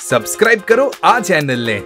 Subscribe કરો આ ચેનલને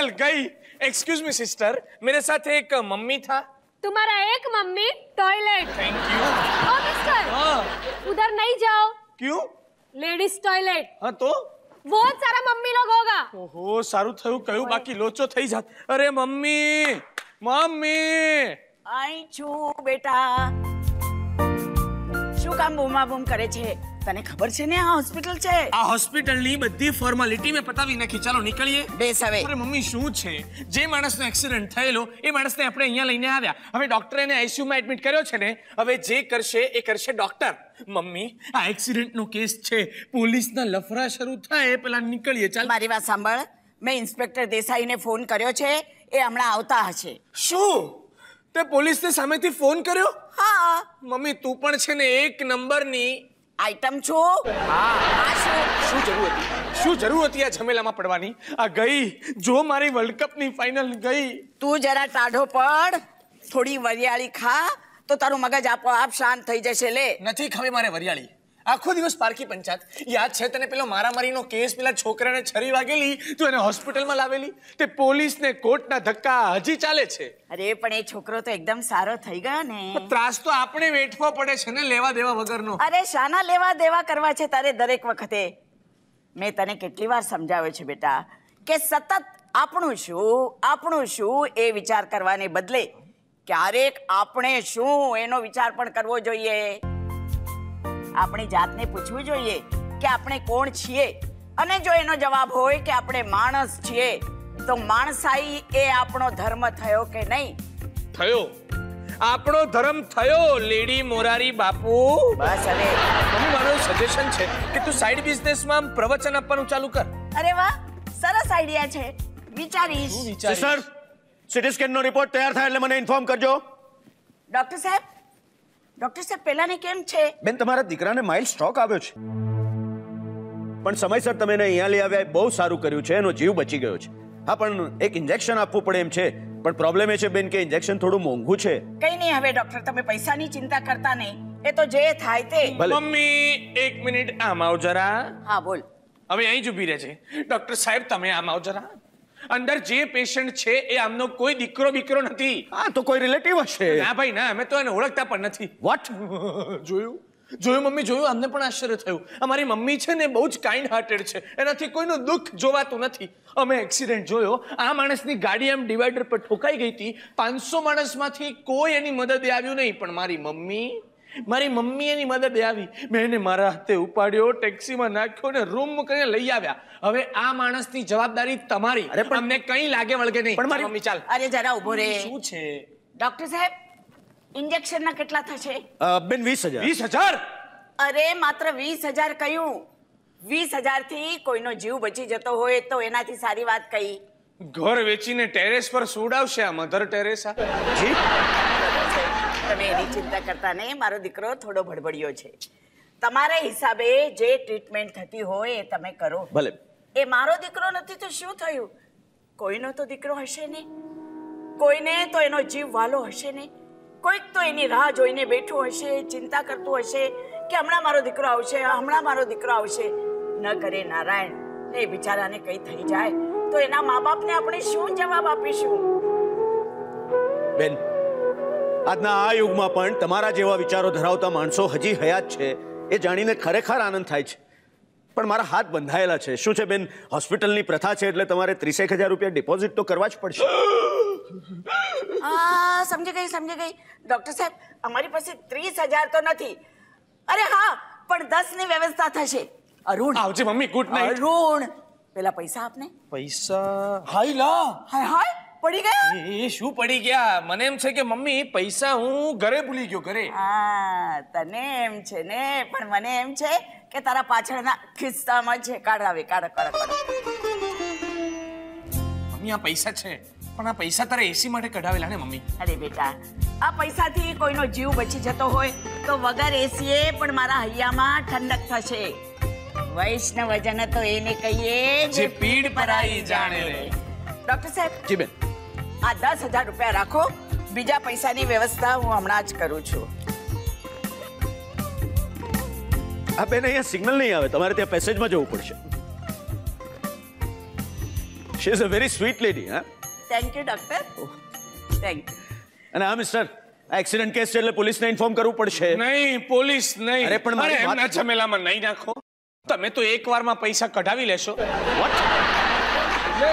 ની ફાઇનલ ગઈ एक्सक्यूज मी सिस्टर मेरे साथ एक मम्मी था तुम्हारा एक mummy toilet thank you O mister हाँ उधर नहीं जाओ क्यों लेडीज टॉयलेट हाँ तो बहुत सारा मम्मी लोग होगा ઓહો સારું થયું કયું બાકી લોચો થઈ જાત અરે મમ્મી મમ્મી અહીં છું બેટા શું કામ બૂમા બૂમ કરે છે તને ખબર છે ને આ હોસ્પિટલ છે? આ હોસ્પિટલની બધી ફોર્માલિટી મેં પતાવી નાખી. ચાલો નીકળીએ. બેસ હવે. અરે મમ્મી શું છે? જે માણસનો એક્સિડન્ટ થયેલો એ માણસને આપણે અહીંયા લઈને આવ્યા. હવે ડોક્ટરે એને ICU માં એડમિટ કર્યો છે ને હવે જે કરશે એ કરશે ડોક્ટર મમ્મી આ એક્સિડન્ટનો કેસ છે. પોલીસના લફરા શરૂ થાય એ પહેલા નીકળીએ. ચાલ. મારી વાત સાંભળ. મેં ઇન્સ્પેક્ટર દેસાઈને ફોન કર્યો છે. એ હમણાં આવતા હશે. શું? તે પોલીસને સામેથી ફોન કર્યો? હા. મમ્મી તું પણ છે ને એક નંબરની આઈટમ છું? આ શું? શું જરૂર હતી? શું જરૂર હતી આ ઝમેલામાં પડવાની? આ ગઈ જો મારી વર્લ્ડ કપની ફાઇનલ ગઈ. તું જરા ટાઢો પડ થોડી વરિયાળી ખા તો તારું મગજ આપોઆપ શાંત થઈ જશે લે. નથી ખાવી મારે વરિયાળી. આખો દિવસ પારકી પંચાયત. યાદ છે તને પેલો મારામારીનો કેસ પેલા છોકરાને છરી વાગેલી તું એને હોસ્પિટલમાં લાવેલી? તે પોલીસને કોર્ટના ધક્કા હજી ચાલે છે. અરે પણ એ છોકરો તો એકદમ સારો થઈ ગયો ને. ત્રાસ તો આપણે વેઠવો પડે છે ને લેવા દેવા વગરનો. અરે શાના લેવા દેવા કરવા છે તારે દરેક વખતે? મેં તને કેટલી વાર સમજાવ્યો છે બેટા કે સતત આપણું શું આપણું શું એ વિચાર કરવાને બદલે ક્યારેક આપણે શું એનો વિચાર પણ કરવો જોઈએ. આપણી જાતને પૂછવું જોઈએ કે આપણે કોણ છીએ? અને જો એનો જવાબ હોય કે આપણે માણસ છીએ તો માણસાઈ એ આપણો ધર્મ થયો કે નહીં? થયો. આપણો ધર્મ થયો લેડી મોરારી બાપુ. બસ હવે. મમ્મી મારું સજેશન છે કે તું સાઈડ બિઝનેસમાં આમ પ્રવચન આપવાનું ચાલુ કર. અરે વાહ સરસ આઈડિયા છે. વિચારીશ. શું વિચારીશ? સિસ્ટર સિટી સ્કેનનો રિપોર્ટ તૈયાર થાય એટલે મને ઇન્ફોર્મ કરજો. ડોક્ટર સાહેબ ડોક્ટર સાહેબ પેલાને કેમ છે? બેન તમારા દીકરાને માઇલ સ્ટ્રોક આવ્યો છે. પણ સમયસર તમે એને અહીંયા લઈ આવ્યા બહુ સારું કર્યું છે એનો જીવ બચી ગયો છે. હા પણ એક ઇન્જેક્શન આપવું પડે એમ છે. પણ પ્રોબ્લેમ એ છે બેન કે ઇન્જેક્શન થોડું મોંઘું છે. કઈ નહીં હવે ડોક્ટર તમે પૈસાની ચિંતા કરતા નહીં. એ તો જે થાય તે. મમ્મી એક મિનિટ આમ આવ જરા. હા બોલ. હવે અહીં જ ઊભી રહે છે ડોક્ટર સાહેબ તમે આમ આવ જરા. અંદર જે પેશન્ટ છે એ આમનો કોઈ દીકરો બીકરો નથી. હા તો કોઈ રિલેટિવ હશે. ના ભાઈ ના અમે તો એને ઓળખતા પણ નથી. વોટ જોયું? જોયું મમ્મી જોયું? અમને પણ આશ્ચર્ય થયું. અમારી મમ્મી છે ને બહુ જ કાઇન્ડ હાર્ટેડ છે. એનાથી કોઈનું દુઃખ જોવાતું નથી. અમે એક્સિડન્ટ જોયો. આ માણસની ગાડી આમ ડિવાઈડર પર ઠોકાઈ ગઈ હતી. પાંચસો માણસમાંથી કોઈ એની મદદે આવ્યું નહીં. પણ મારી મમ્મી મારી મમ્મી એની મદદે આવી. મેં એને મારા હાથે ઉપાડ્યો ટેક્સીમાં નાખ્યો ને રૂમ કરીને લઈ આવ્યા. હવે આ માણસની જવાબદારી તમારી. અરે પણ- અમને કંઈ લાગે વળગે નહીં. પણ મારી- મમ્મી ચાલ. અરે જરા ઊભો રે. શું છે? ડોક્ટર સાહેબ ઇન્જેક્શનના કેટલા થશે? બેન વીસ હજાર. વીસ હજાર? અરે માત્ર વીસ હજાર કયું વીસ હજારથી કોઈનો જીવ બચી જતો હોય તો એનાથી સારી વાત કઈ ઘર વેચીને ટેરેસ પર સુડાવશે આ મધર ટેરેસા. જી. તમે એની ચિંતા કરતા નહીં. મારો દીકરો થોડો ભડભડ્યો છે. તમારા હિસાબે જે ટ્રીટમેન્ટ થતી હોય એ તમે કરો. ભલે. એ મારો દીકરો નથી તો શું થયું? કોઈનો તો દીકરો હશે ને કોઈને તો એનો જીવ વાલો હશે ને કોઈક તો એની રાહ જોઈને બેઠું હશે ચિંતા કરતું હશે કે હમણાં મારો દીકરો આવશે હમણાં મારો દીકરો આવશે. ન કરે નારાયણ. ને એ બિચારાને કંઈ થઈ જાય તો એના મા બાપને આપણે શું જવાબ આપીશું? બેન આજના આ યુગમાં પણ તમારા જેવા વિચારો ધરાવતા માણસો હજી હયાત છે. એ જાણીને ખરેખર આનંદ થાય છે. પણ મારા હાથ બંધાયેલા છે. શું છે બેન? હોસ્પિટલની પ્રથા છે એટલે તમારે ત્રીસેક હજાર રૂપિયા ડિપોઝિટ તો કરવા જ પડશે. સમજી ગઈ સમજી ગઈ. ડોક્ટર સાહેબ અમારી પાસે ત્રીસ હજાર તો નથી. અરે હા પણ દસની વ્યવસ્થા થશે. અરુણ. આવજે મમ્મી ગુડ નાઈટ અરુણ. પેલા પૈસા આપને. પૈસા? હાય લા. હાય હાય. પડી ગયા? એ શું પડી ગયા? મને એમ છે કે મમ્મી પૈસા હું ઘરે ભૂલી ગયો ઘરે. હા તને એમ છે ને પણ મને એમ છે કે તારા પાછળના ખિસ્સામાં છે કાઢ આવે કાઢ કાઢ કાઢ. મમ્મી આ પૈસા છે પણ આ પૈસા તારે એસી માટે કઢાવેલા ને મમ્મી? અરે બેટા આ પૈસાથી કોઈનો જીવ બચી જતો હોય તો વગર એસીએ પણ મારા હૈયામાં ઠંડક થશે. વૈષ્ણવજન તો એને કહીએ જે પીડ પરાઈ જાણે રે. ડોક્ટર સાહેબ જી બેન. આ દસ હજાર રૂપિયા રાખો. બીજા પૈસાની વ્યવસ્થા હું હમણાં જ કરું છું. આ બેન અહીંયા સિગ્નલ નહીં આવે. તમારે ત્યાં પેસેજમાં જવું પડશે. She is a very sweet lady હા? Thank you doctor thank you અને આ મિસ્ટર એક્સિડન્ટ કેસ છે એટલે પોલીસને ઇન્ફોર્મ કરવું પડશે. નહીં પોલીસ નહીં. અરે પણ મારે એમના ઝમેલામાં નહીં નાખો. તમે તો એક વારમાં પૈસા કઢાવી લેશો. એટલે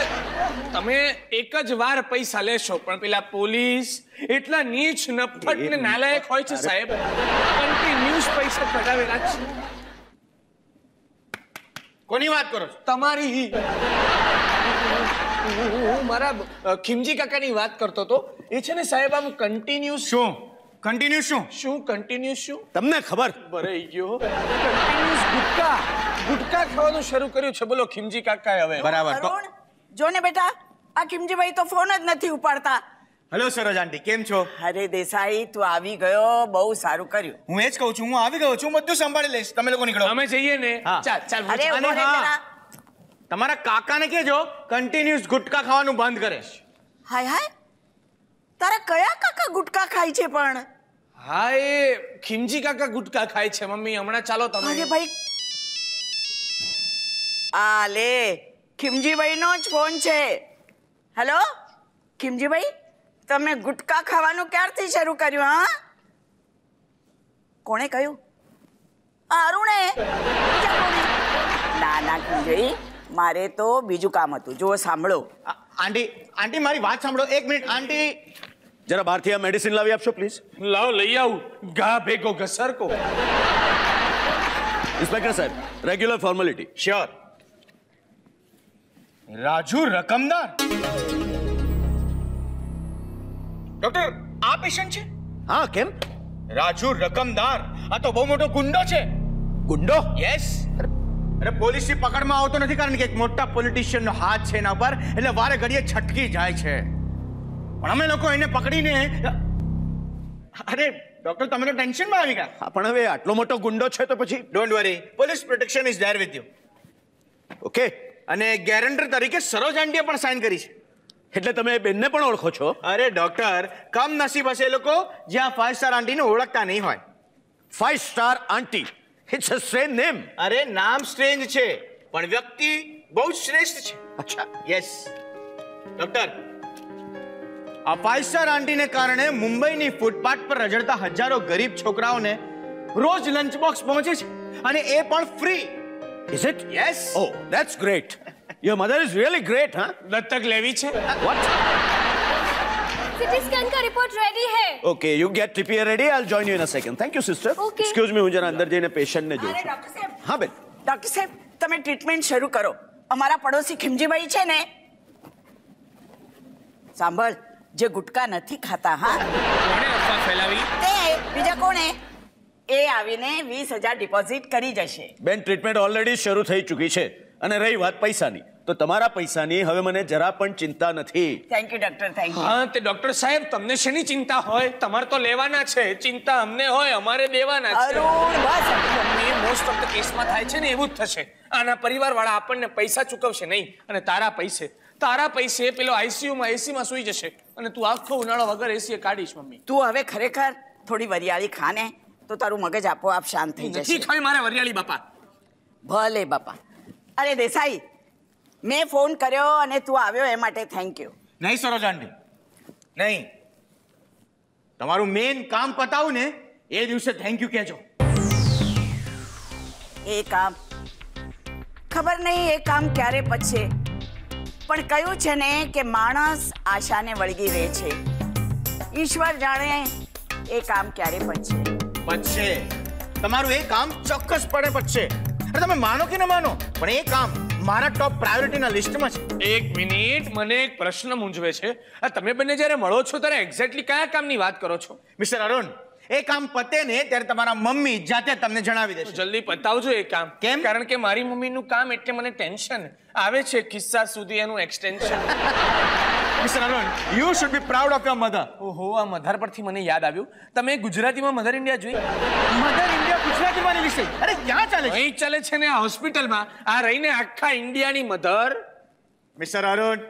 તમે એક જ વાર પૈસા લેશો પણ પેલા પોલીસ એટલા નીચ નફટ ને નાલાયક હોય છે સાહેબ. કન્ટિન્યુઅસ પૈસા કઢાવેલા છે. કોની વાત કરો છો? તમારી. હું- હું મારા ખીમજી કાકાની વાત કરતો તો એ છે ને સાહેબ આમ કન્ટિન્યુઅસ શું? કન્ટિન્યુ શું? શું કન્ટિન્યુઅસ શું? તમને ખબર? ભરાઈ ગયો. કન્ટિન્યુઅસ ગુટકા. ગુટકા ખાવાનું શરૂ કર્યું છે. બોલો ખીમજી કાકાએ હવે. બરાબર. જો ને બેટા આ કિમજીભાઈ તો ફોન જ નથી ઉપાડતા. હેલો સરોજ આંટી કેમ છો? અરે દેસાઈ તું આવી ગયો બહુ સારું કર્યું. હું એ જ કહું છું હું આવી ગયો છું બધું સંભાળી લઈશ. તમે લોકો નીકળો. અમે જઈએ ને? ચાલ ચાલ અરે ચાલ. હા. તમારા કાકાને કહેજો કન્ટિન્યુઅસ ગુટકા ખાવાનું બંધ કરે હાય હાય. તારા કયા કાકા ગુટકા ખાય છે પણ? હા એ ખીમજી કાકા ગુટકા ખાય છે મમ્મી. હમણાં ચાલો તમે. અરે ભાઈ. આ લે. ખીમજીભાઈનો જ ફોન છે. હેલો? ખીમજીભાઈ તમે ગુટકા ખાવાનું ક્યારથી શરૂ કર્યું હા? કોણે કહ્યું? અરુણે! ના ના ખીમજી મારે તો બીજું કામ હતું. જો સાંભળો. આંટી આંટી મારી વાત સાંભળો. એક મિનિટ આંટી. જરા બહારથી આ મેડિસિન લાવી આપશો પ્લીઝ લાવ લઈ આવું. ઘા ભેગો ઘસરકો. ઇન્સ્પેક્ટર સાહેબ રેગ્યુલર ફોર્માલિટી શ્યોર રાજુ રકમદાર. ડોક્ટર આ પેશન્ટ છે? હા કેમ? રાજુ રકમદાર. આ તો બહુ મોટો ગુંડો છે. ગુંડો? યસ અરે પોલીસની પકડમાં આવતો નથી કારણ કે એક મોટા પોલિટિશિયનનો હાથ છે એના પર એટલે વારે ઘડીએ છટકી જાય છે. પણ અમે લોકો એને પકડીને અરે ડોક્ટર તમે તો ટેન્શનમાં આવી ગયા? પણ હવે આટલો મોટો ગુંડો છે તો પછી? Don't worry police protection is there with you okay અને ગેરંટર તરીકે સરોજ આંટીએ પણ સાઇન કરી છે. એટલે તમે બેનને પણ ઓળખો છો? અરે ડોક્ટર કમ નસીબ હશે લોકો જ્યાં ફાઈવ સ્ટાર આંટીને ઓળખતા નહીં હોય. Five star aunty. It's a strange name અરે નામ સ્ટ્રેન્જ છે પણ વ્યક્તિ બહુ જ શ્રેષ્ઠ છે. અચ્છા. યસ ડોક્ટર આ ફાઈવ સ્ટાર આંટીને કારણે મુંબઈની ફૂટપાથ પર રજડતા હજારો ગરીબ છોકરાઓને રોજ લંચ બોક્સ પહોંચે છે અને એ પણ free Is it yes oh that's great your mother is really great હા દત્તક લેવી છે વોટ सिटी स्कैन का रिपोर्ट रेडी है okay you get TPA ready I join you in a second thank you sister Okay. Excuse me હું જરા અંદર જઈને પેશન્ટને જોઉં અરે છું ડોક્ટર સાહેબ હા બેન ડોક્ટર સાહેબ તમે ટ્રીટમેન્ટ શરૂ કરો અમારા પડોશી ખીમજીભાઈ છે ને સાંભળ જે ગુટકા નથી ખાતા હા કોણે અફવા ફેલાવી તે બીજા કોણે એ આવીને વીસ હજાર ડિપોઝિટ કરી જશે. બેન ટ્રીટમેન્ટ ઓલરેડી શરૂ થઈ ચૂકી છે અને રહી વાત પૈસાની. તો તમારા પૈસાની હવે મને જરા પણ ચિંતા નથી. Thank you doctor thank you હા તે ડોક્ટર સાહેબ તમને શેની ચિંતા હોય? તમારે તો લેવાના છે. ચિંતા અમને હોય અમારે દેવાના છે. અરુણ બસ. મમ્મી મોસ્ટ ઓફ ધ કેસમાં થાય છે ને એવું જ થશે. આના પરિવારવાળા આપણને પૈસા ચૂકવશે નહીં. અને તારા પૈસે. તારા પૈસે પેલો આઈસીયુમાં એસીમાં સૂઈ જશે. અને તું આખો ઉનાળો વગર એસીએ કાઢીશ મમ્મી. તું હવે ખરેખર થોડી વરિયાળી ખાને. તો તારું મગજ આપોઆપ શાંત થઈ નથી જશે. ખાવી મારે વરિયાળી બાપા. ભલે બાપા. અરે દેસાઈ મેં ફોન કર્યો અને તું આવ્યો એ માટે થેન્ક યુ નહીં સરોજ આંટી. નહીં. તમારું મેઇન કામ પતાવું ને એ દિવસે થેન્ક યુ કહેજો. એ કામ? ખબર નહીં એ કામ ક્યારે પછે પણ કયું છે ને કે માણસ આશાને વળગી રહે છે. ઈશ્વર જાણે એ કામ ક્યારે પતશે. પતશે તમારું એ કામ ચોક્કસપણે પતશે અરે તમે માનો કે ન માનો પણ એ કામ મારા ટોપ પ્રાયોરિટીના લિસ્ટમાં છે. એક મિનિટ મને એક પ્રશ્ન મૂંઝવે છે. આ તમે બંને જ્યારે મળો છો ત્યારે એક્ઝેક્ટલી કયા કામની વાત કરો છો? મિસ્ટર અરુણ એ કામ પતે ને ત્યારે તમારા મમ્મી જાતે તમને જણાવી દેશે. જલ્દી પતાવજો એ કામ. કેમ? કારણ કે મારી મમ્મીનું કામ એટલે મને ટેન્શન. આવે છે કિસ્સા સુધી એનું extension mister Arun you should be proud of your mother ઓહો આ મધર પરથી મને યાદ આવ્યું. તમે ગુજરાતીમાં મધર ઇન્ડિયા જોઈ? મધર ઇન્ડિયા ગુજરાતીમાં વિશે. અરે ક્યાં ચાલે અહીં ચાલે છે ને આ હોસ્પિટલમાં આ રહીને આખા ઇન્ડિયાની મધર મિસ્ટર અરુણ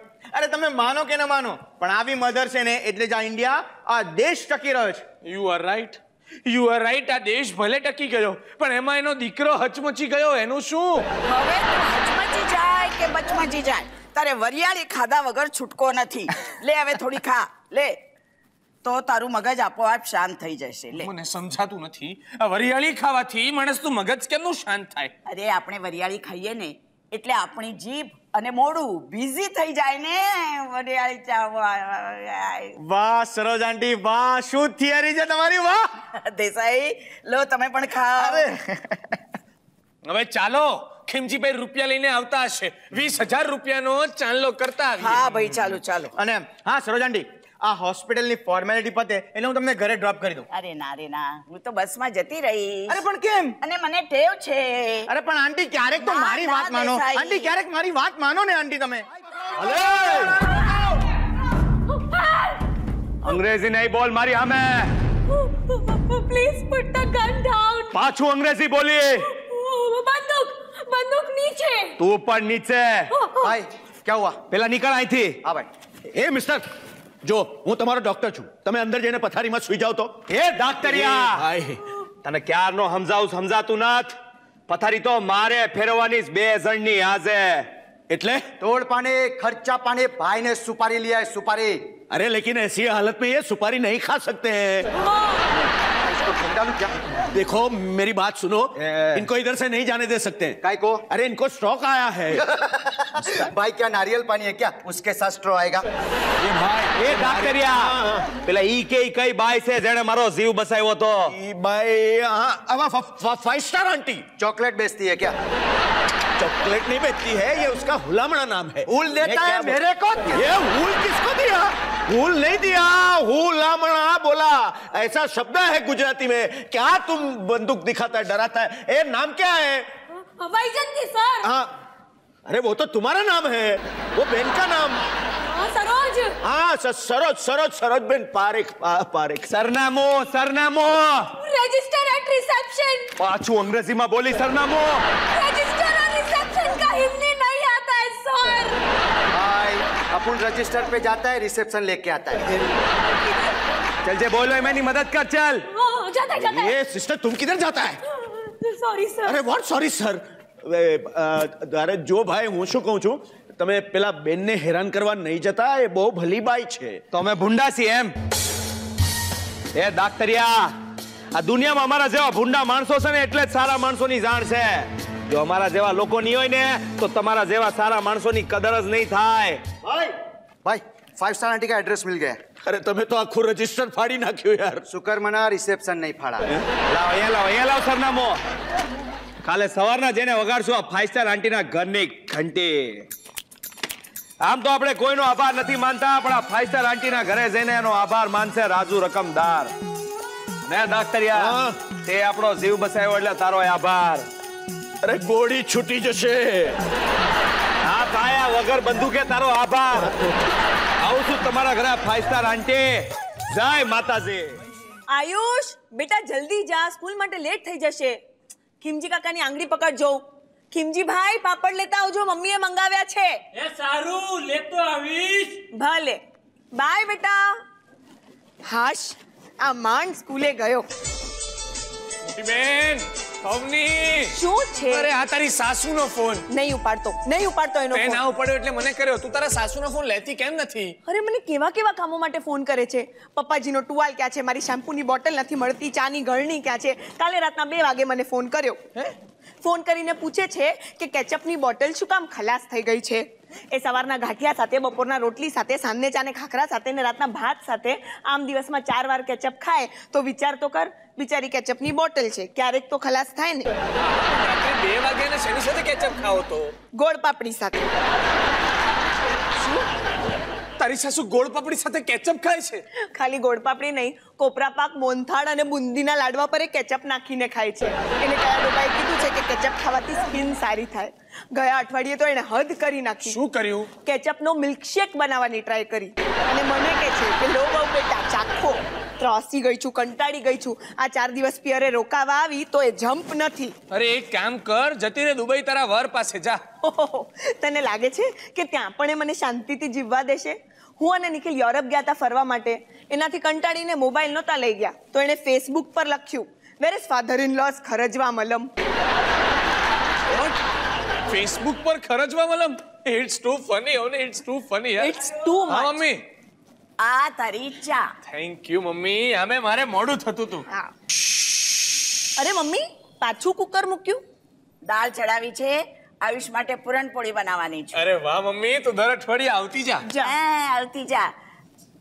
અરે તમે માનો કે ન માનો પણ આવી મધર છે ને એટલે જ આ ઇન્ડિયા આ દેશ ટકી રહ્યો છે. You are right you are right આ દેશ ભલે ટકી ગયો પણ એમાં એનો દીકરો હચમચી ગયો એનું શું? હવે હચમચી જાય કે બચમચી જાય? તારે વરિયાળી ખાધા વગર છૂટકો નથી. લે હવે થોડી ખા. લે. તો તારું મગજ આપોઆપ શાંત થઈ જશે. લે. મને સમજાતું નથી. વરિયાળી ખાવાથી માણસનું મગજ કેમનું શાંત થાય? અરે આપણે વરિયાળી ખાઈએ ને એટલે આપણી જીભ અને મોડું બિઝી થઈ જાય ને વરિયાળી ચા વાહ સરોજ આંટી વાહ શું થિયરી છે તમારી? વાહ! દેસાઈ લો તમે પણ ખાઓ. હવે ચાલો ખીમજીભાઈ રૂપિયા લઈને આવતા હશે. વીસ હજાર રૂપિયાનો ચાંદલો કરતા. હા ભાઈ ચાલો ચાલો. અને હા સરોજ આંટી આ હોસ્પિટલની ફોર્મેલિટી પતે એટલે હું તમને ઘરે ડ્રોપ કરી દઉં. અરે ના રે ના. હું તો બસમાં જતી રહી અરે પણ કેમ? અને મને ટેવ છે. અરે પણ આંટી ક્યારેક તો મારી વાત માનો. આંટી ક્યારેક મારી વાત માનો ને આંટી તમે. અંગ્રેજી નહીં બોલ મારી સામે. Please put the gun down પાછું અંગ્રેજી બોલી. બંદૂક. બંદૂક નીચે તું પણ નીચે ભાઈ ક્યાં હુઆ પેલા નીકળ અહીંથી હા ભાઈ એ મિસ્ટર જો હું તમારો ડોક્ટર છું તમે અંદર જઈને પથારીમાં સુઈ જાવ તો એ દાક્તરિયા ભાઈ તને ક્યારનો સમજાવું સમજાતું નથ પથારી તો મારે ફેરવવાની જ બે જણની આજે એટલે तोड़ पाने खर्चा पाने भाई ने सुपारी लिया है सुपारी अरे लेकिन ऐसी हालत में ये सुपारी नहीं खा देखो मेरी बात सुनो। इनको इधर से नहीं जाने दे सकते। को? अरे इनको स्ट्रोक आया है। भाई क्या नारियल पानी है क्या? उसके साथ स्ट्रो आएगा। ये भाई ये हाँ, हाँ। पहले ई के बाई से जेड मारो जीव बसाई वो तो। भाई फाइव स्टार आंटी। चॉकलेट बेचती है क्या? चॉकलेट नहीं बेचती है ये उसका हुलामड़ा नाम है। हुल देता है मेरे को? ये हुल किसको दिया? हुल नहीं दिया हुलामड़ा बोला। ऐसा शब्द है गुजराती में क्या तुम बंदूक दिखाता है डराता है? ए नाम क्या है? हाँ, वैजंती सर। हाँ। अरे वो तो तुम्हारा नाम है। वो बहन का नाम। हाँ, सरोज। हाँ सरोज सरोज सरोज बेन पारिक पारिक सरनामो सरनामो। रजिस्टर एट रिसेप्शन पाचू अंग्रेज़ी में बोली सरनामो। रजिस्टर और रिसेप्शन का हिंदी नहीं आता है सर भाई अपन रजिस्टर पे जाता है रिसेप्शन लेके आता है ચલ જે બોલો એમ એની મદદ કર ચલ जाता है जाता ये सिस्टर तुम किधर जाता है है सॉरी सर અરે વોટ સોરી સર અરે જો ભાઈ હું શું કહું છું તમે પેલા બેનને હેરાન કરવા નહીં જતા એ બહુ ભલી બાઈ છે તો અમે ભૂંડા છીએ એમ એ દાક્તરિયા આ દુનિયામાં અમારા જેવા ભૂંડા માણસો છે ને એટલે જ સારા માણસોની જાણ છે જો અમારા જેવા લોકો નહીં હોય ને તો તમારા જેવા સારા માણસો ની કદર જ નહીં થાય. ભાઈ! ફાઈવ સ્ટાર આંટી કા એડ્રેસ મિલ ગયા અરે તમે તો આખું રજિસ્ટર ફાડી નાખ્યું યાર. શુકર મના રિસેપ્શન નહીં ફાડા લાવ અહીંયા લાવ અહીંયા લાવ સરનામો. કાલે સવારના જેને વગાડશું આ ફાઈવ સ્ટાર આંટીના ઘરની ઘંટી. આમ તો આપણે કોઈનો આભાર નથી માનતા પણ આ ફાઈવ સ્ટાર આંટીના ઘરે જઈને એનો આભાર માનશે રાજુ રકમદાર. ને ડાક્ટરિયા તે આપણો જીવ બસાયો એટલે તારો આભાર. અરે ગોળી છૂટી જશે. આ પાયા વગર બંદૂકે તારો આભાર. આવું છું તમારા ઘરે ફાઈવ સ્ટાર આંટી. જય માતાજી. આયુષ બેટા જલ્દી જા સ્કૂલ માટે લેટ થઈ જશે. ખીમજી કાકાની આંગળી પકડજો. ખીમજી ભાઈ પાપડ લેતા આવજો મમ્મીએ મંગાવ્યા છે. એ સારું લેતો આવીશ. ભલે. બાય બેટા. હાશ આ માંડ સ્કૂલે ગયો. બેન અવની. શું છે? અરે આ તારી સાસુનો ફોન. નહીં ઉપાડતો નહીં ઉપાડતો એનો ફોન. ના ઉપાડ્યો એટલે મને કર્યો. તું તારા સાસુનો ફોન લેતી કેમ નથી? અરે મને કેવા કેવા કામો માટે ફોન કરે છે? પપ્પાજીનો ટુવાલ ક્યાં છે? મારી શેમ્પૂની બોટલ નથી મળતી ચાની ગળણી ક્યાં છે? કાલે રાતના બે વાગે મને ફોન કર્યો. ફોન કરીને પૂછે છે કે કેચઅપની બોટલ શું કામ ખલાસ થઈ ગઈ છે? એ સવારના ગાંઠિયા સાથે બપોરના રોટલી સાથે સાંજને ચાને ખાખરા સાથે ને રાતના ભાત સાથે આમ દિવસમાં ચાર વાર કેચઅપ ખાય તો વિચાર તો કર બિચારી કેચઅપની બોટલ છે ક્યારેક તો ખલાસ થાય ને. રાત્રે બે વાગે ને શેની સાથે કેચઅપ ખાઓ તો? ગોળ પાપડી સાથે. તારી સાસુ ગોળ પાપડી સાથે કેચઅપ ખાય છે? ખાલી ગોળ પાપડી નહીં કોપરા પાક મોનથાળ અને બુંદીના લાડવા પર કેચઅપ નાખીને ખાય છે. એને કયા ડોબાએ કીધું છે કે કેચઅપ ખાવાથી સ્કિન સારી થાય? ગયા અઠવાડિયે તો એણે હદ કરી નાખી. શું કર્યું? કેચઅપનો મિલ્કશેક બનાવવાની ટ્રાય કરી. અને મને કહે છે કે લો બહુ બેટા ચાખો. ત્રાસી ગઈ છું કંટાળી ગઈ છું. આ ચાર દિવસ પિયરે રોકાવા આવી તો એ જમ્પ નથી. અરે એક કામ કર જતી રે દુબઈ તારા વર પાસે જા. તને લાગે છે કે ત્યાં પણ એ મને શાંતિથી જીવવા દેશે? હું અને નિખિલ યુરોપ ગયા હતા ફરવા માટે. એનાથી કંટાળીને મોબાઈલ નહોતા લઈ ગયા. તો એણે ફેસબુક પર લખ્યું where is father in loss ખરજવા મલમ? ફેસબુક પર ખરજવા મલમ? It's too funny one it's too funny it's too much mummy. આ તારી ચા થેન્ક યુ મમ્મી. હવે મારે મોડું થતું હતું હા. અરે મમ્મી પાછું કુકર મૂક્યું? દાળ ચડાવી છે આયુષ માટે પૂરણપોળી બનાવવાની છે. અરે વાહ મમ્મી. તું દર અઠવાડિયે આવતી જા. જા. આવતી જા.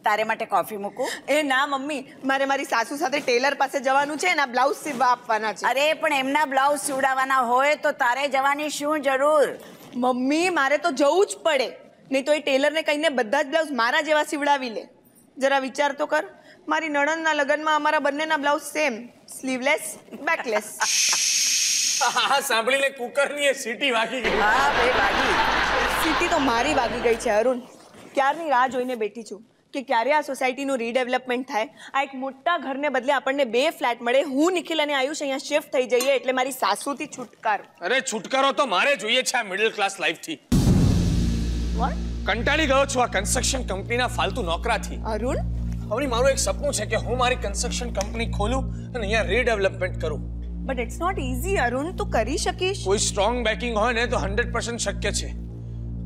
તારે માટે કોફી મૂકું? એ ના મમ્મી. મારે મારી સાસુ સાથે ટેલર પાસે જવાનું છે એના બ્લાઉઝ સીવવા આપવાના છે. અરે પણ એમના બ્લાઉઝ સીવડાવવાના હોય તો તારે જવાની શું જરૂર? મમ્મી મારે તો જવું જ પડે. નહીં તો એ ટેલરને કહીને બધા જ બ્લાઉઝ મારા જેવા સીવડાવી લે. જરા વિચાર તો કર. મારી નણંદના લગ્નમાં અમારા બંનેના બ્લાઉઝ સેમ સ્લીવલેસ બેકલેસ હા સાંભળીને કુકરની એ સીટી વાગી ગઈ. હા ભાઈ વાગી. સીટી તો મારી વાગી ગઈ છે અરુણ. ક્યારની રાહ જોઈને બેઠી છું કે ક્યારે આ સોસાયટીનું રીડેવલપમેન્ટ થાય? આ એક મોટા ઘરને બદલે આપણને બે ફ્લેટ મળે. હું નિખિલ અને આયુષ અહીંયા શિફ્ટ થઈ જઈએ એટલે મારી સાસુથી છુટકારો. અરે છુટકારો તો મારે જોઈએ છે આ મિડલ ક્લાસ લાઈફથી વોટ કંટાળી ગયો છું આ કન્સ્ટ્રક્શન કંપનીના ફાલતુ નોકરાથી. અરુણ? હવે મારું એક સપનું છે કે હું મારી કન્સ્ટ્રક્શન કંપની ખોલું અને અહીંયા રીડેવલપમેન્ટ કરું. But it's not easy Arun. તું કરી શકીશ. કોઈ સ્ટ્રોંગ બેકિંગ હોય ને તો હંડ્રેડ પર્સન્ટ શક્ય છે.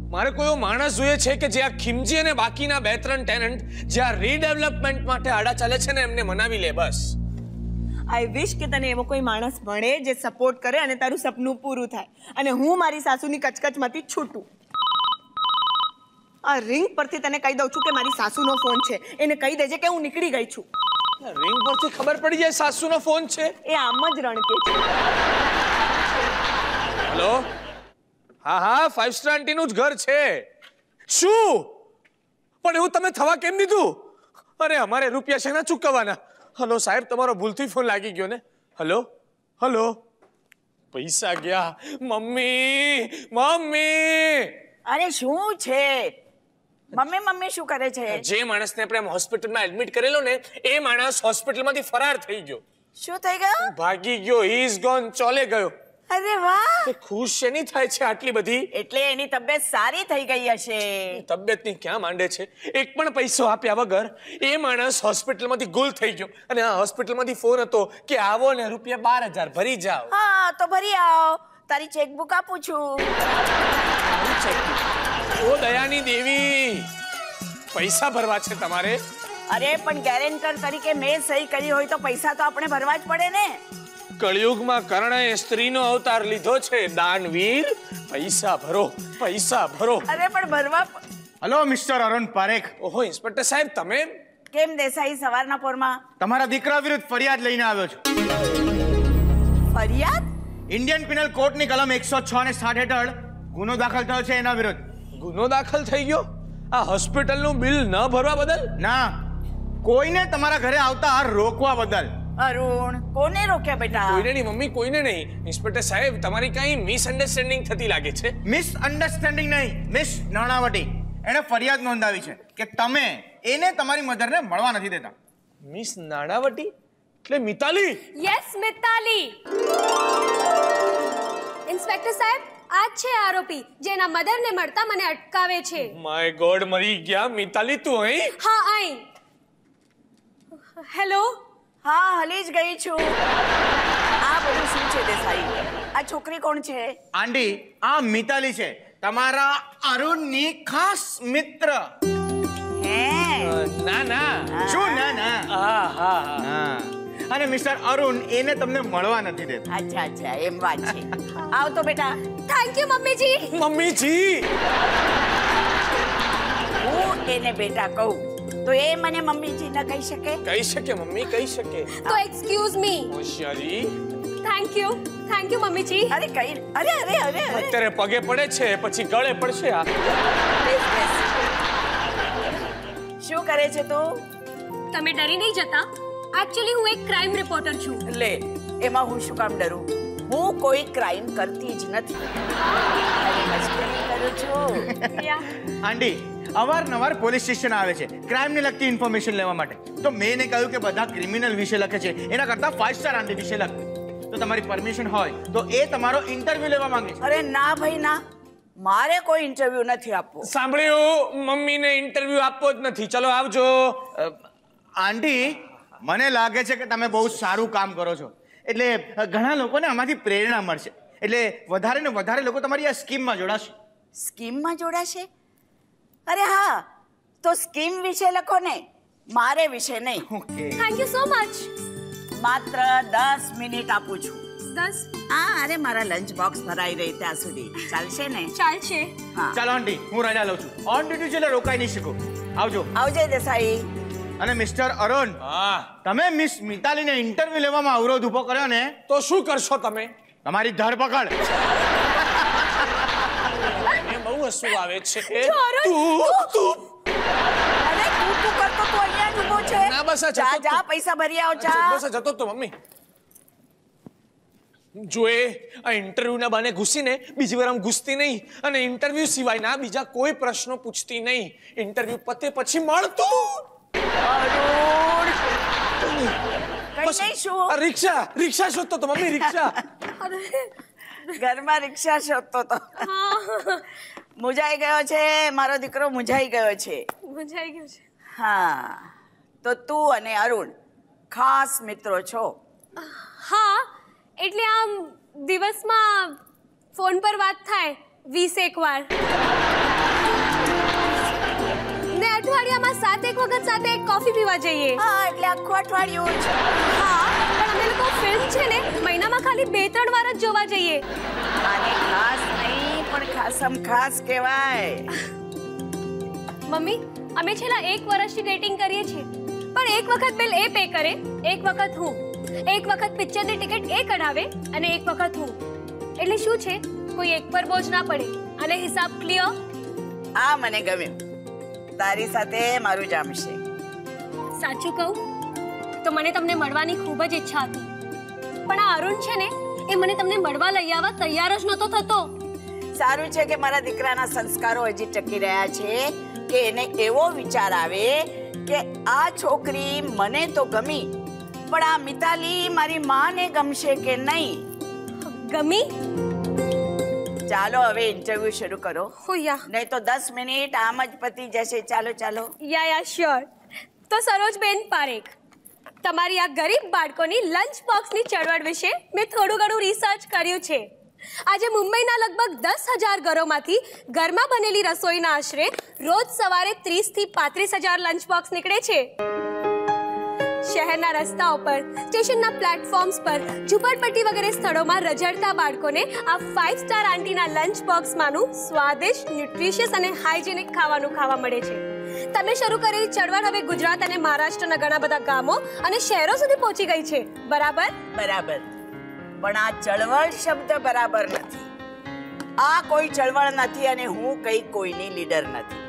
મારે કોઈ માણસ જોઈએ છે કે જે આ ખીમજી અને બાકીના બે ત્રણ ટેનન્ટ જે આ રીડેવલપમેન્ટ માટે આડા ચાલે છે ને એમને મનાવી લે બસ. આઈ વિશ કે તને એવો કોઈ માણસ મળે જે સપોર્ટ કરે અને તારું સપનું પૂરું થાય. અને હું મારી સાસુની કચકચમાંથી છૂટું. આ રિંગ પરથી તને કહી દઉં છું કે મારી સાસુનો ફોન છે. એને કહી દેજે કે હું નીકળી ગઈ છું. રિંગ પરથી ખબર પડી જાય સાસુનો ફોન છે? એ આમ જ રણકે છે. હેલો? હા હા ફાઈવ સ્ટાર આંટીનું જ ઘર છે. શું? પણ એવું તમે થવા કેમ દીધું? અરે અમારે રૂપિયા શેના ચૂકવવાના? હલો સાહેબ તમારો ભૂલથી ફોન લાગી ગયો ને. હલો? હલો? પૈસા ગયા. Mummy mummy! અરે શું છે? મમ્મી મમ્મી શું કરે છે? જે માણસને આપણે હોસ્પિટલમાં એડમિટ કરેલો ને એ માણસ હોસ્પિટલમાંથી ફરાર થઈ ગયો. શું થઈ ગયો? ભાગી ગયો હી ઇઝ ગોન ચોલે ગયો. અરે વાહ! ખુશ શેની થાય છે આટલી બધી? એટલે એની તબિયત સારી થઈ ગઈ હશે. તબિયતની ક્યાં માંડે છે? એક પણ પૈસો આપ્યા વગર એ માણસ હોસ્પિટલમાંથી ગુલ થઈ ગયો. અને આ હોસ્પિટલમાંથી ફોન હતો કે આવો ને રૂપિયા બાર હજાર ભરી જાઓ. હા તો ભરી આવ. તારી ચેકબુક આપું છું. ઓ દયાની દેવી પૈસા ભરવા છે તમારે? અરે પણ ગેરેન્ટર તરીકે મેં સહી કરી હોય તો પૈસા તો આપણે ભરવા જ પડે ને. કળિયુગમાં કર્ણએ સ્ત્રીનો અવતાર લીધો છે દાનવીર પૈસા ભરો પૈસા ભરો. અરે પણ ભરવા હલો મિસ્ટર અરુણ પારેખ. ઓહો ઇન્સ્પેક્ટર સાહેબ તમે? કેમ દેસાઈ સવારના પોરમાં? તમારા દીકરા વિરુદ્ધ ફરિયાદ લઈને આવ્યો છું. ફરિયાદ? ઇન્ડિયન પિનલ કોર્ટની કલમ એકસો છ ને સાઠ હેઠળ ગુનો દાખલ થયો છે એના વિરુદ્ધ. ગુનો દાખલ થઈ ગયો? આ હોસ્પિટલનું બિલ ન ભરવા બદલ? ના કોઈને તમારા ઘરે આવતા રોકવા બદલ. અરુણ કોને રોક્યા બેટા? કોઈને નહીં મમ્મી કોઈને નહીં. ઇન્સ્પેક્ટર સાહેબ તમારી કઈ મિસઅન્ડરસ્ટેન્ડિંગ થતી લાગે છે? મિસ અન્ડરસ્ટેન્ડિંગ નહીં મિસ નાણાવટી. એણે ફરિયાદ નોંધાવી છે કે તમે એને તમારી મધરને મળવા નથી દેતા. મિસ નાણાવટી? એટલે મિતાલી? યસ મિતાલી. ઇન્સ્પેક્ટર સાહેબ આ છે આરોપી જેના મધરને મળતા મને અટકાવે છે. માય ગોડ મરી ગયા? મિતાલી તું અહીં? હા અહીં. હેલો? હા હલી જ ગઈ છું. આ બધું શું છે દેસાઈ આ છોકરી કોણ છે? આંટી આ મિતાલી છે. તમારા અરુણની ખાસ મિત્ર. હે? ના ના. શું? ના ના. હા હા હા. હા. અને મિસ્ટર અરુણ એને તમને મળવા નથી દેતા. અચ્છા અચ્છા એમ વાત છે. આવ તો બેટા. થેન્ક યુ મમ્મીજી. મમ્મીજી! હું એને બેટા કહું તો એ મને મમ્મીજી ન કહી શકે? કહી શકે મમ્મી કહી શકે. તો એક્સક્યુઝ મી હોશિયારી. થેન્ક યુ થેન્ક યુ મમ્મીજી. અરે કઈ અરે અરે અરે અત્યારે પગે પડે છે પછી ગળે પડશે આ. શું કરે છે તું? તમે ડરી નહીં જતા? એકચ્યુઅલી હું એક ક્રાઇમ રિપોર્ટર છું. લે એમાં હું શું કામ ડરું? હું કોઈ ક્રાઇમ કરતી જ નથી. આંટી અવારનવાર પોલીસ સ્ટેશન આવે છે. ક્રાઇમને લગતી ઇન્ફોર્મેશન લેવા માટે. તો મેં એને કહ્યું કે બધા ક્રિમિનલ વિશે લખે છે. એના કરતાં ફાઇવ સ્ટાર આંટી વિશે લખ. તો તમારી પરમિશન હોય તો એ તમારો ઇન્ટરવ્યુ લેવા માંગે છે. અરે ના ભાઈ ના. મારે કોઈ ઇન્ટરવ્યુ નથી આપવો. સાંભળ્યું? મમ્મીને ઇન્ટરવ્યુ આપવો જ નથી. ચલો આવજો. આંટી મને લાગે છે કે તમે બહુ સારું કામ કરો છો. એટલે ઘણા લોકોને આમાંથી પ્રેરણા મળશે. એટલે વધારે ને વધારે લોકો તમારી આ સ્કીમમાં જોડાશે. સ્કીમમાં જોડાશે? અરે હા તો સ્કીમ વિશે લખો ને. મારે વિશે નહીં. Okay. Thank you so much માત્ર દસ મિનિટ આપું છું. દસ? હા અરે મારા લંચ બોક્સ ભરાઈ રહી ત્યાં સુધી. ચાલશે ને? ચાલશે. હા. ચાલો આંટી હું રજા લઉં છું. ઓન ડ્યુટી છે એટલે રોકાઈ નહીં શકું. આવજો. આવજે દેસાઈ. અને મિસ્ટર અરુણ હા. તમે મિસ મિતાલીને ઇન્ટરવ્યુ લેવામાં અવરોધ ઊભો કર્યો ને? તો શું કરશો તમે? તમારી ધરપકડ. બહુ હસવું આવે છે. તું તું ના, ના બીજી વાર આમ ઘૂસતી નહીં. અને ઇન્ટરવ્યુ સિવાયના બીજા કોઈ પ્રશ્નો પૂછતી નહીં. ઇન્ટરવ્યુ પતે પછી મળતું. કઈ નહીં શું? રિક્ષા રિક્ષા શોધતો તો મમ્મી રિક્ષા. ઘરમાં રિક્ષા શોધતો તો મુજાઈ ગયો છે મારો દીકરો મુજાઈ ગયો છે. મૂંઝાઈ ગયો છે. હા તો તું અને અરુણ ખાસ મિત્રો છો. હા એટલે આમ દિવસમાં ફોન પર વાત થાય વીસ એક વાર. અઠવાડિયામાં સાત એક વખત સાથે કોફી પીવા જઈએ હા એટલે આખું અઠવાડિયું જ હા પણ અમે લોકો ફિલ્મ છે ને મહિનામાં ખાલી બે ત્રણ વાર જ જોવા જઈએ આને ખાસ નહીં પણ ખાસમ ખાસ કહેવાય મમ્મી અમે છેલ્લા એક વર્ષથી ડેટિંગ કરીએ છીએ પણ એક વખત બિલ એ પે કરે એક વખત હું એક વખત પિક્ચરની ટિકિટ એ કઢાવે અને એક વખત હું એટલે શું છે કોઈ એક પર બોજ ના પડે અને હિસાબ ક્લિયર આ મને ગમ્યું તારી સાથે મારું જામશે સાચું કહું? તો મને તમને મળવાની ખૂબ જ ઈચ્છા હતી. પણ આ અરુણ છે ને એ મને તમને મળવા લઈ આવવા તૈયાર જ નહોતો થતો. સારું છે કે મારા દીકરાના સંસ્કારો હજી ટકી રહ્યા છે કે એને એવો વિચાર આવે કે આ છોકરી મને તો ગમી પણ આ મિતાલી મારી માને ગમશે કે નહીં? ગમી? ચાલો હવે ઇન્ટરવ્યુ શરૂ કરો. હો યા નહીં તો દસ મિનિટ આમ જ પતી જશે. ચાલો ચાલો. યા યા શ્યોર તો સરોજબેન પારેખ તમારી આ ગરીબ બાળકોની લંચ બોક્સની ચળવળ વિશે મેં થોડું ઘણું રિસર્ચ કર્યું છે. આજે મુંબઈના લગભગ દસ હજાર ઘરોમાંથી ઘરમાં બનેલી રસોઈના આશરે રોજ સવારે ત્રીસથી પાંત્રીસ હજાર લંચ બોક્સ નીકળે છે. શહેરના રસ્તાઓ પર સ્ટેશનના પ્લેટફોર્મ્સ પર ઝુંપડપટ્ટી વગેરે સ્થળોમાં રજડતા બાળકોને આ ફાઇવ સ્ટાર આંટીના લંચ બોક્સમાંનું સ્વાદિષ્ટ ન્યુટ્રિશિયસ અને હાઇજેનિક ખાવાનું ખાવા મળે છે. તમે શરૂ કરેલી ચળવળ હવે ગુજરાત અને મહારાષ્ટ્રના ઘણા બધા ગામો અને શહેરો સુધી પહોંચી ગઈ છે. બરાબર? બરાબર. પણ આ ચળવળ શબ્દ બરાબર નથી. આ કોઈ ચળવળ નથી અને હું કઈ કોઈની લીડર નથી.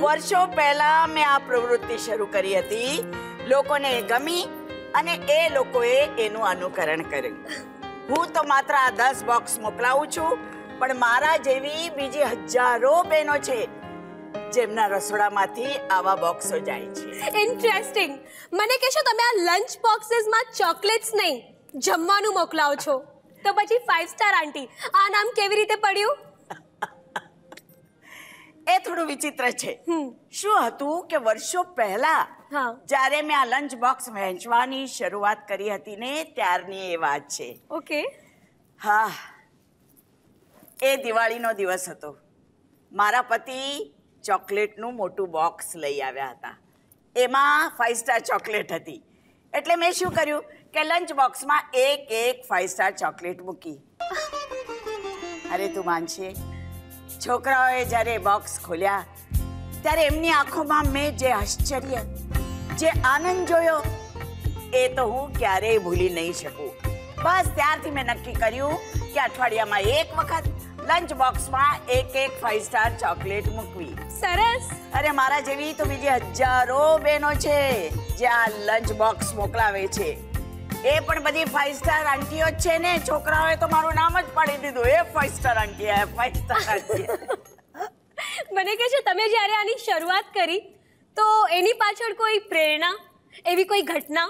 વર્ષો પહેલા મેં આ પ્રવૃત્તિ શરૂ કરી હતી લોકોને ગમી અને એ લોકોએ એનું અનુકરણ કર્યું. હું તો માત્ર આ દસ બોક્સ મોકલાવું છું પણ મારા જેવી બીજી હજારો બહેનો છે જેમના રસોડામાંથી આવા બોક્સો જાય છે. ઇન્ટરેસ્ટિંગ મને કહેશો તમે આ લંચ બોક્સીસમાં ચોકલેટ્સ નહીં જમવાનું મોકલાવો છો. તો પછી ફાઇવ સ્ટાર આંટી આ નામ કેવી રીતે પડ્યું? એ થોડું વિચિત્ર છે. શું હતું કે વર્ષો પહેલા. જ્યારે મેં આ લંચ બોક્સ વહેંચવાની શરૂઆત કરી હતી ને ત્યારની એ વાત છે. ઓકે. હા. એ દિવાળીનો દિવસ હતો. મારા પતિ ચોકલેટનું મોટું બોક્સ લઈ આવ્યા હતા. એમાં ફાઇવ સ્ટાર ચોકલેટ હતી. એટલે મેં શું કર્યું કે લંચ બોક્સમાં એક એક ફાઇવ સ્ટાર ચોકલેટ મૂકી. અરે તું માનશે. છોકરાઓએ જ્યારે બોક્સ ખોલ્યા ત્યારે એમની આંખોમાં મેં જે આશ્ચર્ય જે આનંદ જોયો એ તો હું ક્યારેય ભૂલી નહીં શકું. બસ ત્યારથી મેં નક્કી કર્યું કે અઠવાડિયામાં એક વખત લંચ બોક્સમાં એક એક ફાઇવ સ્ટાર ચોકલેટ મૂકવી. સરસ. અરે મારા જેવી તો બીજી હજારો બહેનો છે જે આ લંચ બોક્સ મોકલાવે છે. એ પણ બધી ફાઇવ સ્ટાર આંટીઓ જ છે ને છોકરાઓએ તો મારું નામ જ પાડી દીધું. એ ફાઇવ સ્ટાર આંટી એ ફાઇવ સ્ટાર આંટી. મને કહે છે તમે જ્યારે આની શરૂઆત કરી તો એની પાછળ કોઈ પ્રેરણા? એવી કોઈ ઘટના?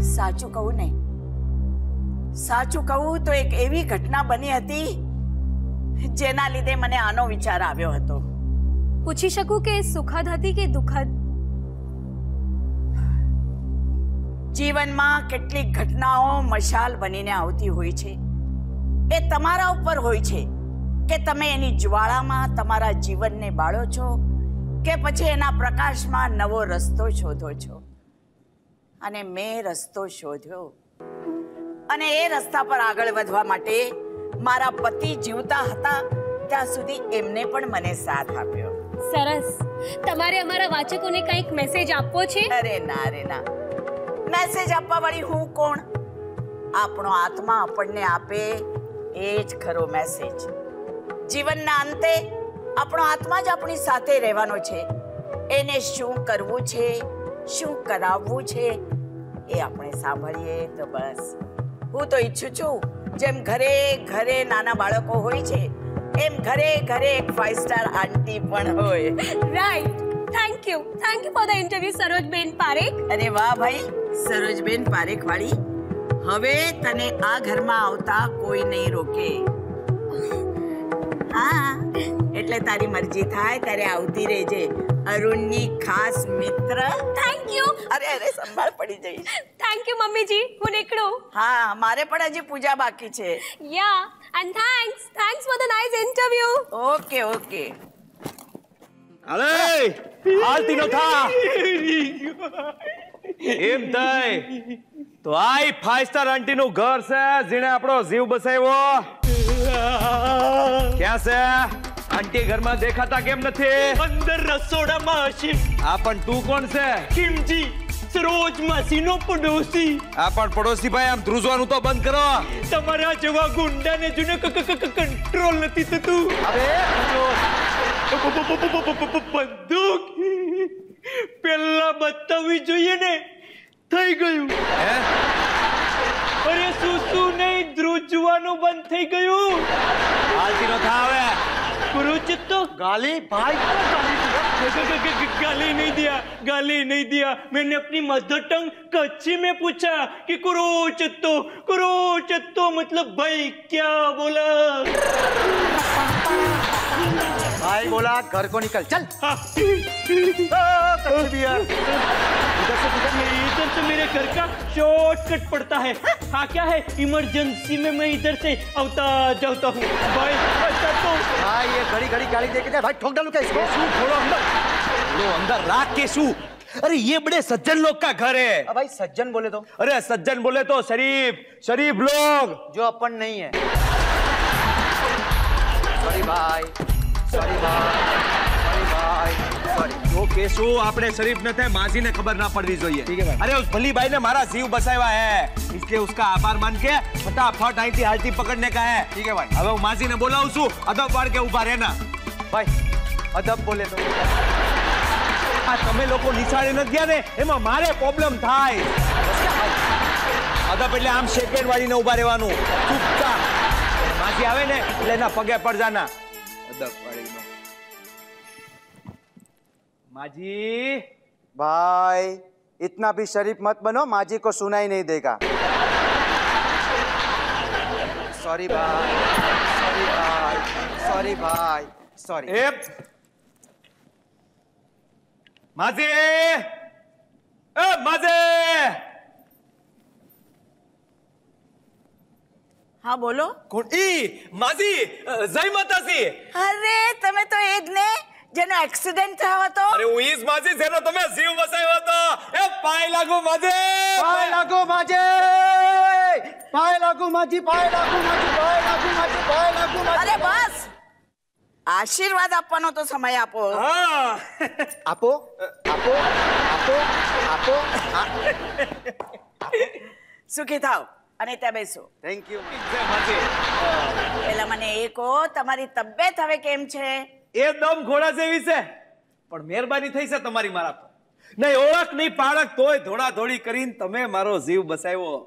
સાચું કહું ને સાચું કહું તો એક એવી ઘટના બની હતી જેના લીધે મને આનો વિચાર આવ્યો હતો. પૂછી શકું કે સુખદ હતી કે દુઃખદ? જીવનમાં કેટલીક ઘટનાઓ મશાલ બનીને આવતી હોય છે. એ તમારા ઉપર હોય છે કે તમે એની જ્વાળામાં તમારા જીવનને બાળો છો? કે પછી એના પ્રકાશમાં નવો રસ્તો શોધો છો? અને મેં રસ્તો શોધ્યો. અને એ રસ્તા પર આગળ વધવા માટે મારા પતિ જીવતા હતા ત્યાં સુધી એમને પણ મને સાથ આપ્યો. સરસ. તમારે અમારા વાચકોને કંઈક મેસેજ આપવો છે? અરે ના રે ના. મેસેજ આપવા વાળી હું કોણ? આપણો આત્મા આપણને આપે એ જ ખરો મેસેજ જીવનના અંતે આપણો આત્મા જ આપણી સાથે રહેવાનો છે. એને શું કરવું છે? શું કરાવવું છે? એ આપણે સાંભળીએ તો બસ. હું તો ઈચ્છું છું જેમ ઘરે ઘરે નાના બાળકો હોય છે એમ ઘરે ઘરે એક ફાઇવ સ્ટાર આંટી પણ હોય. Right thank you thank you for the interview Sarojben Parekh અરે વાહ ભાઈ સરોજબેન પારેખવાળી હવે તને આ ઘરમાં આવતા કોઈ નહીં રોકે. હા. એટલે તારી મરજી થાય ત્યારે આવતી રહેજે. અરુણની ખાસ મિત્ર. થેન્ક યુ અરે અરે સંભાળ પડી જઈ થેન્ક યુ મમ્મીજી. હું નીકળું. હા મારે પણ હજી પૂજા બાકી છે. Yeah and thanks thanks for the nice interview okay okay અરે હાલતી નો થા એમ થાય. તો આઈ ફાઈવ સ્ટાર આંટી નું ઘર છે જેને આપણો જીવ બસાવ્યો. ક્યાં છે? આંટી ઘરમાં દેખાતા કેમ નથી? અંદર રસોડામાં હશે આ પણ તું કોણ છે? કિમજી સરોજ માસીનો પડોશી. આ પણ પડોશી ભાઈ આમ ધ્રુજવાનું તો બંધ કરો. તમારા જેવા ગુંડાને જોને કંટ્રોલ નથી થતું. બંદૂક. પેલા બતાવવી જોઈએ ને. થઈ ગયું. હે? અરે શું શું નહીં ધ્રુજવાનું બંધ થઈ ગયું હાલતી નો થા હવે कुरुचित गाली भाई गाली नहीं दिया गाली नहीं दिया मैंने अपनी मदर टंग कच्ची में पूछा कि कुरुचित कुरुचित मतलब भाई क्या बोला भाई बोला घर को निकल चल इधर से मेरे घर का शॉर्टकट पड़ता है हाँ क्या है? इमरजेंसी में मैं इधर से अवता जाता हूँ। भाई अच्छा तो हाँ। ये घड़ी घड़ी गाड़ी देके जाए भाई ठोक डालू क्या इसको? छोड़ो अंदर। लो अंदर राख केसू। अरे ये बड़े सज्जन लोग का घर है। भाई सज्जन बोले तो? अरे सज्जन बोले तो शरीफ शरीफ लोग। जो अपन नहीं है। सॉरी भाई सॉरी भाई सॉरी જો કેસુ આપણે શરીફ ન થાય માસીને ખબર ના પડવી જોઈએ ठीक है भाई। અરે उस भली भाई ने हमारा जीव बचाया है इसलिए उसका आभार मान के फटाफट અહીંથી હાલતી પકડને का है ठीक है भाई હવે હું માસીને બોલાવું છું અદબ પાડ કે ઉભા રહેના भाई अदब बोले तो આ તમે લોકો નિશાળે નથી ગયા ને એમાં મારે પ્રોબ્લેમ થાય અદબ એટલે આમ સેકન્ડ વાળીને ઉભા રહેવાનું ચૂપચાપ માસી આવે ને એટલે એના પગે પડજાના માજી भाई इतना भी शरीफ मत बनो माजी को सुनाई नहीं देगा सॉरी भाई सॉरी भाई सॉरी भाई सॉरी એ માજી એ માજી હા બોલો કોણ ઈ માજી જય માતાજી અરે તમે તો એ જ ને જેનો એક્સિડન્ટ થયો હતો? અરે હું ઈસ માજી જેનો તમે જીવ બસાવ્યો હતો. એ પાય લાગુ માજે. પાય લાગુ માજે. પાય લાગુ માજી પાય લાગુ માજી પાય લાગુ માજી પાય લાગુ માજી. અરે બસ. આશીર્વાદ આપવાનો તો સમય આપો. આપો આપો આપો આપો સુખી થાવ અને ત્યાં બેસો. થેન્ક યુ પેલા મને એ કહો તમારી તબિયત હવે કેમ છે? એકદમ ઘોડા જેવી છે. પણ મહેરબાની થઈ છે તમારી મારા પર. નહીં ઓળખ નહીં પાળક તોય ધોળા ધોળી કરીને તમે મારો જીવ બસાવ્યો.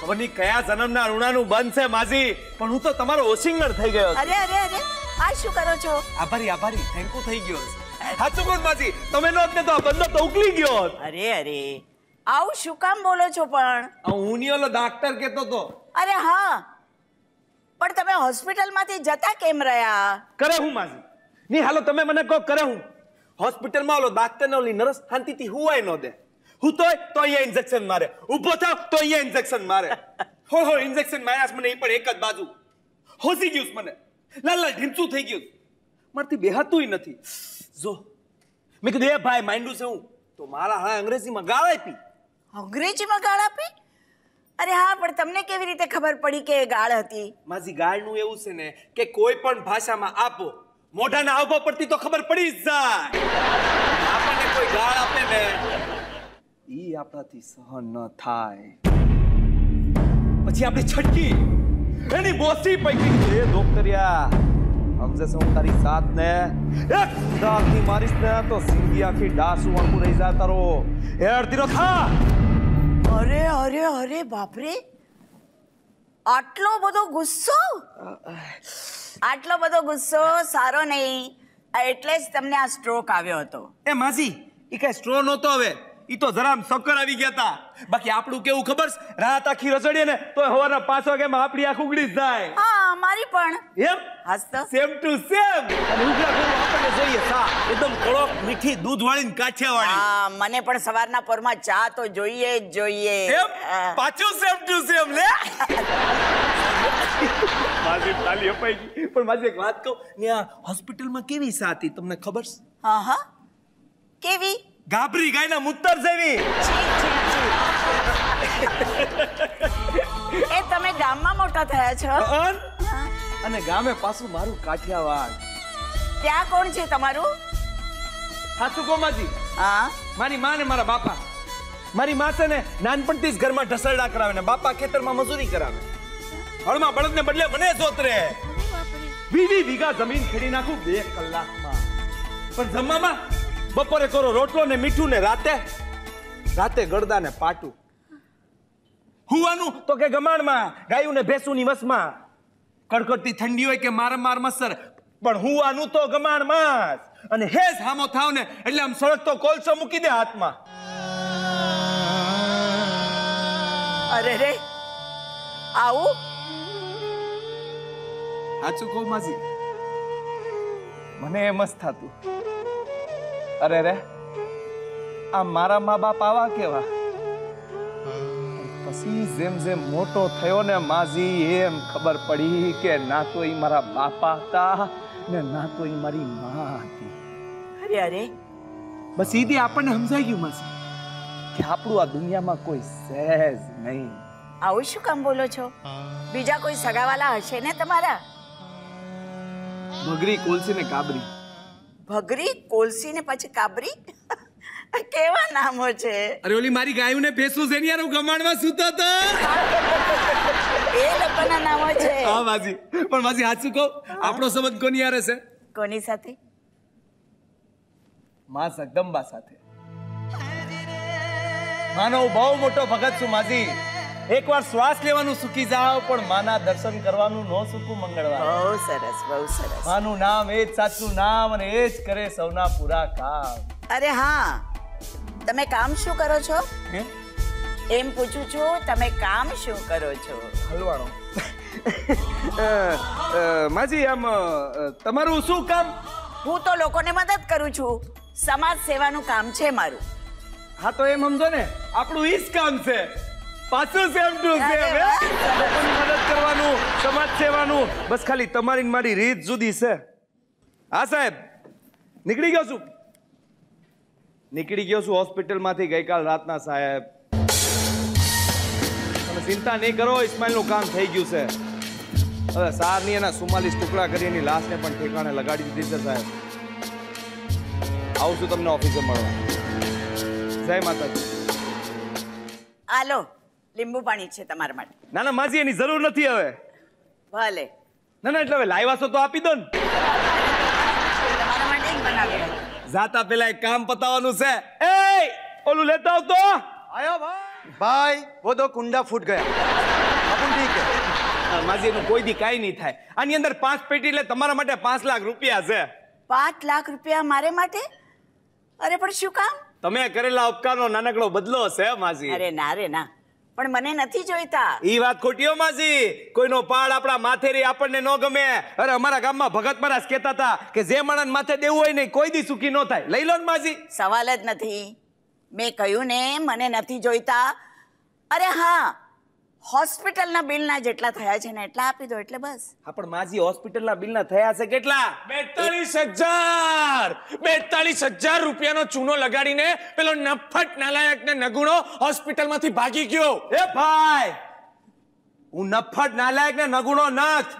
ખબર નહીં કયા જન્મના ઋણાનું બંધ છે માજી? પણ હું તો તમારો ઓસિંગર થઈ ગયો અરે અરે અરે આ શું કરો છો? આભારી આભારી થેન્ક યુ થઈ ગયો સાચું કહું માજી તમે નો ને તો આ બંધો તો ઉકલી ગયો અરે અરે આવું શું કામ બોલો છો પણ? હું ની ઓલો ડાક્ટર કેતો તો. અરે હા પણ તમે હોસ્પિટલમાંથી જતા કેમ રહ્યા? કરે હું માજી. નહીં હાલો તમે મને કહો કરે હું. હોસ્પિટલમાં ઓલો ડાક્ટર ને ઓલી નર્સ શાંતિથી હુવાય ન દે. હું તોય તો અહીંયા ઇન્જેક્શન મારે. ઊભો થાવ તો અહીંયા ઇન્જેક્શન મારે. હો હો ઇન્જેક્શન માર્યા છે મને એ પણ એક જ બાજુ. હોસી ગયું મને. લાલ લાલ ઢીમચું થઈ ગયું મારથી બેહાતુંય નથી. જો મેં કીધું એ ભાઈ માંડ્યું છે હું. તો મારા હા અંગ્રેજીમાં ગાળ આપી. અંગ્રેજીમાં ગાળ આપી? અરે હા, પણ તમને કેવી રીતે ખબર પડી કે ગાળ હતી? માજી ગાળનું એવું છે ને કે કોઈ પણ ભાષામાં આપો, મોઢાના હાવભાવ પરથી તો ખબર પડી જ જાય. આપણને કોઈ ગાળ આપે ને. ઈ આપણાથી સહન ન થાય. પછી આપણી છટકી. એની બોસી પૈકી. એ ડોક્ટરિયા સમજે છે હું તારી સાથ ને એક દાગની મારીશ ને તો સિંગી આખી ડાસુ વાંકું રહી જાય તારો. એ અડતીનો ખા અરે અરે અરે, બાપરે. આટલો બધો ગુસ્સો? આટલો બધો ગુસ્સો સારો નહીં. એટલે જ તમને આ સ્ટ્રોક આવ્યો હતો. એ માસી એ કઈ સ્ટ્રો નહોતો હવે. ઈ તો જરામ સક્કર આવી ગયા હતા બાકી આપણું કેવું ખબર છે? રાત આખી રસડીએ ને તો હવારના પાંચ વાગ્યામાં આપણી આંખ ઉગડી જાય. હા મારી પણ. એમ? હસતો સેમ ટુ સેમ અને ઉગડા ગોળું આપણને જોઈએ સા એકદમ કડક મીઠી દૂધ વાળી ને કાઠિયાવાળી હા મને પણ સવારના પરમાં ચા તો જોઈએ જ જોઈએ. એમ. પાછું સેમ ટુ સેમ લે માજી તાલી અપાઈ ગઈ. પણ માજી એક વાત કહું ત્યાં હોસ્પિટલમાં કેવી સા હતી તમને ખબર છે? હા હા. કેવી? ગાભરી ગાયના મૂતર જેવી. એ તમે ગામમાં મોટા થયા છો? અને? ગામે પાછું મારું કાઠિયાવાડ. ત્યાં કોણ છે તમારું? સાસુ કોમાજી હા. મારી માં ને મારા બાપા. મારી માં છે ને નાનપણથી જ ઘરમાં ઢસરડા કરાવે ને બાપા ખેતરમાં મજૂરી કરાવે. હળમાં બળદને બદલે મને જોતરે વીવી વીઘા જમીન ખેડી નાખું બે કલાકમાં. પણ જમવામાં બપોરે કરો રોટલો ને મીઠું ને રાતે. રાતે ગળદા ને પાટું. હુવાનું? તો કે ગમાણમાં ગાયું ને ભેસું ની વસમાં. કડકડતી ઠંડી હોય કે માર માર મસર પણ હુવાનું તો ગમાણમાં. અને હે હામો થાવ ને એટલે આમ સળગતો કોલસો મૂકી દે હાથમાં. અરે રે આવું? સાચું કહું માજી. મને એમ જ થતું. અરે રે આ મારા મા બાપ આવા કેવા? પછી જેમ જેમ મોટો થયો ને માજી એમ ખબર પડી કે ના તો એ મારા બાપા હતા ને ના તો એ મારી મા હતી અરે અરે. બસ ઈથી આપણને સમજાઈ ગયું માસી કે આપણું આ દુનિયામાં કોઈ સહેજ નહીં. આવું શું કામ બોલો છો? બીજા કોઈ સગાવાલા હશે ને તમારા? ભગરી કોલસી ને કાબરી ભગરી કોલસી ને પછી કાબરી? કેવા નામો છે? અરે ઓલી મારી ગાયું ને ભેસું છે યાર હું ગમાણમાં સૂતો તો. એ લોકોના નામો છે. હા માસી પણ માસી હાચું કહો આપણો સંબંધ કોની યારે છે? કોની સાથે? માં જગદંબા સાથે. માનો બહુ મોટો ભગત છું માજી. એકવાર શ્વાસ લેવાનું સુખી જાવ પણ માના દર્શન કરવાનું નો સુખું મંગળવાર. બહુ સરસ બહુ સરસ. માનું નામ એ જ સાચું નામ અને એ જ કરે સૌના પૂરા કામ. અરે હા તમે કામ શું કરો છો? એમ પૂછું છું તમે કામ શું કરો છો? હલવાણો. માજી આમ તમારું શું કામ? હું તો લોકોને મદદ કરું છું. સમાજ સેવાનું કામ છે મારું. હા તો એમ સમજો ને આપણું ઈ જ કામ છે. પાછું સેમ ટુ સેમ મદદ કરવાનું સમાજ સેવાનું બસ ખાલી તમારી મારી રીત જુદી છે. હા સાહેબ. નીકળી ગયો છું. નીકળી ગયો છું હોસ્પિટલમાંથી ગઈકાલ રાતના સાહેબ. તમે ચિંતા નહીં કરો ઇસ્માઇલનું કામ થઈ ગયું છે. હવે સારની એના સુમાલીસ ટુકડા કરી એની લાશને પણ ઠેકાણે લગાડી દીધી છે સાહેબ. આવું છું તમને ઓફિસે મળવા. જય માતાજી. આલો લીંબુ પાણી છે તમારા માટે. ના ના માસી એની જરૂર નથી હવે. ભલે. ના ના એટલે હવે લાવ્યા તો આપી દો ને. તમારા જાતા પેલા એક કામ પતાવવાનું છે. એ ઓલું લેતા આવતો? આયો ભાઈ. ભાઈ વો દો કુંડા ફૂટ ગયા. અપન ઠીક હે માસી એનું કોઈ દી કાઈ નહીં થાય. આની અંદર પાંચ પેટી એટલે તમારા માટે પાંચ લાખ રૂપિયા છે. પાંચ લાખ રૂપિયા મારે માટે? અરે પણ શું કામ? તમે કરેલા ઉપકારનો નાનકડો બદલો છે માસી. અરે ના રે ના. પણ મને નથી જોઈતા. ઈ વાત ખોટીઓ માસી. કોઈનો પાડ આપણા માથેરી આપણને ન ગમે. અરે અમારા ગામમાં ભગત મહારાજ કહેતા હતા કે જે માણસ માથે દેવું હોય ને કોઈ દી સુખી ન થાય. લઈ લો ને માસી. સવાલ જ નથી. મેં કહ્યું ને મને નથી જોઈતા. અરે હા હોસ્પિટલના બિલના જેટલા થયા છે ને એટલા આપી દો એટલે બસ. હા પણ માજી હોસ્પિટલના બિલના થયા છે કેટલા? બેતાલીસ હજાર. બેતાલીસ હજાર રૂપિયાનો ચૂનો લગાડીને પેલો નફટ નાલાયક ને નગુણો હોસ્પિટલમાંથી ભાગી ગયો. એ ભાઈ હું નફટ નાલાયક ને નગુણો નથ.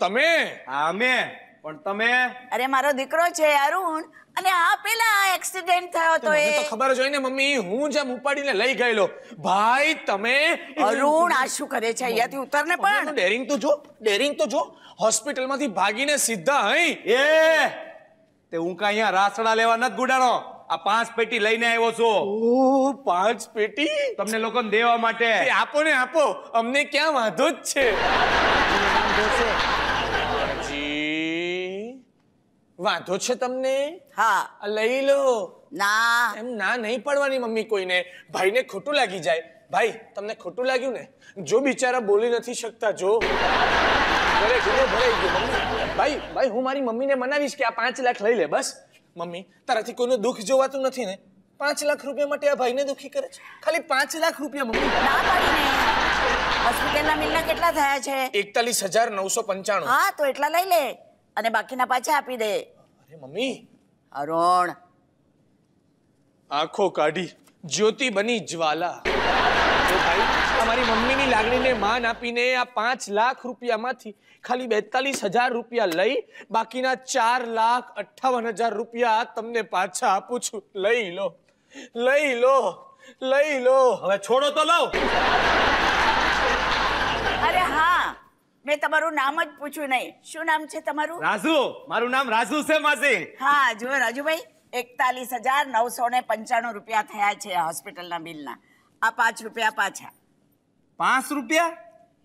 તમે? હા મેં પણ તમે? અરે મારો દીકરો છે અરુણ અને આ પેલા એક્સિડન્ટ થયો તો એ તો ખબર જ હોય ને મમ્મી હું જેમ ઉપાડીને લઈ ગયેલો. ભાઈ તમે અરુણ આ શું કરે છે? અહીંયાથી ઉતરને પણ. ડેરિંગ તો જો ડેરિંગ તો જો. હોસ્પિટલમાંથી ભાગીને સીધા અહીં. એ તે હું કાંઈ અહીંયા રાસડા લેવા નથી ગુડાણો. આ પાંચ પેટી લઈને આવ્યો છો. ઓ પાંચ પેટી? તમને લોકોને દેવા માટે. આપો ને આપો. અમને ક્યાં વાંધો જ છે. વાંધો છે તમને? હા. લઈ લો. ના. એમ ના નહીં પડવાની મમ્મી કોઈને. ભાઈને ખોટું લાગી જાય. ભાઈ તમને ખોટું લાગ્યું ને? જો બિચારા બોલી નથી શકતા જો. ઘરે ગુનો ભરાઈ ગયો મમ્મી. ભાઈ ભાઈ હું મારી મમ્મીને મનાવીશ કે આ પાંચ લાખ લઈ લે બસ. મમ્મી તારાથી કોઈનું દુઃખ જોવાતું નથી ને? પાંચ લાખ રૂપિયા માટે આ ભાઈને દુઃખી કરે છે? ખાલી પાંચ લાખ રૂપિયા મમ્મી. ના પાડીને. હોસ્પિટલના બિલના કેટલા થયા છે? એકતાલીસ હજાર નવસો પંચાણું. હા તો એટલા લઈ લે. અને બાકીના પાછા આપી દે. અરે મમ્મી. અરુણ. આંખો કાઢી. જ્યોતિ બની જ્વાલા. જો ભાઈ અમારી મમ્મીની લાગણીને માન આપીને આ પાંચ લાખ રૂપિયામાંથી ખાલી બેતાલીસ હજાર રૂપિયા લઈ બાકીના ચાર લાખ અઠ્ઠાવન હજાર રૂપિયા તમને પાછા આપું છું. લઈ લો. લઈ લો. લઈ લો. હવે છોડો તો લો અરે હા મેં તમારું નામ જ પૂછ્યું નહીં. શું નામ છે તમારું? રાજુ. મારું નામ રાજુ છે માસી હા જુઓ રાજુભાઈ એકતાલીસ હજાર નવસો ને પંચાણું રૂપિયા થયા છે હોસ્પિટલના બિલના. આ પાંચ રૂપિયા પાછા. પાંચ રૂપિયા?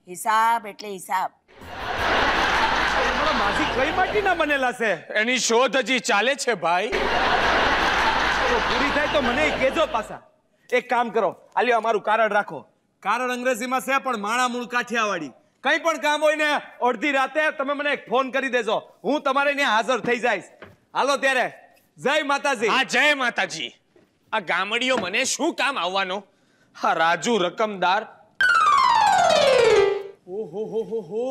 હિસાબ એટલે હિસાબ. માસી કઈ માટીના બનેલા છે? એની શોધ હજી ચાલે છે ભાઈ. તો પૂરી થાય તો મને કેજો પાછા. એક કામ કરો આલ્યો અમારું કારણ રાખો. કારણ અંગ્રેજીમાં છે પણ માણા મૂળ કાઠિયાવાડી. કઈ પણ કામ હોય ને અડધી રાતે તમે મને એક ફોન કરી દેજો. હું તમારે ત્યાં હાજર થઈ જઈશ. હાલો ત્યારે. જય માતાજી. હા જય માતાજી. આ ગામડીઓ મને શું કામ આવવાનો? હા રાજુ રકમદાર. ઓહો હો હો હો.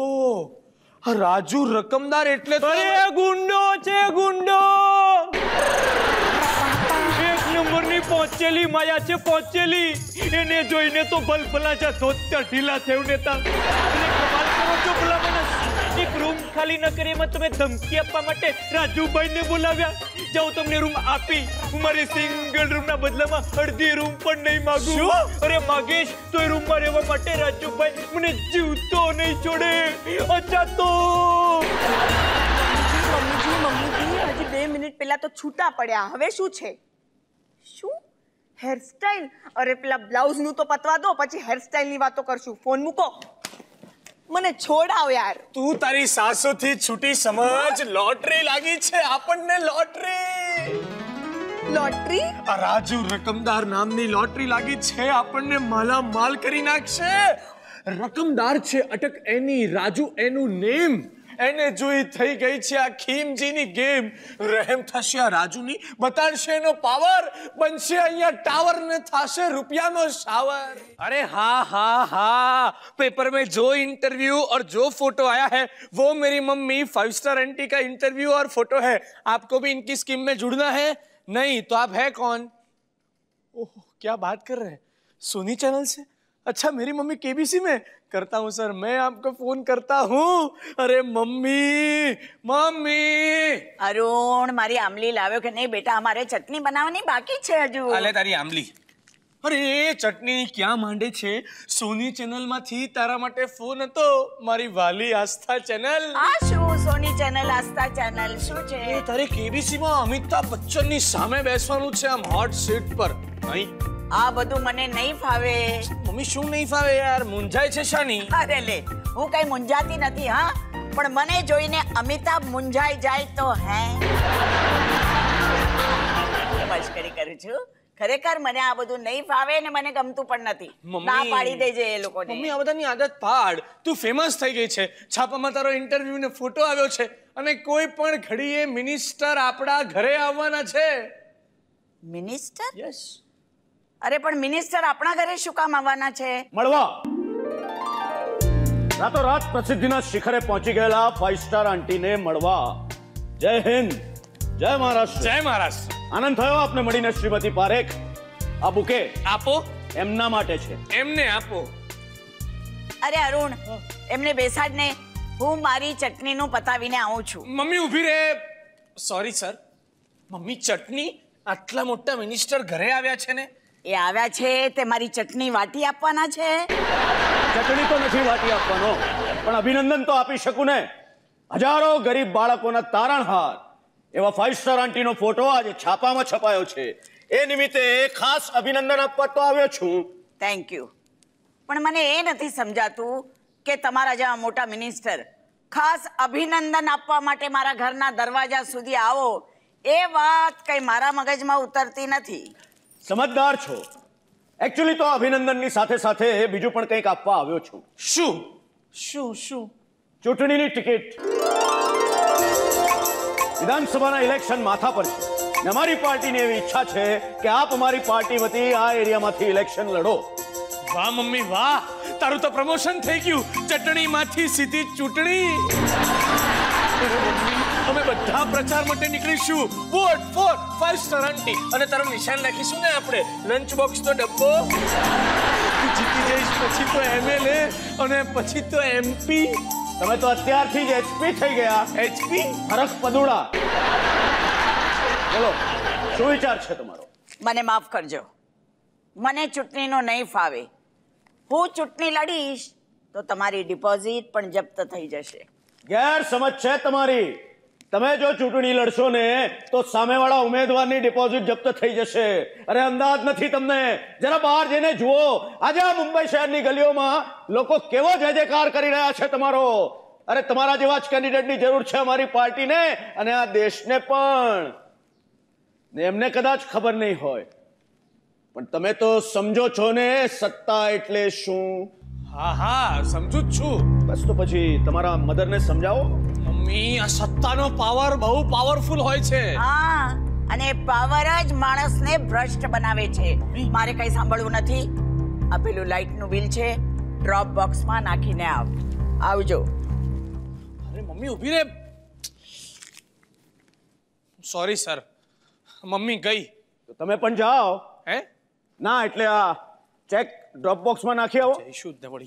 આ રાજુ રકમદાર એટલે અરે ગુંડો છે ગુંડો. નંબરની પહોંચેલી માયા છે પહોંચેલી. એને જોઈને તો ભલભલા ધોતર ઢીલા થયું ને માણસ એક રૂમ ખાલી ન કરી એમાં તમે ધમકી આપવા માટે રાજુભાઈને બોલાવ્યા. જાઓ તમને રૂમ આપી. હું મારી સિંગલ રૂમના બદલામાં અડધી રૂમ પણ નહીં માંગુ. અરે માગીશ તો એ રૂમમાં રહેવા માટે રાજુભાઈ મને જીવતો નહીં છોડે. અચ્છા તો મમ્મીજી મમ્મીજી હજી બે મિનિટ મિનિટ પહેલા તો છૂટા પડ્યા. હવે શું છે? શું? હેરસ્ટાઈલ અરે પેલા બ્લાઉઝનું તો પતવા દો પછી હેરસ્ટાઈલની વાતો કરશું. ફોન મૂકો. મને છોડાવ યાર. તું તારી સાસુથી છૂટી સમજ લોટરી લાગી છે આપણને લોટરી. લોટરી? આ રાજુ રકમદાર નામની લોટરી લાગી છે આપણને માલા માલ કરી નાખશે. રકમદાર છે અટક એની રાજુ એનું નેમ. એને જોઈ થઈ ગઈ છે આ ખીમજીની ગેમ રહેમ થશે આ રાજુની બતાડશે એનો પાવર બનશે અહીંયા ટાવર ને થશે રૂપિયાનો શાવર अरे हाँ हाँ हाँ पेपर में जो इंटरव्यू और जो फोटो आया है वो मेरी मम्मी फाइव स्टार आंटी का इंटरव्यू और फोटो है आपको भी इनकी स्कीम में जुड़ना है नहीं तो आप है कौन ओह क्या बात कर रहे हैं सोनी चैनल से अच्छा मेरी मम्मी केबीसी में करता हूँ सर मैं आपको फोन करता हूँ अरे मम्मी मम्मी અરુણ મારી આમલી લાવ્યો કે નહીં બેટા અમારે ચટણી બનાવવાની બાકી છે હજુ અલે તારી આમલી અરે ચટણી ક્યાં માંડે છે? સોની ચેનલમાંથી તારા માટે ફોન હતો. મારી વાલી આસ્થા ચેનલ. આ શું? સોની ચેનલ આસ્થા ચેનલ શું છે? એ તારે કેબીસી માં અમિતાભ બચ્ચનની સામે બેસવાનું છે આમ હોટ સીટ પર. અહીં આ બધું મને નહીં ફાવે. મમ્મી શું નહીં ફાવે યાર? મૂંઝાય છે શાની. અરે લે હું કઈ મુંજાતી નથી હા? પણ મને જોઈને અમિતાભ મુંજાઈ જાય તો હે. મશ્કરી કરું છું. ખરેખર મને આ બધું નહીં ફાવે ને મને ગમતું પણ નથી. ના પાડી દેજે એ લોકોને. મમ્મી આ બધાની આદત પાડ. તું ફેમસ થઈ ગઈ છે. છાપામાં તારો ઇન્ટરવ્યુ ને ફોટો આવ્યો છે. અને કોઈ પણ ઘડીએ મિનિસ્ટર આપણા ઘરે આવવાના છે. મિનિસ્ટર યસ અરે પણ મિનિસ્ટર આપણા ઘરે શું કામ આવવાના છે? મળવા. રાતોરાત પ્રસિદ્ધિના શિખરે પહોંચી ગયેલા ફાઈવ સ્ટાર આંટીને મળવા. જય હિન્દ. જય મહારાષ્ટ્ર. જય મહારાજ આનંદ થયો આપને મળીને શ્રીમતી પારેખ? આ બુકે આપો. એમના માટે છે. એમને આપો. અરે અરુણ એમને બેસાડને હું મારી ચટણીનું પતાવીને આવું છું. મમ્મી ઊભી રહે. સોરી સર મમ્મી ચટણી આટલા મોટા મિનિસ્ટર ઘરે આવ્યા છે ને? એ આવ્યા છે તે મારી ચટણી વાટી આપવાના છે. ચટણી તો નથી વાટી આપવાનો પણ અભિનંદન તો આપી શકું ને. હજારો ગરીબ બાળકોના તારણહાર એવા ફાઈવ સ્ટાર આંટીનો ફોટો આજે છાપામાં છપાયો છે. એ નિમિત્તે ખાસ અભિનંદન આપવા તો આવ્યો છું. થેન્ક યુ પણ મને એ નથી સમજાતું કે તમારા જેવા મોટા મિનિસ્ટર ખાસ અભિનંદન આપવા માટે મારા ઘરના દરવાજા સુધી આવો. એ વાત કંઈ મારા મગજમાં ઉતરતી નથી. સમજદાર છો. એકચ્યુઅલી તો અભિનંદનની સાથે સાથે બીજું પણ કંઈક આપવા આવ્યો છું. શું? શું શું? ચૂંટણીની ટિકિટ વિધાનસભાના ઇલેક્શન માથા પર છે. અમારી પાર્ટીની એવી ઈચ્છા છે કે આપ અમારી પાર્ટી વતી આ એરિયામાંથી ઇલેક્શન લડો. વાહ, મમ્મી, વાહ. તારું તો પ્રમોશન થઈ ગયું. ચટણીમાંથી સીધી ચૂંટણી. અમે બધા પ્રચાર માટે નીકળીશું. Vote for five star aunty અને તારું નિશાન લખીશું ને આપણે. લંચ બોક્સ નો ડબ્બો. જીતી જઈશ, પછી તો એમએલએ અને પછી તો એમપી તમે તો અત્યારથી જ એચપી થઈ ગયા. એચપી હરખ પદુડા. બોલો શું વિચાર છે તમારો? મને માફ કરજો. મને ચૂંટણીનો નહીં ફાવે હું ચૂંટણી લડીશ તો તમારી ડિપોઝિટ પણ જપ્ત થઈ જશે. ગેરસમજ છે તમારી. તમે જો ચૂંટણી લડશો ને તો સામેવાળા ઉમેદવારની ડિપોઝિટ જપ્ત થઈ જશે. અરે અંદાજ નથી તમને. જરા બહાર જઈને જુઓ. આજે આ મુંબઈ શહેરની ગલીઓમાં લોકો કેવો જય જયકાર કરી રહ્યા છે તમારો. અરે તમારા જેવા જ કેન્ડિડેટની જરૂર છે અમારી પાર્ટીને અને આ દેશને પણ. ને એમને કદાચ ખબર નહીં હોય. પણ તમે તો સમજો છો ને સત્તા એટલે શું? હા હા સમજુ જ છું. બસ તો પછી તમારા મધરને સમજાવો. મમ્મી આ સત્તાનો પાવર બહુ પાવરફુલ હોય છે. હા અને પાવર જ માણસને ભ્રષ્ટ બનાવે છે. મારે કઈ સાંભળવું નથી. આ પેલું લાઇટનું બિલ છે. ડ્રોપ બોક્સમાં નાખીને આવ. આવજો. અરે મમ્મી ઊભી રે. સોરી સર મમ્મી ગઈ. તો તમે પણ જાઓ. હે? ના એટલે આ ચેક ડ્રોપ બોક્સમાં નાખી આવો.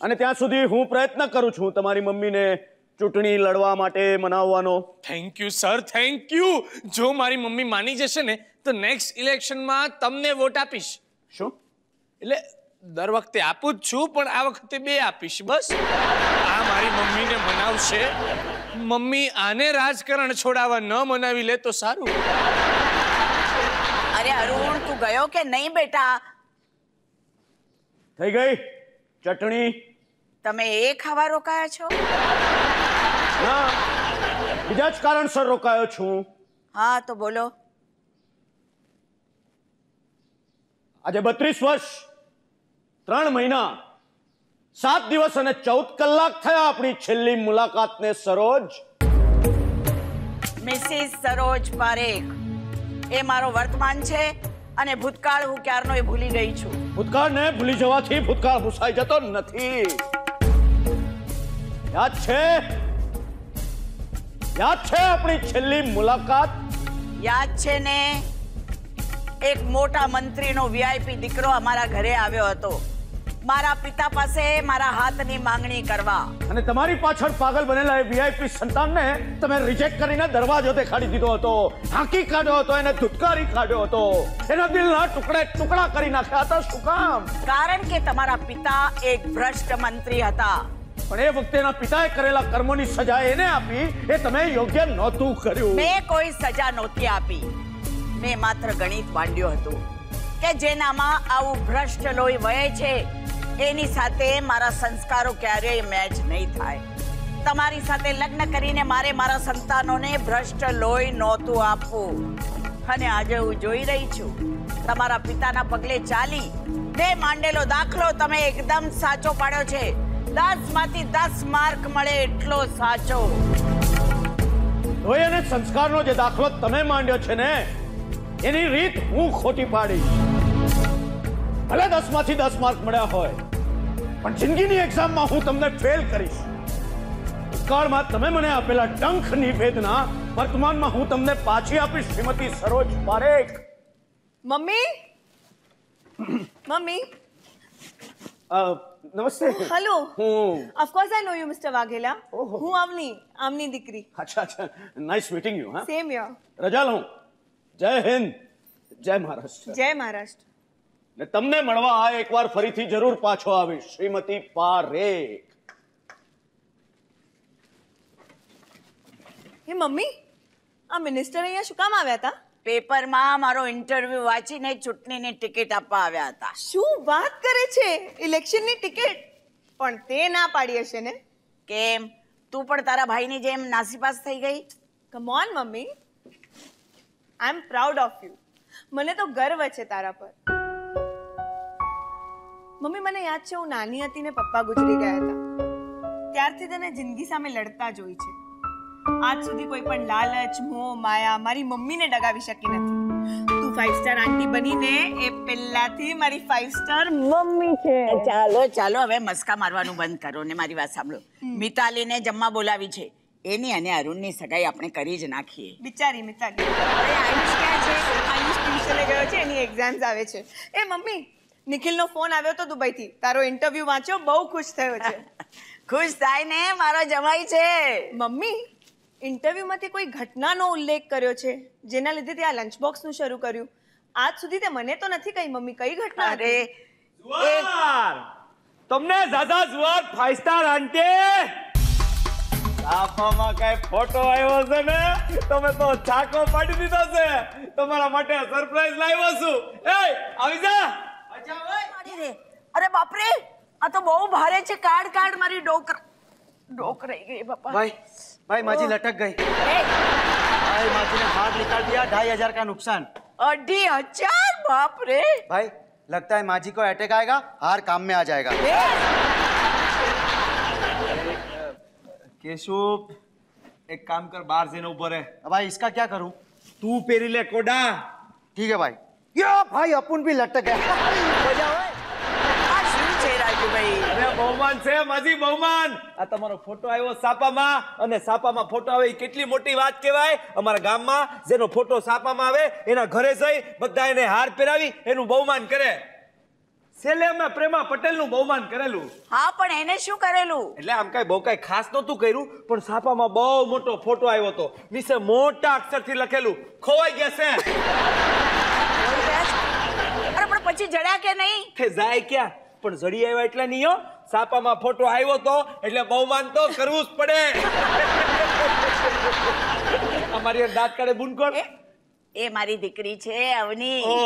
અને ત્યાં સુધી હું પ્રયત્ન કરું છું તમારી મમ્મીને ચૂંટણી લડવા માટે મનાવવાનો. Thank you sir thank you જો મારી મમ્મી માની જશે ને તો નેક્સ્ટ ઇલેક્શનમાં તમને વોટ આપીશ. શું? એટલે દર વખતે આપું જ છું પણ આ વખતે બે આપીશ બસ. આ મારી મમ્મીને મનાવશે. મમ્મી આને રાજકારણ છોડાવવા ન મનાવી લે તો સારું. અરે અરુણ તું ગયો કે નહીં બેટા? થઈ ગઈ. ચટણી. તમે એ ખાવા રોકાયા છો? ના બીજા જ કારણસર રોકાયો છું હા તો બોલો. આજે બત્રીસ વર્ષ ત્રણ મહિના સાત દિવસ અને ચૌદ કલાક થયા આપણી છેલ્લી મુલાકાતને સરોજ. મિસિસ સરોજ પારેખ એ મારો વર્તમાન છે અને ભૂતકાળ હું ક્યારનો એ ભૂલી ગઈ છું. ભૂતકાળને ભૂલી જવાથી ભૂતકાળ ભૂસાઈ જતો નથી. યાદ છે? યાદ છે આપણી છેલ્લી મુલાકાત? યાદ છે ને? એક મોટા મંત્રીનો વીઆઈપી દીકરો અમારા ઘરે આવ્યો હતો. મારા પિતા પાસે મારા હાથની માંગણી કરવા. અને તમારી પાછળ પાગલ બનેલા એ વીઆઈપી સંતાનને તમે રિજેક્ટ કરીને દરવાજો દેખાડી દીધો હતો. હાંકી કાઢ્યો હતો એને ધુતકારી કાઢ્યો હતો. એના દિલના ટુકડે ટુકડા કરી નાખ્યા હતા. શું કામ? કારણ કે તમારા પિતા એક ભ્રષ્ટ મંત્રી હતા. પણ એ વખતે એના પિતાએ કરેલા કર્મોની સજા એને આપી, એ તમે યોગ્ય નહોતું કર્યું. મેં કોઈ સજા નહોતી આપી. મેં માત્ર ગણિત માંડ્યો હતો કે જેનામાં આવું ભ્રષ્ટ લોહી વહે છે, એની સાથે મારા સંસ્કારો ક્યારેય મેચ નહીં થાય. તમારી સાથે લગ્ન કરીને મારે મારા સંતાનોને ભ્રષ્ટ લોહી નહોતું આપવું. અને આજે હું જોઈ રહી છું, તમારા પિતાના પગલે ચાલી તે માંડેલો દાખલો તમે એકદમ સાચો પાડ્યો છે. દસમાંથી દસ માર્ક મળે એટલો સાચો. લોહી અને સંસ્કારનો જે દાખલો તમે માંડ્યો છે ને એની રીત હું ખોટી પાડીશ. ભલે દસમાંથી દસ માર્ક મળ્યા હોય પણ જિંદગીની એક્ઝામમાં હું તમને ફેલ કરીશ. ભૂતકાળમાં તમે મને આપેલા ડંખની વેદના વર્તમાનમાં હું તમને પાછી આપીશ શ્રીમતી સરોજ પારેખ. મમ્મી? મમ્મી? અ, નમસ્તે. હેલો હું of course I know you mister Vaghela હું આવની આમની દીકરી. અચ્છા અચ્છા. નાઇસ મીટિંગ યુ હા? સેમ યર રજા લઉં જય હિન્દ. જય મહારાષ્ટ્ર. જય મહારાષ્ટ્ર. ને તમને મળવા આ એકવાર ફરીથી જરૂર પાછો આવીશ શ્રીમતી પારેખ. એ મમ્મી? આ મિનિસ્ટર અહીંયા શું કામ આવ્યા હતા? પેપરમાં મારો ઇન્ટરવ્યુ વાંચીને ચૂંટણીની ટિકિટ આપવા આવ્યા હતા. શું વાત કરે છે? ઇલેક્શનની ટિકિટ? પણ તે ના પાડી હશે ને? કેમ? તું પણ તારા ભાઈની જેમ નાસીપાસ થઈ ગઈ? Come on mummy. I am proud of you મને તો ગર્વ છે તારા પર. મમ્મી મને યાદ છે હું નાની હતી ને પપ્પા ગુજરી ગયા હતા. ત્યારથી તને જિંદગી સામે લડતા જોઈ છે. આજ સુધી કોઈ પણ લાલચ મોહ માયા મારી મમ્મીને ડગાવી શકી નથી. તું ફાઈવ સ્ટાર આંટી બનીને એ પહેલાથી મારી ફાઈવ સ્ટાર મમ્મી છે. ચાલો ચાલો હવે મસ્કા મારવાનું બંધ કરો ને મારી વાત સાંભળો. મિતાલીને જમવા બોલાવી છે. એની અને અરુણની સગાઈ આપણે કરી જ નાખીએ. બિચારી મિતાલી. આયુષ ક્યાં છે? આયુષ ટ્યુશને ગયો છે એની એક્ઝામ્સ આવે છે. એ મમ્મી નિખિલનો ફોન આવ્યો તો દુબઈથી. તારો ઇન્ટરવ્યુ વાંચ્યો બહુ ખુશ થયો છે. ખુશ થાય ને મારો જમાઈ છે. મમ્મી ઇન્ટરવ્યુમાંથી કોઈ ઘટનાનો ઉલ્લેખ કર્યો છે? જેના લીધે તે આ લંચ બોક્સનું શરૂ કર્યું. આજ સુધી તે મને તો નથી કહી મમ્મી કઈ ઘટના અરે હતી? જુવાર! તમને દાદા જુવાર ફાઈવ સ્ટાર આંટે! આફામાં કઈ ફોટો આવ્યો છે ને તમે તો છાકો પાડી દીધો છે. તમારા માટે સરપ્રાઈઝ લાવ્યો છું. એ આવી જા! અચ્છા ભાઈ અરે બાપરે આ તો બહુ ભારે છે. કાર્ડ કાર્ડ મારી ડોક ડોક રહી ગઈ બાપા. भाई भाई माझी लटक गई। भाई माझी ने हाथ निकाल दिया ढाई हज़ार का नुकसान। अड्डी हज़ार? बाप रे। भाई लगता है माझी को अटैक आएगा हार काम में आ जाएगा। केशव एक काम कर बाहर से ऊपर है। भाई इसका क्या करूँ? तू पेरी ले कोडा। ठीक है भाई। यो भाई अपुन भी लटक गए भाई आज चेहरा भाई। બહુમાન છે માજી બહુમાન. આ તમારો ફોટો આવ્યો સાપામાં અને સાપામાં ફોટો આવે એ કેટલી મોટી વાત કહેવાય? અમારા ગામમાં જેનો ફોટો સાપામાં આવે એના ઘરે જઈ બધા એને હાર પહેરાવી એનું બહુમાન કરે. છેલ્લે અમે પ્રેમા પટેલનું બહુમાન કરેલું. હા પણ એને શું કરેલું? એટલે આમ કઈ બહુ કઈ ખાસ નહોતું કર્યું પણ સાપામાં બહુ મોટો ફોટો આવ્યો હતો. નીચે મોટા અક્ષરથી લખેલું ખોવાઈ ગયા છે? અરે પણ પછી જડ્યા કે નહીં? તે જાય ક્યાં? પણ જડી આવ્યા એટલે નહીં સાપામાં ફોટો આવ્યો તો એટલે બહુમાન તો કરવું જ પડે. અમારી દાંત કાઢે બુનકોણ એ એ મારી દીકરી છે અવની. ઓ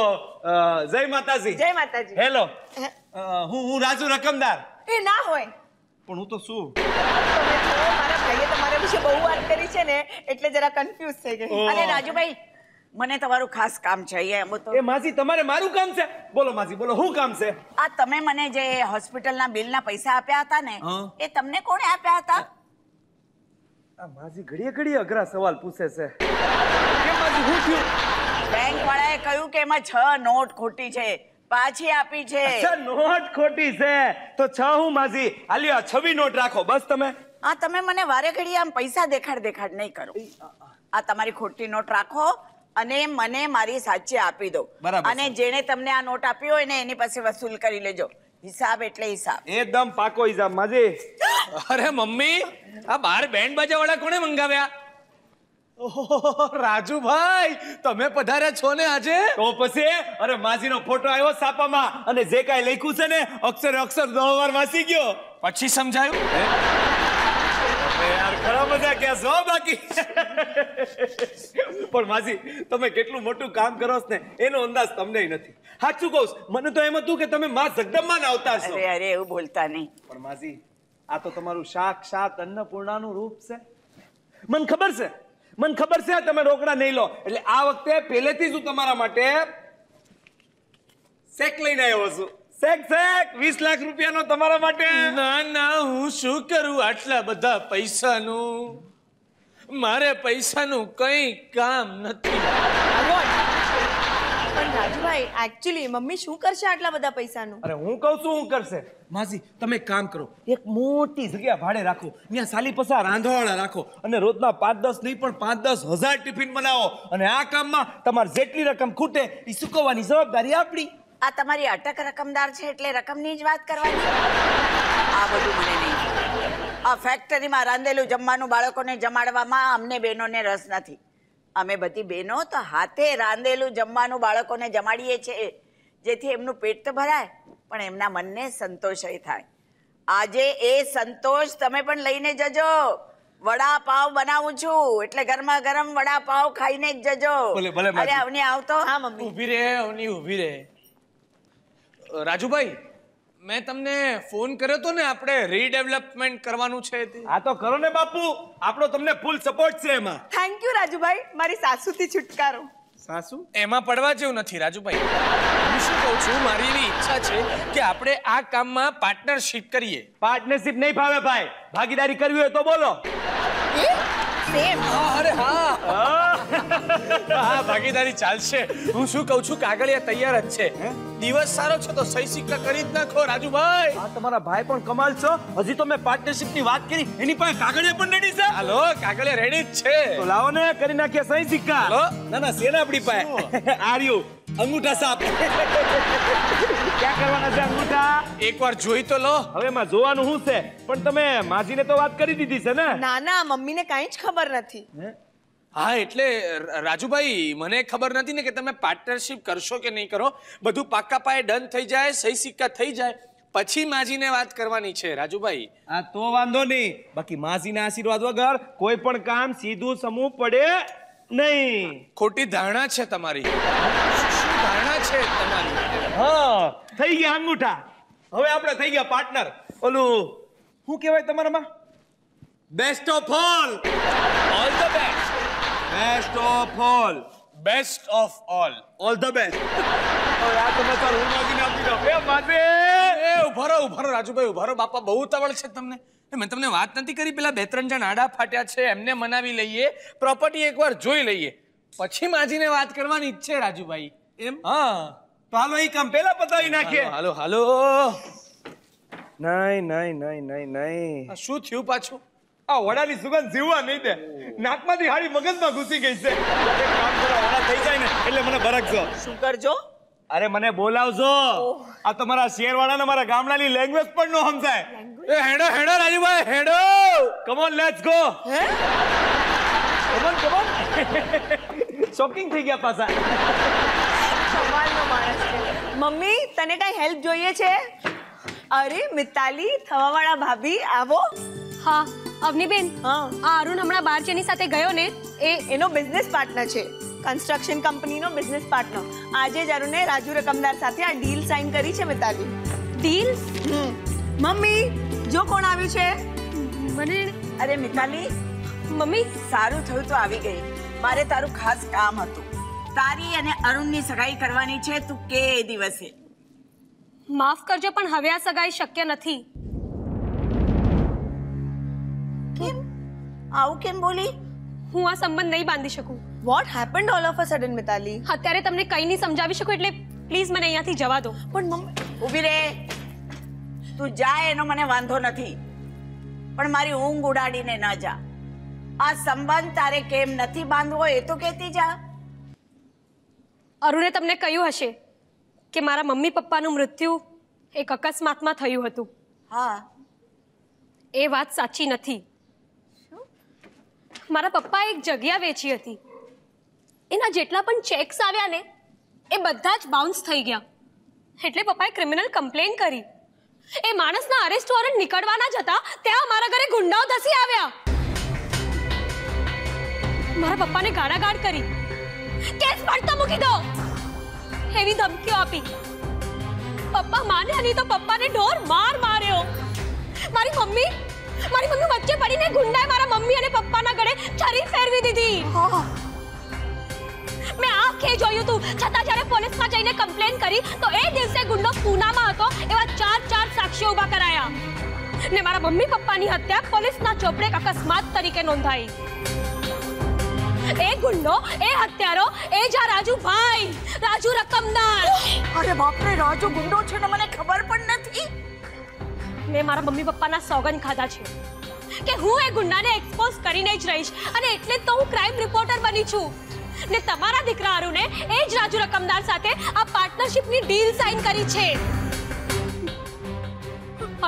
જય માતાજી. જય માતાજી. હેલો. હું? હું રાજુ રકમદાર. એ ના હોય. પણ હું તો શું? મારા ભાઈએ તમારા વિશે બહુ વાત કરી છે ને એટલે જરા કન્ફ્યુઝ થઈ ગઈ. અને રાજુભાઈ મને તમારું ખાસ કામ છે અહીંયા તો એ માસી તમારે મારું કામ છે? બોલો માસી બોલો શું કામ છે? આ તમે મને જે હોસ્પિટલના બિલના પૈસા આપ્યા હતા ને હા. એ તમને કોણે આપ્યા હતા? આ માસી ઘડીએ ઘડીએ અઘરા સવાલ પૂછે છે. કેમ માસી શું થયું? બેંક વાળાએ કહ્યું કે એમાં છ નોટ ખોટી છે પાછી આપી છે. અચ્છા નોટ ખોટી છે? તો છ હું માસી? હાલ્યો આ છવી નોટ રાખો બસ તમે. આ તમે મને વારે આમ પૈસા દેખાડ દેખાડ નહીં કરો. આ તમારી ખોટી નોટ રાખો. અને મને મારી સાચી આપી દો. બરાબર અને જેણે તમને આ નોટ આપ્યો હોય ને એની પાસે વસૂલ કરી લેજો. હિસાબ એટલે હિસાબ. એકદમ પાકો હિસાબ માજે. અરે મમ્મી આ બાર બેન્ડ બાજા વાળા કોણે મંગાવ્યા? ઓહો, રાજુભાઈ તમે પધાર્યા છો ને આજે? તો પછી અરે માસીનો ફોટો આવ્યો સાપામાં અને જે કાંઈ લખ્યું છે ને અક્ષરે અક્ષર દહ વાર વાંચી ગયો. પછી સમજાયું? ખરા મજા ક્યાં છો બાકી? પણ માસી તમે કેટલું મોટું કામ કરો છો ને એનો અંદાજ તમને નથી. સાચું કહું મને તો એમ હતું કે તમે માં જગદંબા ના અવતાર છો અરે અરે એવું બોલતા નહીં. પણ માસી આ તો તમારું સાક્ષાત અન્નપૂર્ણાનું રૂપ છે. મને ખબર છે મને ખબર છે તમે રોકડા નહીં લો. એટલે આ વખતે પહેલેથી જ હું તમારા માટે શેક લઈને આવ્યો છું. શેક શેક વીસ લાખ રૂપિયાનો તમારા માટે. ના ના હું શું કરું આટલા બધા પૈસાનું? મારે પૈસાનું કઈ કામ નથી. પણ રાજુભાઈ એકચ્યુઅલી મમ્મી શું કરશે આટલા બધા પૈસાનું? અરે હું કહું છું હું કરશે. માસી તમે કામ કરો. એક મોટી જગ્યા ભાડે રાખો. ત્યાં સાલી પસાર રાંધવાળા રાખો. અને રોજના પાંચ દસ નહીં પણ પાંચ દસ હજાર ટિફિન બનાવો. અને આ કામમાં તમારે જેટલી રકમ ખૂટે એ ચૂકવવાની જવાબદારી આપણી. આ તમારી અટક રકમદાર છે એટલે રકમની જ વાત કરવાની? આ બધું મને નહીં આ ફેક્ટરીમાં રાંધેલું જમવાનું બાળકોને જમાડવામાં અમને બહેનોને રસ નથી. અમે બધી બહેનો તો હાથે રાંધેલું જમવાનું બાળકોને જમાડીએ છીએ જેથી એમનું પેટ તો ભરાય પણ એમના મનને સંતોષય થાય. આજે એ સંતોષ તમે પણ લઈને જજો. વડાપાવ બનાવું છું એટલે ગરમા ગરમ વડાપાવ ખાઈને જ જજો. ભલે, ભલે, અરે અવની આવતો. હા મમ્મી. ઊભી રહે અવની ઊભી રહે રાજુભાઈ મેં તમને ફોન કર્યો તો ને આપણે રીડેવલપમેન્ટ કરવાનું છે આ તો કરો ને બાપુ આપણો તમને ફૂલ સપોર્ટ છે એમાં. Thank you Rajubhai. મારી સાસુથી છુટકારો. સાસુ? એમાં પડવા જેવું નથી રાજુભાઈ. હું શું કહું છું મારી એવી ઈચ્છા છે કે આપણે આ કામમાં પાર્ટનરશિપ કરીએ. પાર્ટનરશિપ નહીં ભાવે ભાઈ. ભાગીદારી કરવી હોય તો બોલો. સેમ અરે હા. હા ભાગીદારી ચાલશે. હું શું કહું છું કાગળિયા તૈયાર જ છે. દિવસ સારો છે તો સહી સિક્કા કરી જ નાખો રાજુભાઈ. આ તમારા ભાઈ પણ કમાલ છો. હજી તો મેં પાર્ટનરશિપની વાત કરી. એની પાસે કાગળિયા પણ રેડી છે? હાલો કાગળિયા રેડી જ છે. તો લાવો ને કરી નાખીએ સહી સિક્કા. હાલો. ના ના સેના આપણી પાસે? આર્યુ અંગૂઠા સાપ. ક્યાં કરવાના છે અંગૂઠા? એકવાર જોઈ તો લો. હવે એમાં જોવાનું શું છે? પણ તમે માજીને તો વાત કરી દીધી છે ને? ના ના મમ્મીને કાંઈ જ ખબર નથી. હા એટલે રાજુભાઈ મને ખબર નથી ને કે તમે પાર્ટનરશિપ કરશો કે નહીં કરો. બધું પાક્કા પાયે ડન થઈ જાય સહી સિક્કા થઈ જાય. પછી માજીને વાત કરવાની છે રાજુભાઈ. આ તો વાંધો નહીં. બાકી માજીના આશીર્વાદ વગર કોઈ પણ કામ સીધું સમૂહ પડે નહીં. ખોટી ધારણા છે તમારી. શું ધારણા છે તમારી? હા થઈ ગયા અંગૂઠા. હવે આપણે થઈ ગયા પાર્ટનર ઓલું શું કહેવાય તમારામાં? Best of all all the best best of all best of all all the best હવે આ સમાચાર હું માગીને આપી દઉં એ માગે એ ઉભારો ઉભારો રાજુભાઈ ઉભારો બાપા બહુ ઉતાવળ છે તમને. મેં તમને વાત નથી કરી પેલા બે ત્રણ જણ આડા ફાટ્યા છે એમને મનાવી લઈએ પ્રોપર્ટી એકવાર જોઈ લઈએ. પછી માજીને વાત કરવાની ઈચ્છે રાજુભાઈ. એમ? હા. તો હાલો એ કામ પેલા પતાવી નાખીએ. હાલો હાલો નહીં નહીં નહીં નહીં નહીં. શું થયું પાછું? આ વડાની સુગંધ જીવવા નહીં દે. નાકમાંથી હાડી મગજમાં ઘૂસી ગઈ છે. કામ કરો વડા થઈ જાય ને એટલે મને બરકજો શું કરજો? અરે મને બોલાવજો. આ તમારા શેરવાળાને મારા ગામડાની લેંગ્વેજ પણ નો સમજાય. એ હેડો હેડો રાજુભાઈ હેડો! Come on let's go come on come on shocking થઈ ગયા પાછા. કમાલનો માણસ છે. મમ્મી તને કઈ હેલ્પ જોઈએ છે? અરે મિતાલી થવાવાળા ભાભી આવો. હા. અવનીબેન હા. આ અરુણ હમણાં બાર જેની સાથે ગયો ને એ એનો બિઝનેસ પાર્ટનર છે. કન્સ્ટ્રક્શન કંપનીનો બિઝનેસ પાર્ટનર આજે જ અરુણે રાજુ રકમદાર સાથે આ ડીલ સાઇન કરી છે મિતાલી. ડીલ. મમ્મી જો કોણ આવ્યું છે? મને અરે મિતાલી મમ્મી? સારું થયું તો આવી ગઈ. મારે તારું ખાસ કામ હતું. તારી અને અરુણની સગાઈ કરવાની છે તું કે એ દિવસે? માફ કરજો પણ હવે આ સગાઈ શક્ય નથી. કેમ? આવું કેમ બોલી? હું આ સંબંધ નહીં બાંધી શકું. What happened all of a sudden Mitali? અત્યારે તમને કંઈ નહીં સમજાવી શકું એટલે પ્લીઝ મને અહીંયાથી જવા દો. પણ મમ્મી ઊભી રે. તું જાય એનો મને વાંધો નથી. પણ મારી ઊંઘ ઉડાડીને ન જા. આ સંબંધ તારે કેમ નથી બાંધવો એ તો કહેતી જા. અરુણે તમને કહ્યું હશે કે મારા મમ્મી પપ્પાનું મૃત્યુ એક અકસ્માતમાં થયું હતું. હા. એ વાત સાચી નથી. મારા પપ્પાએ એક જગ્યા વેચી હતી. એના જેટલા પણ ચેક્સ આવ્યા ને, એ બધા જ બાઉન્સ થઈ ગયા. એટલે પપ્પાએ ક્રિમિનલ કમ્પ્લેન કરી. એ માણસના અરેસ્ટ વોરંટ નીકળવાના જ હતા, ત્યાં મારા ઘરે ગુંડાઓ ધસી આવ્યા. મારા પપ્પાને ગાળાગાળ કરી. કેસ પડતો મૂકી દો. એવી ધમકીઓ આપી. પપ્પા માન્યા નહીં તો પપ્પાને ઢોર માર માર્યો. મારી મમ્મી મારી મમ્મી વચ્ચે પડીને ગુંડાએ મારા મમ્મી અને પપ્પાના ગળે છરી ફેરવી દીધી. મેં આંખે જોયું તું. છતાં જ્યારે પોલીસમાં જઈને કમ્પ્લેન કરી તો એ દિવસે ગુંડો પૂનામાં હતો એવા ચાર ચાર સાક્ષીઓ ઊભા કરાયા. ને મારા મમ્મી પપ્પાની હત્યા પોલીસના ચોપડે અકસ્માત તરીકે નોંધાઈ. એ ગુંડો એ હત્યારો એ જા રાજુ ભાઈ રાજુ રકમદાર. અરે બાપરે રાજુ ગુંડો છે ને મને ખબર પણ નથી. મેં મારા મમ્મી પપ્પાના સોગન ખાધા છે કે હું એ ગુંડાને એક્સપોઝ કરીને જ રહીશ અને એટલે તો હું ક્રાઇમ રિપોર્ટર બની છું. ને તમારા દીકરા અરુણે એ જ રાજુ રકમદાર સાથે આ પાર્ટનરશિપની ડીલ સાઇન કરી છે.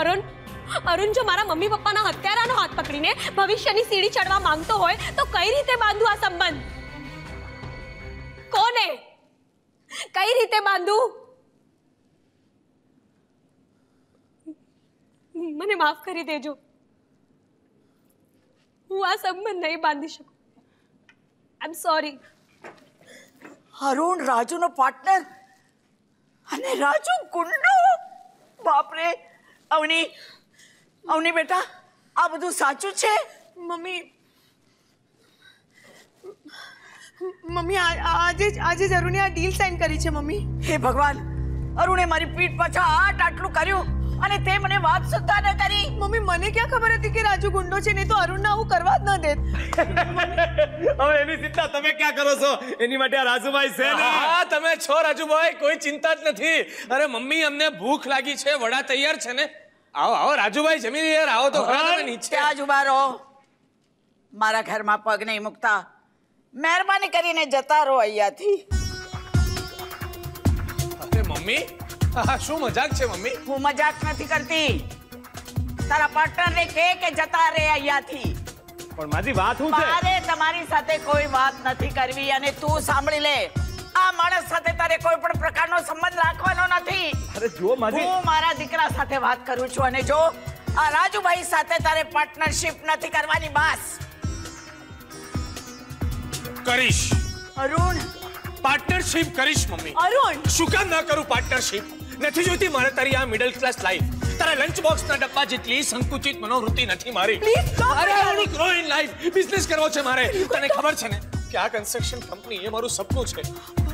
અરુણ અરુણ જો મારા મમ્મી પપ્પાના હત્યારાનો હાથ પકડીને ભવિષ્યની સીડી ચડવા માંગતો હોય તો કઈ રીતે બાંધું આ સંબંધ? કોને? કઈ રીતે બાંધું? મને માફ કરી દેજો. હું આ સંબંધ નહીં બાંધી શકું. આઈ એમ સોરી અરુણ રાજુનો પાર્ટનર અને રાજુ ગુંડો. બાપરે અવની અવની બેટા આ બધું સાચું છે? મમ્મી મમ્મી આજે જ આજે જ અરુણે આ ડીલ સાઇન કરી છે મમ્મી. હે ભગવાન અરુણે મારી પીઠ પાછા આટ આટલું કર્યું. અને તે મને વાત સુદ્ધા ન કરી. મમ્મી મને ક્યાં ખબર હતી કે રાજુ ગુંડો છે? નહીં તો અરુણ આવું કરવા જ ન દેત. હવે એની ચિંતા તમે ક્યાં કરો છો? એની માટે આ રાજુભાઈ છે ને? હા તમે છો રાજુભાઈ કોઈ ચિંતા જ નથી. અરે મમ્મી અમને ભૂખ લાગી છે વડા તૈયાર છે ને. આવો આવો રાજુભાઈ જમી યાર આવો તો ખરા તમે નીચે. આજ ઊભા રહો. મારા ઘરમાં પગ નહીં મૂકતા. મહેરબાની કરીને જતા રહો અહીંયાથી. અરે મમ્મી આ શું મજાક છે મમ્મી? હું મજાક નથી કરતી. તારા પાર્ટનરને કહે કે જતા રહે અહીંયાથી. પણ માજી વાત હું છે? મારે તમારી સાથે કોઈ વાત નથી કરવી અને તું સાંભળી લે. આ માણસ સાથે તારે કોઈ પણ પ્રકારનો સંબંધ રાખવાનો નથી. અરે જો માજી હું મારા દીકરા સાથે વાત કરું છું અને જો આ રાજુભાઈ સાથે તારે પાર્ટનરશિપ નથી કરવાની બસ. કરીશ. અરુણ. પાર્ટનરશિપ કરીશ મમ્મી. અરુણ? શું કામ ના કરું પાર્ટનરશિપ નથી જોઈતી મારે તારી આ મિડલ ક્લાસ લાઈફ તારા લંચ બોક્સ ના ડબ્બા જેટલી સંકુચિત મનોવૃત્તિ નથી મારી. Want to grow in life. Business કરવો છે મારે. તને ખબર છે ને કે આ કન્સ્ટ્રક્શન કંપની એ મારું સપનું છે.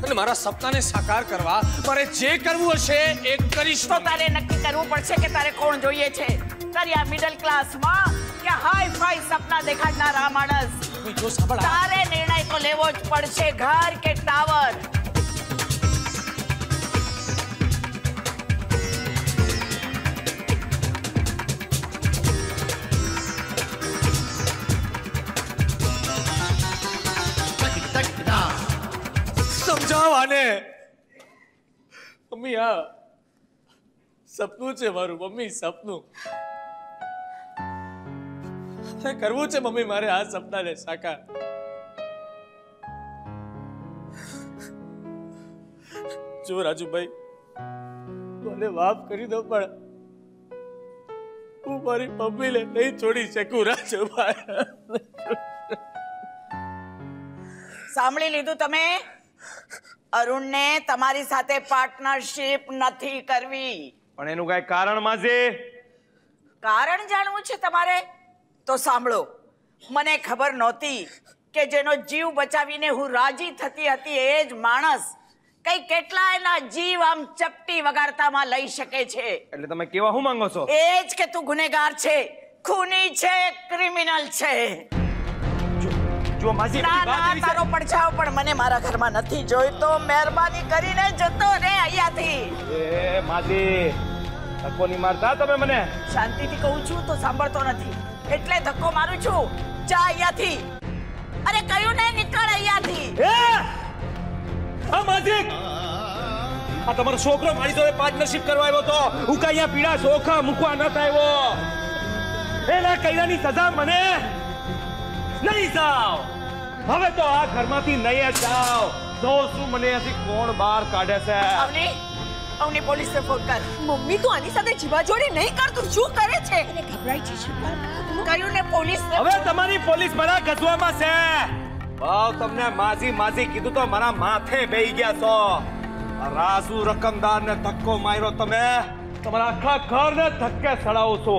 અને મારા સપનાને સાકાર કરવા મારે જે કરવું હશે એ કરીશ. તો તારે નક્કી કરવું પડશે કે તારે કોણ જોઈએ છે? તારી આ મિડલ ક્લાસમાં કે હાઈ ફાઈ સપના દેખાડનાર આ માણસ તારે નિર્ણય તો લેવો જ પડશે. ઘર કે ટાવર સમજાવ મમ્મી આ સપનું છે મારું, મમ્મી, સપનું. કરવું છે મમ્મી મારે આ સપનાને સાકાર. જો રાજુભાઈ, મને માફ કરી દો, પણ હું મારી મમ્મીને નહીં છોડી શકું, રાજુભાઈ. સાંભળી લીધું તમે? અરુણને તમારી સાથે પાર્ટનરશિપ નથી કરવી. પણ એનું કઈ કારણ માજી? કારણ જાણવું છે તમારે? તો સાંભળો. મને ખબર નહોતી કે જેનો જીવ બચાવીને હું રાજી થતી હતી એ જ માણસ કઈ કેટલા એના જીવ આમ ચપટી વગાડતામાં લઈ શકે છે. એટલે તમે કેવા હું માંગો છો? એ જ કે તું ગુનેગાર છે. ખૂની છે ક્રિમિનલ છે. જો માજી ના ના તારો પડછાવ પણ મને મારા ઘરમાં નથી જોઈતો. મહેરબાની કરીને જતો રે અહીંયાથી. એ માજી ધક્કો નહીં મારતા તમે મને? શાંતિથી કહું છું તો સાંભળતો નથી. એટલે ધક્કો મારું છું. જા અહીંયાથી. અરે કયું ને નીકળ અહીંયાથી. એ! આ માજી. આ તમારો છોકરો મારી જોડે પાર્ટનરશિપ કરવા આવ્યો તો હું કઈ પીડા સોખા મૂકવા ન આવ્યો એના કૈરાની સજા મને. નહીં જાઓ. હવે તો આ ઘરમાંથી નહીં જાવ તો શું મને અહીંયાથી કોણ બહાર કાઢે છે. અવની અવની પોલીસને ફોન કર. મમ્મી તું આની સાથે જીવાજોડી નહીં કરતું શું કરે છે? કયું ને પોલીસ હવે તમારી પોલીસ મારા ગજવામાં છે. ભાવ તમને માજી માજી કીધું તો મારા માથે બેહી ગયા છો. આ રાજુ રકમદાર ને ધક્કો માર્યો તમે. તમારા આખા ઘર ને ધક્કે સડાવો છો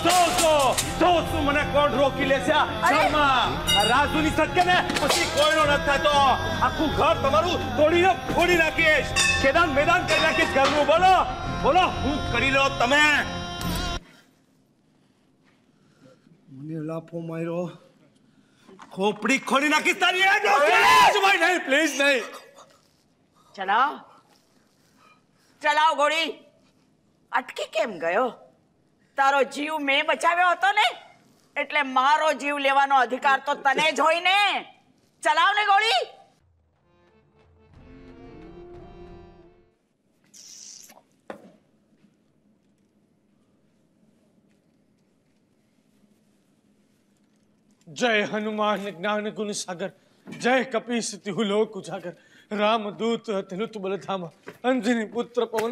જો જો જો શું મને કોણ રોકી લે છે ઘરમાં આ રાજુની સટકે ને પછી કોઈનો નથી થતો આખું ઘર તમારું તોડીને ફોડી નાખીશ કેદાન મેદાન કરી નાખીશ ઘરનું બોલો બોલો હું કરી લો તમે મને લાફો માર્યો ખોપડી ખોલી નાખીશ તારી એ જો રાજુભાઈ નહીં પ્લીઝ નહીં ચલાવ ચલાવ ગોળી અટકી કેમ ગયો? તારો જીવ મેં બચાવ્યો હતો ને? એટલે મારો જીવ લેવાનો અધિકાર તો તને જ હોય ને? ચલાવ ને ગોળી! જય હનુમાન જ્ઞાન ગુણ સાગર, જય કપીસ તિહુ લોક ઉજાગર. રામ દૂત તિલુત બલધામ. અંજની પુત્ર પવન.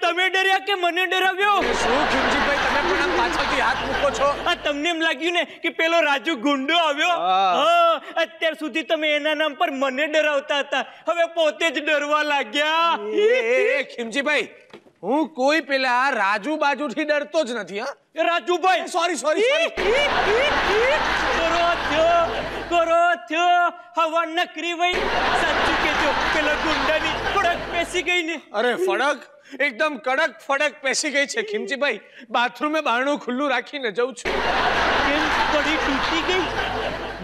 તમે ડર્યા કે મને ડરાવ્યો? શું ખીમજીભાઈ તમે પણ આમ પાછળથી હાથ મૂકો છો? આ તમને એમ લાગ્યું ને કે પેલો રાજુ ગુંડો આવ્યો? હા, અત્યાર સુધી તમે એના નામ પર મને ડરાવતા હતા. હવે પોતે જ ડરવા લાગ્યા. એ, ખીમજીભાઈ હું કોઈ પેલા રાજુ બાજુથી ડરતો જ નથી હા. એ રાજુભાઈ. સોરી સોરી કરો થયો કરો થયો. હવા નકરી વઈ સાચું કેજો પેલા ગુંડાની પડક બેસી ગઈ ને. અરે ફડક? એકદમ કડક ફડક પેસી ગઈ છે ખીમજીભાઈ. બાથરૂમે બારણું ખુલ્લું રાખીને જઉં છું. કેમ? પડી તૂટી ગઈ?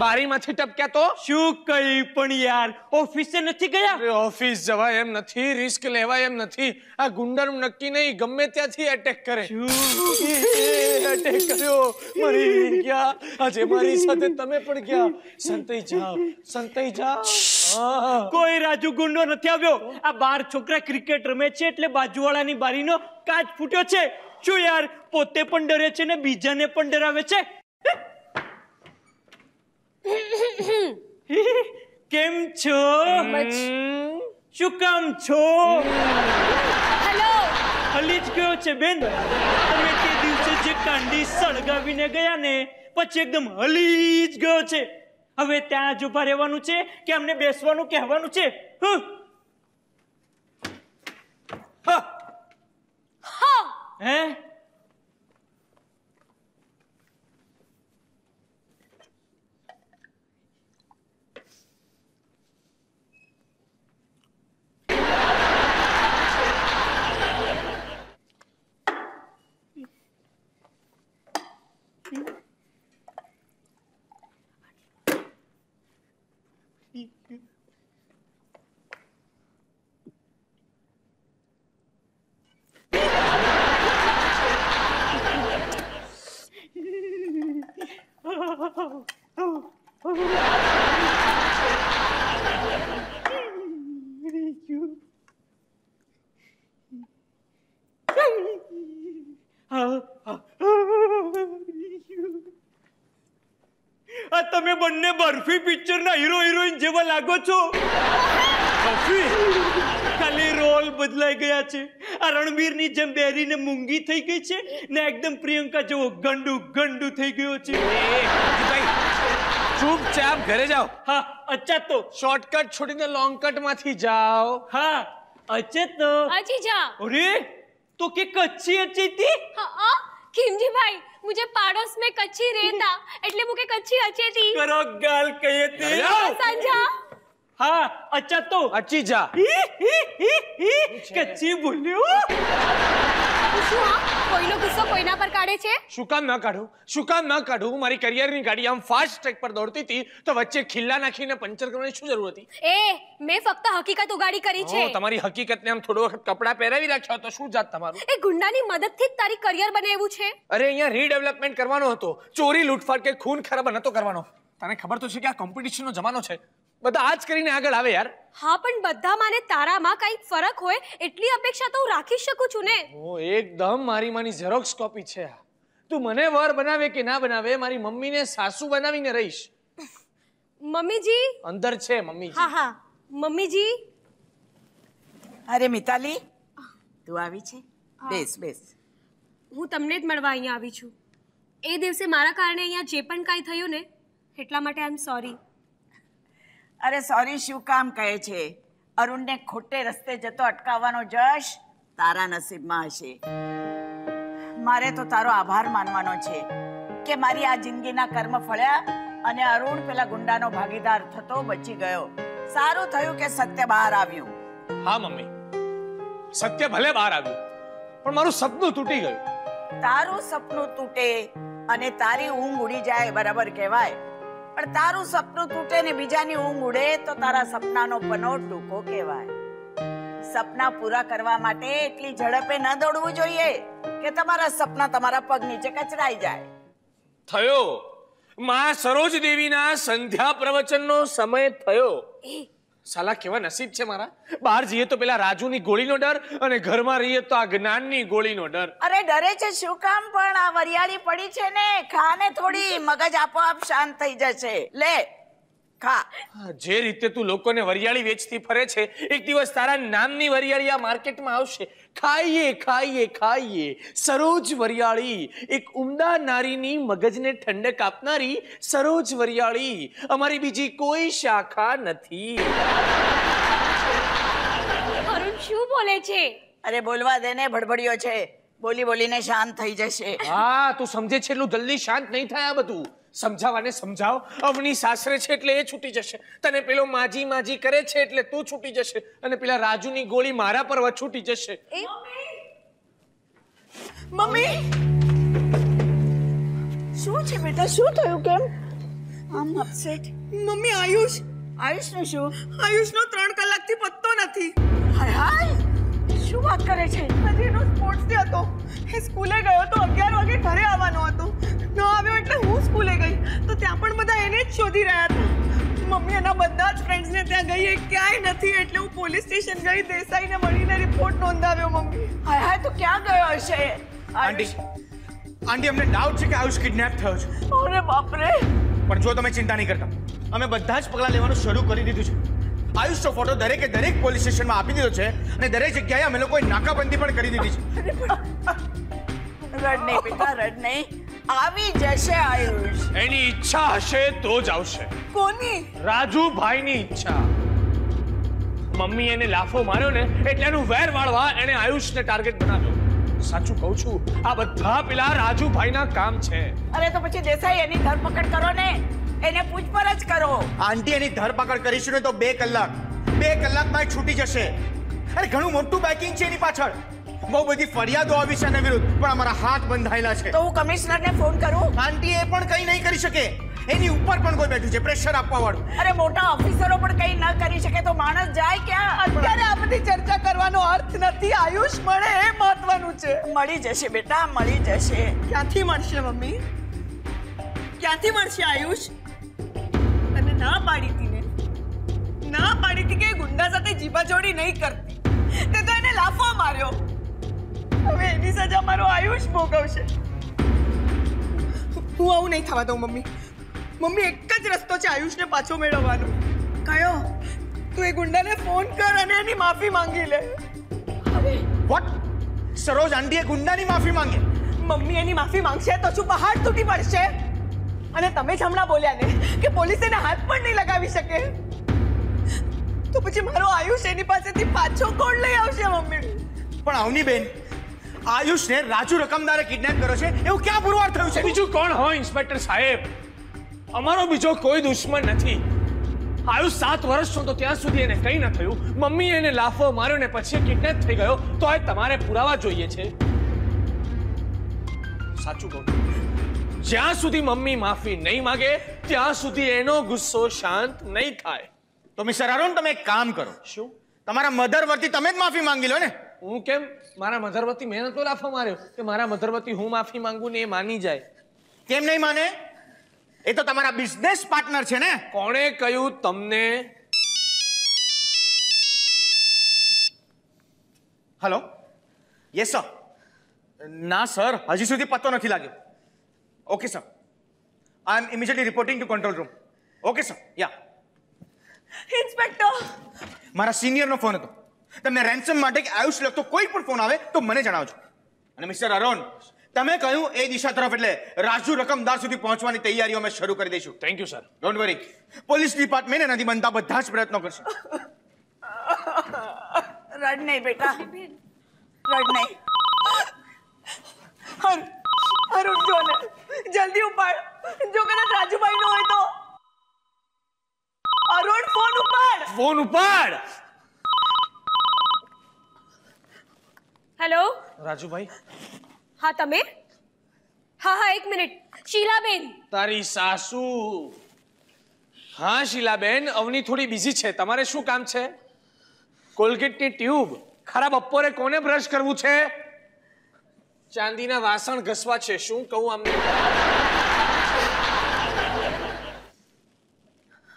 બારીમાંથી ટપક્યા તો? શું કઈ પણ યાર? ઓફિસે નથી ગયા? અરે ઓફિસ જવાય એમ નથી રિસ્ક લેવાય એમ નથી. આ ગુંડર નક્કી નહીં ગમે ત્યાંથી એટેક કરે. એટેક કર્યો મરી ગયા. આજે મારી સાથે તમે પણ ગયા. સંતાઈ જાઓ સંતાઈ જાઓ. કોઈ રાજુ ગુંડો નથી આવ્યો. આ બાર છોકરા ક્રિકેટ રમે છે એટલે બાજુવાળાની બારીનો કાચ ફૂટ્યો છે. શું યાર પોતે પણ ડરે છે ને બીજાને પણ ડરાવે છે? કેમ છો? શું કામ છો? હેલો. હલી જ ગયો છે બેન. તમે તે દિવસે જે કાંડી સળગાવીને ગયા ને પછી એકદમ હલી જ ગયો છે. હવે ત્યાં જ ઊભા રહેવાનું છે કે અમને બેસવાનું કહેવાનું છે? હં? હા હે આ તમે બંને બરફી પિક્ચરના હીરો હિરોઈન જેવા લાગો છો? ખાલી રોલ બદલાઈ ગયા છે આ રણવીરની જેમ બેરીને મૂંગી થઈ ગઈ છે ને એકદમ પ્રિયંકા જેવો ગંડુ ગંડુ થઈ ગયો છે ચૂપચાપ ઘરે જાઓ હા અચ્છા તો શોર્ટકટ છોડીને લોંગ કટ માંથી જાઓ હા અચ્છા તો અજી જા અરે તો કે કચ્છી અચ્છી થી हाँ खिमजी भाई मुझे पाड़ोस में कच्ची रेता એટલે મુકે કચ્છી અચેતી કરો ગાલ કહીએ તે સંજા હા અચ્છા તો અચી જા હી, હી, હી, હી. કચ્છી બોલ્યો શું હા કોઈનો ગુસ્સો કોઈના પર કાઢે છે શું કામ ન કાઢું શું કામ ન કાઢું મારી કરિયરની ગાડી આમ ફાસ્ટ ટ્રેક પર દોડતી હતી તો વચ્ચે ખિલ્લા નાખીને પંચર કરવાની શું જરૂર હતી એ મેં ફક્ત હકીકત ઉગાડી કરી છે ઓ, તમારી હકીકતને આમ થોડો વખત કપડાં પહેરાવી રાખ્યા તો શું જાત તમારું એ ગુંડાની મદદથી જ તારી કરિયર બને એવું છે અરે અહીંયા રીડેવલપમેન્ટ કરવાનો હતો ચોરી લૂંટફાટ કે ખૂન ખરાબ નતો કરવાનો તને ખબર તો છે કે આ કોમ્પિટિશનનો જમાનો છે। બધા આ જ કરીને આગળ આવે યાર. હા પણ બધા માને તારામાં કંઈક ફરક હોય એટલી અપેક્ષા તો હું રાખી શકું છું ને. ઓ એકદમ મારી માની ઝેરોક્સ કોપી છે આ. તું મને વર બનાવે કે ના બનાવે મારી મમ્મીને સાસુ બનાવીને રહીશ. મમ્મીજી? અંદર છે મમ્મી હા હા. મમ્મીજી? અરે મિતાલી તું આવી છે? બેસ બેસ. હું તમને જ મળવા અહીંયા આવી છું. એ દિવસે મારા કારણે અહીંયા જે પણ કાંઈ થયું ને એટલા માટે આઈ એમ સોરી અરે સોરી શું કામ કહે છે? અરુણને ખોટે રસ્તે જતો અટકાવવાનો જશ તારા નસીબમાં હશે. મારે તો તારો આભાર માનવાનો છે કે મારી આ જિંદગીના કર્મ ફળ્યા અને અરુણ પેલા ગુંડાનો ભાગીદાર થતો બચી ગયો. સારું થયું કે સત્ય બહાર આવ્યું. હા મમ્મી. સત્ય ભલે બહાર આવ્યું પણ મારું સપનું તૂટી ગયું. તારું સપનું તૂટે અને તારી ઊંઘ ઉડી જાય બરાબર કહેવાય. પણ તારું સપનું તૂટે ને બીજાની ઊંઘ ઉડે તો તારા સપનાનો પનો ટૂંકો કહેવાય. સપના પૂરા કરવા માટે એટલી ઝડપે ન દોડવું જોઈએ કે તમારા સપના તમારા પગ નીચે કચરાઈ જાય. થયો. માં સરોજ દેવીના સંધ્યા પ્રવચનનો સમય થયો. સાલા કેવા નસીબ છે મારા? બહાર જઈએ તો પેલા રાજુની ગોળીનો ડર અને ઘરમાં રહીએ તો આ જ્ઞાનની ગોળીનો ડર. અરે ડરે છે શું કામ? પણ આ વરિયાળી પડી છે ને ખા ને થોડી મગજ આપોઆપ શાંત થઈ જશે. લે ખા. જે રીતે તું લોકોને વરિયાળી વેચતી ફરે છે એક દિવસ તારા નામની વરિયાળી આ માર્કેટમાં આવશે. ખાઈએ ખાઈએ ખાઈએ. સરોજ વરિયાળી એક ઉમદા નારીની મગજને ઠંડક આપનારી સરોજ વરિયાળી. અમારી બીજી કોઈ શાખા નથી. અરુણ શું બોલે છે? અરે બોલવા દે ને ભડભડિયો છે. બોલી બોલીને શાંત થઈ જશે. હા તું સમજે છે એટલું જલ્દી શાંત નહીં થાય આ બધું. સમજાવાને સમજાવ. અવની સાસરે છે એટલે એ છૂટી જશે. તને પેલો માજી માજી કરે છે એટલે તું છૂટી જશે. અને પેલા રાજુની ગોળી મારા પર છૂટી જશે. મમ્મી? શું છે બેટા? શું થયું કેમ? આમ અપસેટ મમ્મી આયુષ. આયુષનું શું? આયુષનો ત્રણ કલાકથી પત્તો નથી. હાય હાય. શું વાત કરે છે? આજે એનો સ્પોર્ટ્સ ડે હતો. એ સ્કૂલે ગયો તો અગિયાર વાગે ઘરે આવવાનો હતો. ન આવ્યો એટલે હું સ્કૂલે ગઈ. તો ત્યાં પણ બધા એને જ શોધી રહ્યા હતા. મમ્મી એના બધા જ ફ્રેન્ડ્સને ત્યાં ગઈ. એ ક્યાંય નથી એટલે હું પોલીસ સ્ટેશન ગઈ દેસાઈને મળીને રિપોર્ટ નોંધાવ્યો મમ્મી હાય હાય તો ક્યાં ગયો હશે? આંટી આંટી અમને ડાઉટ છે કે આયુષ કિડનેપ થયો છે. અરે બાપરે. પણ જો તમે ચિંતા નહીં કરતા. અમે બધા જ પગલાં લેવાનું શરૂ કરી દીધું છે. આયુષનો ફોટો દરેકે દરેક પોલીસ સ્ટેશનમાં આપી દીધો છે અને દરેક જગ્યાએ અમે લોકોએ નાકાબંધી પણ કરી દીધી છે. રડ નહીં બેટા રડ નહીં. આવી જશે આયુષ. એની ઈચ્છા હશે તો જ આવશે. કોની? રાજુભાઈની ઈચ્છા. મમ્મી એને લાફો માર્યો ને એટલે એનું વેર વાળવા એને આયુષને ટાર્ગેટ બનાવ્યો. સાચું કહું છું આ બધા પેલા રાજુભાઈના કામ છે. અરે તો પછી દેસાઈ એની ધરપકડ કરો ને. એને પૂછપરછ કરો. આંટી એની ધરપકડ કરીશું ને તો બે કલાક. બે કલાકમાં છૂટી જશે. અરે ઘણું મોટું બેકિંગ છે એની પાછળ. બહુ બધી ફરિયાદો આવી છે એના વિરુદ્ધ પણ અમારા હાથ બંધાયેલા છે. તો હું કમિશનરને ફોન કરું? આંટી એ પણ કંઈ નહીં કરી શકે. એની ઉપર પણ કોઈ બેઠું છે પ્રેશર આપવા વાળું. અરે મોટા ઓફિસરો પણ કંઈ ન કરી શકે તો માણસ જાય ક્યાં? અત્યારે આ બધી ચર્ચા કરવાનો અર્થ નથી. આયુષ મળે એ મહત્વનું છે. મળી જશે બેટા મળી જશે. ક્યાંથી મળશે મમ્મી? ક્યાંથી મળશે આયુષ? ના પાડી હતી ને. ના પાડી હતી કે એ ગુંડા સાથે જીભાજોડી નહીં કરતી. તે તો એને લાફો માર્યો. હવે એની સજા મારો આયુષ ભોગવશે. હું આવું નહીં થવા દઉં મમ્મી. મમ્મી એક જ રસ્તો છે આયુષને પાછો મેળવવાનો. કયો તું એ ગુંડાને ફોન કર અને એની માફી માંગી લે. વોટ સરોજ આંટીએ ગુંડાની માફી માંગી? મમ્મી એની માફી માંગશે તો શું પહાડ તૂટી પડશે? અને તમે જ હમણાં બોલ્યા ને કે પોલીસ એને હાથ પણ નહીં લગાવી શકે. તો પછી મારો આયુષ એની પાસેથી પાછો કોણ લઈ આવશે મમ્મી? પણ અવની બેન આયુષને રાજુ રકમદારે કિડનેપ કર્યો છે એવું ક્યાં પુરવાર થયું છે? બીજું કોણ હોય ઇન્સ્પેક્ટર સાહેબ? અમારો બીજો કોઈ દુશ્મન નથી. આયુષ સાત વર્ષનો તો ત્યાં સુધી એને કંઈ ન થયું. મમ્મી એને લાફો માર્યો ને પછી કિડનેપ થઈ ગયો. તો આ તમારે પુરાવા જોઈએ છે. સાચું કહું. જ્યાં સુધી મમ્મી માફી નહીં માગે ત્યાં સુધી એનો ગુસ્સો શાંત નહીં થાય. તો મિસ્ટર અરુણ તમે એક કામ કરો. શું? તમારા મધર વતી તમે જ માફી માંગી લો ને. હું કેમ? મારા મધરવતી મેં નતો લાફો માર્યો. કે મારા મધરવતી હું માફી માંગુ ને એ માની જાય. કેમ નહીં માને? એ તો તમારા બિઝનેસ પાર્ટનર છે ને. કોણે કહ્યું તમને? હલો યસ સર ના સર હજી સુધી પત્તો નથી લાગ્યો. Okay sir I am immediately reporting to control room okay sir yeah inspector મારા સિનિયરનો ફોન હતો તમને રેન્સમ માટે કે આયુષ લગતો કોઈ પણ ફોન આવે તો મને જણાવજો અને મિસ્ટર અરુણ તમે કહ્યું એ દિશા તરફ એટલે રાજુ રકમદાર સુધી પહોંચવાની તૈયારીઓ અમે શરૂ કરી દઈશું thank you sir don't worry police department એનાથી બનતા બધા જ પ્રયત્નો કરશે રડ નહીં બેટા રડ નહીં અરુણ જોને જલ્દી ઉપાડ. જો કદાચ રાજુભાઈ નો હોય તો. અરુણ ફોન ઉપાડ. ફોન ઉપાડ. હેલો? રાજુભાઈ. હા તમે? હા હા એક મિનિટ. શીલાબેન. તારી સાસુ. હા શીલાબેન અવની થોડી બિઝી છે. તમારે શું કામ છે? કોલગેટની ટ્યુબ. ખરા બપોરે કોને બ્રશ કરવું છે? ચાંદીના વાસણ ઘસવા છે. શું કહું અમને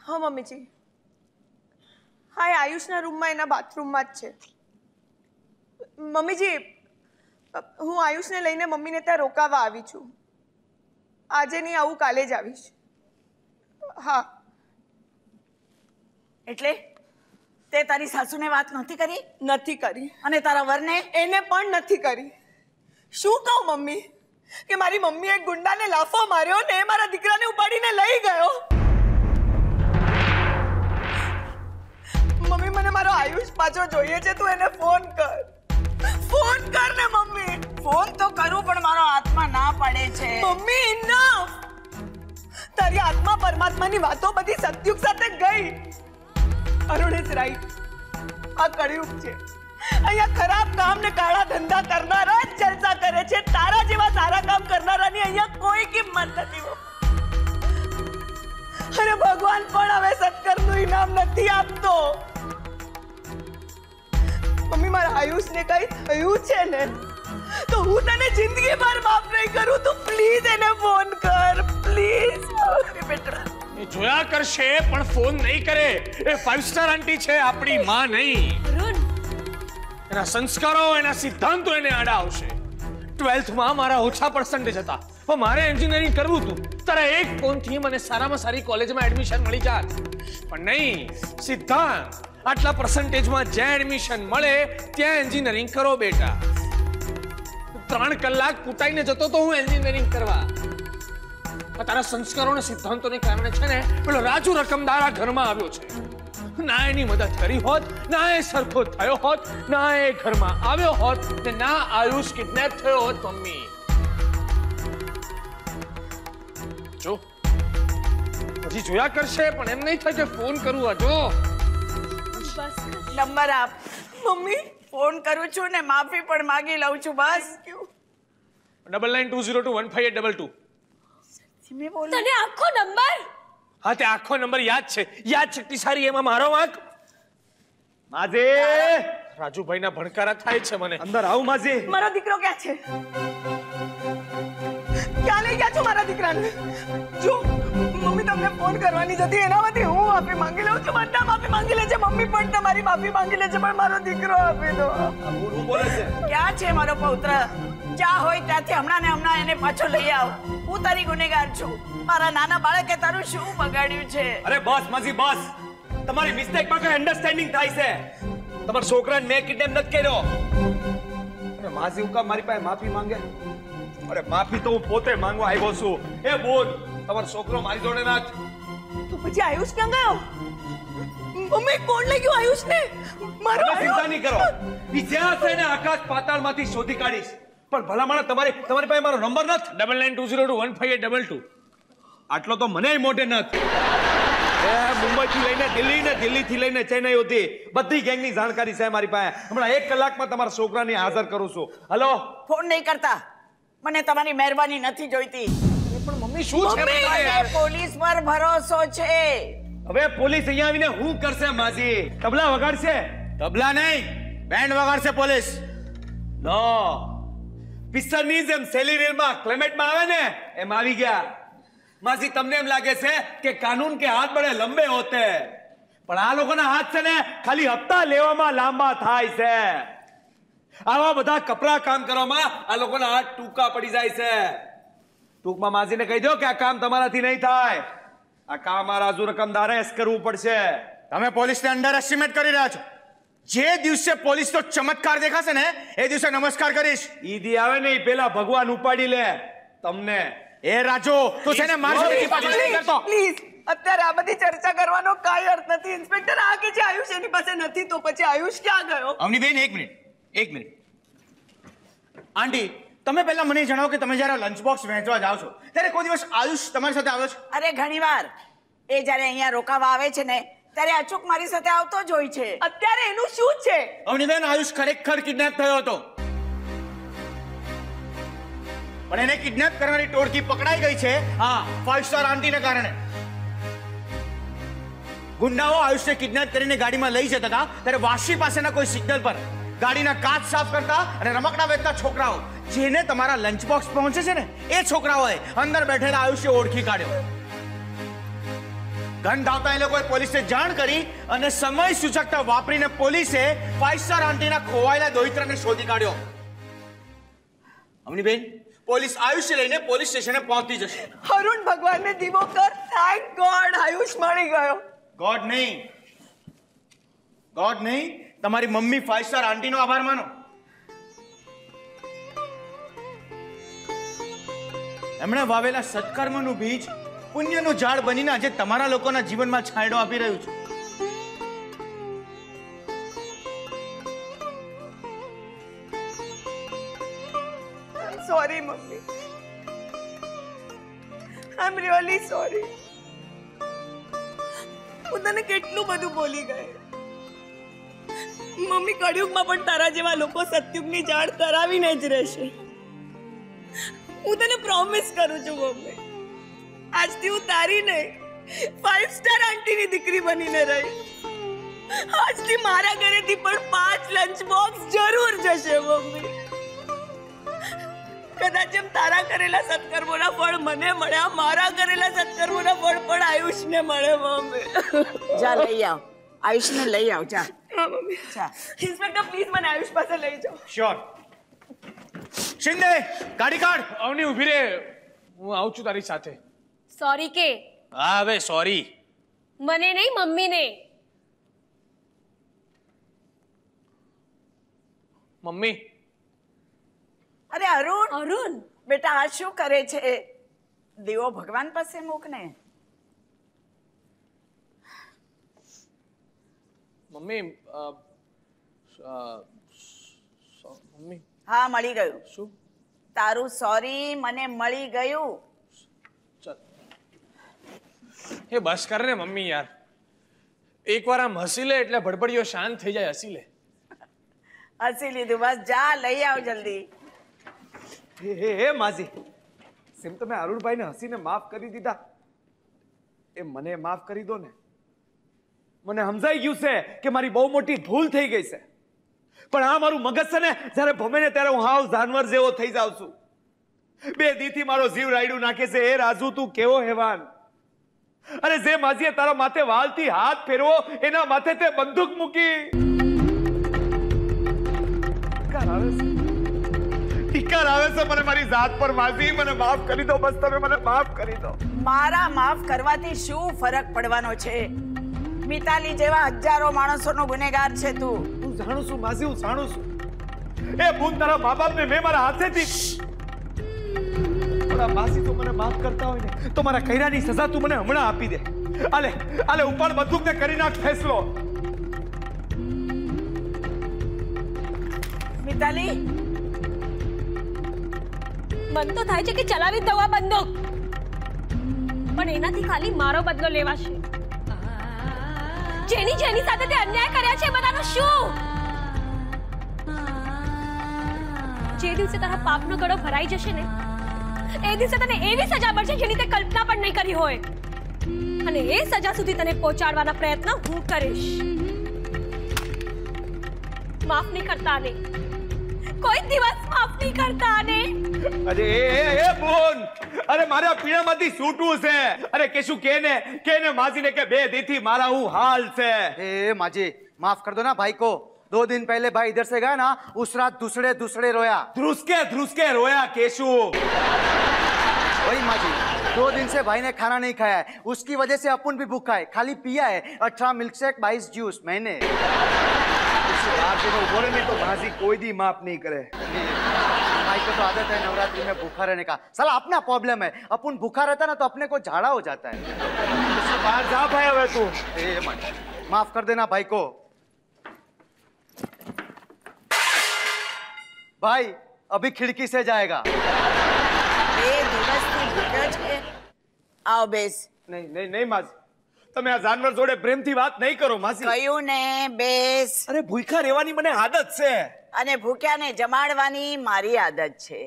હા મમ્મીજી. હા એ આયુષના રૂમમાં એના બાથરૂમમાં જ છે. મમ્મીજી હું આયુષને લઈને મમ્મીને ત્યાં રોકાવા આવી છું. આજે નહીં આવું કાલે જ આવીશ. હા. એટલે તે તારી સાસુને વાત નથી કરી? નથી કરી. અને તારા વરને? એને પણ નથી કરી. શું કહું મમ્મી? કે મારી મમ્મીએ એક ગુંડાને લાફો માર્યો ને એ મારા દીકરાને ઉપાડીને લઈ ગયો. મમ્મી મને મારો આયુષ પાછો જોઈએ છે તું એને ફોન કર. ફોન કર ને મમ્મી. ફોન તો કરું પણ મારો આત્મા ના પડે છે. મમ્મી ઇનફ તારી આત્મા પરમાત્માની વાતો બધી સત્યુગ સાથે ગઈ. અરુણ ઇઝ રાઈટ આ કળિયુગ છે. અહીંયા ખરાબ કામ ને કાળા ધંધા કરનારા જ ચર્ચા કરે છે. તારા જેવા સારા કામ કરનારાની અહીંયા કોઈ કિંમત નથી અરે ભગવાન પણ હવે સત્કર્મનું ઇનામ નથી આપતો. મમ્મી મારા આયુષને કઈ થયું છે ને? તો હું તને જિંદગી ભર માફ નહીં કરું. તું પ્લીઝ એને ફોન કર. પ્લીઝ બેટા. એ જોયા કરશે પણ ફોન નહીં કરે. એ ફાઈવ સ્ટાર આંટી છે આપણી માં નહીં. એના સંસ્કારો, એના સિદ્ધાંતો એને આડા આવશે ટ્વેલ્થમાં મારા ઓછા પર્સન્ટેજ હતા. પણ મારે એન્જિનિયરિંગ કરવું હતું. તારા એક ફોનથી મને સારામાં સારી કોલેજમાં એડમિશન મળી જાત. પણ નહીં, સિદ્ધાંત. આટલા પર્સન્ટેજમાં જ્યાં એડમિશન મળે, ત્યાં એન્જિનિયરિંગ કરો બેટા. ત્રણ કલાક કૂટાઈને જતો તો હું એન્જિનિયરિંગ કરવા. તારા સંસ્કારો અને સિદ્ધાંતોને કારણે છે ને, પેલો રાજુ રકમદાર ઘરમાં આવ્યો છે. ના એની મદદ કરી હોત ના એ સરખો થયો હોત ના એ ઘરમાં આવ્યો હોત ને ના આયુષ કિડનેપ થયો હોત મમ્મી. જો હજી જોયા કરશે પણ એમ નહીં થાય કે ફોન કરું હજો નંબર આપ. મમ્મી ફોન કરું છું ને માફી પણ માંગી લઉં છું બસ. Double nine two zero two one five eight double two તને આખો નંબર? હા તે આખો નંબર યાદ છે. યાદ શક્તિ સારી એમાં મારો વાંક? માજે! રાજુભાઈના ભણકારા થાય છે મને. અંદર આવું માજે. મારો દીકરો ક્યાં છે? ક્યાં લઈ ગયા છો મારા દીકરાને? જો મમ્મી તમને ફોન કરવાની જ હતી. એના એનામાંથી હું માફી માંગી લઉં છું. બધા માફી માંગી લે છે. મમ્મી પણ તમારી માફી માંગી લે છે પણ મારો દીકરો આપી દો. હું બોલે છે. ક્યાં છે મારો પૌત્ર? જ્યાં હોય ત્યાંથી હમણાં ને હમણાં એને પાછો લઈ આવ. હું તારી ગુનેગાર છું. મારા નાના બાળકે તારું શું બગાડ્યું છે? અરે બસ માસી બસ. તમારી મિસ્ટેક પર કોઈ અન્ડરસ્ટેન્ડિંગ થાય છે? તમારા છોકરાને મેં કિડનેપ નથી કર્યો. અરે માસી કામ મારી પાસે માફી માંગે? અરે માફી તો હું પોતે માંગવા આવ્યો છું. એ બોલ તમારો છોકરો મારી જોડે ના તો પછી આયુષ ક્યાં ગયો મમ્મી કોણ લઈ ગયું આયુષને? મારો તમે ચિંતા નહીં કરો. ઈ જ્યાં છે ને આકાશ પાતાળમાંથી શોધી કાઢીશ? પણ ભલામણ તમારી તમારી પાસે મારો નંબર નથી. Double nine two zero two one five eight double two આટલો તો મને મોઢે નથી. મુંબઈથી મુંબઈ લઈને દિલ્હી ને દિલ્હીથી લઈને ચેન્નઈ સુધી બધી ગેંગની જાણકારી છે મારી પાસે. હમણાં એક કલાકમાં તમારા છોકરાની હાજર કરું છું. હલો? ફોન નહીં કરતા. મને તમારી મહેરબાની નથી જોઈતી. પણ મમ્મી શું છે? મને પોલીસ પર ભરોસો છે. હવે પોલીસ અહીંયા આવીને શું કરશે માજી? તબલા વગાડશે? તબલા નહીં. Band વગાડશે police. નો પિક્ચરની જેમ સેલી રેલમાં ક્લેમેટમાં આવે ને, એમ આવી ગયા. માસી, તમને એમ લાગે છે કે કાનૂન કે હાથ બડે લંબે હોતે. પણ આ લોકોના હાથ છે ને, ખાલી હપ્તા લેવામાં લાંબા થાય છે. આવા બધા કપરા કામ કરવામાં આ લોકોના હાથ ટૂંકા પડી જાય છે. ટૂંકમાં માસીને કહી દો કે આ કામ તમારાથી નહીં થાય. આ કામ આ રાજુ રકમદારે જ કરવું પડશે. તમે પોલીસને અંડર એસ્ટિમેટ કરી રહ્યા છો. જે દિવસે પોલીસ તો ચમત્કાર દેખાશે ને એ દિવસે નમસ્કાર કરીશ. ઈદી આવે ને પેલા ભગવાન ઉપાડી લે તમને. એ રાજુ તું છે ને મારી સાથે ચીપાચીસ નહીં કરતો. પ્લીઝ અત્યારે આ બધી ચર્ચા કરવાનો કાંઈ અર્થ નથી. ઇન્સ્પેક્ટર આ કે છે આયુષ એની પાસે નથી તો પછી આયુષ ક્યાં ગયો? અવનીબેન એક મિનિટ એક મિનિટ. આંટી તમે પહેલા મને જણાવો કે તમે જ્યારે લંચ બોક્સ વહેંચવા જાઓ છો ત્યારે કોઈ દિવસ આયુષ તમારી સાથે આવ્યો છે? અરે ઘણીવાર. એ જ્યારે અહીંયા રોકાવા આવે છે ને ત્યારે અચૂક મારી સાથે આવતો જ હોય છે. અત્યારે એનું શું છે? અવનીબેન આયુષ ખરેખર કિડનેપ થયો હતો. પણ એને કિડનેપ કરવાની ટોળકી પકડાઈ ગઈ છે. હા ફાઈવ સ્ટાર આંટીને કારણે. ગુંડાઓ આયુષને કિડનેપ કરીને ગાડીમાં લઈ જતા હતા. ત્યારે વાસી પાસેના કોઈ સિગ્નલ પર ગાડીના કાચ સાફ કરતા અને રમકડા વેચતા છોકરાઓ જેને તમારા લંચ બોક્સ પહોંચે છે ને એ છોકરાઓએ અંદર બેઠેલા આયુષ્ય ઓળખી કાઢ્યો. ધાવતા એ લોકોએ પોલીસને જાણ કરી અને સમય સૂચકતા વાપરીને પોલીસે ફાઈવ સ્ટાર આંટીના ખોવાયેલા દોહિત્રને શોધી કાઢ્યો. અમનીબેન પોલીસ આયુષ્ય લઈને પોલીસ સ્ટેશને પહોંચી જશે. અરુણ ભગવાનને દીવો કર. થેન્ક ગોડ આયુષ મળી ગયો. ગોડ નહીં. ગોડ નહીં. તમારી મમ્મી ફાઈવ સ્ટાર આંટીનો આભાર માનો. એમણે વાવેલા સત્કર્મનું બીજ પુણ્યનું ઝાડ બનીને આજે તમારા લોકોના જીવનમાં છાંયડો આપી રહ્યું છું. Sorry mummy. I am really sorry હું તને કેટલું બધું બોલી ગઈ. મમ્મી, કળિયુગમાં પણ તારા જેવા લોકો સત્યુગની જાળ તરાવીને જ રહેશે. હું તને પ્રોમિસ કરું છું, મમ્મી. આજથી હું તારી નહીં. ફાઈવ સ્ટાર આંટીની દીકરી બનીને રહી. આજથી મારા ઘરેથી પણ પાંચ લંચ બોક્સ જરૂર જશે મમ્મી. કદાચ એમ તારા કરેલા સત્કર્મોના ફળ મને મળ્યા મારા કરેલા સત્કર્મોના ફળ પણ આયુષને મળે મમ્મી. જા લઈ આવ. આયુષને લઈ આવ જા. મમ્મી. ઇન્સ્પેક્ટર પ્લીઝ મને આયુષ પાસે લઈ જાઓ. શ્યોર શિંદે ગાડી કાઢ. અવની ઊભી રે. હું આવું છું તારી સાથે. સોરી કે? હા હવે સોરી મને નહીં મમ્મીને. મમ્મી. અરે અરુણ. અરુણ. બેટા આ શું કરે છે? દીવો ભગવાન પાસે મૂક ને. મમ્મી અ, અ, સો- મમ્મી. હા મળી ગયું. શું? તારું સોરી મને મળી ગયું. એ બસ કર ને મમ્મી યાર. એકવાર આમ હસી લે એટલે ભડભડીઓ શાંત થઈ જાય હસી લે. હસી લીધું બસ જા લઈ આવ જલ્દી. હે હે હે માજી સેમ તમે અરુણભાઈને હસીને માફ કરી દીધા. એ મને માફ કરી દો ને. મને સમજાઈ ગયું છે કે મારી બહુ મોટી ભૂલ થઈ ગઈ છે. પણ આ મારું મગજ છે ને જ્યારે ભમે ને ત્યારે હું હાવ જાનવર જેવો થઈ જાઉં છું. બે દીથી મારો જીવ રાયડું નાખે છે એ રાજુ તું કેવો હેવાન? અરે જે માજીએ તારા માથે વાલથી હાથ ફેરવો એના માથે તે બંદૂક મૂકી. આવે છે. ધિક્કાર આવે છે મને મારી જાત પર માજી મને માફ કરી દો બસ તમે મને માફ કરી દો. મારા માફ કરવાથી શું ફરક પડવાનો છે? મિતાલી જેવા હજારો માણસોનો ગુનેગાર છે તું. હું જાણું છું માઝી હું જાણું છું. એ ભૂત તારા મા બાપને મેં મારા હાથેથી આ માસી તો મને માફ કરતા હોય ને, તો મારા કૈરાની સજા તું મને હમણાં આપી દે. આલે આલે, ઉપાડ બધું ને કરી નાખ ફેસલો. મિતાલી, મન તો થાય છે કે ચલાવી દવા બંદૂક. પણ એનાથી ખાલી મારો બદલો લેવાશે. જેની જેની સાથે તે અન્યાય કર્યા છે બધાનો શું? જે દિવસે તારા પાપનો ગળો ભરાઈ જશે ને એ દિવસે તને એવી સજા મળશે જેની તે કલ્પના પણ નહીં કરી હોય. અને એ સજા સુધી તને પહોંચાડવાના પ્રયત્ન હું કરીશ. માફ નહીં કરતા ને કોઈ દિવસ માફ નહીં કરતા ને અરે એ એ બોન! અરે મારા આ પીણામાંથી છૂટવું છે. અરે કેશું કે ને? કે ને માજીને કે બે દીથી મારા હું હાલ છે? એ માજી માફ કર દો ના ભાઈ કો दो दिन पहले भाई इधर से गया ना उस रात दूसरे दूसरे रोया। ध्रुसके ध्रुसके रोया केशु। वही माँ जी दो दिन से भाई ने खाना नहीं खाया है। उसकी वजह से अपन भी भूखा है खाली पिया है अठारह मिल्क शेक बाईस जूस मैंने। में तो भाजी कोई भी माफ़ नहीं करे। भाई को तो आदत है नवरात्रि में भूखा रहने का। साला अपना प्रॉब्लम है अपन भूखा रहता ना तो अपने को झाड़ा हो जाता है। बाहर जा पाया तू। माफ़ कर देना भाई को। भाई अभी खिड़की से जाएगा બે દિવસથી ભૂખ્યો છે આવ બેસ નહીં નહીં નહીં માસી તમે આ જાનવર જોડે પ્રેમથી વાત નહીં કરો માસી કયું ને બેસ અરે ભૂખા રહેવાની મને આદત છે અને ભૂખ્યાને જમાડવાની મારી આદત છે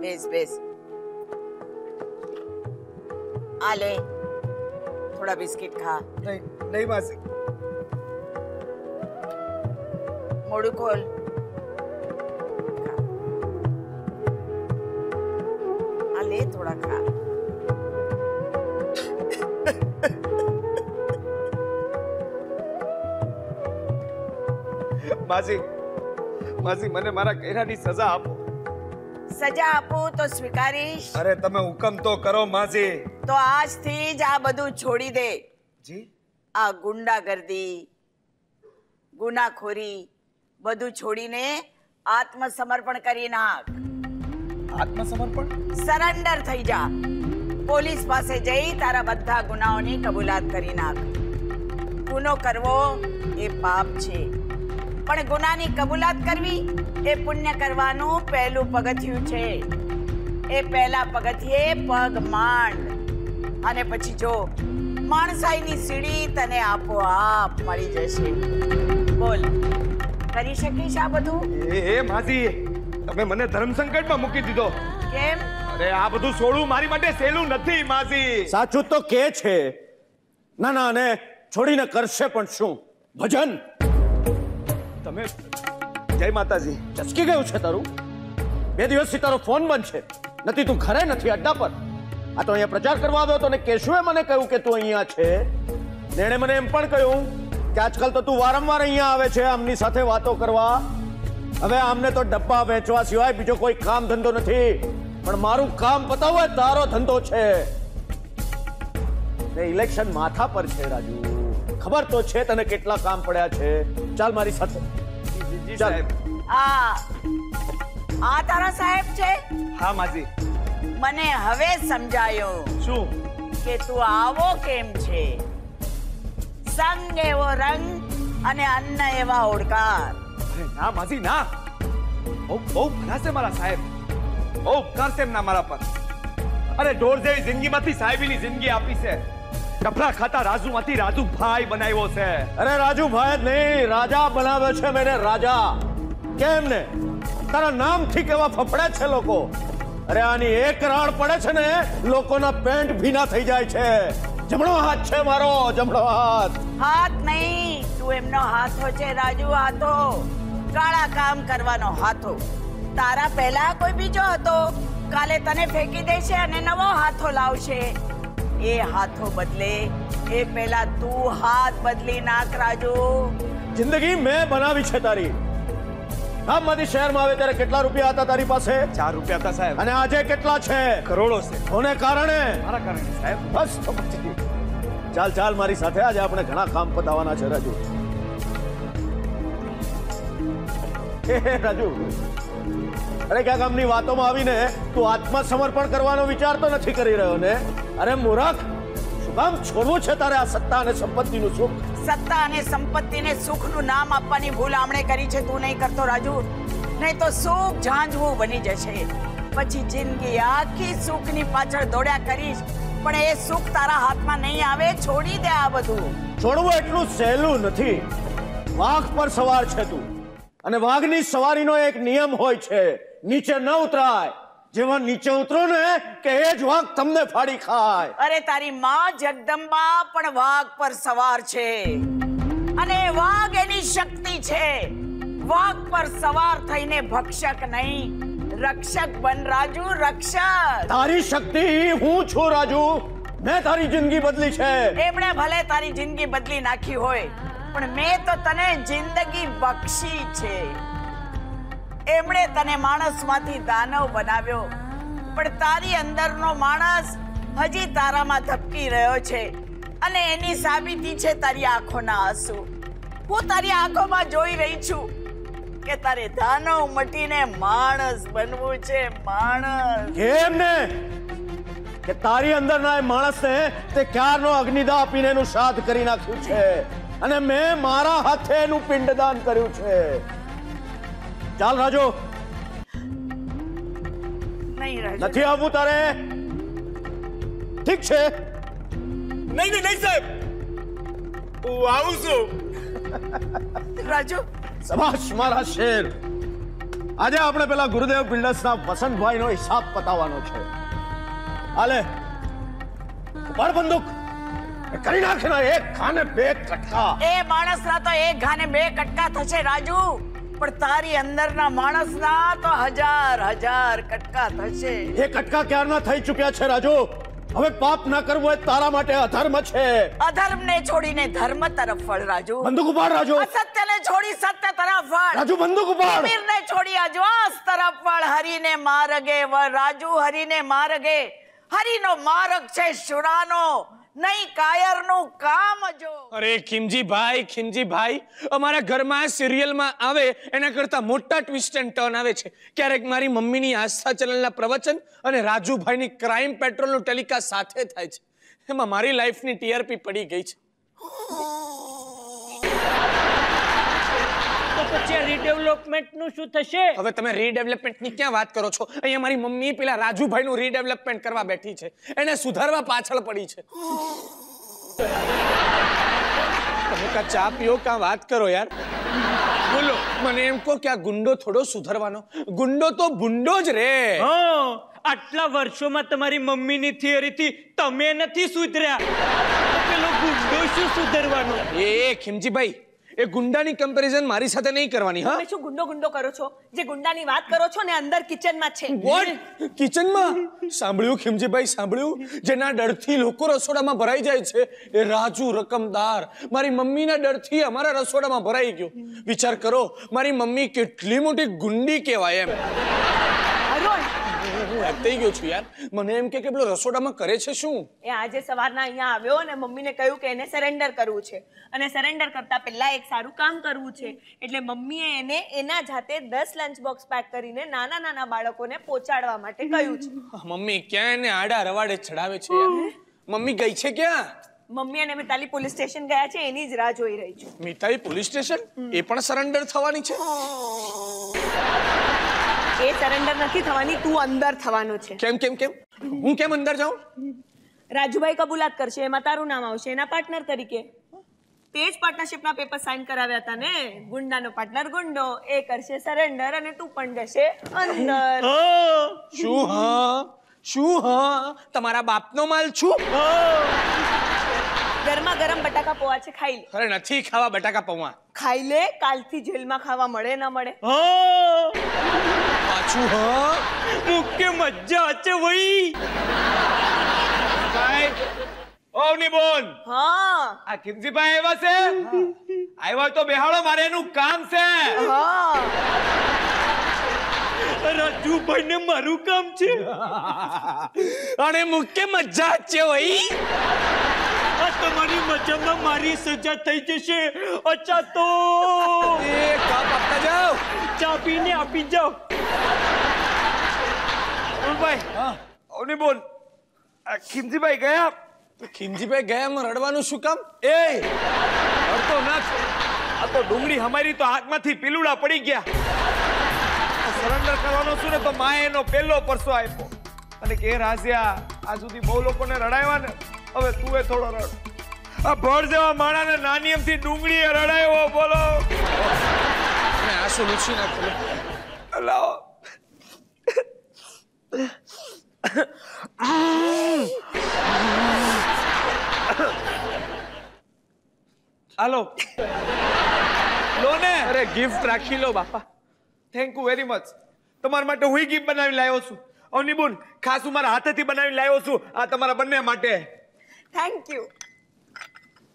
બેસ બેસ આ લે થોડા બિસ્કિટ ખા નહીં નહીં માસી મોડું ખોલ આ લે થોડા ખા માસી માસી મને મારા કર્યાની સજા આપો સજા આપું તો સ્વીકારીશ અરે તમે હુકમ તો કરો માસી તો આજથી જ આ બધું છોડી દે જી આ ગુંડાગર્દી ગુનાખોરી બધું છોડીને આત્મસમર્પણ કરી નાખ આત્મસમર્પણ? સરેન્ડર થઈ જા. પોલીસ પાસે જઈ તારા બધા ગુનાઓની કબૂલાત કરી નાખ. ગુનો કરવો એ પાપ છે. પણ ગુનાની કબૂલાત કરવી એ પુણ્ય કરવાનું પહેલું પગથિયું છે. એ પહેલા પગથિયે પગ માંડ. અને પછી જો માણસાઈની સીડી તને આપોઆપ મળી જશે. બોલ કરી શકીશ આ બધું? એ એ માસી તમે મને ધર્મ સંકટમાં મૂકી દીધો. કેમ? અરે આ બધું છોડવું મારી માટે સહેલું નથી માસી સાચું તો કે છે. ના ના અને છોડીને કરશે પણ શું? ભજન! તમે જય માતાજી. ચસકી ગયું છે તારું? બે દિવસથી તારો ફોન બંધ છે. નથી તું ઘરે નથી અડ્ડા પર. આ તો અહીંયા પ્રચાર કરવા આવ્યો તો ને કેશુએ મને કહ્યું કે તું અહીંયા છે. તેણે એણે મને એમ પણ કહ્યું કે આજકાલ તો તું વારંવાર અહીંયા આવે છે આમની સાથે વાતો કરવા. હવે આમને તો ડબ્બા વેચવા સિવાય બીજો કોઈ કામ ધંધો નથી. પણ મારું કામ પતાવવા એ તારો ધંધો છે. ને ઇલેક્શન માથા પર છે રાજુ. ખબર તો છે તને કેટલા કામ પડ્યા છે. ચાલ મારી સાથે. ચાલ. આ આ તારા સાહેબ છે? હા માજી. મને હવે સમજાયો શું? કે તું આવો કેમ છે? સંગ એવો રંગ અને અન્ન એવા ઓડકાર. અરે ના માસી ના બહુ બહુ ભલા છે મારા સાહેબ બહુ ઉપકાર છે એમના મારા પર અરે ઢોર જેવી જિંદગીમાંથી સાહેબીની જિંદગી આપી છે ડફડા ખાતા રાજુમાંથી રાજુ ભાઈ બનાવ્યો છે અરે રાજુભાઈ જ નહીં રાજા બનાવ્યો છે મેને રાજા કેમ ને તારા નામથી કેવા ફફડે છે લોકો અરે આની એક રાડ પડે છે ને લોકોના પેન્ટ ભીના થઈ જાય છે જમણો હાથ છે મારો જમણો હાથ હાથ નહીં તું એમનો હાથો છે રાજુ હાથો કાળા કામ કરવાનો હાથો. તારા પહેલા કોઈ બીજો હતો? કાલે તને ફેંકી દેશે અને નવો હાથો લાવશે. એ હાથો બદલે એ પહેલા તું હાથ બદલી નાખ રાજુ. જિંદગી મેં બનાવી છે તારી. ગામમાંથી શહેરમાં આવે ત્યારે કેટલા રૂપિયા હતા તારી પાસે? ચાર રૂપિયા હતા સાહેબ. અને આજે કેટલા છે? કરોડો છે. કોને કારણે? મારા કારણે સાહેબ. બસ તો પછી. ચાલ ચાલ મારી સાથે. આજે આપણે ઘણા કામ પતાવવાના છે રાજુ. રાજુ. અરે ક્યાં કામની વાતોમાં આવીને તું આત્મસમર્પણ કરવાનો વિચાર તો નથી કરી રહ્યો ને? અરે મૂરખ શું કામ છોડવું છે તારે આ સત્તા અને સંપત્તિનું સુખ? સત્તા અને સંપત્તિને સુખનું નામ આપવાની ભૂલ આમણે કરી છે તું નહીં કરતો રાજુ. નહીં તો સુખ ઝાંઝવું બની જશે. પછી જિંદગી આખી સુખની પાછળ દોડ્યા કરીશ પણ એ સુખ તારા હાથમાં નહીં આવે છોડી દે આ બધું. છોડવું એટલું સહેલું નથી. વાંખ પર સવાર છે તું. અને વાઘની સવારીનો એક નિયમ હોય છે નીચે ન ઉતરાય. જેમાં નીચે ઉતરો ને કે એ જ વાઘ તમને ફાડી ખાય. અરે તારી માં જગદંબા પણ વાઘ પર સવાર છે. અને વાઘ એની શક્તિ છે. વાઘ પર સવાર થઈને ભક્ષક નહીં. રક્ષક બન રાજુ રક્ષક. તારી શક્તિ હું છું રાજુ. મેં તારી જિંદગી બદલી છે. એમણે ભલે તારી જિંદગી બદલી નાખી હોય પણ મેં તો તને જિંદગી બક્ષી છે. એમણે તને માણસમાંથી દાનવ બનાવ્યો. પણ તારી અંદરનો માણસ હજી તારામાં ધબકી રહ્યો છે અને એની સાબિતી છે તારી આંખોના આંસુ. હું તારી આંખોમાં જોઈ રહી છું કે તારે દાનવ મટીને માણસ બનવું છે, માણસ. કેમ ને કે તારી અંદરના એ માણસને તે ક્યારનો અગ્નિદા આપીને એનું શ્રાદ્ધ કરી નાખ્યું છે? અને મેં મારા હાથે એનું પિંડદાન કર્યું છે. ચાલ રાજો. નથી આવવું તારે? ઠીક છે. નહીં નહીં નહીં સાહેબ. હું આવું છું. રાજુ. સમાજ મારા શેર. આજે આપણે પેલા ગુરુદેવ બિલ્ડર્સના વસંતભાઈનો હિસાબ પતાવવાનો છે. હાલે. ઉપાડ બંદૂક. કરી નાખે ને એક ખાને બે કટકા. એ માણસના તો એક ખાને બે કટકા થશે રાજુ. પણ તારી અંદરના માણસના તો હજાર હજાર કટકા થશે. એ કટકા ક્યારના થઈ ચૂક્યા છે રાજુ? હવે પાપ ના કરવું એ તારા માટે અધર્મ છે. અધર્મને છોડીને ધર્મ તરફ વળ રાજુ. બંદૂક ઉપાડ રાજુ. અસત્યને છોડી સત્ય તરફ વળ. રાજુ બંદૂક ઉપાડ. તિમિરને છોડી અજવાસ તરફ વળ. હરીને માર્ગે વળ રાજુ હરીને માર્ગે. હરીનો માર્ગ છે શુરાનો નહીં કાયરનું કામ જો. અરે ખીમજીભાઈ ખીમજીભાઈ અમારા ઘરમાં સિરિયલમાં આવે એના કરતા મોટા ટ્વિસ્ટ એન્ડ ટર્ન આવે છે. ક્યારેક મારી મમ્મીની આસ્થા ચેનલના પ્રવચન અને રાજુભાઈની ક્રાઇમ પેટ્રોલનું ટેલિકાસ્ટ સાથે થાય છે. એમાં મારી લાઈફની ટીઆરપી પડી ગઈ છે. પછી આ રીડેવલપમેન્ટનું શું થશે? હવે તમે રીડેવલપમેન્ટની ક્યાં વાત કરો છો? અહીંયા મારી મમ્મી પેલા રાજુભાઈનું રીડેવલપમેન્ટ કરવા બેઠી છે. એને સુધારવા પાછળ પડી છે. તમે કા ચા પીઓ કા વાત કરો યાર? બોલો. મને એમ કહો કે આ ગુંડો થોડો સુધરવાનો. ગુંડો તો ભૂંડો જ રે. હા આટલા વર્ષોમાં તમારી મમ્મીની થિયરીથી તમે નથી સુધર્યા. પેલો ગુંડો શું સુધરવાનો? એ ખીમજીભાઈ એ ગુંડાની કમ્પેરિઝન મારી સાથે નહીં કરવાની હા? તમે શું ગુંડો ગુંડો કરો છો? જે ગુંડાની વાત કરો છો ને અંદર કિચનમાં છે. વોટ કિચનમાં સાંભળ્યું ખીમજીભાઈ સાંભળ્યું? જેના ડરથી લોકો રસોડામાં ભરાઈ જાય છે. એ રાજુ રકમદાર. મારી મમ્મીના ડરથી અમારા રસોડામાં ભરાઈ ગયો. વિચાર કરો મારી મમ્મી કેટલી મોટી ગુંડી કહેવાય એમ. હું હેક થઈ ગયો છું યાર. મને એમ કે કે પેલો રસોડામાં કરે છે શું? એ આજે સવારના અહીંયા આવ્યો અને મમ્મીને કહ્યું કે એને સરેન્ડર કરવું છે. અને સરેન્ડર કરતા પહેલા એક સારું કામ કરવું છે. એટલે મમ્મીએ એને એના જાતે દસ લંચ બોક્સ પેક કરીને નાના નાના બાળકોને પહોંચાડવા માટે કહ્યું છે. મમ્મી ક્યાં એને આડા રવાડે ચડાવે છે યાર? મમ્મી ગઈ છે ક્યાં? મમ્મી અને મિતાલી પોલીસ સ્ટેશન ગયા છે એની જ રાહ જોઈ રહી છું. Mitali police station? એ પણ સરેન્ડર થવાની છે? એ સરેન્ડર નથી થવાની તું અંદર થવાનો છે. કેમ કેમ કેમ? હું કેમ અંદર જાઉં? રાજુભાઈ કબૂલાત કરશે એમાં તારું નામ આવશે એના પાર્ટનર તરીકે. તે જ પાર્ટનરશિપના પેપર સાઇન કરાવ્યા હતા ને? ગુંડાનો પાર્ટનર ગુંડો એ કરશે સરેન્ડર અને તું પણ જશે અંદર. શું હા? શું હા? તમારા બાપનો માલ છું? ગરમા ગરમ બટાકા પોવા છે ખાઈ લે. અરે નથી ખાવા બટાકા પૌવા. ખાઈ લે કાલથી જેલમાં ખાવા મળે ના મળે. પાછું હ. મુખ્ય મજા છે વઈ. ઓવની બોન. હા. આ ખીમજીભાઈ આવ્યા છે? આવ્યા તો બેહાડો મારે એનું કામ છે. હા. રાજુભાઈ ને મારું કામ છે. અને મુખ્ય મજા છે વઈ. આ તમારી મજામાં મારી સજા થઈ જશે. અચ્છા તો એ કપ આપતા જાઓ. ચા પીને આપી જાઓ. બોલ. આ ખીમજીભાઈ ગયા? ખીમજીભાઈ ગયામાં રડવાનું શું કામ? એ અડતો નથી આ તો ડુંગળી હમારી તો હાથમાંથી પીલુડા પડી ગયા. સરેન્ડર કરવાનો છું ને તો માએ એનો પહેલો પરસો આપ્યો. અને કે રાઝિયા આ સુધી બહુ લોકોને રડાવ્યા ને. હવે તું એ થોડો રડ. આ ભર જેવા માણાને નાની એમથી ડુંગળીએ રડાયો બોલો. આંસુ લૂછી નાખો? લાવો હાલો. લો ને અરે ગિફ્ટ રાખી લો બાપા. થેન્ક યુ વેરી મચ તમારા માટે હું ગિફ્ટ બનાવી લાવ્યો છું. અવની બોન ખાસ હું મારા હાથેથી બનાવી લાવ્યો છું. આ તમારા બંને માટે. થેન્ક યુ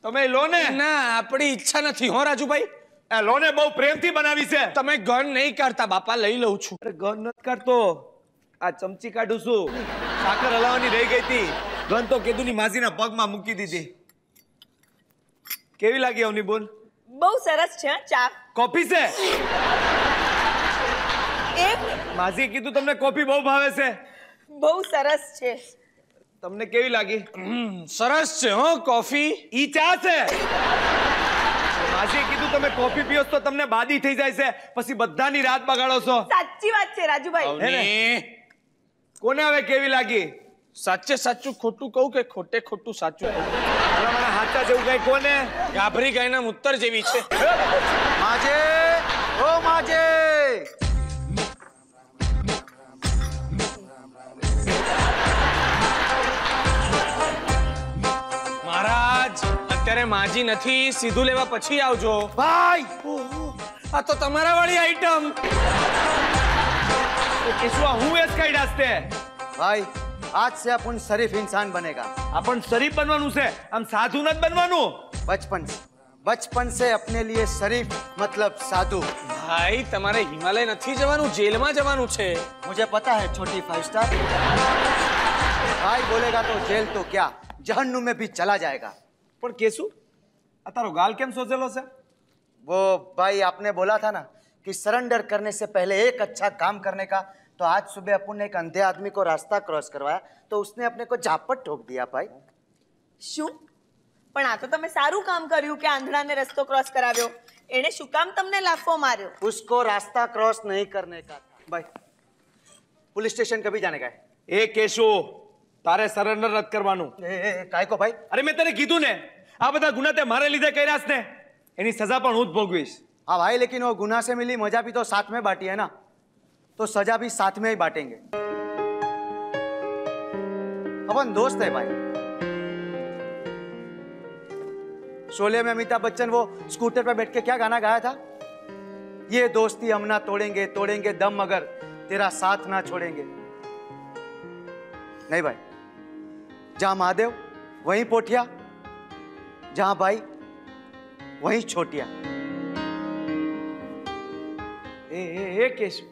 તમે લો ને. ના આપણી ઈચ્છા નથી હો રાજુભાઈ. આ લો ને બહુ પ્રેમથી બનાવી છે. તમે ગન નહીં કરતા બાપા લઈ લઉં છું. અરે ગન નથી કરતો. આ ચમચી કાઢું છું. સાકર હલાવવાની રહી ગઈ હતી. ગન તો કેદુની માસીના પગમાં મૂકી દીધી. કેવી લાગી અવની બોલ? બહુ સરસ છે ચા. કોફી છે? એક માસી કીધું તમને કોફી બહુ ભાવે છે. બહુ સરસ છે. તમને કેવી લાગી? સરસ છે હો કોફી. ઈ ચા છે. માસીએ કીધું તમે કોફી પીઓ છો તો તમને બાદી થઈ જાય છે. પછી બધાની રાત બગાડો છો. સાચી વાત છે રાજુભાઈ. કોને હવે કેવી લાગી? સાચે સાચું ખોટું કહું કે ખોટે ખોટું સાચું કહું? હાચા જેવું કઈ કોને ગાભરી ગાયના ઉત્તર જેવી છે. માજે ઓ માજે. અત્યારે માજી નથી સીધું લેવા પછી આવજો ભાઈ આ તો તમારા વાળી આઈટમ કેશુઆ હું એસ કઈ ડાસ્તે भाई आज से अपन शरीफ इंसान बनेगा આપણ શરીફ બનવાનું છે આમ સાધુ નથી બનવાનું बचपन से बचपन से अपने लिए शरीफ मतलब साधु ભાઈ તમારે હિમાલય નથી જવાનું જેલમાં જવાનું છે मुझे पता है छोटी फाइव स्टार भाई बोलेगा तो जेल तो क्या जहन्नुम में भी चला जाएगा પણ કેશુ આ તારો ગાલ કેમ સોચેલો છે वो भाई आपने बोला था ना कि सरेंडर करने से पहले एक अच्छा काम करने का तो आज सुबह अपन ने एक अंधे आदमी को रास्ता क्रॉस करवाया तो उसने अपने को झापट ठोक दिया भाई શું પણ આ તો તમે સારું કામ કર્યું કે આંધળાને રસ્તો ક્રોસ કરાવ્યો એણે શું કામ તમને લાફો માર્યો उसको रास्ता क्रॉस नहीं करने का था भाई पुलिस स्टेशन कभी जाने का है એ કેશુ તારે સરેન્ડર નથી કરવાનું ए, ए, ए, काय को भाई અરે મેં તને કીધું ને આ બધા ગુના તે મારે લીધે કર્યા છે ને એની સજા પણ હું જ ભોગવીશ हाँ भाई लेकिन वो गुना से मिली मजा भी तो साथ में बांटी है ना तो सजा भी साथ में ही बांटेंगे अपन दोस्त है भाई शोले में अमिताभ बच्चन वो स्कूटर पर बैठ के क्या गाना गाया था ये दोस्ती हम ना तोड़ेंगे तोड़ेंगे दम मगर तेरा साथ ना छोड़ेंगे नहीं भाई जहां महादेव वहीं पोठिया जहां भाई वहीं छोटिया એ એ એ કેશુ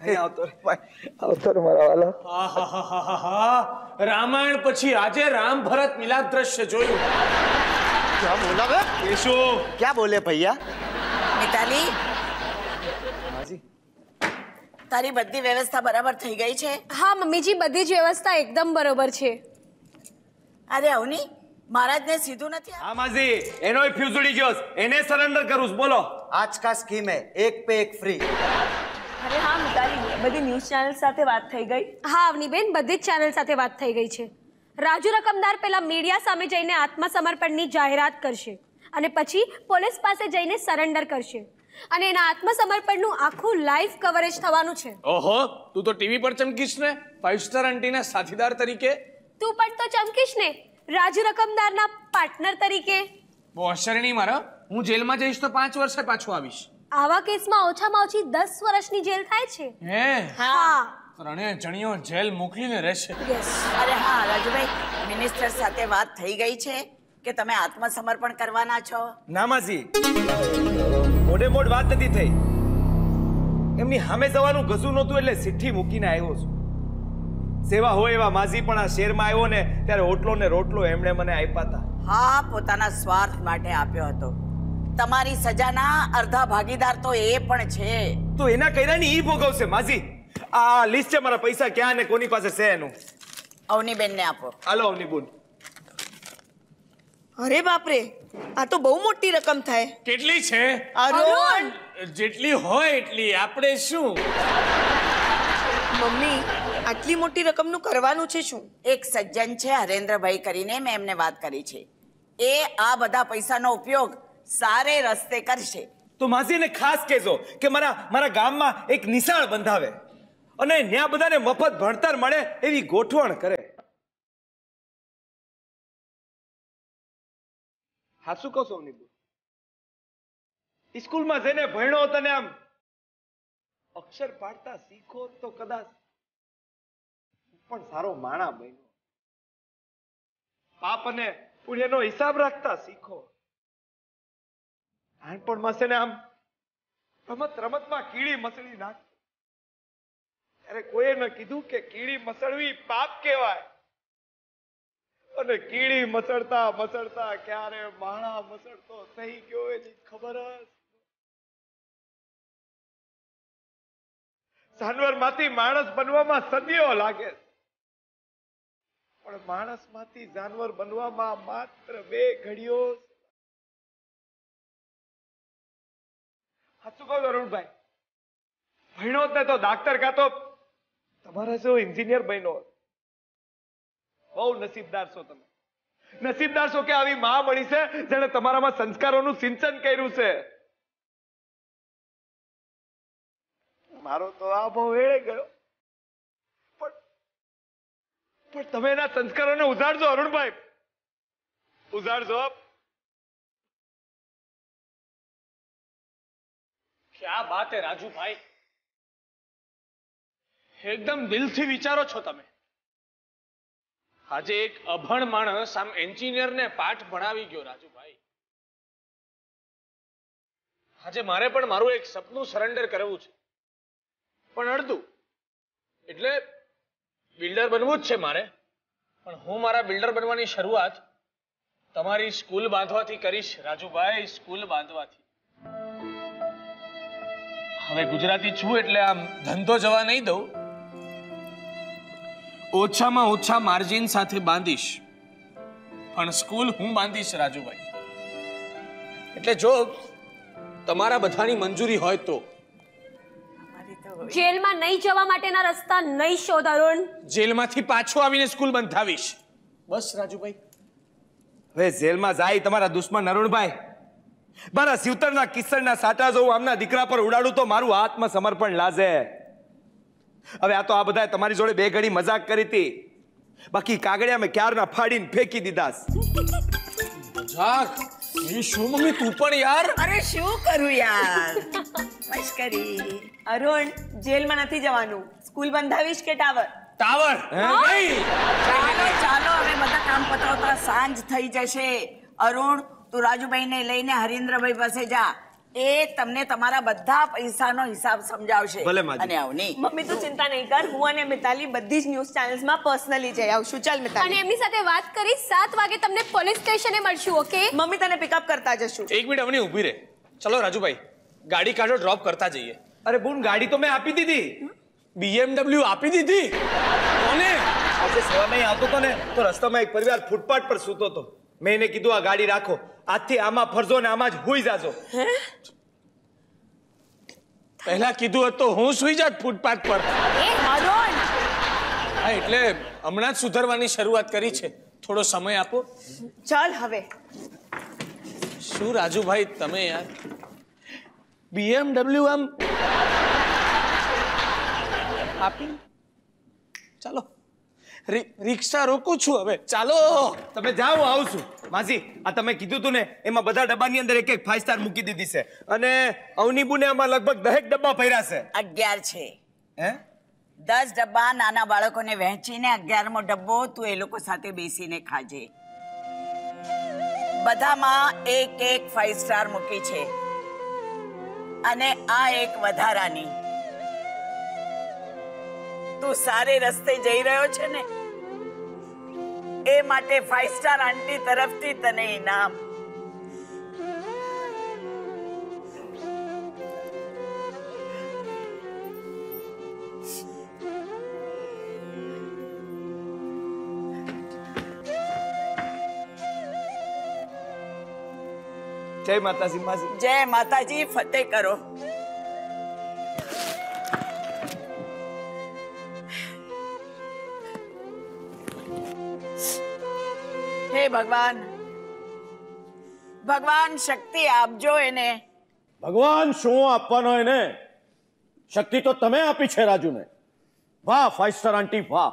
અહીં આવતો રે. આહાહાહાહા. રામાયણ પછી આજે રામ ભરત મિલાપ દ્રશ્ય જોયું क्या बोला बे? કેશુ क्या बोले भैया મિતાલી તારી બધી વ્યવસ્થા બરાબર થઈ ગઈ છે હા મમ્મીજી બધી જ વ્યવસ્થા એકદમ બરોબર છે અરે અવની મહારાજને સીધું નથી હા માજી. એનો ફ્યુઝ ઉડી ગયો એને સરેન્ડર કરું છું. બોલો. આજ કા સ્કીમ હે. એક પે એક ફ્રી અરે હા મિતાલી બધી ન્યૂઝ ચેનલ સાથે વાત થઈ ગઈ. હા અવનીબેન બધી જ ચેનલ સાથે વાત થઈ ગઈ છે. રાજુ રકમદાર પેલા મીડિયા સામે જઈને આત્મસમર્પણની જાહેરાત કરશે અને પછી પોલીસ પાસે જઈને સરેન્ડર કરશે. અને એના આત્મસમર્પણનું આખું લાઈવ કવરેજ થવાનું છે. ઓહો તું તો ટીવી પર ચમકીશ ને? ફાઈવ સ્ટાર આંટીના સાથીદાર તરીકે? તું પણ તો ચમકીશ ને? રાજુ રકમદારના પાર્ટનર તરીકે. બહુ આશ્ચર્ય નહીં મારા. હું જેલમાં જઈશ તો પાંચ વર્ષે પાછો આવીશ. આવા કેસમાં ઓછામાં ઓછી દસ વર્ષની જેલ થાય છે? હે? હા. ત્રણે જણીઓ જેલ મોકલીને રહેશે. યસ અરે હા રાજુભાઈ મિનિસ્ટર સાથે વાત થઈ ગઈ છે કે તમે આત્મસમર્પણ કરવાના છો? ના માસી. મોડે મોડ વાત નથી થઈ. એમની સામે જવાનું ઘસું નહોતું એટલે સિઠ્ઠી મૂકીને આવ્યો છું. સેવા હોય એવા માઝી પણ આ શેરમાં આવ્યો ને ત્યારે ઓટલો ને રોટલો એમણે મને આપ્યા હતા. હા પોતાના સ્વાર્થ માટે આપ્યો હતો. તમારી સજાના અર્ધા ભાગીદાર તો એ પણ છે. તો એના કર્યાની ઈ ભોગવશે માજી. આ લિસ્ટ છે મારા પૈસા ક્યાં ને કોની પાસે છે એનું? અવનીબેનને આપો. હાલો અવની બોલ અરે બાપરે આ તો બહુ મોટી રકમ થાય. કેટલી છે? અરુણ! જેટલી હોય એટલી. આપણે શું? મમ્મી આટલી મોટી રકમનું કરવાનું છે શું? એક સજ્જન છે હરેન્દ્રભાઈ કરીને મેં એમને વાત કરી છે. એ આ બધા પૈસાનો ઉપયોગ સારે રસ્તે કરશે. તો માસીને ખાસ કહેજો કે મારા મારા ગામમાં એક નિશાળ બંધાવે અને ત્યાં બધાને મફત ભણતર મળે એવી ગોઠવણ કરે. હા શું કહો છો સ્કૂલમાં જઈને ભણ્યો તને આમ અક્ષર પાડતા શીખો તો કદાચ પણ સારો માણા બન્યો. પાપ અને પુણ્યનો હિસાબ રાખતા શીખો. નાનપણમાં છે આમ રમત રમતમાં કીડી મસળી નાખ. ત્યારે કોઈએ ન કીધું કે કીડી મસળવી પાપ કહેવાય. અને કીડી મસળતા મસળતા ક્યારે માણા મસળતો થઈ ગયો એની ખબર જ જાનવરમાંથી માણસ બનવામાં સદીઓ લાગે છે. પણ માણસમાંથી જાનવર બનવામાં માત્ર બે ઘડીઓ સાચું કહું અરુણભાઈ? ભણ્યો ને તો ડાક્ટર કાં તો તમારા જેવો એન્જિનિયર બન્યો બહુ નસીબદાર છો તમે. નસીબદાર છો કે આવી માં મળી છે જેને તમારામાં સંસ્કારોનું સિંચન કર્યું છે. મારો તો આ બહુ વેળે ગયો પણ પણ તમે એના સંસ્કારોને ઉધારજો અરુણભાઈ. ઉજાડજો. ક્યાં બાત હે રાજુભાઈ? એકદમ દિલથી વિચારો છો તમે. આજે એક અભણ માણસ આમ એન્જિનિયરને પાઠ ભણાવી ગયો, રાજુભાઈ. આજે મારે પણ મારું એક સપનું સરેન્ડર કરવું છે. પણ અડધું. એટલે બિલ્ડર બનવું જ છે મારે. પણ હું મારા બિલ્ડર બનવાની શરૂઆત તમારી સ્કૂલ બાંધવાથી કરીશ, રાજુભાઈ, સ્કૂલ બાંધવાથી. હવે ગુજરાતી છું એટલે આમ ધંધો જવા નહીં દઉં. ઓછામાં ઓછા માર્જિન સાથે બાંધીશ. પણ સ્કૂલ હું બાંધીશ, રાજુભાઈ. એટલે જો તમારા બધાની મંજૂરી હોય તો. જેલમાં નહીં જવા માટેના રસ્તા નહીં શોધ અરુણ. જેલમાંથી પાછો આવીને સ્કૂલ બંધાવીશ. બસ રાજુભાઈ. હવે જેલમાં જાય તમારા દુશ્મન અરુણભાઈ. મારા સિવતરના કિસ્સણના સાટા જો હું આમના દીકરા પર ઉડાડું તો મારું આત્મસમર્પણ લાજે. હવે આ તો આ બધાએ તમારી જોડે બે ઘડી મજાક કરી હતી. બાકી કાગડિયા મેં ક્યારના ફાડીને ફેંકી દીધા મજાક? એ શું મમ્મી તું પણ યાર? અરે શું કરું યાર? મશ્કરી અરુણ જેલમાં નથી જવાનું. સ્કૂલ બંધાવીશ કે ટાવર? ટાવર. નહીં. ચાલો ચાલો હવે બધા કામ પતાવતા સાંજ થઈ જશે. અરુણ તું રાજુભાઈને લઈને હરીન્દ્રભાઈ પાસે જા. એ તમને તમારા બધા પૈસાનો હિસાબ સમજાવશે. અને આવની મમ્મી તું ચિંતા નહીં કર. હું અને મિતાલી બધી જ ન્યૂઝ ચેનલ્સમાં પર્સનલી જઈ આવશું. ચાલ અને એમની સાથે વાત કરી સાત વાગે તમને પોલીસ સ્ટેશને મળશું ઓકે મમ્મી તને પિકઅપ કરતા જશું. એક મિનિટ અવની ઊભી રહે. ચલો રાજુભાઈ. ગાડી કાઢો ડ્રોપ કરતા જઈએ. અરે બુન ગાડી તો મેં આપી દીધી. બીએમડબલ્યુ આપી દીધી? કોને? આજે સેવા નહીં આવતો હતો ને તો રસ્તામાં એક પરિવાર ફૂટપાથ પર સૂતો હતો. મેં એને કીધું આ ગાડી રાખો. આજથી આમાં ફરજો ને આમાં જ હોઈ જાજો. પહેલા કીધું હતું હું સુઈ જાત ફૂટપાથ પર. હા એટલે હમણાં જ સુધરવાની શરૂઆત કરી છે. થોડો સમય આપો. ચાલ હવે. શું રાજુભાઈ તમે યાર? બીએમડબલ્યુ આમ આપી ચાલો. રિ- રિક્ષા રોકું છું હવે. ચાલો. તમે જાઓ આવશું આવું છું. માસી આ તમે કીધું તું ને એમાં બધા ડબ્બાની અંદર એક એક ફાઈવ સ્ટાર મૂકી દીધી છે. અને અવનીબુને આમાં લગભગ દહેક ડબ્બા ભર્યા છે. અગિયાર છે. હે? દસ ડબ્બા નાના બાળકોને વહેંચીને અગિયારમો ડબ્બો તું એ લોકો સાથે બેસીને ખાજે. બધામાં એક એક ફાઈવ સ્ટાર મૂકી છે. અને આ એક વધારાની. તું સારે રસ્તે જઈ રહ્યો છે ને? એ માટે ફાઈવ સ્ટાર આંટી તરફથી તને ઇનામ. જય માતાજી માસી. જય માતાજી ફતેહ કરો. હે ભગવાન ભગવાન શક્તિ આપજો એને. ભગવાન શું આપવાનો એને? શક્તિ તો તમે આપી છે રાજુને. વાહ ફાઈવ સ્ટાર આંટી વાહ.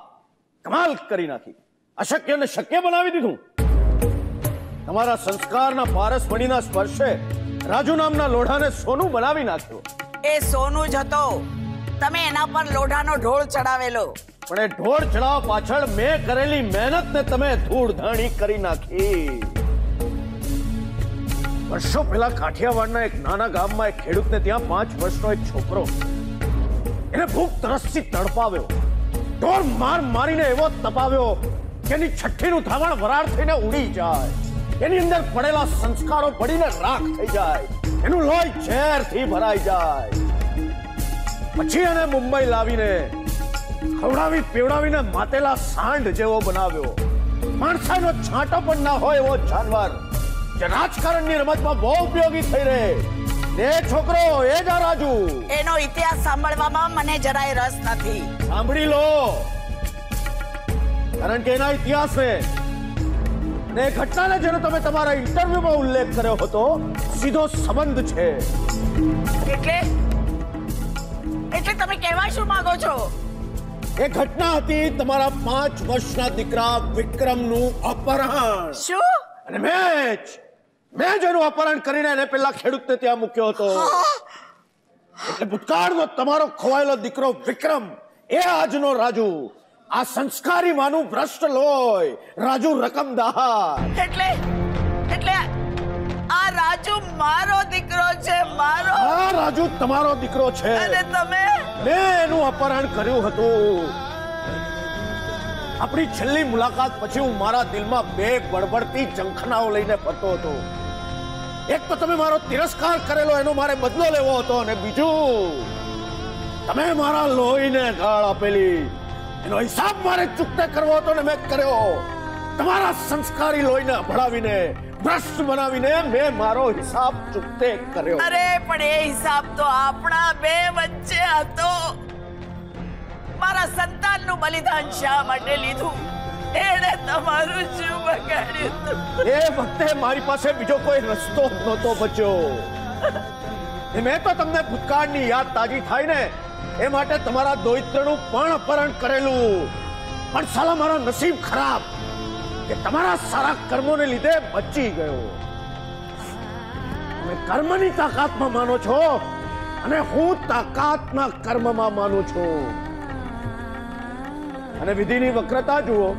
કમાલ કરી નાખી. અશક્યને શક્ય બનાવી દીધું. તમારા સંસ્કારના પારસ મણીના સ્પર્શે રાજુ નામના લોઢાને સોનું બનાવી નાખ્યો. એ સોનું જ હતો. તમે એના પર લોઢાનો ઢોળ ચડાવેલો. પણ એ ઢોળ ચડાવવા પાછળ મેં કરેલી મહેનતને તમે ધૂળ ધાણી કરી નાખી. વર્ષો પહેલા કાઠિયાવાડના એક નાના ગામમાં એક ખેડૂતને ત્યાં પાંચ વર્ષનો એક છોકરો એને ભૂખ તરસથી તડપાવ્યો. ઢોર માર મારીને એવો તપાવ્યો કે એની છઠ્ઠીનું ધાવણ વરાળ થઈને ઉડી જાય. એની અંદર પડેલા સંસ્કારો પડીને રાખ થઈ જાય. એનું લોહી ઝેરથી ભરાઈ જાય. પછી એને મુંબઈ લાવીને ખવડાવી પીવડાવીને માતેલા સાંઢ જેવો બનાવ્યો. માણસાનો છાંટો પણ ના હોય એવો જાનવર. જે રાજકારણની રમતમાં બહુ ઉપયોગી થઈ રહે. એ છોકરો એ જ રાજુ. એનો ઇતિહાસ સાંભળવામાં મને જરાય રસ નથી. સાંભળી લો. કારણ કે એના ઇતિહાસને ને એ ઘટનાને જેનો તમે તમારા ઇન્ટરવ્યુમાં ઉલ્લેખ કર્યો હતો સીધો સંબંધ છે. એટલે? એટલે તમે કહેવા શું માંગો છો? એ ઘટના હતી તમારા પાંચ વર્ષના દીકરા વિક્રમનું અપહરણ. શું? અને મેચ મેં જ એનું અપહરણ કરીને એને પેલા ખેડૂતને ત્યાં મૂક્યો હતો. એટલે ભૂતકાળનો તમારો ખોવાયેલો દીકરો વિક્રમ એ આજનો રાજુ. આ સંસ્કારી માનું ભ્રષ્ટ લોય રાજુ રકમદાર. એટલે એટલે આ રાજુ મારો દીકરો છે મારો. આ રાજુ તમારો દીકરો છે. અને તમે? મેં એનું અપહરણ કર્યું હતું. આપણી છેલ્લી મુલાકાત પછી હું મારા દિલમાં બે બળબડતી જંખનાઓ લઈને ફરતો હતો. એક તો તમે મારો તિરસ્કાર કરેલો એનો મારે બદલો લેવો હતો અને બીજું તમે મારા લોહીને ગાળ આપેલી. એનો હિસાબ મારે ચૂકતે કરવો હતો ને મેં કર્યો. તમારા સંસ્કારી લોહીને અભડાવીને ભ્રષ્ટ બનાવીને મેં મારો હિસાબ ચૂકતે કર્યો. અરે પણ એ હિસાબ તો આપણા બે વચ્ચે હતો. મારા સંતાનનું બલિદાન શા માટે લીધું? એણે તમારું જીવ બગાડ્યું એ વખતે મારી પાસે બીજો કોઈ રસ્તો નહોતો બચ્યો. મેં તો તમને ભૂતકાળની યાદ તાજી થાય ને એ માટે તમારા દોહિત્રનું પણ અપહરણ કરેલું. પણ સાલા, મારા નસીબ ખરાબ કે તમારા સારા કર્મોને લીધે બચી ગયો. તમે કર્મની તાકાતમાં માનો છો અને હું તાકાતના કર્મમાં માનું છું. અને વિધિની વક્રતા જુઓ.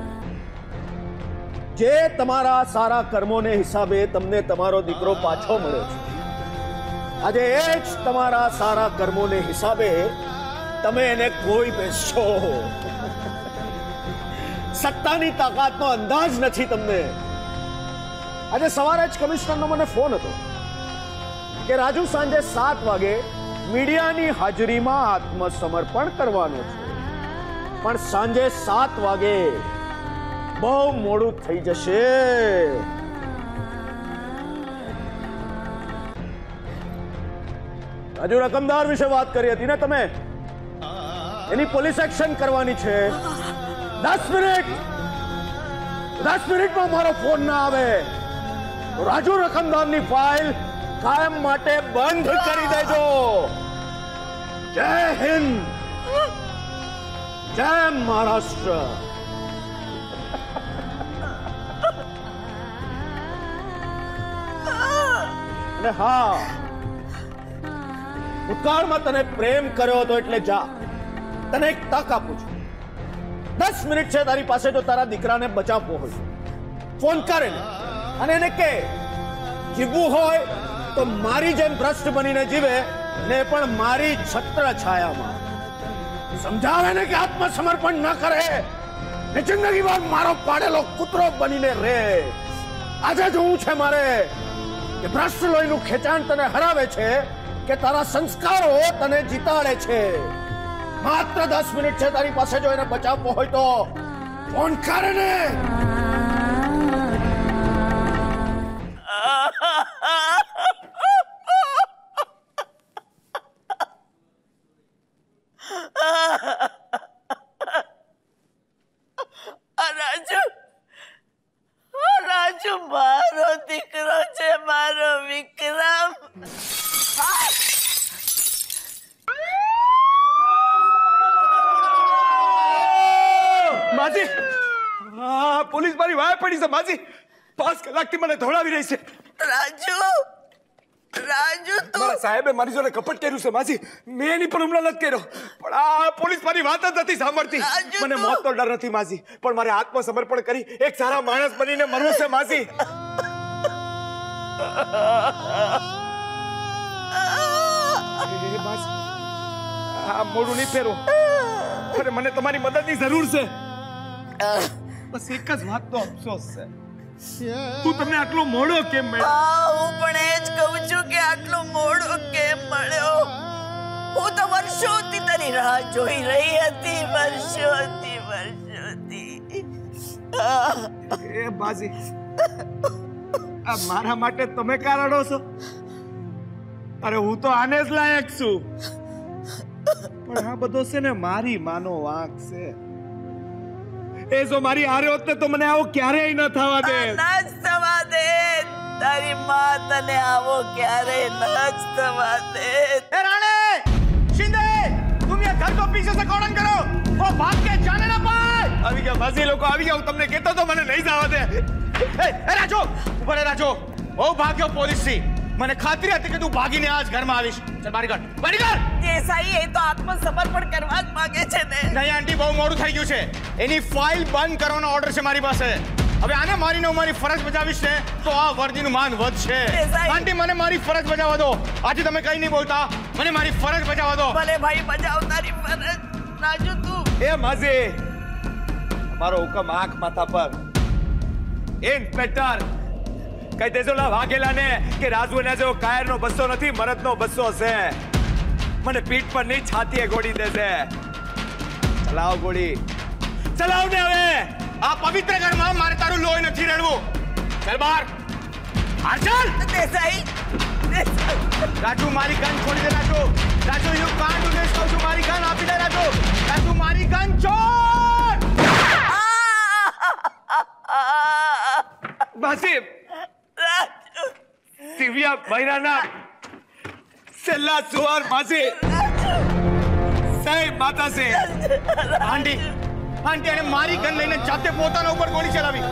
જે તમારા સારા કર્મોને હિસાબે તમને તમારો દીકરો પાછો મળ્યો છે. આજે એ જ તમારા સારા કર્મોને હિસાબે તમે એને કોઈ બેસો સત્તાની તાકાતનો અંદાજ નથી તમને. આજે સવારે જ કમિશનરનો મને ફોન હતો કે રાજુ સાંજે સાત વાગે મીડિયાની હાજરીમાં આત્મસમર્પણ કરવાનો છે. પણ સાંજે સાત વાગે બહુ મોડું થઈ જશે. હજુ રકમદાર વિશે વાત કરી હતી ને તમે? એની પોલીસ એક્શન કરવાની છે. દસ મિનિટ. દસ મિનિટમાં મારો ફોન ના આવે. રાજુ રકમદારની ફાઇલ કાયમ માટે બંધ કરી દેજો. જય હિન્દ. જય મહારાષ્ટ્ર. હા, ભૂતકાળમાં તને પ્રેમ કર્યો હતો એટલે જા. તને એક તક આપું છું. દસ મિનિટ છે તારી પાસે જો તારા દીકરાને બચાવવો હોય. ફોન કરે અને એને કે, જીવવું હોય તો મારી જેમ ભ્રષ્ટ બનીને જીવે ને પણ મારી છત્ર છાયામાં. સમજાવે ને કે આત્મસમર્પણ ન કરે ને જિંદગીમાં મારો પાડેલો કૂતરો બનીને રે. આજે જોવું છે મારે કે ભ્રષ્ટ લોહીનું ખેંચાણ તને હરાવે છે કે તારા સંસ્કારો તને જીતાડે છે. માત્ર દસ મિનિટ છે, તારી પાસે જો એને બચાવવો હોય તો. ફોન કરે ને? મારો દીકરો છે, મારો વિક્રમ. માજી હા પોલીસ મારી વાય પડી છે માસી. પાંચ કલાકથી મને ધોળાવી રહી છે. રાજુ રાજુ તો. સાહેબે મારી જોડે કપટ કર્યું છે માસી. મેં એની પર હુમલો નથી કર્યો. પણ આ પોલીસ મારી વાત જ નથી સાંભળતી. મને મોતનો ડર નથી માસી. પણ મારે આત્મસમર્પણ કરી એક સારા માણસ બનીને મરવું છે માસી. મોડું નહીં ફેરો અરે મને તમારી મદદની જરૂર છે. બસ એક જ વાતનો અફસોસ છે. તું તમને આટલો મોડો કેમ મળ્યો? હું પણ એ જ કહું છું કે આટલો મોડો કેમ મળ્યો? હું તો વર્ષોથી તારી રાહ જોઈ રહી હતી વર્ષોથી વર્ષોથી. એ બાજી આ મારા માટે તમે કારણો છો? અરે હું તો આને જ લાયક છું. પણ આ બધો છે ને મારી માનો વાંક છે. એ જો મારી હારે હોત ને તો મને આવો ક્યારેય ન થવા દે. ન જ થવા દે. તારી માં તને આવો ક્યારેય ન જ થવા દે. એ રાણે શિંદે તુમ યે ઘર તો પીછે સે કોડન કરો. ઓ ભાગ કે જાને ના પાય આવી ગયા વાસી લોકો આવી ગયા. હું તમને કહેતો તો મને નહીં જવા દે. એ રાજો ઉપર રાજો. બહુ ભાગ્યો પોલીસથી મને ખાતરી હતી કે તું ભાગીને આજ ઘરમાં આવીશ. ચલ બારી કાઢ. બારી કાઢ! દેસાઈ એ તો આત્મસમર્પણ કરવા જ માંગે છે ને. નહીં આંટી બહુ મોડું થઈ ગયું છે. એની ફાઇલ બંધ કરવાનો ઓર્ડર છે મારી પાસે. હવે આને મારીને હું મારી ફરજ બજાવીશ ને તો આ વર્દીનું માન વધશે. આંટી મને મારી ફરજ બજાવવા દો. આજે તમે કઈ નહીં બોલતા. મને મારી ફરજ બજાવવા દો. ભલે ભાઈ બજાવ તારી ફરજ. રાજુ તું. એ મજે મારો હુકમ આંખ માથા પર. એ ઇન્સ્પેક્ટર કહી દેજો લા વાઘેલા ને કે રાજુ એના જેવો કાયરનો બસ્સો નથી મરદનો બસ્સો છે મને પીઠ પર નહીં છાતીએ ગોળી દેશે ચલાવ ગોળી. ચલાવ ને હવે. આ પવિત્ર ઘરમાં મારે તારું લોહી નથી રેડવું. ચાલ બહાર. બહાર ચાલ. દેસાઈ દેસાઈ. રાજુ મારી ગન છોડી દે Raju. Raju you can't do this કહું છું. મારી ગન આપી દે રાજુ. રાજુ મારી ગન છોડ. માસી રાજુ દિવ્યા મહિનાના છેલ્લા સુવાર માસી સાહેબ માતા છે. આંટી આંટી એને મારી ગન લઈને જાતે પોતાના ઉપર ગોળી ચલાવી.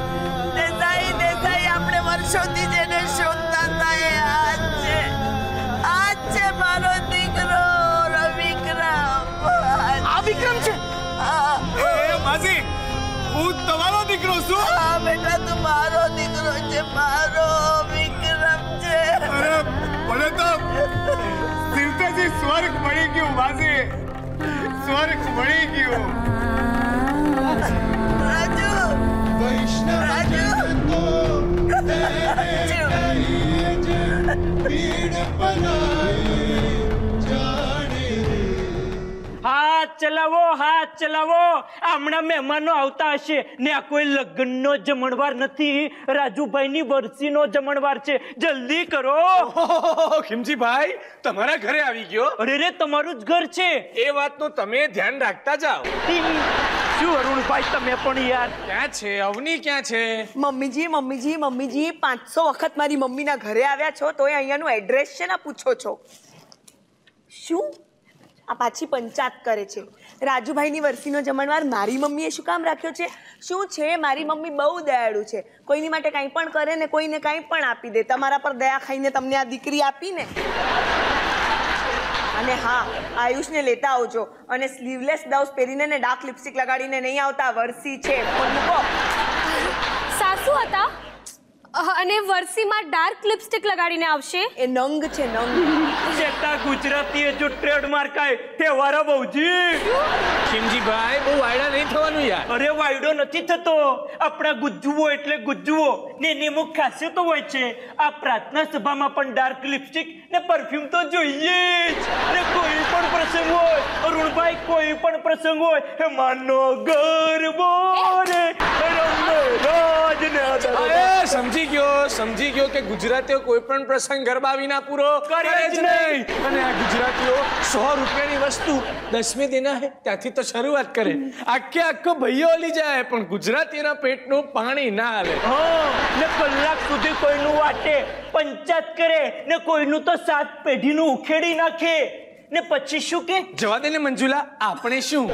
દેસાઈ દેસાઈ આપણે વર્ષોથી જેને શોધતા હતા એ આજ છે. આજ છે મારો દીકરો રવિક્રમ. આ વિક્રમ છે? આ એ માસી હું તમારો દીકરો છું. હા બેટા તું મારો દીકરો છે મારો વિક્રમ. અરે મને તો. દિલથી સ્વર્ગ મળી ગયું માસી. સ્વર્ગ મળી ગયું. રાજુ. રાજુ. રાજુ હાથ ચલાવો હાથ ચલાવો. હમણાં મહેમાનો આવતા હશે. ને આ કોઈ લગ્નનો જમણવાર નથી. રાજુભાઈની વરસીનો જમણવાર છે. જલ્દી કરો. ખીમજીભાઈ તમારા ઘરે આવી ગયો? અરે રે તમારું જ ઘર છે. એ વાતનું તમે ધ્યાન રાખતા જાઓ. શું અરુણભાઈ તમે પણ યાર. ક્યાં છે? અવની ક્યાં છે? મમ્મીજી મમ્મીજી મમ્મીજી પાંચસો વખત મારી મમ્મીના ઘરે આવ્યા છો તોય અહીંયાનું એડ્રેસ છે ને પૂછો છો. શું? આ પાછી પંચાત કરે છે. રાજુભાઈની વરસીનો જમણવાર મારી મમ્મીએ શું કામ રાખ્યો છે? શું છે? મારી મમ્મી બહુ દયાળુ છે. કોઈની માટે કંઈ પણ કરે ને કોઈને કાંઈ પણ આપી દે. તમારા પર દયા ખાઈને તમને આ દીકરી આપીને? અને હા, આયુષને લેતા આવજો. અને સ્લીવલેસ બ્લાઉઝ પહેરીને ને ડાર્ક લિપસ્ટિક લગાડીને નહીં આવતા. વરસી છે. સાસુ હતા? અને વરસીમાં ડાર્ક લિપસ્ટિક લગાડીને આવશે? એ નંગ છે નંગ. ચેતા એ જો ટ્રેડમાર્ક આય તે વારા બહુજી ખીમજીભાઈ બહુ વાયડા નહીં થવાનું યાર. અરે વાયડો નથી થતો. આપણા ગુજ્જુઓ એટલે ગુજ્જુઓ. ને એની અમુક ખાસિયતો હોય છે. આ પ્રાર્થના સભામાં પણ ડાર્ક લિપસ્ટિક ને પરફ્યુમ તો જોઈએ જ. ને કોઈ પણ પ્રસંગ હોય અરુણભાઈ કોઈ પણ પ્રસંગ હોય હે માનો ગરબો રે. રમે રાજ ને આદરો. સમજી ગયો સમજી ગયો કે ગુજરાતીઓ કોઈ પણ પ્રસંગ ગરબા વિના પૂરો કરે જ નહીં. અને આ ગુજરાતીઓ સો રૂપિયાની વસ્તુ દસમી દેના હે ત્યાંથી તો શરૂઆત કરે. આખે આખો ભાઈઓ ઓલી જાય પણ ગુજરાતીના પેટનું પાણી ના હાલે. ને કલાક સુધી કોઈનું વાટે પંચાયત કરે ને કોઈનું તો સાત પેઢીનું ઉખેડી નાખે. ને પછી શું કે? જવા દે ને મંજુલા આપણે શું?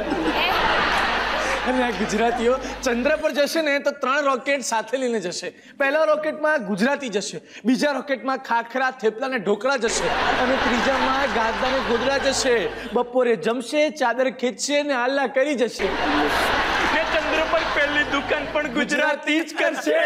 અને આ ગુજરાતીઓ ચંદ્ર પર જશે ને તો ત્રણ રોકેટ સાથે લઈને જશે. પહેલા રોકેટમાં ગુજરાતી જશે બીજા રોકેટમાં ખાખરા થેપલા ને ઢોકળા જશે અને ત્રીજામાં ગાદા ને ગોદડા જશે. બપોરે જમશે ચાદર ખેંચશે ને હાલ્લા કરી જશે. ચંદ્ર પર પહેલી દુકાન પણ ગુજરાતી જ કરશે.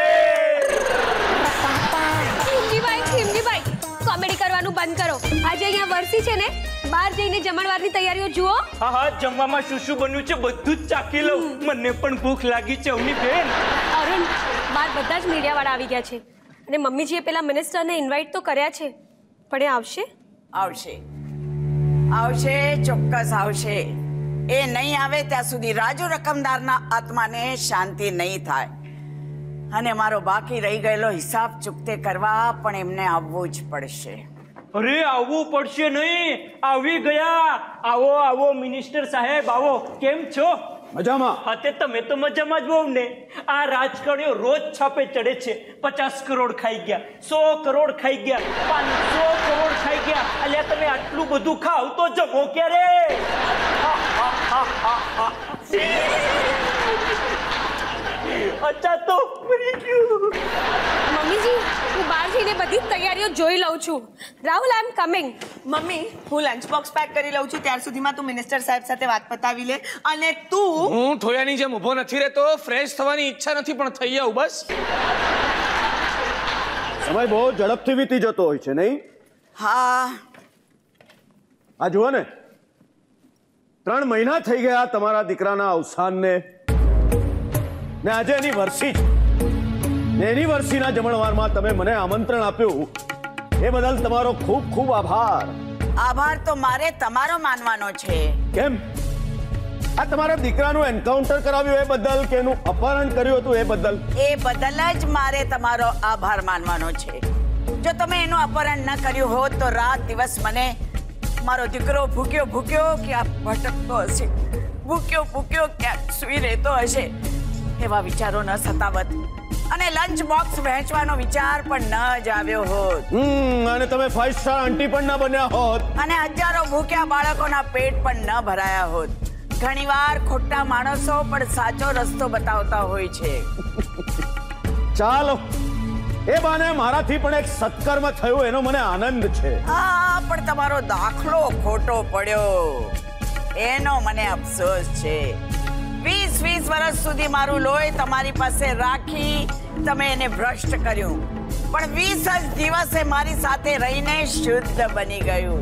કોમેડી કરવાનું બંધ કરો. આજે અહીંયા વરસી છે ને? બહાર જઈને જમણવારની તૈયારીઓ જુઓ. હા હા જમવામાં શું શું બન્યું છે બધું જ ચાખી લઉં. મને પણ ભૂખ લાગી છે અવની બેન. અરુણ બહાર બધા જ મીડિયાવાળા આવી ગયા છે. અને મમ્મીજીએ પેલા મિનિસ્ટરને ઇન્વાઇટ તો કર્યા છે પણ એ આવશે? આવશે. આવશે ચોક્કસ આવશે. એ નહીં આવે ત્યાં સુધી રાજુ રકમદારના આત્માને શાંતિ નહીં થાય. અને મારો બાકી રહી ગયેલો હિસાબ ચૂકતે કરવા પણ એમને આવવું જ પડશે. અરે આવવું પડશે નહીં. આવી ગયા. આવો આવો મિનિસ્ટર સાહેબ આવો. કેમ છો? મજામાં. હા તે તમે તો મજામાં જ હોવ ને. આ રાજકારણીઓ રોજ છાપે ચડે છે. પચાસ કરોડ ખાઈ ગયા સો કરોડ ખાઈ ગયા પાંચસો કરોડ ખાઈ ગયા. અલ્યા તમે આટલું બધું ખાવ તો જમો ક્યારે. અચ્છા તો મરી ગયું. મમ્મીજી હું બહાર જઈને બધી તૈયારીઓ જોઈ લઉં છું. Rahul I am coming mummy હું લંચ બોક્સ પેક કરી લઉં છું. ત્યાર સુધીમાં તું મિનિસ્ટર સાહેબ સાથે વાત પતાવી લે અને તું હું થોયાની જેમ ઊભો નથી રહેતો ફ્રેશ થવાની ઈચ્છા નથી પણ થઈ આવું બસ. સમય બહુ ઝડપથી વીતી જતો હોય છે નહીં? હા. આ જુઓ ને. ત્રણ મહિના થઈ ગયા તમારા દીકરાના અવસાનને. ને આજે એની વરસી છે. એની વરસીના જમણવારમાં તમે મને આમંત્રણ આપ્યું. એ બદલ તમારો ખૂબ ખૂબ આભાર. આભાર તો મારે તમારો માનવાનો છે. કેમ? આ તમારા દીકરાનું એન્કાઉન્ટર કરાવ્યું એ બદલ કે એનું અપહરણ કર્યું હતું એ બદલ? એ બદલ જ મારે તમારો આભાર માનવાનો છે. જો તમે એનું અપહરણ ન કર્યું હોત તો રાત દિવસ મને મારો દીકરો ભૂક્યો ભૂક્યો ક્યાં ભટકતો હશે. ભૂક્યો ભૂક્યો ક્યાંક સૂઈ રહેતો હશે. એવા વિચારો ન સતાવત. અને લંચ બોક્સ વહેંચવાનો વિચાર પણ ન જ આવ્યો હોત. અને તમે ફાઈવ સ્ટાર આંટી પણ ન બન્યા હોત. અને હજારો ભૂખ્યા બાળકોના પેટ પણ ન ભરાયા હોત. ઘણીવાર ખોટા માણસો પણ સાચો રસ્તો બતાવતા હોય છે. ચાલો એ બાને મારાથી પણ એક સત્કર્મ થયું એનો મને આનંદ છે. હા પણ તમારો દાખલો ખોટો પડ્યો. એનો મને અફસોસ છે. વીસ વીસ વર્ષ સુધી મારું લોહી તમારી પાસે રાખી તમે એને ભ્રષ્ટ કર્યું. પણ વીસ જ દિવસે મારી સાથે રહીને શુદ્ધ બની ગયું.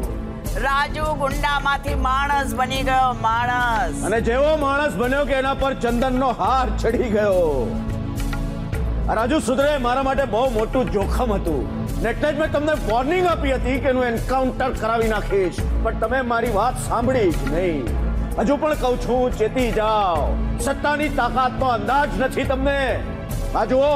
રાજુ ગુંડામાંથી માણસ બની ગયો માણસ. અને જેવો માણસ બન્યો કે એના પર ચંદનનો હાર ચડી ગયો. રાજુ સુધરે મારા માટે બહુ મોટું જોખમ હતું. એટલે જ મેં તમને વોર્નિંગ આપી હતી કે એનું એન્કાઉન્ટર કરાવી નાખીશ. પણ તમે મારી વાત સાંભળી જ નહીં. હજુ પણ કહું છું ચેતી જાઓ. સત્તાની તાકાતનો અંદાજ નથી તમને. આ જુઓ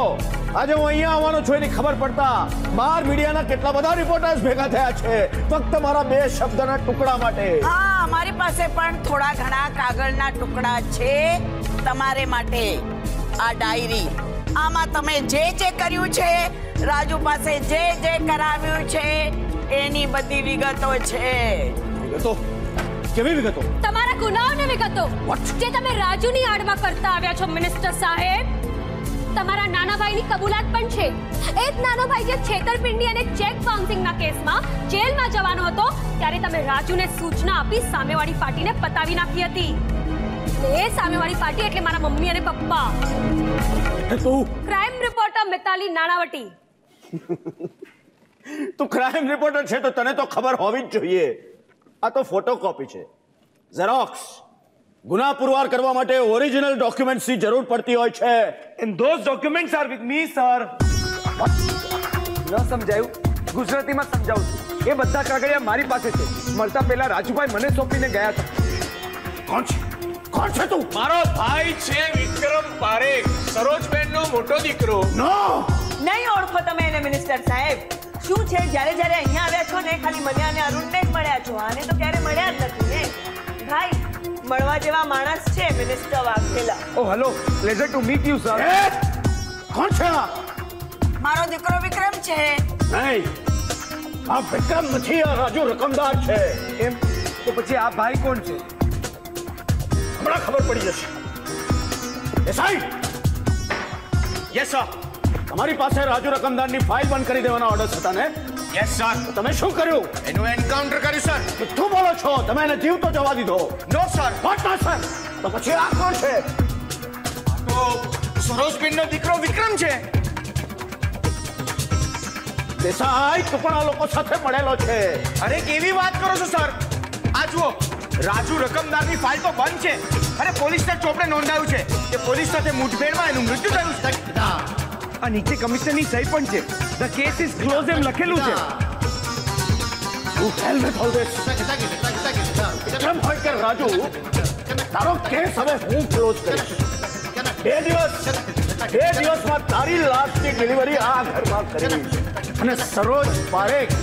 આજે હું અહીંયા આવવાનો છું એની ખબર પડતા બાર મીડિયાના કેટલા બધા રિપોર્ટર્સ ભેગા થયા છે. ફક્ત મારા બે શબ્દના ટુકડા માટે. હા મારી પાસે પણ થોડા ઘણા કાગળના ટુકડા છે તમારે માટે. આ ડાયરી. આમાં તમે જે જે કર્યું છે રાજુ પાસે જે જે કરાવ્યું છે એની બધી વિગતો છે. વિગતો? કેવી વિગતો? તમારા ગુનાઓની વિગતો. જે તમે રાજુની આડમાં કરતા આવ્યા છો મિનિસ્ટર સાહેબ. તમારા નાના ભાઈની કબૂલાત પણ છે. એ જ નાનો ભાઈ જે છેતરપિંડી અને ચેક બાઉન્સિંગના કેસમાં જેલમાં જવાનો હતો ત્યારે તમે રાજુને સૂચના આપી સામેવાળી પાર્ટીને પતાવી નાખી હતી. એ સામેવાળી પાર્ટી એટલે મારા મમ્મી અને પપ્પા. Crime reporter Mitali Nanavati. તું ક્રાઇમ રિપોર્ટર છે તો તને તો ખબર હોવી જ જોઈએ. આ તો ફોટોકોપી છે. ઝેરોક્સ ગુના પુરવાર કરવા માટે ઓરિજિનલ ડોક્યુમેન્ટ્સની જરૂર પડતી હોય છે. And those documents are with me, sir. ન સમજાયું. ગુજરાતીમાં સમજાવું છું. એ બધા કાગળિયા મારી પાસે છે. મળતા પહેલા રાજુભાઈ મને સોંપીને ગયા હતા. કોણ છે? કોણ છે તું? મારો ભાઈ છે વિક્રમ પારેખ. સરોજબેન નો મોટો દીકરો. નો નહીં ઓળખો તમે એને મિનિસ્ટર સાહેબ. શું છે? જ્યારે જ્યારે અહીંયા આવ્યા છો ને ખાલી મને અને અરુણને જ મળ્યા છો. આને તો ક્યારે મળ્યા જ નથી ને? ભાઈ મળવા જેવા માણસ છે minister Vaghela. Oh hello pleasure to meet you sir કોણ છે આ? મારો દીકરો વિક્રમ છે. નહીં. આ વિક્રમ નથી આ રાજુ રકમદાર છે. એમ? તો પછી આ ભાઈ કોણ છે? હમણાં ખબર પડી જશે. એ સાહેબ! યસ સર તમારી પાસે રાજુ રકમદારની ફાઇલ બંધ કરી દેવાના ઓર્ડર હતા ને યસ સર તમે શું કર્યું? એનું એન્કાઉન્ટર કર્યું સર કેટલું બોલો છો. તમે એને જીવતો જવા દીધો. No sir what no sir તો પછી આ કોણ છે? તો સરોજબેનનો દીકરો વિક્રમ છે. દેસાઈ તું પણ આ લોકો સાથે મળેલો છે. અરે કેવી વાત કરો છો સર આ જુઓ રાજુ રકમદારની ફાઇલ તો બંધ છે. અને પોલીસના ચોપડે નોંધાયું છે કે પોલીસ સાથે મુઠભેડમાં એનું મૃત્યુ થયું છે. આ નીચે કમિશનરની સહી પણ છે. ધ કેસ ઇઝ ક્લોઝ એમ લખેલું છે. રાજુ? તારો કેસ હવે હું ક્લોઝ કરીશ. બે દિવસ, બે દિવસમાં ડિલિવરી આ ઘરમાં અને સરોજ પારેખ,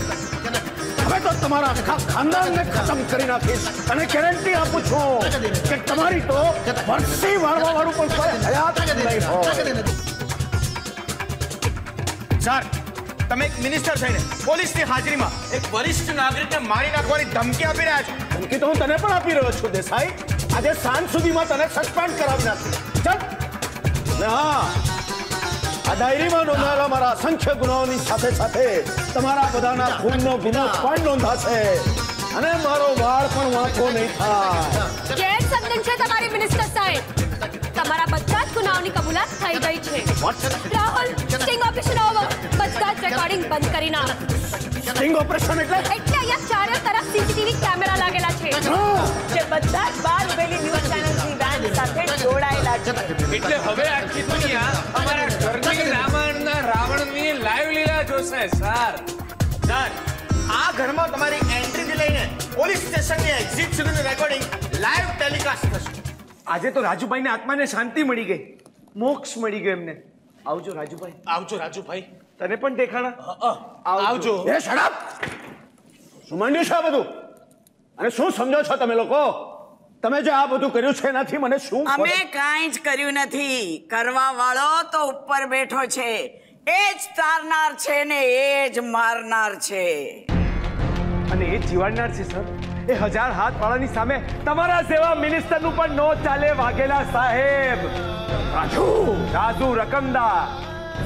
હવે તમારા આખા ખાનદાનને ખતમ કરી નાખીશ. અને ગેરંટી આપું છું કે તમારી તો વર્ષી વાળવા વાળું પણ કોઈ હયાત નહીં હોય. સર તમે એક મિનિસ્ટર થઈને પોલીસની હાજરીમાં એક વરિષ્ઠ નાગરિકને મારી નાખવાની ધમકી આપી રહ્યા છો. ધમકી તો હું તને પણ આપી રહ્યો છું દેસાઈ. આજે સાંજ સુધીમાં તને સસ્પેન્ડ કરાવી નાખી. ચાલ. હા આ ડાયરીમાં નોંધાયેલા મારા અસંખ્ય ગુનાઓની સાથે સાથે તમારા બધાના ખૂનનો ગુનો પણ નોંધાશે. અને મારો વાળ પણ વાંકો નહીં થાય. ગેરસમજણ છે તમારી મિનિસ્ટર સાહેબ? તમારા બધા જ ગુનાઓની કબૂલાત થઈ ગઈ છે. રાહુલ સ્ટિંગ ઓપરેશન ઓવર બધા જ રેકોર્ડિંગ બંધ કરી નાખ. સ્ટિંગ ઓપરેશન એટલે? એટલે અહીંયા ચારે તરફ સીસીટીવી કેમેરા લાગેલા છે. જે બધા જ બાર ઉભેલી ન્યૂઝ ચેનલની વેન સાથે જોડાયેલા છે. એટલે હવે આખી દુનિયા અમારા ઘરની રામાયણના રાવણની લાઈવ લીલા જોશે સર. સર આ ઘરમાં તમારી એન્ટ્રીથી લઈને પોલીસ સ્ટેશનની એક્ઝિટ સુધીનું રેકોર્ડિંગ લાઈવ ટેલિકાસ્ટ થશે. આજે તો રાજુભાઈને આત્માને શાંતિ મળી ગઈ. મોક્ષ મળી ગયો એમને. આવજો રાજુભાઈ. આવજો રાજુભાઈ. તને પણ દેખાણા? આવજો. એ શડપ શું માંડ્યું છે આ બધું? અને શું સમજો છો તમે લોકો? તમે જે આ બધું કર્યું છે એનાથી મને શું અમે કાંઈ જ કર્યું નથી. કરવા વાળો તો ઉપર બેઠો છે. એ જ તારનાર છે ને એ જ મારનાર છે. અને એ જીવાડનાર છે સર એ હજાર હાથ વાળાની સામે તમારા જેવા મિનિસ્ટરનું પણ નો ચાલે વાઘેલા સાહેબ. રાજુ રાજુ રકમદા,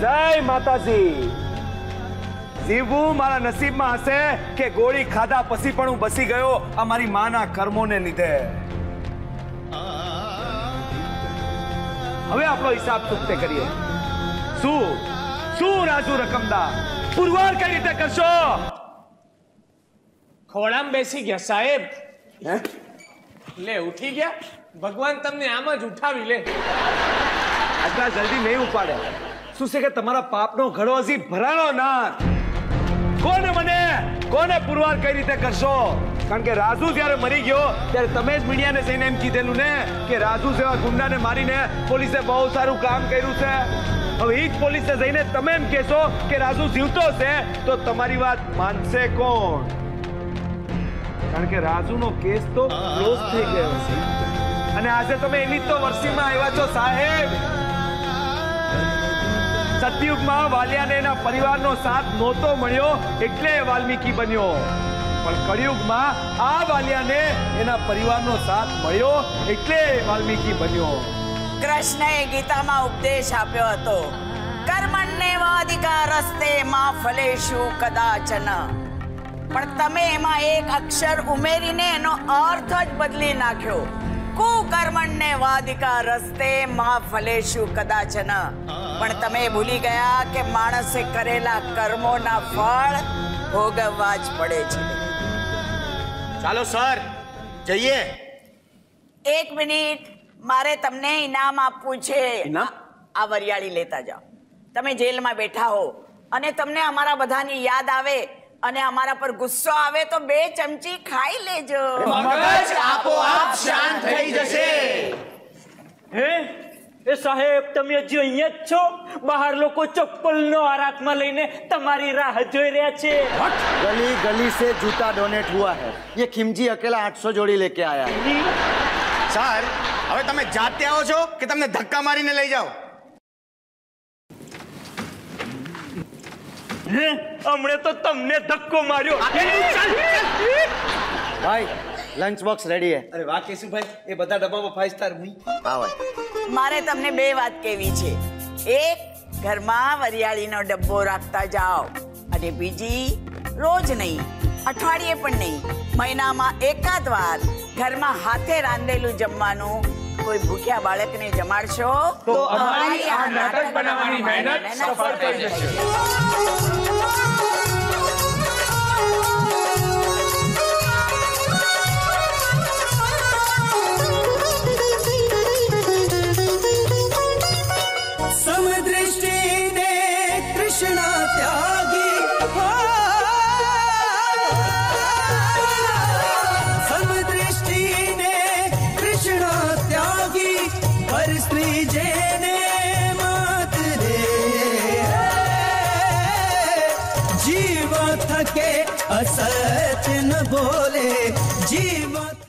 જય માતાજી. જીવવું મારા નસીબમાં હશે કે ગોળી ખાધા પછી પણ હું બસી ગયો આ મારી માના કર્મોને લીધે. હવે આપણો હિસાબ ચૂકતે કરીએ. શું? શું રાજુ રકમદા? પુરવાર કઈ રીતે કરશો? ખોળામાં બેસી ગયા સાહેબ? લે ઉઠી ગયા? ભગવાન તમને આમ જ ઉઠાવી લે. આટલા જલ્દી નહીં ઉપાડે. શું છે કે તમારા પાપનો ઘડો હજી ભરાણો ના? કોને મને કોને પુરવાર કઈ રીતે કરશો? કારણ કે રાજુ જ્યારે મરી ગયો ત્યારે તમે જ મીડિયાને જઈને એમ કીધેલું ને કે રાજુ જેવા ગુંડાને મારીને પોલીસે બહુ સારું કામ કર્યું છે. હવે એ જ પોલીસે જઈને તમે એમ કહેશો કે રાજુ જીવતો છે તો તમારી વાત માનશે કોણ? કારણ કે રાજુનો કેસ તો ક્લોઝ થઈ ગયો છે. અને આજે તમે એની તો વર્ષીમાં આવ્યા છો, સાહેબ. સતયુગમાં વાલિયાને એના પરિવારનો સાથ નહોતો મળ્યો, એટલે વાલ્મીકી બન્યો. પણ કળિયુગમાં આ વાલિયાને એના પરિવારનો સાથ મળ્યો, એટલે વાલ્મીકી બન્યો. કૃષ્ણએ ગીતામાં ઉપદેશ આપ્યો હતો કર્મણ્ય વાધિકા રસ્તે માં ફલેશુ કદાચન. પણ તમે એમાં એક અક્ષર ઉમેરીને એનો અર્થ જ બદલી નાખ્યો. કુકર્મણ્ય વાધિકા રસ્તે મહાફલેશુ ફલેશુ કદાચન. પણ તમે ભૂલી ગયા કે માણસે કરેલા કર્મોના ફળ ભોગવવા જ પડે છે. ચાલો સર જઈએ. એક મિનિટ. મારે તમને ઇનામ આપવું છે. આ વરિયાળી લેતા જાઓ. તમે જેલમાં બેઠા હો. અને તમને અમારા બધાની યાદ આવે અને અમારા પર ગુસ્સો આવે તો બે ચમચી ખાઈ લેજો. મગજ આપોઆપ શાંત થઈ જશે. હે? એ સાહેબ તમે હજી અહીંયા જ છો? બહાર લોકો ચપ્પલનો આરાતમાં લઈને તમારી રાહ જોઈ રહ્યા છે. ગલી ગલી સે જૂતા ડોનેટ હુઆ હે. યે ખિમજી અકેલા 800 જોડી લેકે આયા. સર હવે તમે જાતે આવો છો કે તમને ધક્કા મારીને લઈ જાઓ? હે? હમણે તો તમને ધક્કો માર્યો. ભાઈ લંચ બોક્સ રેડી હે. અરે વાહ કેશુભાઈ એ બધા ડબ્બામાં ફાઈવ સ્ટાર મૂઈ હા મારે તમને બે વાત કહેવી છે. એક ઘરમાં વરિયાળીનો ડબ્બો રાખતા જાઓ. અને બીજી રોજ નહીં અઠવાડિયે પણ નહીં મહિનામાં એકાદ વાર ઘરમાં હાથે રાંધેલું જમવાનું કોઈ ભૂખ્યા બાળકને જમાડશો તો અમારી આ નાટક બનાવવાની મહેનત સફળ થઈ જશે. સમદૃષ્ટિને કૃષ્ણ ત્યાગી અસચ ન બોલે જીવ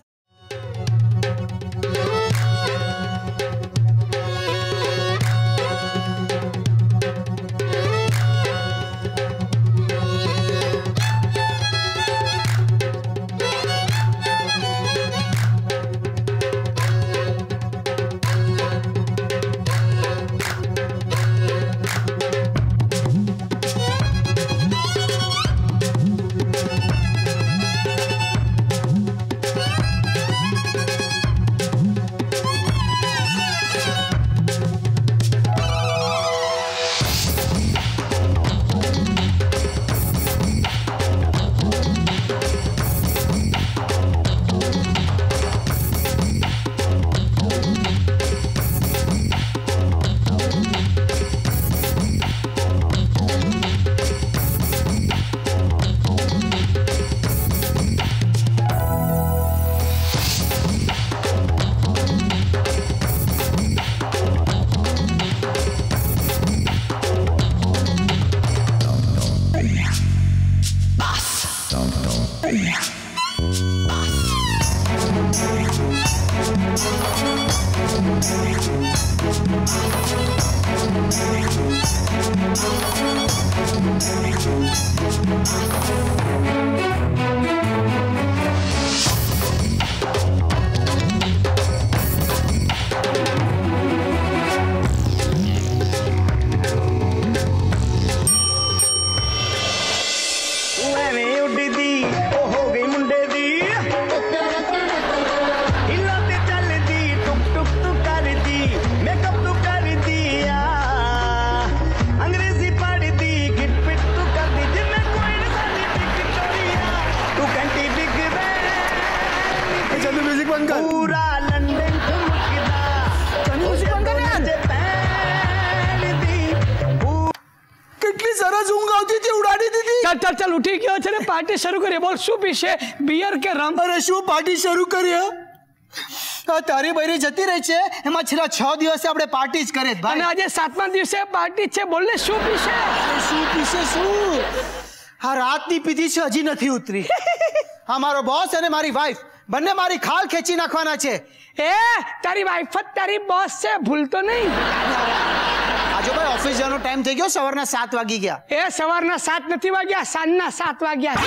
પાર્ટી શરૂ કરીએ. બોલ શું પીશે બિયર કે રમ? અરે શું પાર્ટી શરૂ કરીએ? હે? તારી બૈરી જતી રહી છે. એમાં છેલ્લા છ દિવસે આપણે પાર્ટી જ કરે અને આજે સાતમા દિવસે પાર્ટી છે. બોલ ને શું પીશે શું પીશે શું? આ રાતની પીધી છે હજી નથી ઉતરી. આ મારો બોસ અને મારી વાઈફ બંને મારી ખાલ ખેંચી નાખવાના છે. એ તારી વાઈફ જ તારી બોસ છે. ભૂલતો નહીં. આજે ભાઈ ઓફિસ જવાનો ટાઈમ થઈ ગયો સવારના સાત વાગી ગયા. એ સવારના સાત નથી વાગ્યા સાંજના સાત વાગ્યા.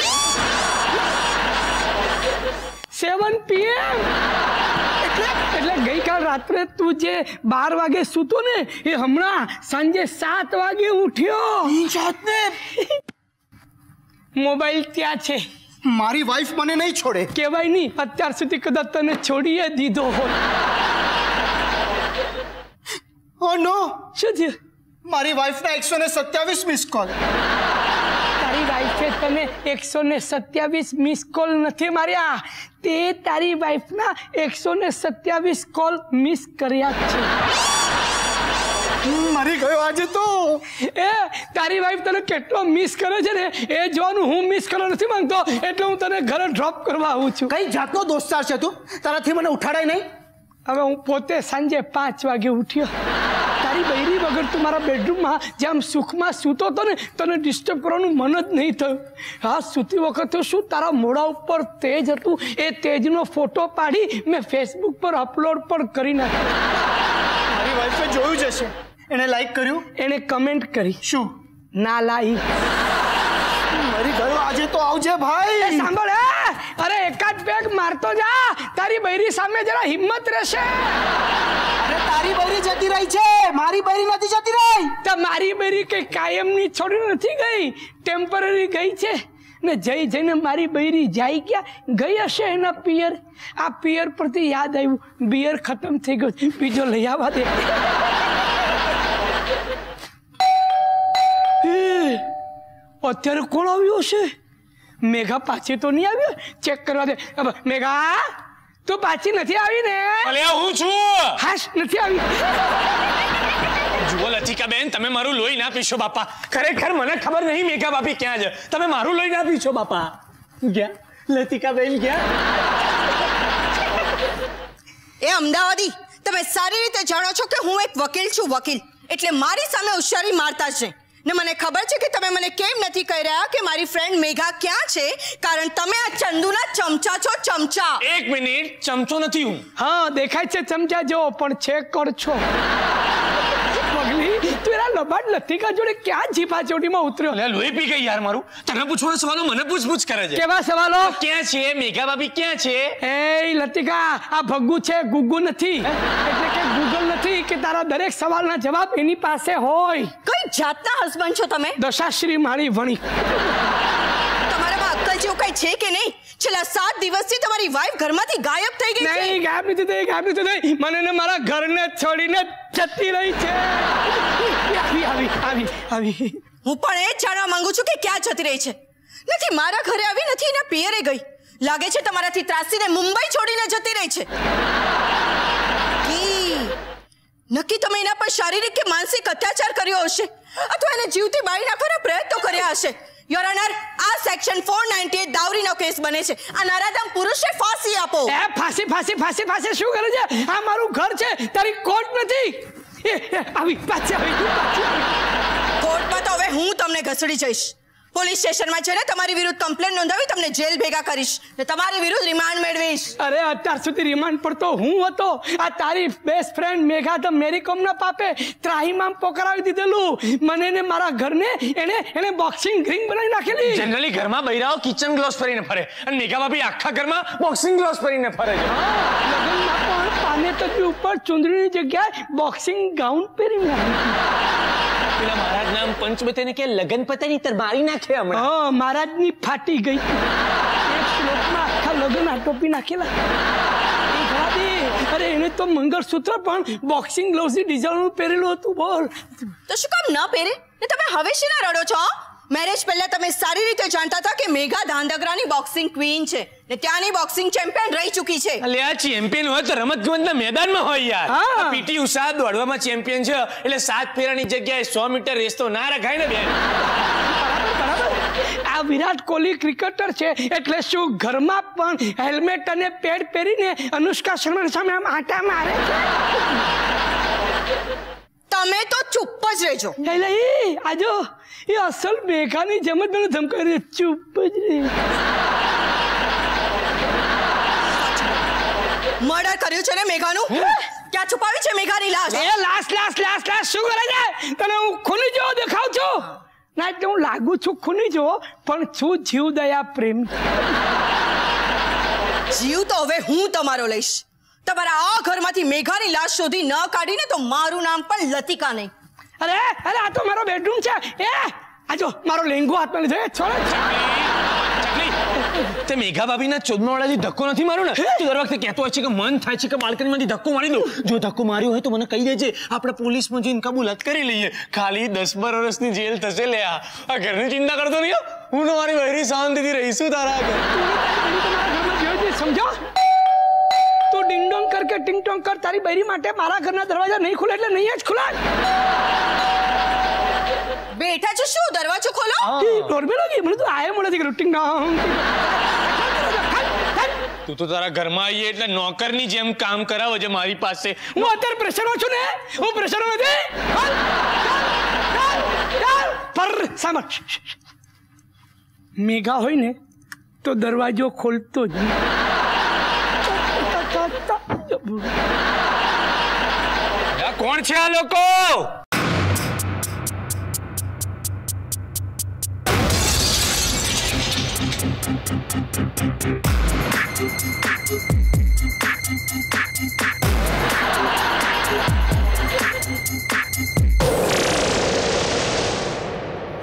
સેવન પીએમ એટલે એટલે ગઈકાલ રાત્રે તું જે બાર વાગે સૂતો ને એ હમણાં સાંજે સાત વાગે ઉઠ્યો. જાતને મોબાઈલ ત્યાં છે. મારી વાઈફ મને નહીં છોડે. કહેવાય નહીં અત્યાર સુધી કદાચ તને છોડીએ દીધો હોય ઓ નો શું છે મારી વાઈફના એકસો ને સત્યાવીસ મિસ કોલ તારી વાઈફે તને એકસો ને સત્યાવીસ મિસ કોલ નથી માર્યા. તે તારી વાઈફના એકસો ને સત્યાવીસ કોલ મિસ કર્યા છે. મરી ગયો આજે તો. એ તારી વાઈફ તને કેટલો મિસ કરે છે ને એ જોવાનું હું મિસ કરવા નથી માંગતો એટલે હું તને ઘરે ડ્રોપ કરવા આવું છું. કઈ જાતનો દોસ્તાર છે તું? તારાથી મને ઉઠાડાય નહીં? હવે હું પોતે સાંજે પાંચ વાગે ઉઠ્યો. તારી બૈરી વગર તું મારા બેડરૂમમાં જેમ સુખમાં સૂતો હતો ને તને ડિસ્ટર્બ કરવાનું મન જ નહીં થયું. હા સૂતી વખતે શું તારા મોઢા ઉપર તેજ હતું? એ તેજનો ફોટો પાડી મેં ફેસબુક પર અપલોડ પણ કરી નાખ્યો. મારી વાઈફે જોયું જ હશે. એને લાઈક કર્યું? એણે કમેન્ટ કરી. શું? ના લાઈક મારી ઘર આજે તો આવજે ભાઈ. સાંભળ અરે એકાદ પેક મારતો જા. તારી બૈરી સામે જરા હિંમત રહેશે. અરે તારી બૈરી જતી રહી છે. મારી બૈરી નથી જતી રહી. તો મારી બૈરી કઈ કાયમની છોડી નથી ગઈ? ટેમ્પરરી ગઈ છે? ને જઈ જઈને મારી બૈરી જાય ક્યાં? ગઈ હશે એના પિયર? આ પિયર પરથી યાદ આવ્યું. બિયર ખતમ થઈ ગયો. બીજો લઈ આવવા દે. અત્યારે કોણ આવ્યું હશે? મેઘા પાછી તો નહીં આવ્યો? ચેક કરવા દે. મેઘા તું પાછી નથી આવી ને અલે હું છું. હાશ નથી આવી. જુઓ લતિકા બેન તમે મારું લોહી ના પીશો બાપા. ખરેખર મને ખબર નહીં મેઘા બાપી ક્યાં છે. તમે મારું લોહી ના પીશો બાપા. ગયા? લતિકા બેન ગયા? એ અમદાવાદી તમે સારી રીતે જાણો છો કે હું એક વકીલ છું વકીલ. એટલે મારી સામે હોશિયારી મારતા નહીં ને મને ખબર છે કે તમે મને કેમ નથી કહી રહ્યા કે મારી ફ્રેન્ડ મેઘા ક્યાં છે? કારણ તમે આ ચંદુના ચમચા છો ચમચા. એક મિનિટ ચમચો નથી હું. હા દેખાય છે ચમચા જો પણ છે કર છો? પગલી? તું એના લબાડ કા જોડે ક્યાં જીભા ચોટીમાં ઉતર્યો? લે લોહી પી ગઈ યાર મારું. તને પૂછવા સવાલો મને પૂછ પૂછ કરે છે. કેવા સવાલો? ક્યાં છે? મેઘા ભાભી ક્યાં છે? એ લતિકા આ ભગ્ગુ છે ગુગ્ગુ નથી. એટલે કે ગૂગલ નથી કે તારા દરેક સવાલના જવાબ એની પાસે હોય. કઈ જાતના હસબન્ડ છો તમે? દશાશ્રી મારી વણી. તમારામાં જેવું કઈ છે કે નહીં? છેલ્લા સાત દિવસથી તમારી વાઈફ ઘરમાંથી ગાયબ થઈ ગઈ છે. નહીં ગાયબ નથી થઈ ગાયબ નથી થઈ. મને ને મારા ઘરને છોડીને જતી રહી છે. આવી આવી આવી આવી. હું પણ એ જ જાણવા માંગુ છું કે ક્યાં જતી રહી છે. નથી મારા ઘરે આવી નથી એના પિયરે ગઈ. લાગે છે તમારાથી ત્રાસીને મુંબઈ છોડીને જતી રહી છે. નક્કી તમે એના પર શારીરિક કે માનસિક અત્યાચાર કર્યો હશે? અથવા એને જીવતી બાળી નાખવાના પ્રયત્નો કર્યા હશે? યોર ઓનર આ સેક્શન 498 દાવરીનો કેસ બને છે. આ નરાધમ પુરુષે ફાંસી આપો. એ ફાંસી ફાંસી ફાંસી ફાંસી શું કરે છે? આ મારું ઘર છે તારી કોર્ટ નથી. આવી પાછી આવી કોર્ટમાં તો હવે હું તમને ઘસડી જઈશ. પોલીસ સ્ટેશનમાં છે ને તમારી વિરુદ્ધ કમ્પ્લેન નોંધાવી તમને જેલ ભેગા કરીશ. ને તમારી વિરુદ્ધ રિમાન્ડ મેળવીશ. અરે અત્યાર સુધી રિમાન્ડ પર તો હું હતો. આ તારી best friend Megha the Mary કોમના પાપે ત્રાહીમામ પોકરાવી દીધેલું. મને ને મારા ઘરને એને એને બોક્સિંગ રિંગ બનાવી નાખેલી. જનરલી ઘરમાં બૈરાઓ કિચન ગ્લોવ્સ પહેરીને ફરે. અને મેઘા ભાભી આખા ઘરમાં બોક્સિંગ ગ્લોવ્સ પહેરીને ફરે છે. પાને તકલી ઉપર ચુંદડીની જગ્યાએ બોક્સિંગ ગાઉન પહેરીને આવી. પેલા મહારાજ નામ પંચમતે કે લગન પતાની તર મારી નાખે હમણાં. હા મહારાજની ફાટી ગઈ. એક શ્લોકમાં આખા લગ્ન આટોપી નાખેલા. અરે એને તો મંગળસૂત્ર પણ બોક્સિંગ ગ્લોવ્સની ડિઝાઇન પહેરેલું હતું બોલ. તો શું કામ ન પહેરે? ને તમે હવે શેના રડો છો મેરેજ પહેલા તમે સારી રીતે જાણતા હતા કે મેઘા ધાંધગરાની બોક્સિંગ ક્વીન છે ને ત્યાંની બોક્સિંગ ચેમ્પિયન રહી ચૂકી છે. એટલે આ ચેમ્પિયન હોય તો રમત ગમતના મેદાનમાં હોય યાર. પીટી ઉષા દોડવામાં ચેમ્પિયન છે એટલે સાત ફેરાની જગ્યાએ સો મીટર રેસ તો ના રખાય ને બેન. આ વિરાટ કોહલી ક્રિકેટર છે એટલે શું ઘરમાં પણ હેલ્મેટ અને પેડ પહેરીને અનુષ્કા શર્મા સામે આમ આટા મારે છે? તમે તો ચૂપ જ રહેજો. એટલે એ આજો એ અસલ મેઘાની જેમ જ મને ધમકાવી. ચૂપ જ રહે. મર્ડર કર્યું છે ને મેઘાનું? ક્યાં છુપાવી છે મેઘાની લાશ? એ લાશ લાશ લાશ લાશ શું કરે છે? તને હું ખૂની જેવો દેખાવ છું? ના એટલે હું લાગુ છું ખૂની જેવો પણ છું જીવ દયા પ્રેમ. જીવ તો હવે હું તમારો લઈશ. તમારા આ ઘરમાંથી મેઘાની લાશ શોધી ન કાઢીને તો મારું નામ પણ લતિકા નહીં. અરે અરે આ તો મારો બેડરૂમ છે. એ આજો મારો લેંગો હાથમાં લીધો. એ છોડો ચકલી તે મેઘા ભાભીના ચોદમા વાળાથી ધક્કો નથી માર્યો ને તું દર વખતે કહેતો હોય છે કે મન થાય છે કે બાલ્કનીમાંથી ધક્કો મારી દઉં. જો ધક્કો માર્યો હોય તો મને કહી દેજે. આપણે પોલીસમાં જઈને કબૂલાત કરી લઈએ. ખાલી દસ બાર વર્ષની જેલ થશે લે આ. આ ઘરની ચિંતા કરતો નહીં હો. હું ને મારી વહેરી શાંતિથી રહીશું તારા આગળ. તમારા ઘરમાં જોયો છે, સમજો? તું ડિંગ ડોંગ કર કે ટિંગટોંગ કર તારી બૈરી માટે મારા ઘરના દરવાજા નહીં ખુલે એટલે નહીં જ ખુલે બેઠા છો શું દરવાજો ખોલો? નોર્મલ હોગી મને તો આયે મળે છે રૂટિંગ ડોંગ તું તો તારા ઘરમાં આવીએ એટલે નોકરની જેમ કામ કરાવો છે મારી પાસે. હું અત્યારે પ્રેશરો છું ને? હું પ્રેશરો નથી. પર સાંભળ મેઘા હોય ને તો દરવાજો ખોલતો જ નહીં. કોણ છે આ લોકો?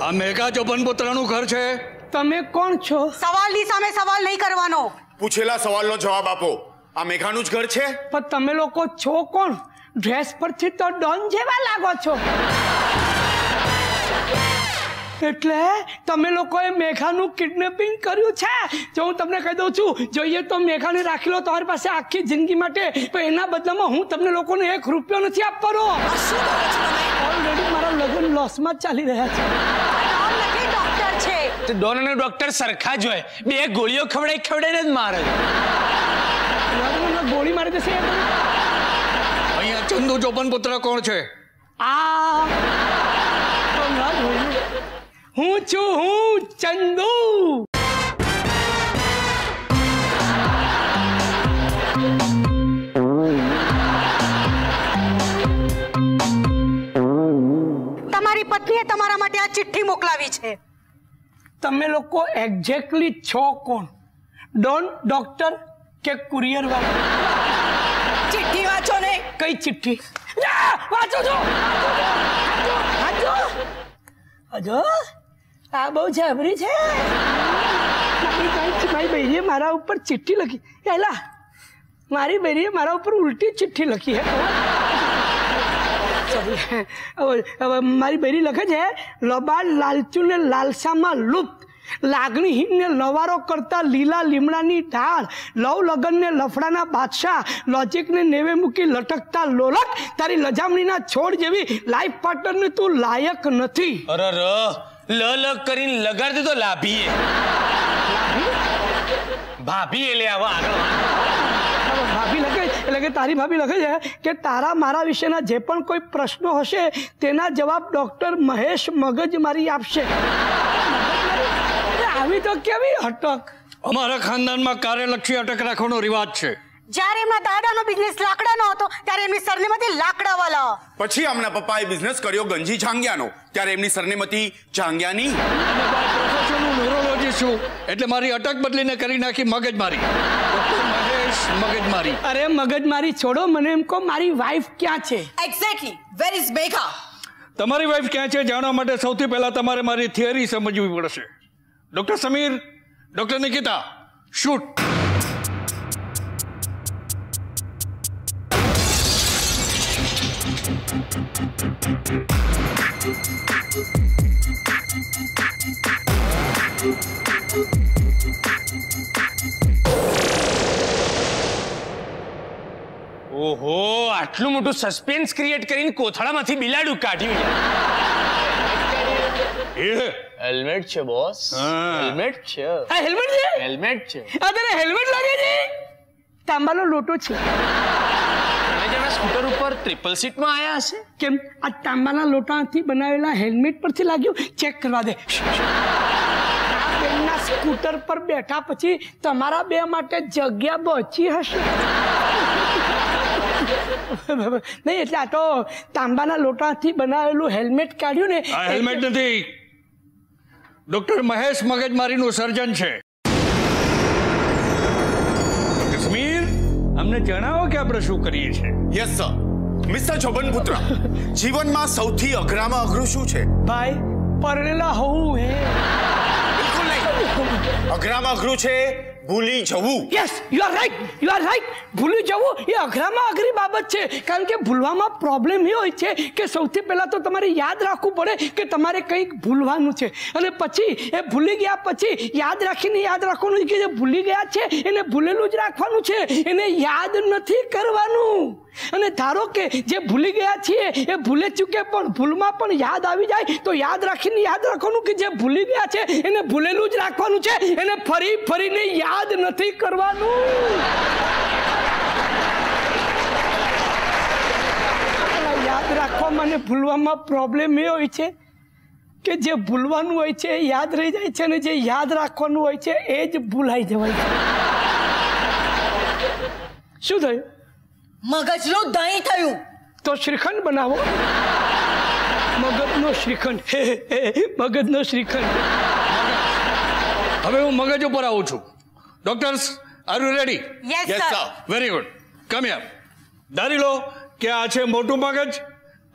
આ મેઘા ચોપનપુત્રનું ઘર છે? તમે કોણ છો? સવાલની સામે સવાલ નહીં કરવાનો. પૂછેલા સવાલનો જવાબ આપો. આ મેઘાનું જ ઘર છે? પણ તમે લોકો છો કોણ? ડ્રેસ પરથી તો ડોન જેવા લાગો છો. એટલે તમે લોકોએ મેઘાનું કિડનેપિંગ કર્યું છે? જો હું તમને કહી દઉં છું જોઈએ તો મેઘાને રાખી લો તમારી પાસે આખી જિંદગી માટે પણ એના બદલામાં હું તમને લોકોને એક રૂપિયો નથી આપવાનો. ઓલરેડી મારા લગ્ન લોસમાં જ ચાલી રહ્યા છે. ડોક્ટર છે. તો ડોન અને ડોક્ટર સરખા જ હોય. બે ગોળીઓ ખવડાઈ ખવડાઈને જ મારે. ગોળી મારી દેશે અહીંયા ચંદુ ચોપન પુત્ર કોણ છે? આ. હું છું હું ચંદુ. તમારી પત્નીએ તમારા માટે આ ચિઠ્ઠી મોકલાવી છે. તમે લોકો એક્ઝેક્ટલી છો કોણ? ડોન ડોક્ટર કે કુરિયર વાળા? ચિઠ્ઠી વાંચો ને. કઈ ચિઠ્ઠી? વાંચો છો. વાંચો. હજો? આ બહુ જબરી છે. મારી બહેરીએ મારા ઉપર ચિઠ્ઠી લખી. એલા મારી બહેરીએ મારા ઉપર ઉલટી ચિઠ્ઠી લખી હવે મારી બહેરી લખે છે લબાડ લાલચુ ને લાલસામાં લુપ્ત લાગણીહીનને લવારો કરતા લીલા લીમડાની ઢાળ લવ લગનને લફડાના બાદશાહ લોજિકને નેવે મૂકી લટકતા લોલક તારી લજામણીના છોડ જેવી લાઈફ પાર્ટનરને તું લાયક નથી. અરે ર લ લ કરીને લગાડ દીધો લાભીએ. ભાભી એટલે આવા ભાભી લખે એટલે કે તારી ભાભી લખે છે કે તારા મારા વિશેના જે પણ કોઈ પ્રશ્નો હશે તેના જવાબ ડોક્ટર મહેશ મગજ મારી આપશે. આવી તો કેવી અટક? અમારા ખાનદાનમાં કાર્યલક્ષી અટક રાખવાનો રિવાજ છે. જ્યારે એમના દાદાનો બિઝનેસ લાકડાનો હતો ત્યારે એમની સરનેમતી લાકડાવાલા. પછી એમના પપ્પાએ બિઝનેસ કર્યો ગંજી જાંગિયાનો. ત્યારે એમની સરનેમતી જાંગિયાની. ન્યુરોલોજી છું એટલે મારી અટક બદલીને કરી નાખી મગજમારી. મારી મગજમારી. અરે મગજમારી છોડો મને એમ કહો મારી વાઈફ ક્યાં છે? એક્ઝેક્ટલી વેર ઇઝ મેઘા તમારી વાઈફ ક્યાં છે જાણવા માટે સૌથી પહેલા તમારે મારી થિયરી સમજવી પડશે. Doctor Sameer doctor Nikita shoot ઓહો આટલું મોટું સસ્પેન્સ ક્રિએટ કરીને કોથળામાંથી બિલાડું કાઢ્યું હેલ્મેટ છે બોસ હેલ્મેટ છે. આ હેલ્મેટ છે? હેલ્મેટ છે. આ તને હેલ્મેટ લાગે છે? તાંબાનો લોટો છે. તમે સ્કૂટર ઉપર ટ્રિપલ સીટમાં આયા હશે? કેમ? આ તાંબાના લોટાથી બનાવેલા હેલ્મેટ પરથી લાગ્યું. ચેક કરવા દે. તેમના બેનના સ્કૂટર પર બેઠા પછી તમારા બે માટે જગ્યા બચી હશે. નહીં એટલે આ તો તાંબાના લોટાથી બનાવેલું હેલ્મેટ કાઢ્યું ને હેલ્મેટ નથી. ડોક્ટર મહેશ મગજમારીનું સર્જન છે. કશ્મીર અમને જણાવો કે આપણે શું કરીએ છીએ. યસ સર મિસ્ટર જોબન પુત્ર જીવનમાં સૌથી અઘરામાં અઘરું શું છે? ભાઈ પરણેલા હોવું હે. બિલકુલ નહીં. અઘરામાં અઘરું છે ભૂલી જવું. Yes you are right you are right ભૂલી જવું એ અઘરામાં અઘરી બાબત છે. કારણ કે ભૂલવામાં પ્રોબ્લેમ એ હોય છે કે સૌથી પહેલાં તો તમારે યાદ રાખવું પડે કે તમારે કંઈક ભૂલવાનું છે. અને પછી એ ભૂલી ગયા પછી યાદ રાખીને યાદ રાખવાનું કે જે ભૂલી ગયા છે એને ભૂલેલું જ રાખવાનું છે. એને યાદ નથી કરવાનું. અને ધારો કે જે ભૂલી ગયા છીએ એ ભૂલે ચૂકે પણ ભૂલમાં પણ યાદ આવી જાય તો યાદ રાખીને યાદ રાખવાનું કે જે ભૂલી ગયા છે એને ભૂલેલું જ રાખવાનું છે. એને ફરી ફરીને યાદ નથી કરવાનું આ યાદ રાખવામાં અને ભૂલવામાં પ્રોબ્લેમ એ હોય છે કે જે ભૂલવાનું હોય છે એ યાદ રહી જાય છે અને જે યાદ રાખવાનું હોય છે એ જ ભૂલાઈ જવાય છે શું થયું મગજનું દહીં થયું તો શ્રીખંડ બનાવો મગજનો શ્રીખંડ હે, હે, હે, મગજનો શ્રીખંડ હવે હું મગજ ઉપર આવું છું doctors are you ready Yes, Yes, sir. sir. Very good come here ધારી લો કે આ છે મોટું મગજ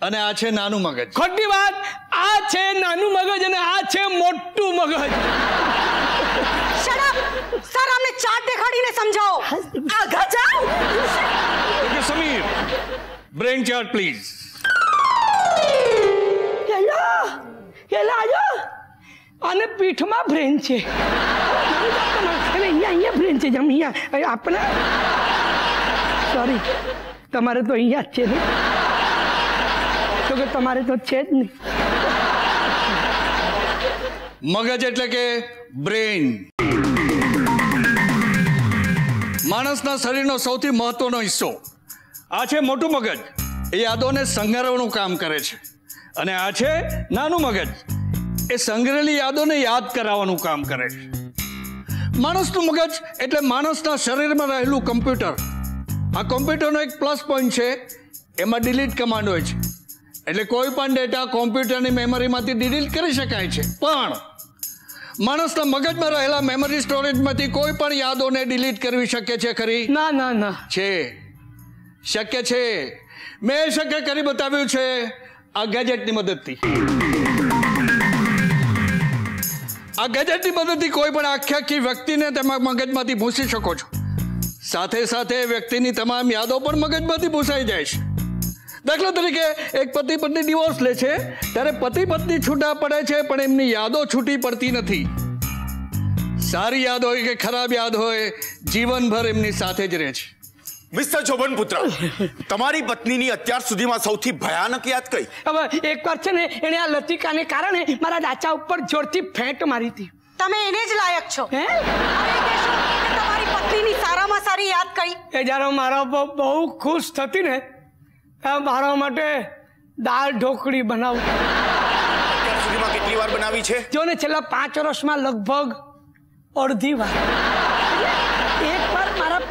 અને આ છે નાનું મગજ. ખોટી વાત. આ છે નાનું મગજ અને આ છે મોટું મગજ. શટ સર અમને ચાર્ટ દેખાડીને સમજાવો. આગળ જાઓ okay Sameer brain chart please એલા એલા આજો અને પીઠમાં બ્રેન છે. અને અહીંયા અહીંયા બ્રેન છે, જેમ અહીંયા આપણે સોરી તમારે તો અહીંયા જ છે ને? તો કે તમારે તો છે જ નહીં મગજ એટલે કે બ્રેન માણસના શરીરનો સૌથી મહત્વનો હિસ્સો. આ છે મોટું મગજ. એ યાદોને સંગારવાનું કામ કરે છે. અને આ છે નાનું મગજ. એ સંગ્રહેલી યાદોને યાદ કરાવવાનું કામ કરે છે. માણસનું મગજ એટલે માણસના શરીરમાં રહેલું કમ્પ્યુટર. આ કોમ્પ્યુટરનો એક પ્લસ પોઈન્ટ છે એમાં ડિલીટ કમાન્ડ હોય છે. એટલે કોઈ પણ ડેટા કોમ્પ્યુટરની મેમરીમાંથી ડિલીટ કરી શકાય છે. પણ માણસના મગજમાં રહેલા મેમરી સ્ટોરેજમાંથી કોઈ પણ યાદોને ડિલીટ કરવી શક્ય છે ખરી? ના ના ના. છે. શક્ય છે. મેં શક્ય કરી બતાવ્યું છે આ ગેજેટની મદદથી. આ ગેજેટની મદદથી કોઈ પણ આખી આખી વ્યક્તિને તેમાં મગજમાંથી ભૂસી શકો છો. સાથે સાથે વ્યક્તિની તમામ યાદો પણ મગજમાંથી ભૂસાઈ જાય છે. દાખલા તરીકે, એક પતિ પત્ની ડિવોર્સ લે છે, ત્યારે પતિ પત્ની છૂટા પડે છે, પણ એમની યાદો છૂટી પડતી નથી. સારી યાદ હોય કે ખરાબ યાદ હોય, જીવનભર એમની સાથે જ રહે છે. મિસ્ટર જોબન પુત્ર તમારી પત્નીની અત્યાર સુધીમાં સૌથી ભયાનક યાદ કઈ? હવે એકવાર છે ને એણે આ લતિકાને કારણે મારા દાચા ઉપર જોરથી ફેંટ મારી હતી. તમે એને જ લાયક છો. હે? તમારી પત્નીની સારામાં સારી યાદ કઈ? એ જ્યારે મારા બહુ ખુશ થતી ને મારા માટે દાળ ઢોકળી બનાવું. અત્યાર સુધીમાં કેટલી વાર બનાવી છે? જો ને છેલ્લા પાંચ વર્ષમાં લગભગ અડધી વાર.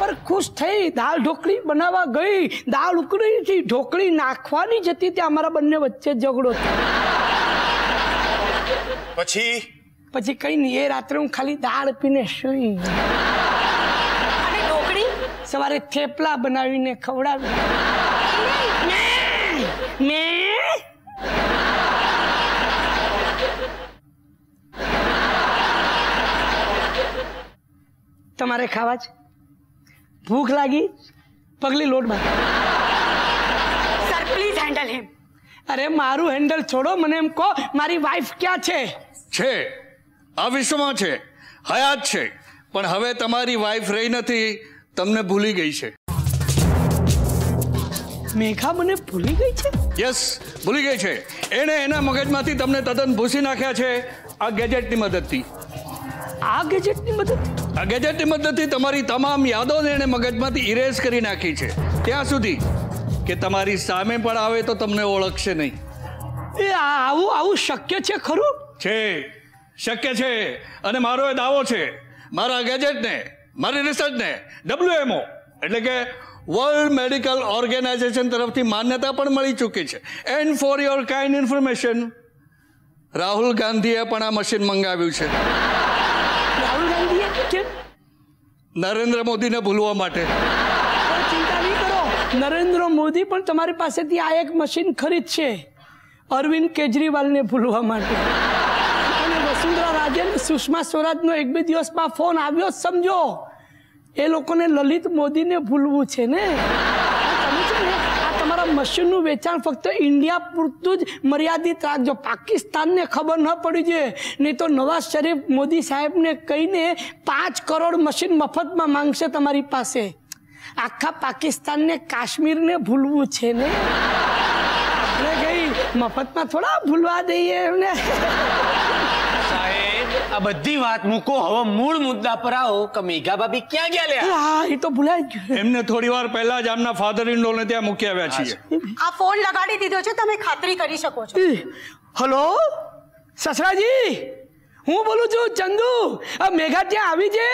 મારા ખુશ થઈ દાળ ઢોકળી બનાવવા ગઈ. દાળ ઉકળી હતી ઢોકળી નાખવાની જતી ત્યાં અમારા બંને વચ્ચે ઝઘડો થયો. પછી? પછી કઈ નહીં એ રાત્રે હું ખાલી દાળ પીને સુઈ અને ઢોકળી? સવારે થેપલા બનાવીને ખવડાવી. મેં? તમારે ખાવા છે? ભૂખ લાગી પગલી લોટ બાંધ સર પ્લીઝ હેન્ડલ હિમ અરે મારું હેન્ડલ છોડો મને એમ કહો મારી વાઈફ ક્યાં છે છે આ વિશ્વમાં છે હયાત છે પણ હવે તમારી વાઈફ રહી નથી તમને ભૂલી ગઈ છે મેઘા મને ભૂલી ગઈ છે યસ ભૂલી ગઈ છે એણે એના મગજમાંથી તમને તદ્દન ભૂસી નાખ્યા છે આ ગેજેટની મદદથી. આ ગેજેટની મદદ આ ગેજેટની મદદથી તમારી તમામ યાદોને એણે મગજમાંથી ઇરેઝ કરી નાખી છે. ત્યાં સુધી કે તમારી સામે પણ આવે તો તમને ઓળખશે નહીં. એ આવું આવું શક્ય છે ખરું? છે. શક્ય છે. અને મારો એ દાવો છે. મારા ગેજેટને મારી રિસર્ચને ડબ્લ્યુએમઓ એટલે કે વર્લ્ડ મેડિકલ ઓર્ગેનાઇઝેશન તરફથી માન્યતા પણ મળી ચૂકી છે. And for your kind information Rahul ગાંધીએ પણ આ મશીન મંગાવ્યું છે. નરેન્દ્ર મોદીને ભૂલવા માટે. ચિંતા નહીં કરો. નરેન્દ્ર મોદી પણ તમારી પાસેથી આ એક મશીન ખરીદશે અરવિંદ કેજરીવાલને ભૂલવા માટે. અને વસુંધરા રાજે સુષ્મા સ્વરાજનો એક બે દિવસમાં ફોન આવ્યો જ સમજો. એ લોકોને લલિત મોદીને ભૂલવું છે ને આ તમે છે ને આ તમારા મશીનનું વેચાણ ફક્ત ઇન્ડિયા પૂરતું જ મર્યાદિત રાખજો. પાકિસ્તાનને ખબર ન પડી જોઈએ. નહીં તો નવાઝ શરીફ મોદી સાહેબને કહીને પાંચ કરોડ મશીન મફતમાં માંગશે તમારી પાસે. આખા પાકિસ્તાનને કાશ્મીરને ભૂલવું છે ને? કઈ મફતમાં થોડા ભૂલવા દઈએ એમને. આ બધી વાત મૂકો હવે મૂળ મુદ્દા પર આવો કે મેઘા ભાભી ક્યાં ગયા લ્યા? હા એ તો ભૂલાઈ ગયું. એમને થોડી વાર પહેલા જ આમના ફાધર ઇન ને ત્યાં મૂકી આવ્યા છીએ. આ ફોન લગાડી દીધો છે તમે ખાતરી કરી શકો છો. હલો? સસરાજી? હું બોલું છું ચંદુ? આ મેઘા ત્યાં આવી છે?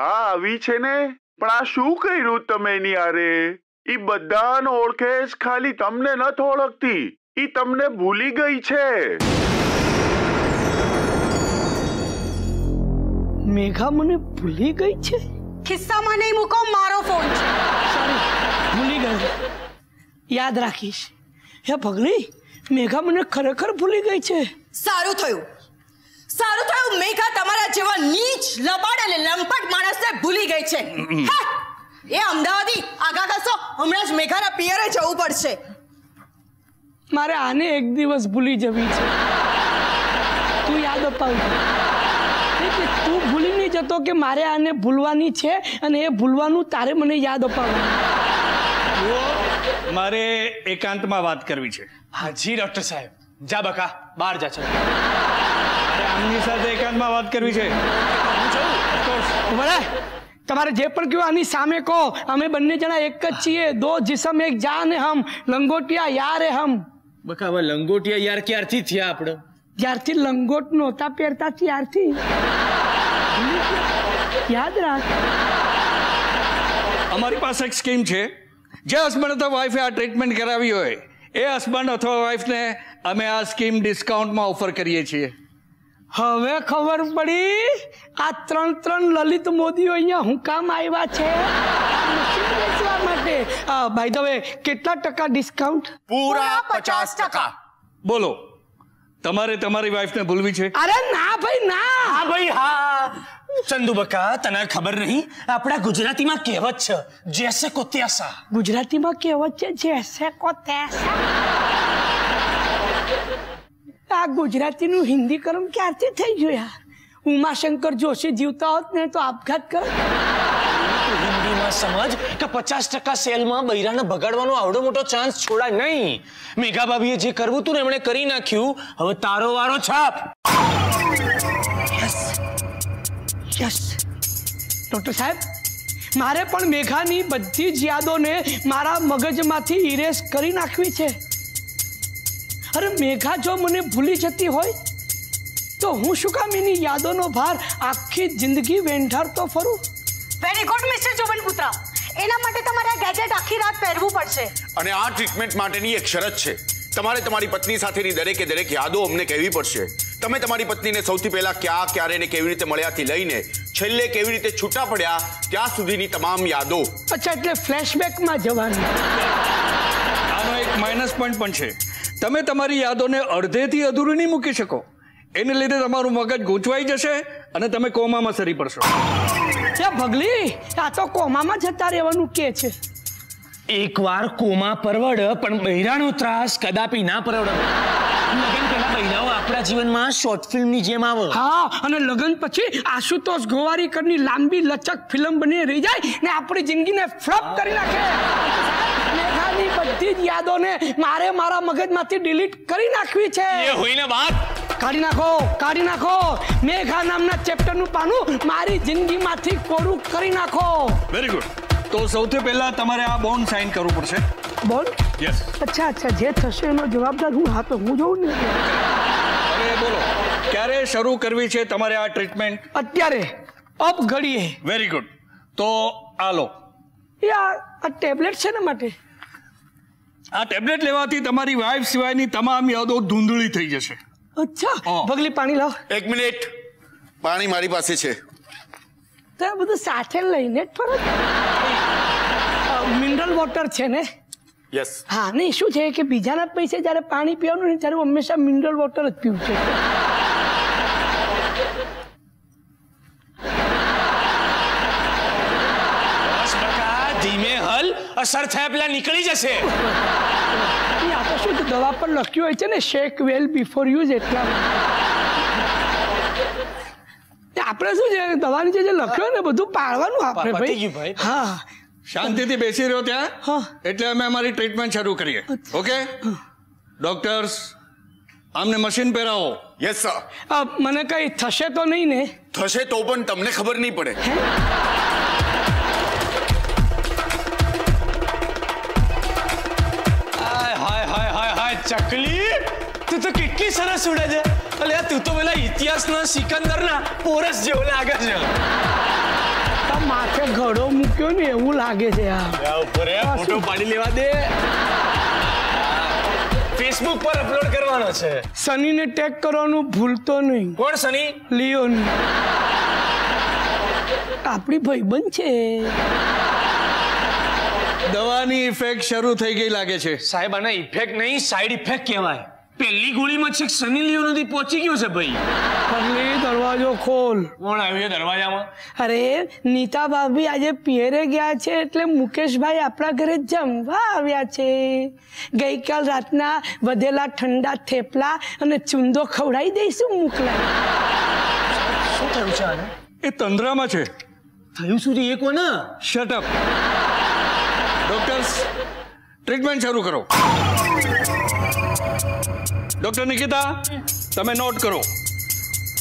હા આવી છે ને. પણ આ શું કર્યું તમે એની આરે? ઈ બધાને ઓળખે ખાલી તમને નથી ઓળખતી. ઈ તમને ભૂલી ગઈ છે. મેઘા મને ભૂલી ગઈ છે? ખિસ્સામાં નહીં મૂકો મારો ફોન છે. ભૂલી ગયો યાદ રાખીશ. હે ભગલી મેઘા મને ખરેખર ભૂલી ગઈ છે. સારું થયું. સારું થયું મેઘા તમારા જેવા નીચ લબાડ અને લંપટ માણસને ભૂલી ગઈ છે. એ અમદાવાદી આગા ખસો હમણાં જ મેઘાના પિયરે જવું પડશે. મારે આને એક દિવસ ભૂલી જવી છે. તું યાદ તું ભૂલી હતો કે મારે આને ભૂલવાની છે અને એ ભૂલવાનું તારે મને યાદ અપાવવું મારે એકાંતમાં વાત કરવી છે. હાજી ડોક્ટર સાહેબ. જા બકા બહાર જા ચાલ. આમની સાથે એકાંતમાં વાત કરવી છે. બરાબર તમારે જે પણ કહ્યું આની સામે કહો. અમે બંને જણા એક જ છીએ. દો જીસમ એક જાન હમ. લંગોટિયા યાર હે હમ. બકા હવે લંગોટિયા યાર ક્યારથી થયા આપણે? જ્યારથી લંગોટ નહોતા પહેરતા ત્યારથી. યાદ રાખ. અમારી પાસે એક સ્કીમ છે. જે હસબન્ડ અથવા વાઈફે આ ટ્રીટમેન્ટ કરાવી હોય એ હસબન્ડ અથવા વાઈફને અમે આ સ્કીમ ડિસ્કાઉન્ટમાં ઓફર કરીએ છીએ. હવે ખબર પડી આ ત્રણ ત્રણ લલિત મોદીઓ અહીંયા હું કામ આવ્યા છે? માટે? બાય ધ વે કેટલા ટકા ડિસ્કાઉન્ટ પૂરા પચાસ ટકા. બોલો. તમારે તમારી વાઈફને ભૂલવી છે? અરે ના ભાઈ ના. હા ભાઈ હા. ચંદુ બકા તને ખબર નહીં? આપણા ગુજરાતીમાં કહેવત છે જેસે કો ત્યાસા. ગુજરાતીમાં કહેવત છે જેસે કો તૈસા આ ગુજરાતીનું હિન્દીકરણ ક્યારથી થઈ ગયું યાર? ઉમાશંકર જોશી જીવતા હોત ને તો આપઘાત કર. હિન્દીમાં સમજ કે પચાસ ટકા સેલમાં બૈરાને બગાડવાનો આવડો મોટો ચાન્સ છોડાય નહીં. મેઘા ભાભીએ જે કરવું હતું ને એમણે કરી નાખ્યું. હવે તારો વારો છાપ. યસ ડોક્ટર સાહેબ, મારે પણ મેઘાની બધી જ યાદોને મારા મગજમાંથી ઇરેઝ કરી નાખવી છે. અરે મેઘા જો મને ભૂલી જતી હોય, તો હું શું કામ એની યાદોનો ભાર આખી જિંદગી વેંઢારતો ફરું? Very good mister Joban Putra એના માટે તમારે આ ગેજેટ આખી રાત પહેરવું પડશે. અને આ ટ્રીટમેન્ટ માટેની એક શરત છે. તમારે તમારી પત્ની સાથેની દરેકે દરેક યાદો અમને કહેવી પડશે. તમે તમારી પત્નીને સૌથી પહેલા ક્યાં ક્યારે ને કેવી રીતે મળ્યાથી લઈને છેલ્લે કેવી રીતે છૂટા પડ્યા ત્યાં સુધીની તમામ યાદો. અચ્છા એટલે ફ્લેશબેકમાં જવાનું. આનો એક માઇનસ પોઈન્ટ પણ છે. તમે તમારી યાદોને અડધેથી અધૂરી નહીં મૂકી શકો. એને લીધે તમારું મગજ ગૂંચવાઈ જશે અને તમે કોમામાં સરી પડશો. ત્યાં ભગલી? આ તો કોમામાં જતા રહેવાનું કે છે. એકવાર કોમા પરવડ પણ બૈરાનો ત્રાસ કદાપી ના પરવડ. લગન પહેલા બૈરાઓ આપણા જીવનમાં શોર્ટ ફિલ્મની જેમ આવે. હા અને લગ્ન પછી આશુતોષ ગોવારીકરની લાંબી લચક ફિલ્મ બની રહી જાય ને આપણી જિંદગીને ફ્લપ કરી નાખે. મેઘાની બધી જ યાદોને મારે મારા મગજમાંથી ડિલીટ કરી નાખવી છે. એ હોઈને વાત. કાઢી નાખો કાઢી નાખો. મેઘા નામના ચેપ્ટરનું પાનું મારી જિંદગીમાંથી કોરું કરી નાખો. વેરી ગુડ તો સૌથી પહેલા તમારે આ બોન્ડ સાઇન કરવું પડશે. બોલ યસ અચ્છા અચ્છા જે થશે એનો જવાબદાર હું? હા તો હું જોઉં ને. અરે બોલો. ક્યારે શરૂ કરવી છે તમારે આ ટ્રીટમેન્ટ અત્યારે. અપ ઘડીએ. વેરી ગુડ તો આ લો. એ આ ટેબ્લેટ છે ને માટે? આ ટેબ્લેટ લેવાથી તમારી વાઈફ સિવાયની તમામ યાદો ધૂંધળી થઈ જશે. અચ્છા ભગલી પાણી લાવ. એક મિનિટ. પાણી મારી પાસે છે. તો આ બધું સાથે લઈને જ ફરો. મિનરલ વોટર છે ને? યસ હા નહીં શું છે કે બીજાના પૈસે જ્યારે પાણી પીવાનું ને ત્યારે હંમેશા મિનરલ વોટર જ પીવું છે ધીમે હલ અસર થયા પેલા નીકળી જશે. એ આ શું દવા પર લખ્યું હોય છે ને શેક વેલ બિફોર યુઝ એટલા. એ આપણે શું છે દવાની જે લખ્યું ને બધું પાળવાનું આપણે ભાઈ. હા. શાંતિથી બેસી રહ્યો ત્યાં. એટલે અમે અમારી ટ્રીટમેન્ટ શરૂ કરીએ. ઓકે? ડોક્ટર્સ આમને મશીન પહેરાવો. યસ સર મને કઈ થશે તો નહીં ને? થશે તો પણ તમને ખબર નહીં પડે. ચકલી? તું તો કેટલી સરસ ઉડે છે. અલે તું તો પેલા ઇતિહાસના સિકંદરના પોરસ જેવો લાગે છે. માથે ઘડો મૂક્યો ને એવું લાગે છે આ ઉપર ફોટો પાડી લેવા દે. ફેસબુક પર અપલોડ કરવાનો છે. સનીને ટેગ કરવાનું ભૂલતો નહીં. કોણ સની લિયોન. આપણી ભાઈબંધ છે. દવાની ઇફેક્ટ શરૂ થઈ ગઈ લાગે છે. સાહેબ આના ઇફેક્ટ નહીં સાઈડ ઇફેક્ટ કહેવાય. પહેલી ગોળીમાં છેક સની લિયોન સુધી પહોંચી ગયો છે ભાઈ. પલ્લી દરવાજો ખોલ. કોણ આવ્યું છે દરવાજામાં? અરે નીતા ભાભી આજે પિયરે ગયા છે એટલે મુકેશભાઈ આપણા ઘરે જમવા આવ્યા છે. ગઈકાલ રાતના વધેલા ઠંડા થેપલા અને ચુંદો ખવડાવી દઈશું મુકલા શું થયું છે આને? એ તંદ્રામાં છે. થયું શું છે એ કોને? શટઅપ ડોક્ટર્સ ટ્રીટમેન્ટ શરૂ કરો ડોક્ટર નિકિતા તમે નોટ કરો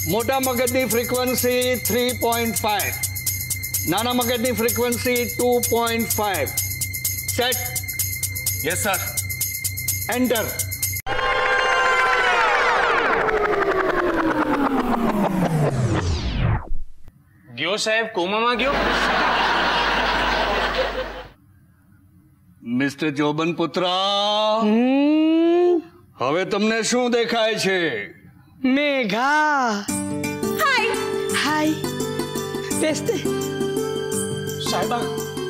મોટા મગજની ફ્રીક્વન્સી થ્રી પોઈન્ટ ફાઈવ નાના મગજની frequency two point five set yes sir enter ગયો સાહેબ કોમામાં ગયો મિસ્ટર જોબન પુત્ર હવે તમને શું દેખાય છે? મેઘા. હાય. હાય. બેસ્તે. સાહેબા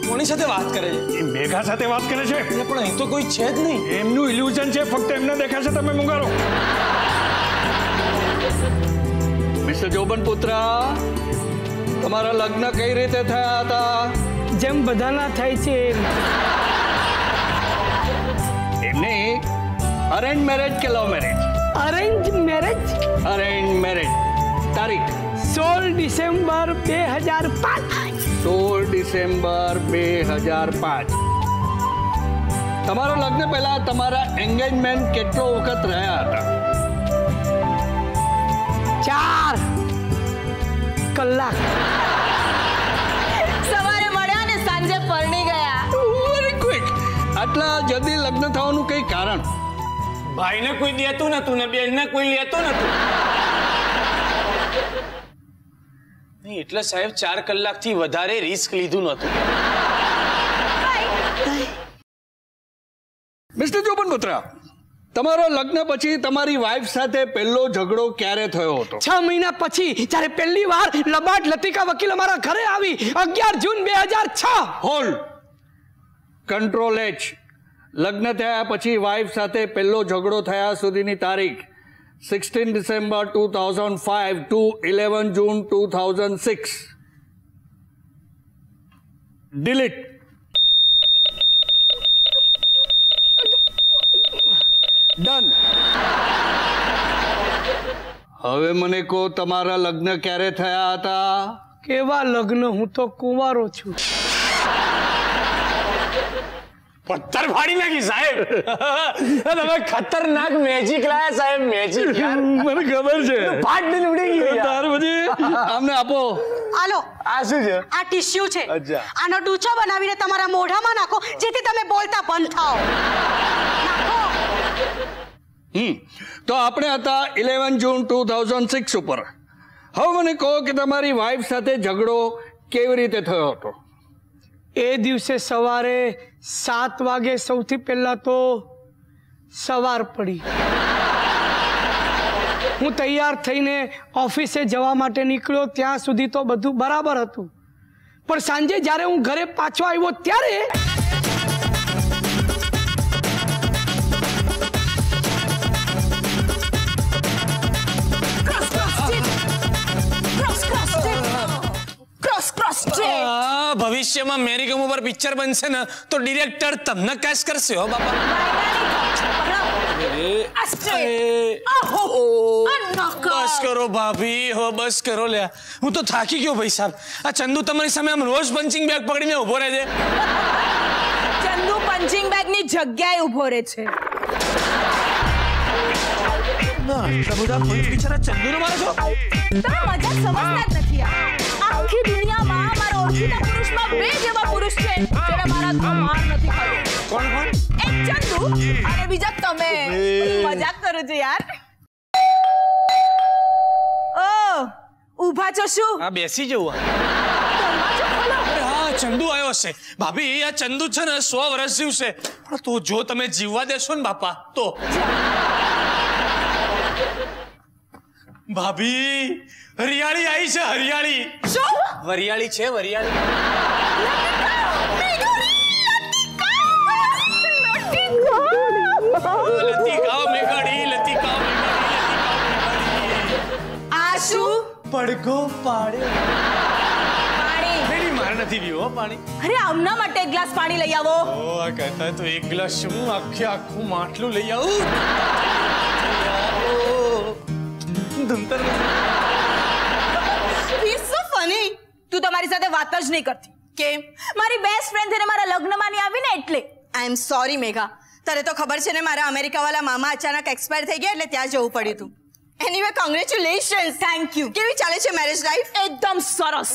કોની સાથે વાત કરે છે? એ મેઘા સાથે વાત કરે છે? પણ અહીં તો કોઈ છે જ નહીં. એમનું ઇલ્યુઝન છે ફક્ત એમને દેખાશે તમે મુંગારો. મિસ્ટર જોબન પુત્ર તમારા લગ્ન કઈ રીતે થયા હતા? જેમ બધાના થાય છે એમ. એમને અરેન્જ મેરેજ કે love marriage arrange marriage arrange marriage તારીખ સોળ ડિસેમ્બર બે હજાર પાંચ સોળ ડિસેમ્બર બે હજાર પાંચ તમારા લગ્ન પહેલા તમારા એન્ગેજમેન્ટ કેટલો વખત રહ્યા હતા ચાર કલાક આટલા જલ્દી લગ્ન થવાનું કઈ કારણ? ભાઈને કોઈ દેતું નતું ને બેનને કોઈ લેતું નતું. નહીં એટલે સાહેબ ચાર કલાકથી વધારે રિસ્ક લીધું નતું મિસ્ટર જોબન પુત્રા તમારા લગ્ન પછી તમારી વાઈફ સાથે પહેલો ઝઘડો ક્યારે થયો હતો? છ મહિના પછી જ્યારે પહેલી વાર લબાટ લતિકા વકીલ અમારા ઘરે આવી અગિયાર જૂન બે હજાર છ. હોલ્ડ કંટ્રોલ એચ લગ્ન થયા પછી વાઈફ સાથે પહેલો ઝઘડો થયા સુધીની તારીખ sixteen December two thousand five to eleven June two thousand six delete done હવે મને કહો, તમારા લગ્ન ક્યારે થયા હતા? કેવા લગ્ન? હું તો કુંવારો છું. પથ્થર ફાડી નાખી સાહેબ. તમે ખતરનાક મેજિક લાયા સાહેબ મેજિક યાર. મને ખબર છે. ફાટ દિલ ઉડી ગઈ યાર. ત્યાર પછી આમને આપો. આલો આ શું છે? આ ટિશ્યુ છે. આનો ડૂચો બનાવીને તમારા મોઢામાં નાખો જેથી તમે બોલતા બંધ થાઓ. હમ. તો આપણે હતા eleven June two thousand six ઉપર. હવે મને કહો કે તમારી વાઈફ સાથે ઝઘડો કેવી રીતે થયો હતો? એ દિવસે સવારે સાત વાગે સૌથી પહેલા તો સવાર પડી. હું તૈયાર થઈને ઓફિસે જવા માટે નીકળ્યો, ત્યાં સુધી તો બધું બરાબર હતું. પણ સાંજે જ્યારે હું ઘરે પાછો આવ્યો ત્યારે ભવિષ્યમાં મેરી કોમ ઉપર પિક્ચર બનશે ને તો ડિરેક્ટર તમને કેશ કરશે હો બાપા. અરે, અરે, ઓહો. બસ કરો ભાભી. હો બસ કરો લ્યા. હું તો થાકી ગયો ભાઈ સાહેબ. આ ચંદુ તમારી સામે આમ રોજ પંચિંગ બેગ પકડીને ઊભો રહે છે. ચંદુ પંચિંગ બેગની જગ્યાએ ઊભો રહે છે. ના આટલા બિચારા ચંદુને મારો છો? તમે મજાક સમજતા જ નથી આખી દુનિયામાં ઓળખીતા પુરુષમાં બે જેવા પુરુષ છે. જેને મારા હાથમાં નથી ખાધો કોણ કોણ? એક ચંદુ અને બીજા તમે. મજાક કરું છું યાર. ઓ ઊભા છો શું? આ બેસી જવું. ચંદુ આવ્યો છે. ભાભી આ ચંદુ છે ને સો વર્ષ જીવશે પણ તો જો તમે જીવવા દેશો ને બાપા તો. ભાભી હરિયાળી આવી છે હરિયાળી. શું? વરિયાળી છે વરિયાળી. પડઘો પાડે. પાણી મારે નથી પીવો પાણી. અરે માટે એક ગ્લાસ પાણી લઈ આવો. ઓ આ કહેતા તો એક ગ્લાસ શું? આખે આખું માટલું લઈ આવું. He's funny. તું તમારી સાથે વાત જ નહીં કરતી. કેમ? મારી બેસ્ટ ફ્રેન્ડ થઈને મારા લગ્નમાં નહીં આવી એટલે. I am sorry Megha. તારે તો ખબર છે ને મારા અમેરિકાવાળા મામા અચાનક એક્સપાયર થઈ ગયા એટલે ત્યાં જવું પડ્યું હતું. એનીવે કોંગ્રેચ્યુલેશન્સ થેન્ક યુ કેવી ચાલે છે મેરેજ લાઈફ એકદમ સરસ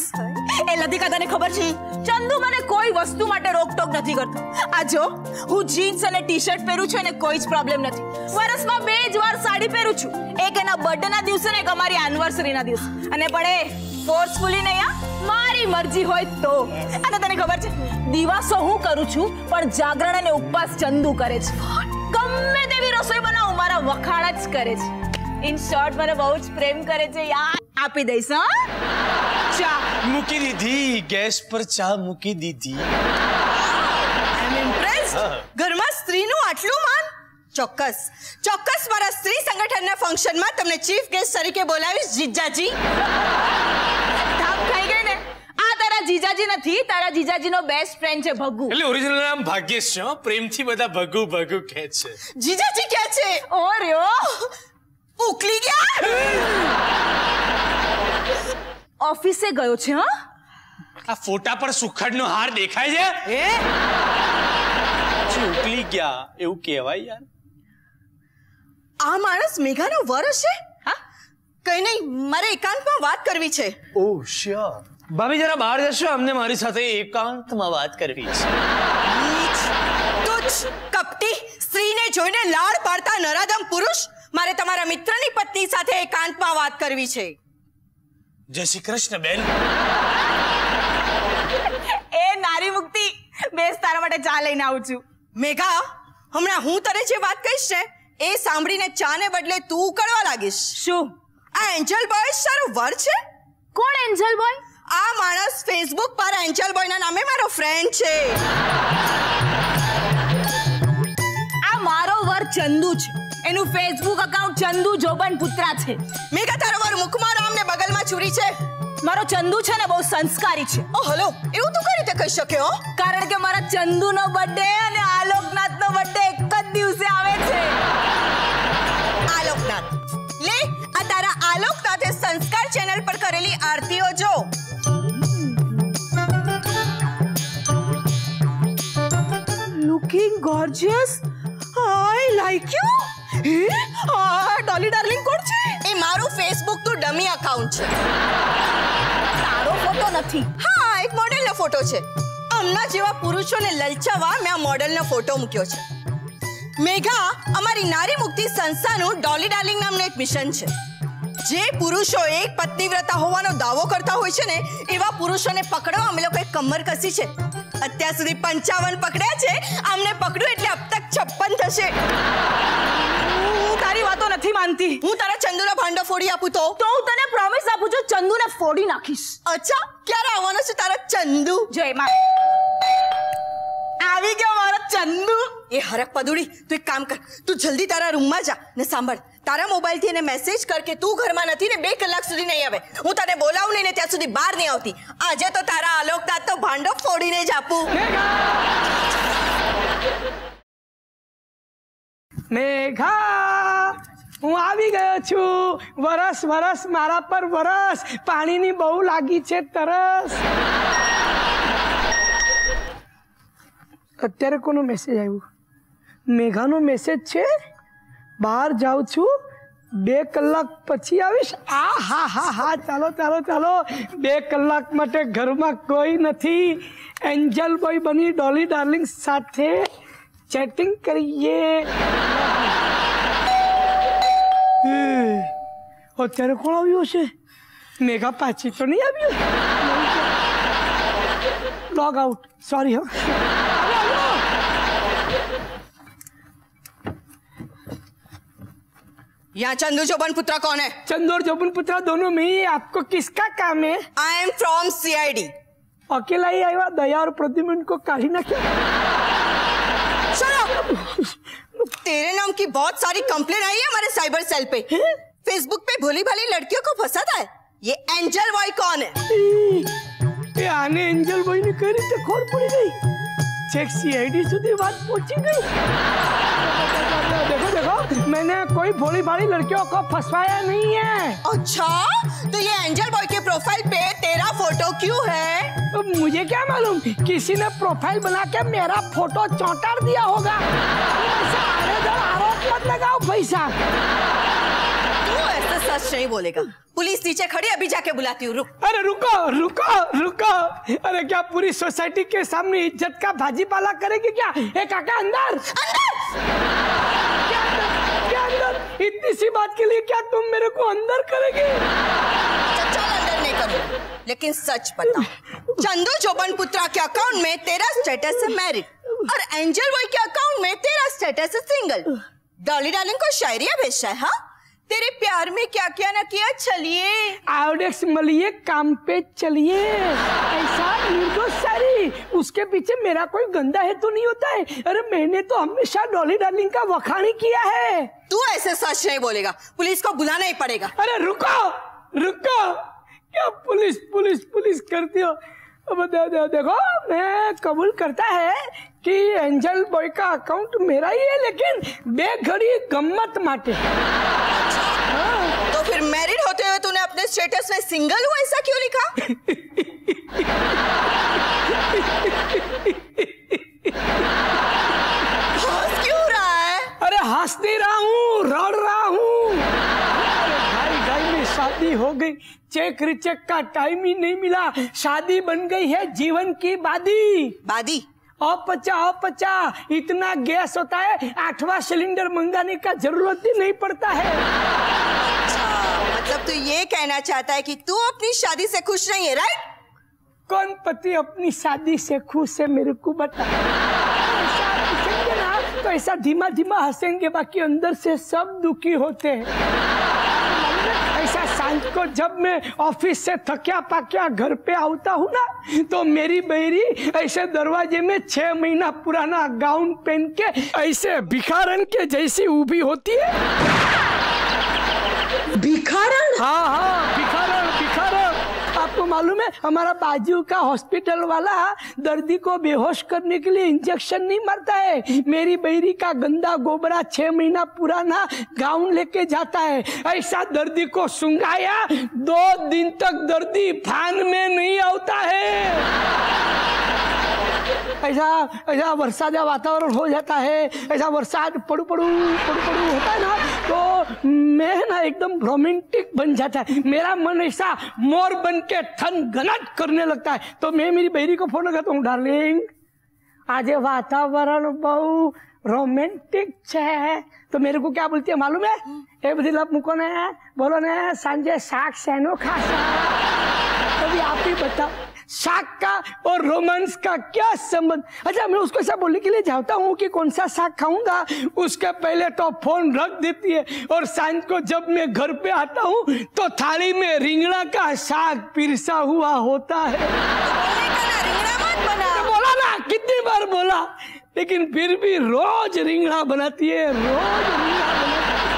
એ લતિકા તને ખબર છે ચંદુ મને કોઈ વસ્તુ માટે રોકટોક નથી કરતો આ જો હું જીન્સ અને ટી શર્ટ પહેરું છું અને કોઈ જ પ્રોબ્લેમ નથી વર્ષમાં બે જ વાર સાડી પહેરું છું એક એના બર્થડે ના દિવસે ને એક અમારી એનિવર્સરી ના દિવસે અને પણ એ ફોર્સફુલી નહીં આ મારી મરજી હોય તો અને તને ખબર છે દિવસો હું કરું છું પણ જાગરણ અને ઉપવાસ ચંદુ કરે છે ગમે તેવી રસોઈ બનાવું મારા વખાણ જ કરે છે ઇન શોર્ટ મને બહુ જ પ્રેમ કરે છે યાર. આપી દઈશ હા. ચા. મૂકી દીધી ગેસ પર ચા મૂકી દીધી. ઘરમાં સ્ત્રીનું આટલું માન? ચોક્કસ. ચોક્કસ મારા સ્ત્રી સંગઠનના ફંક્શનમાં તમને ચીફ ગેસ્ટ તરીકે બોલાવીશ જીજાજી. થાપ ખાઈ ગઈ ને? આ તારા જીજાજી નથી તારા જીજાજીનો બેસ્ટ ફ્રેન્ડ છે ભગુ. એટલે ઓરિજિનલ નામ ભાગ્યેશ છે પ્રેમથી બધા ભગુ ભગુ કહે છે. જીજાજી કહે છે ઓ રહ્યો ઉકલી ગયા? ઓફિસે ગયો છે હા? આ ફોટા પર સુખડનો હાર દેખાય છે? એ ઉકલી ગયા એવું કહેવાય યાર. આ માણસ મેઘાનો વર હશે? હા? કઈ નહીં મારે એકાંતમાં વાત કરવી છે. Oh sure. ભાભી જરા બહાર જશો અમને મારી સાથે એકાંતમાં વાત કરવી છે. તુચ્છ કપટી સ્ત્રીને જોઈને લાળ પાડતા નરાધમ પુરુષ મારે તમારા મિત્રની પત્ની સાથે એકાંતમાં વાત કરવી છે. જય શ્રી કૃષ્ણ બેન. એ નારી મુક્તિ બેસ તારા માટે ચા લઈને આવું છું. મેઘા હમણાં હું તને જે વાત કહીશ ને એ સાંભળીને ચાને બદલે તું ઉકળવા લાગીશ. શું? આ એન્જલ બોય સારો વર છે? કોણ એન્જલ બોય? આ માણસ ફેસબુક પર એન્જલ બોયના નામે મારો ફ્રેન્ડ છે. આ મારો વર ચંદુ છે. એનું ફેસબુક અકાઉન્ટ ચંદુ જોબન પુત્રા છે. મેં મેઘા તારો વર મુખમાં રામ ને બગલમાં છુરી છે? મારો ચંદુ છે ને બહુ સંસ્કારી છે. ઓ હલો એવું તું કઈ રીતે કહી શક્યો કારણ કે મારા ચંદુનો બર્થડે અને આલોકનાથનો બર્થડે એક જ દિવસે આવે છે. આલોકનાથ. લે આ તારા આલોકનાથે સંસ્કાર ચેનલ પર કરેલી આરતીઓ જો. Looking gorgeous I like you હે? ડોલી ડાર્લિંગ કોણ છે? એ મારું ફેસબુકનું ડમી અકાઉન્ટ છે. તારો ફોટો નથી. હા એક મોડેલનો ફોટો છે. અમના જેવા પુરુષોને લલચાવવા મેં આ મોડેલનો ફોટો મૂક્યો છે. મેઘા અમારી નારી મુક્તિ સંસ્થાનું ડોલી ડાર્લિંગ નામનું એક મિશન છે. જે પુરુષો એક પત્નીવ્રતા હોવાનો દાવો કરતા હોય છે ને એવા પુરુષોને પકડવા અમે લોકોએ કમર કસી છે. અત્યાર સુધી પંચાવન પકડ્યા છે. આમને પકડ્યું એટલે અબ તક છપ્પન થશે. હું તારી વાતો નથી માનતી. હું તારા ચંદુનો ભાંડો ફોડી આપું તો? તો હું તને પ્રોમિસ આપું છું ચંદુને ફોડી નાખીશ. અચ્છા ક્યારે આવવાનો છે તારા ચંદુ? જય માં આવી ગયો મારો ચંદુ. એ હરક પદુડી તું એક કામ કર તું જલ્દી તારા રૂમમાં જા ને સાંભળ. તારા મોબાઈલથી એને મેસેજ કર કે તું ઘરમાં નથી ને બે કલાક સુધી નહીં આવે. હું તને બોલાવું નહીં ને ત્યાં સુધી બહાર નહીં આવતી. આજે તો તારા અલોકતા તો ભાંડો ફોડીને જ આપું. મેઘા, હું આવી ગયો છું. વરસ વરસ, મારા પર વરસ. પાણીની બહુ લાગી છે તરસ. અત્યારે કોનો મેસેજ આવ્યો? મેઘાનો મેસેજ છે? બહાર જાઉં છું, બે કલાક પછી આવીશ. આ હા હા હા, ચાલો ચાલો ચાલો. બે કલાક માટે ઘરમાં કોઈ નથી. એન્જલ બોય બની ડોલી ડાર્લિંગ સાથે ચેટિંગ કરીએ. અત્યારે કોણ આવ્યું છે મેઘા પાછી તો નહીં આવ્યું? લોગ આઉટ સોરી હો. यहाँ चंदू चौबन पुत्रा कौन है? चंदू और चौबन पुत्रा दोनों में ही आपको किसका काम है? I am from C I D अकेला ही आई दया और प्रतिमन को काढ़ी ना क्या? तेरे नाम की बहुत सारी कंप्लेन आई है हमारे साइबर सेल पे। फेसबुक पे भोली भाली लड़कियों को फंसाता है ये एंजल बॉय कौन है? ये आने एंजल बॉय ने करी तो खोल पड़ी गई। છેક સીઆઈડી સુધી વાત પહોંચી ગઈ देखो देखो मैंने कोई भोली भाली लड़कियों को फंसवाया नहीं है अच्छा तो ये एंजल बॉय के प्रोफाइल पे तेरा फोटो क्यों है तो मुझे क्या मालूम किसी ने प्रोफाइल बना के मेरा फोटो चौंटाड़ दिया होगा ऐसा आड़े-धड़ आरोप मत लगाओ पैसा तू ऐसे सच नहीं बोलेगा। पुलिस नीचे खड़ी अभी जाके बुलाती हूँ रुक। अरे रुको रुको रुको। अरे क्या पूरी सोसाइटी के सामने इज़्ज़त का भाजीपाला करेगी क्या? ए काका अंदर। अंदर! क्या अंदर? क्या अंदर? इतनी सी बात के लिए क्या तुम मेरे को अंदर करेगी? अच्छा, चल अंदर नहीं करूँ। लेकिन सच बता चंदू चौबन पुत्रा के अकाउंट में तेरा स्टेटस है मैरिड और एंजल बॉय के अकाउंट में तेरा स्टेटस है सिंगल डॉली डार्लिंग को शायरिया भेजा है हाँ? तेरे प्यार में क्या क्या ना किया? चलिए। आयोडेक्स मलिए काम पे चलिए। ऐसा निर्दोष सारी। उसके पीछे मेरा कोई गंदा है तो नहीं होता है। अरे मैंने तो हमेशा डॉली डार्लिंग का वखाण किया है। तू ऐसे सच नहीं बोलेगा। पुलिस को बुलाना ही पड़ेगा। अरे रुको! रुको! क्या पुलिस पुलिस पुलिस करती हो? अब दे, दे, देखो मैं कबूल करता है कि एंजल बॉय का अकाउंट मेरा ही है लेकिन बेघड़ी गम्मत माटे। तो फिर मैरिड होते हुए तूने अपने स्टेटस में सिंगल हूँ ऐसा क्यों लिखा? हंस क्यों रहा है? अरे हंस नहीं रहा हूँ रड़ रहा हूँ। घाई घाई में शादी हो गई। चेक रिचेक का टाइम ही नहीं मिला। शादी बन गई है जीवन की बादी। बादी? अपचा अपचा इतना गैस होता है आठवां सिलेंडर मंगाने का ज़रूरत ही नहीं पड़ता है। अच्छा मतलब तू ये कहना चाहता है कि तू अपनी शादी से खुश नहीं है राइट कौन पति अपनी शादी से खुश है मेरे को बता? तो ऐसा धीमा धीमा हंसेंगे बाकी अंदर से सब दुखी होते हैं। साँझ को जब मैं ऑफ़िस से थकिया पाक्या घर पे आता हूँ ना तो मेरी बहरी ऐसे दरवाजे में छह महीना पुराना गाउन पहन के ऐसे भिखारन के जैसी ऊबी होती है। भिखारन? हाँ हाँ मालूम है, हमारा बाजू का हॉस्पिटल वाला दर्दी को बेहोश करने के लिए इंजेक्शन नहीं मरता है। मेरी बहरी का गंदा गोबरा छह महीना पुराना गाउन लेके जाता है। ऐसा दर्दी को सुंगाया, दो दिन तक दर्दी फान में नहीं आता है। ऐसा ऐसा वर्षा जब वातावरण हो जाता है ऐसा वर्षा पड़ू पड़ू पड़ू पड़ू होता है ना तो मैं ना एकदम रोमांटिक बन जाता है। मेरा मन ऐसा मोर बन के थन गलत करने लगता है। तो मैं मेरी बहरी को फ़ोन लगाता हूँ डार्लिंग आज वातावरण बहु रोमांटिक है तो मेरे को क्या बोलती है मालूम है? हम्म। ए बधी लव मुको ने बोलो ने संजय साग सैनो खास कभी तो आप ही बताओ। शाक का और रोमांस का क्या संबंध? अच्छा मैं उसको ऐसा बोलने के लिए जाता हूँ कि कौन सा शाक खाऊँगा? उसके पहले तो फ़ोन रख देती है और साँझ को जब मैं घर पे आता हूँ तो थाली में रिंगड़ा का साग पिरसा हुआ होता है। तो बोला ना कितनी बार बोला? लेकिन फिर भी रोज रिंगड़ा बनाती है रोज रिंगड़ा बनाती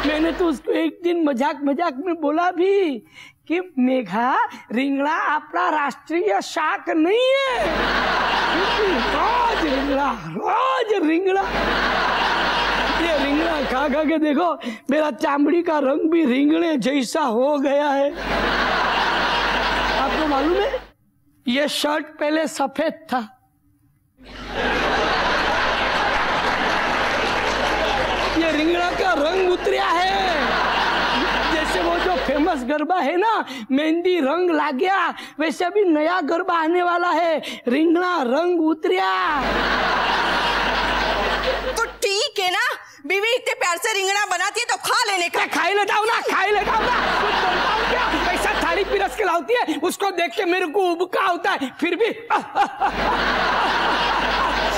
है। मैंने तो उसको एक दिन मज़ाक मज़ाक में बोला भी कि मेघा, रिंगड़ा अपना राष्ट्रीय शाक नहीं है। रोज रिंगड़ा रोज रिंगड़ा। ये रिंगड़ा खा खा के देखो, मेरा चामड़ी का रंग भी रिंगड़े जैसा हो गया है। आपको मालूम है, ये शर्ट पहले सफ़ेद था। ये रिंगड़ा का रंग उतरिया है। गरबा है ना? मेहंदी रंग ला गया वैसे अभी नया गरबा आने वाला है। रिंगना रंग उतरिया। तो ठीक है ना? बीवी इतने प्यार से रिंगना बनाती है तो खा लेने का। खाई लेता हूँ ना खाई लेता हूँ ना। कुछ बोलता हूँ क्या? ऐसा थाली पिरस के लाती है उसको देख के मेरे को उबका होता है फिर भी।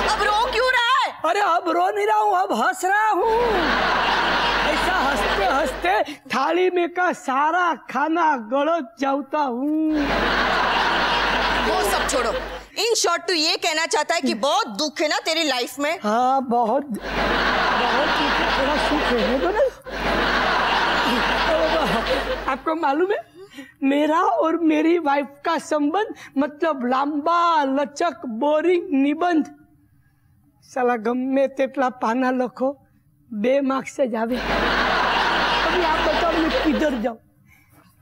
अब रो क्यों रहा है? अरे अब रो नहीं रहा हूँ अब हंस रहा हूँ। ऐसा हँसते हँसते थाली में का सारा खाना गलत जाता हूँ। वो सब छोड़ो। इन शॉर्ट तू ये कहना चाहता है कि बहुत दुख है ना तेरी लाइफ में? हाँ बहुत। बहुत थोड़ा सुख है तो ना? आपको मालूम है मेरा और मेरी वाइफ का संबंध मतलब लंबा लचक बोरिंग निबंध। साला गम्मे તેટલા પાના લખો બે માર્ક્સ से जावे। अभी आप बताओ मैं किधर जाऊँ?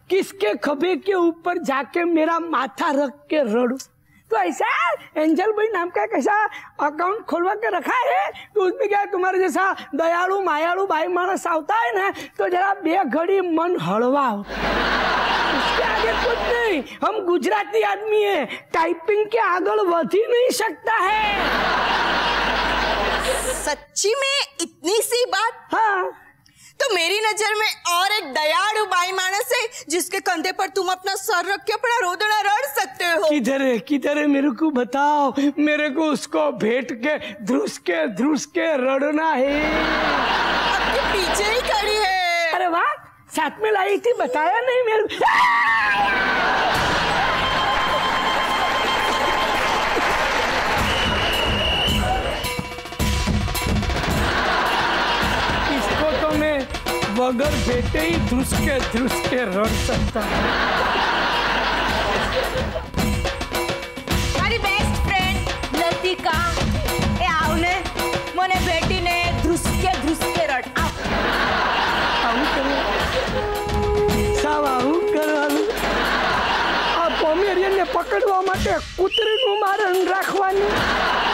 किसके खभे के ऊपर जाके मेरा माथा रख के रड़ू? तो ऐसा एंजल भाई नाम का कैसा अकाउंट खोलवा के रखा है तो उसमें क्या तुम्हारे जैसा दयालु मायालु भाई मानस आवता है? ना तो जरा बे घड़ी मन हड़वा उसके आगे कुछ नहीं हम गुजराती आदमी है। टाइपिंग के आगल वध ही नहीं सकता है। सच्ची में इतनी सी बात? हाँ। तो मेरी नज़र में और एक दयालु बाई मानस है जिसके कंधे पर तुम अपना सर रख के अपना रोदना रड़ सकते हो। किधर है किधर है मेरे को बताओ। मेरे को उसको भेंट के ध्रुस के ध्रुस के रड़ना है। आपके पीछे ही खड़ी है। अरे वाह साथ में लाई थी बताया नहीं मेरे बगैर बेटे ही ध्रुस के ध्रुस के रड़ सकता हूँ મારી બેસ્ટ ફ્રેન્ડ લતિકા એ આવને મને ભેટીને ધ્રુસકે ધ્રુસકે રડ આવ આવું કરવાનું સાવ આવું કરવાનું આ પોમેરિયનને પકડવા માટે કૂતરીનું મારણ રાખવાનું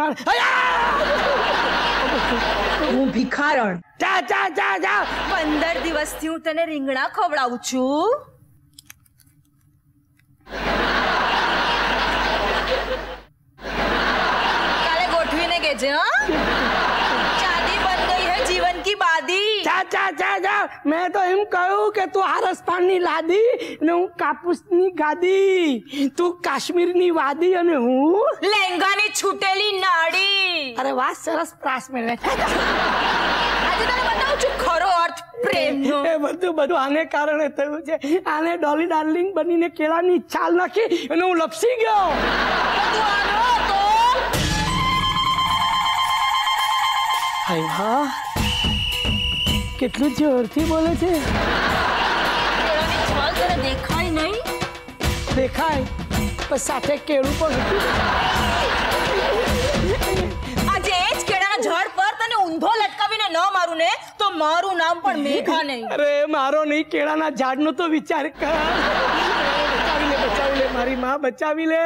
માર. હું ભિખારણ. જા જા જા જા. પંદર દિવસથી હું તને રીંગણા ખવડાવું છું. કાલે ગોઠવીને કેજે હા શાદી બન ગઈ હે જીવન કી મેં તો એમ કહ્યું કે તું આરસપાનની લાદી ને હું કાપૂસની ગાદી તું કાશ્મીરની વાદી અને હું લહેંગાની છૂટેલી નાડી. અરે વાહ સરસ પ્રાસ મેળવે. આજે તને બતાવું છું ખરો અર્થ પ્રેમનો. એ બધું બધું આને કારણે થયું છે. આને ડોલી ડાર્લિંગ બનીને કેળાની છાલ નાખી અને હું લપસી ગયો. હા કેટલું જોરથી બોલે છે? દેખાય. નહીં દેખાય પણ સાથે કેળું પણ આજે એ જ કેળાના ઝાડ પર તને ઊંધો લટકાવીને ન મારું ને તો મારું નામ પણ મેઘા નહીં. અરે મારો નહીં કેળાના ઝાડનો તો વિચાર કર. બચાવી લે મારી માં બચાવી લે.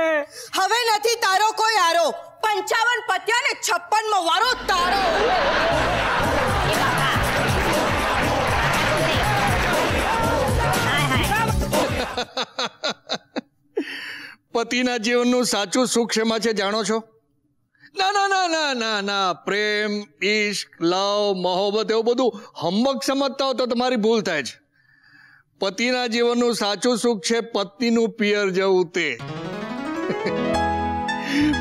હવે નથી તારો કોઈ આરો. પંચાવન પત્યા ને છપ્પનમાં વારો તારો. પતિના જીવનનું સાચું સુખ શેમાં છે, જાણો છો? ના ના ના ના ના ના. પ્રેમ, ઈશ્ક, લવ, મોહબ્બત, એવું બધું હંબક સમજતા હો તો તમારી ભૂલ થાય છે. પતિના જીવનનું સાચું સુખ છે પત્નીનું પિયર જવું તે.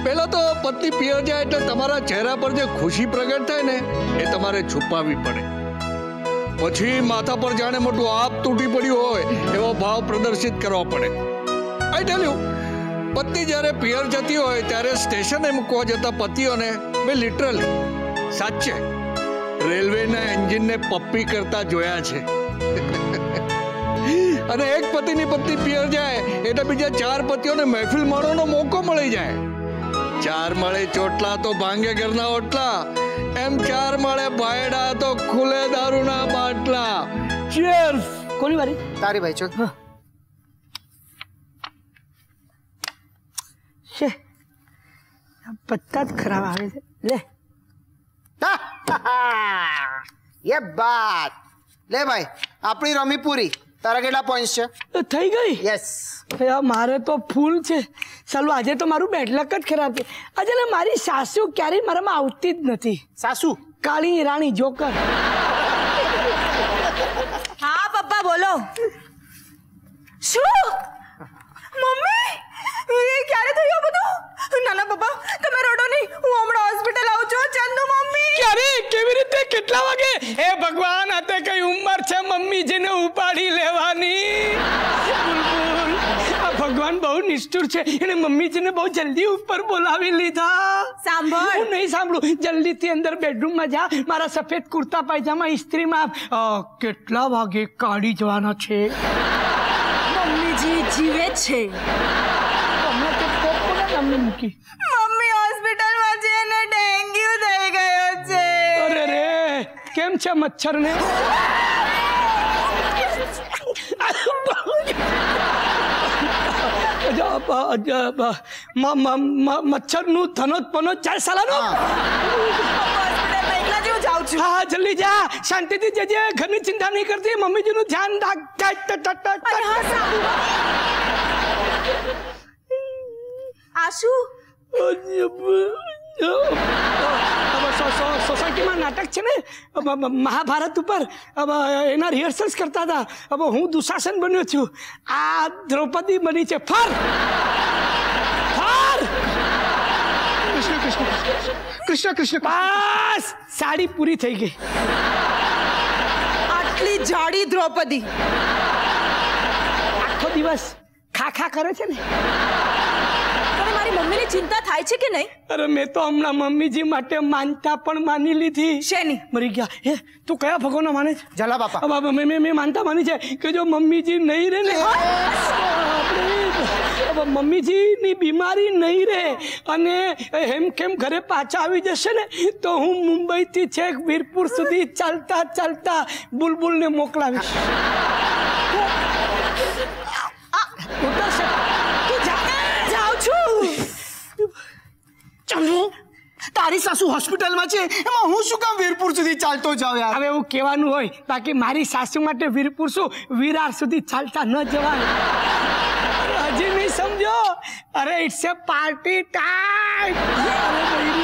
પહેલા તો પત્ની પિયર જાય એટલે તમારા ચહેરા પર જે ખુશી પ્રગટ થાય ને, એ તમારે છુપાવવી પડે. પછી માથા પર જાણે મોટું આપ તૂટી પડ્યું હોય, એવો ભાવ પ્રદર્શિત કરવા પડે. આઈ ટેલ યુ પત્ની જ્યારે પિયર જતી હોય, ત્યારે સ્ટેશને મૂકવા જતા પતિઓને મેં લિટરલી સાચે રેલવેના એન્જિનને પપ્પી કરતા જોયા છે. અને એક પતિની પત્ની પિયર જાય, એટલે બીજા ચાર પતિઓને મહેફિલ માણવાનો મોકો મળી જાય. ચાર મળે ચોટલા તો ભાંગે ઘરના ઓટલા એમ ચાર માળે બાયડા તો ખુલે દારૂના બાટલા. ચીયર્સ કોની વારી? તારી ભાઈ ચોક છે પત્તા જ ખરાબ આવે છે. લે. યે બાત. લે ભાઈ આપણી રમી પૂરી તારા કેટલા પોઈન્ટ છે? થઈ ગઈ? યસ મારે તો ફૂલ છે. ચાલો આજે તો મારું બેડલક જ ખરાબ છે. આજે ને મારી સાસુ ક્યારેય મારામાં આવતી જ નથી. સાસુ? કાળી રાણી જોકર. હા પપ્પા બોલો. શું? મમ્મી એ ક્યારે થયું બધું? ના ના પપ્પા તમે રડો નહીં. હું હમણાં હોસ્પિટલ આવું છું ચંદુ મમ્મી. ક્યારે? કેવી રીતે? કેટલા વાગે? એ ભગવાન આ તે કઈ ઉંમર છે મમ્મીજીને ઉપાડી લેવાની. ભગવાન બહુ નિષ્ઠુર છે. એને મમ્મીજીને બહુ જલ્દી ઉપર બોલાવી લીધા. સાંભળ. હું નહીં સાંભળું. જલ્દીથી અંદર બેડરૂમમાં જા. મારા સફેદ કુર્તા પાયજામા ઇસ્ત્રીમાં કેટલા વાગે કાઢી જવાના છે? મમ્મીજી જીવે છે. કોના નામની મૂકી મમ્મી હોસ્પિટલમાં છે ને ડેન્ગ્યુ થઈ ગયો છે અરે રે કેમ છે મચ્છરને મચ્છરનું થનોત પનોત ચાલ સાલાનો હોસ્પિટલમાં એકલા જેવું જાઉં છું હા જલ્દી જા શાંતિથી જજે ઘરની ચિંતા નહીં કરતી મમ્મીજીનું ધ્યાન રાખ ટાટ, ટાટ, ટાટ, ટાટ, અરે હા ટાટ. સાંભળો આ શું? હવે સો- સો- સોસાયટીમાં નાટક છે ને? મહાભારત ઉપર અબ એના રિહર્સલ્સ કરતા હતા. હવે હું દુશાસન બન્યો છું. આ દ્રૌપદી બની છે. ફર! ફર! કૃષ્ણ કૃષ્ણ કૃષ્ણ કૃષ્ણ બસ! સાડી પૂરી થઈ ગઈ. આટલી જાડી દ્રૌપદી. આખો દિવસ ખા ખા કરે છે ને? તમે મારી મમ્મીની ચિંતા થાય છે કે નહીં અરે મેં તો હમણાં મમ્મીજી માટે માનતા પણ માની લીધી શેની મરી ગયા હે તું કયા ભગવાનનો માને છે જલા બાપા બાપા મેં મેં મેં માનતા માની છે કે જો મમ્મીજી નહીં રહે ને મમ્મીજીની બીમારી નહીં રહે અને હેમ કેમ ઘરે પાછા આવી જશે ને તો હું મુંબઈથી છેક વીરપુર સુધી ચાલતા ચાલતા બુલબુલને મોકલાવીશ આ, ઉતરશે. તું જા. જાઉં છું ચંદુ તારી સાસુ હોસ્પિટલમાં છે એમાં હું શું કામ વીરપુર સુધી ચાલતો જાઉં યાર? હવે એવું કહેવાનું હોય બાકી મારી સાસુ માટે વીરપુર શું વિરાર સુધી ચાલતા ન જવાય. હજી નહીં સમજો? અરે ઇટ્સ એ પાર્ટી ટાઈમ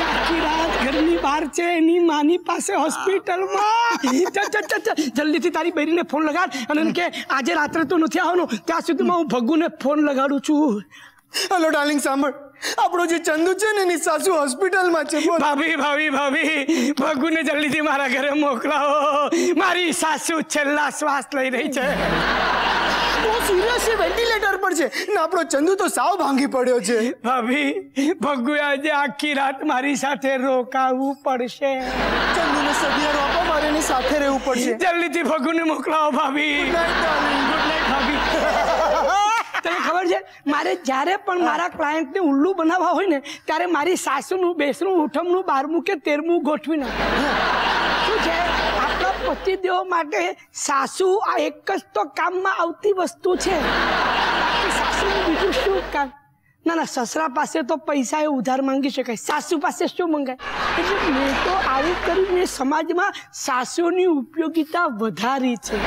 આખી રાત ઘરની બહાર છે એની માની પાસે હોસ્પિટલમાં. ચાલ ચાલ ચાલ ચાલ જલ્દીથી તારી બૈરીને ફોન લગાડ અને કે આજે રાત્રે તો નથી આવવાનું ત્યાં સુધીમાં હું ભગુને ફોન લગાડું છું. હેલો ડાર્લિંગ સાંભળ. આપણો જે ચંદુ છે ને એની સાસુ હોસ્પિટલમાં છે ભાભી ભાભી ભાભી ભગુને જલ્દીથી મારા ઘરે મોકલાવો. મારી સાસુ છેલ્લા શ્વાસ લઈ રહી છે. બહુ સિરિયસ છે વેન્ટિલેટર પર છે. ને આપણો ચંદુ તો સાવ ભાંગી પડ્યો છે. ભાભી ભગુ આજે આખી રાત મારી સાથે રોકાવું પડશે. ચંદુને સભ્ય રોકો મારે એની સાથે રહેવું પડશે. જલ્દીથી ભગુને મોકલાવો ભાભી. ગુડ નાઇટ ભાભી. તને ખબર છે? મારે જ્યારે પણ મારા ક્લાયન્ટને ઉલ્લુ બનાવવા હોય ને, ત્યારે મારી સાસુનું, બેસનું, ઉઠમનું, બારમું કે તેરમું ગોઠવી નાખું શું છે? આપણા પતિદેવો માટે સાસુ આ એક જ તો કામમાં આવતી વસ્તુ છે. સાસુનું બીજું શું કામ? ના ના સસરા પાસે તો પૈસા એ ઉધાર માંગી શકાય સાસુ પાસે શું મંગાય એટલે મેં તો આવું કરીને સમાજમાં સાસુની ઉપયોગિતા વધારી છે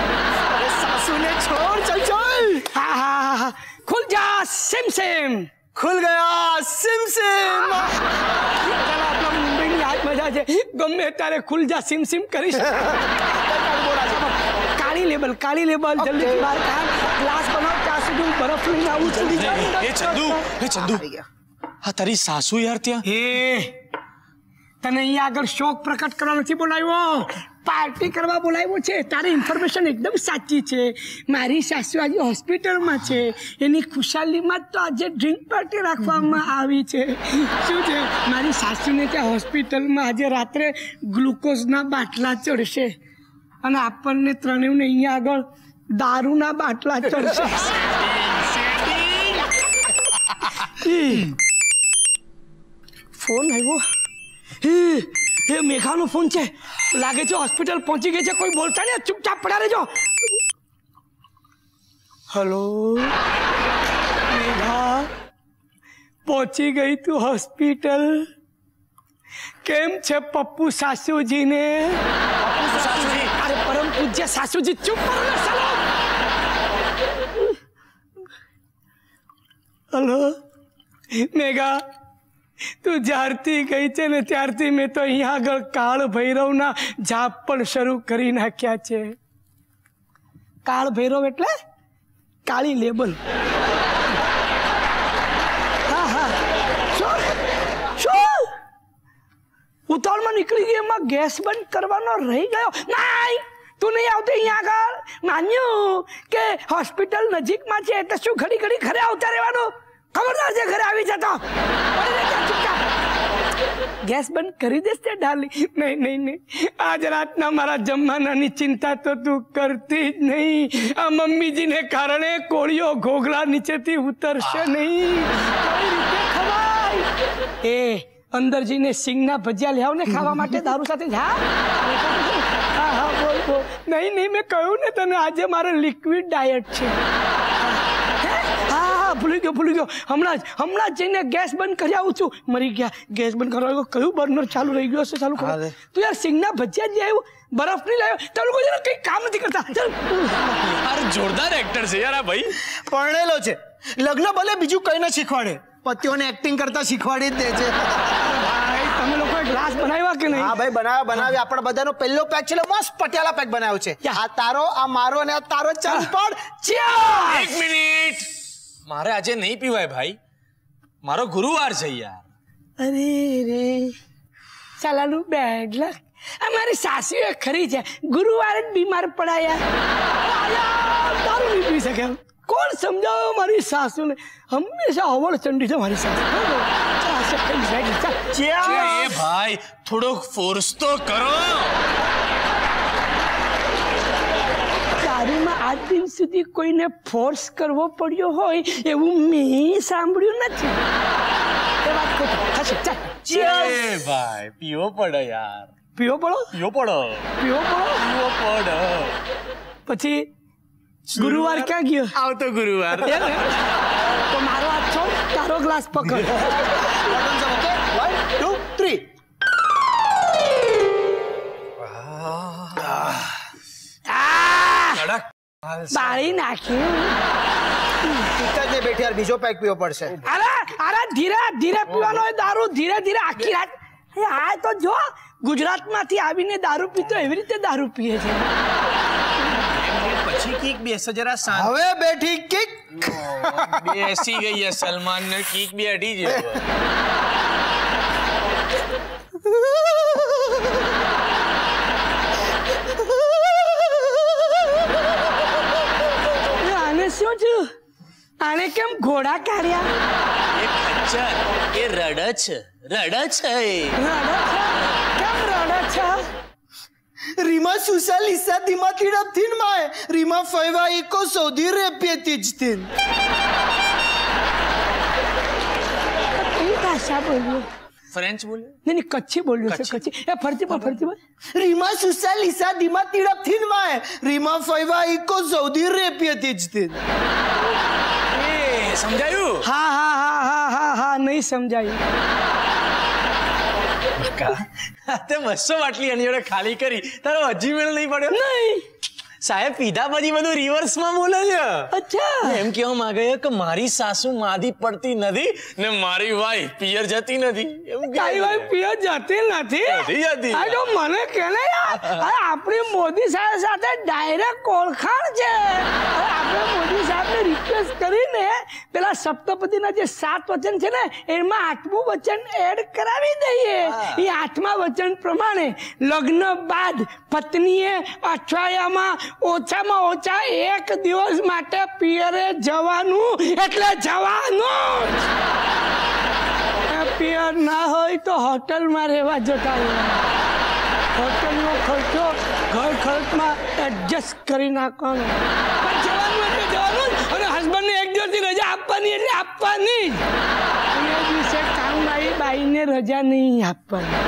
સાસુને છોડ ચલ ચલ હા હા હા હા ખુલ જા સેમ સેમ ખુલ ગયા સિમ સિમ આપણા મુંબઈની આજ મજા છે ગમે ત્યારે ખુલ જા સિમ સિમ કરીશ કાળી લેબલ કાળી લેબલ જલ્દી બહાર કાઢ ગ્લાસ હું બરફ લઈને આવું છું એ ચંદુ એ ચંદુ. હા તારી સાસુ યાર ત્યાં. એ તને અહીંયા આગળ શોખ પ્રકટ કરવા નથી બોલાવ્યો? પાર્ટી કરવા બોલાવ્યો છે? તારી ઇન્ફોર્મેશન એકદમ સાચી છે. મારી સાસુ આજે હોસ્પિટલમાં છે. એની ખુશાલીમાં તો આજે ડ્રિંક પાર્ટી રાખવામાં આવી છે. શું છે? મારી સાસુને ત્યાં હોસ્પિટલમાં આજે રાત્રે ગ્લુકોઝના બાટલા ચડશે. અને આપણને ત્રણેયને અહીંયા આગળ દારૂના બાટલા ચડશે. ફોન આવ્યો હે એ મેઘાનો ફોન છે લાગે છે હોસ્પિટલ પહોંચી ગઈ છે કોઈ બોલતા નહીં ચૂપચાપ પડ્યા રહેજો હલો મેઘા પહોંચી ગઈ તું હોસ્પિટલ કેમ છે પપ્પુ સાસુજીને અરે પરમ પૂજ્ય સાસુજી ચૂપ કરો ને હલો મેઘા, તું જ્યારથી ગઈ છે ને ત્યારથી મેં તો અહીંયા આગળ કાળ ભૈરવના જાપ પણ શરૂ કરી નાખ્યા છે. કાળ ભૈરવ એટલે કાળી લેબલ. હા હા. શું? ઉતાવળમાં નીકળી ગઈ, એમાં ગેસ બંધ કરવાનો રહી ગયો? નાય તું નહીં આવતી અહીંયા આગળ? માન્યું કે હોસ્પિટલ નજીકમાં છે, એટલે શું ઘડી ઘડી ઘરે આવતા રહેવાનું? ખબરદાર છે ઘરે આવી જતો. ગેસ બંધ કરી દેસ તે ડાલી. નહીં નહીં નહીં. આજ રાતના મારા જમવાનાની ચિંતા તો તું કરતી જ નહીં. આ મમ્મીજીને કારણે કોળીઓ ઘોઘલા નીચેથી ઉતરશે નહીં. એ અંદર જઈને સિંગના ભજીયા લેવ ને ખાવા માટે દારૂ સાથે હા? હા બોલ બોલ. નહીં નહીં મેં કહ્યું ને તને આજે મારે લિક્વિડ ડાયટ છે? હા ભૂલી ગયો ભૂલી ગયો. હમણાં જ હમણાં જ જઈને ગેસ બંધ કરી આવું છું. મરી ગયા. ગેસ બંધ કરવા ગયો કયું બર્નર ચાલુ રહી ગયો છે ચાલુ કરો. તું યાર સિંગના ભજીયા જ આવ્યું. બરફ નહીં લાવ્યો. તમે લોકો જરા કંઈ કામ નથી કરતા. ચાલ. અરે જોરદાર એક્ટર છે યાર આ ભાઈ. પરણેલો છે. લગ્ન ભલે બીજું કંઈ ન શીખવાડે. પતિઓને એક્ટિંગ કરતા શીખવાડી જ દે છે. તમે લોકોએ ગ્લાસ બનાવ્યા કે નહીં? હા ભાઈ બનાવ્યા બનાવ્યા. આપણા બધાનો પહેલો પેક છે મસ્ત પટિયાલા પેક બનાવ્યો છે. આ તારો આ મારો અને આ તારો ચાલ. પણ એક મિનિટ. મારે આજે નહીં પીવાય ભાઈ. મારો ગુરુવાર છે યાર. અરે રે. સાલાનું બેડ લક અમારી સાસુ એ ખરી છે. ગુરુવારે જ બીમાર પડાયા. દારૂ નહીં પી શકે કોણ સમજાવો મારી સાસુને? હંમેશા અવળ ચંડી છે મારી સાસુ. ભાઈ થોડોક ફોર્સ તો કરો. આજ દિન સુધી કોઈને ફોર્સ કરવો પડ્યો હોય એવું મેં સાંભળ્યું નથી. એ વાત ખોટી. થશે ચાલ. એ ભાઈ. પીવો પડે યાર. પીવો પડો? પીવો પડો. પીવો પડો? પીવો પડો. પછી ગુરુવાર ક્યાં ગયો? આવતો ગુરુવાર. તો મારો હાથ છોડ તારો ગ્લાસ પકડ. બાળી નાખ્યું બેઠી યાર બીજો પેક પીવો પડશે. અરે અરે ધીરે ધીરે પીવાનો દારૂ ધીરે ધીરે આખી રાત. એ તો જો ગુજરાતમાંથી આવીને દારૂ પીતો એવી રીતે દારૂ પીએ છે. પછી કીક બેસે જરા શાંત. હવે બેઠી કીક. બેસી ગઈ છે સલમાન ને કીક બે અડી જાય એ આને આને કેમ ઘોડા કાઢ્યા? એ ખચ્ચર એ રડ છે રડ છે એ કેમ રડ છે રીમા સુસા લીસા ધીમા તીડપ થીન માય. રીમા ફૈવા ઈકો સૌદી રેપીએ તીજ થીન. કઈ ભાષા બોલ્યો ફ્રેન્ચ બોલે નહીં નહીં કચ્છી બોલ્યો છે કચ્છી. એ ફરતી પર ફરતી પર રીમા સુસા લીસા ધીમા તીડપ થીન માય રીમા ફૈવા ઈકો સૌદી રેપીએ તીજ થીન એ સમજાયું? હા હા હા હા હા હા નહીં સમજાયું. તે બસો બાટલી એની જોડે ખાલી કરી. તારો હજી મેળ નહીં પડ્યો? નહીં. સાહેબ પીધા પછી બધું રિવર્સમાં બોલે છે અચ્છા એમ કહેવા માંગે છે કે મારી સાસુ માદી પડતી નથી ને મારી વાઈફ પિયર જતી નથી એમ કહે તારી છે. વાઈફ પિયર જતી નથી નથી જતી. આ જો મને કે ને યાર અરે આપણી મોદી સાહેબ સાથે ડાયરેક્ટ ઓળખાણ છે અરે આપણે મોદી સાહેબને રિક્વેસ્ટ કરીને પેલા સપ્તપદીના જે સાત વચન છે ને એમાં આઠમું વચન એડ કરાવી દઈએ એ આઠમા વચન પ્રમાણે લગ્ન બાદ પત્નીએ અઠવાડિયામાં ઓછામાં ઓછા એક દિવસ માટે પિયરે જવાનું, એટલે જવાનું. પિયર ના હોય તો હોટલમાં રહેવા જતા હોટલનો ખર્ચો ઘર ખર્ચમાં એડજસ્ટ કરી નાખવાનો. જવાનું જવાનું અને હસબન્ડને એક રજા આપવાની એટલે આપવાની એ દિવસે બાઈને રજા નહીં આપવાની.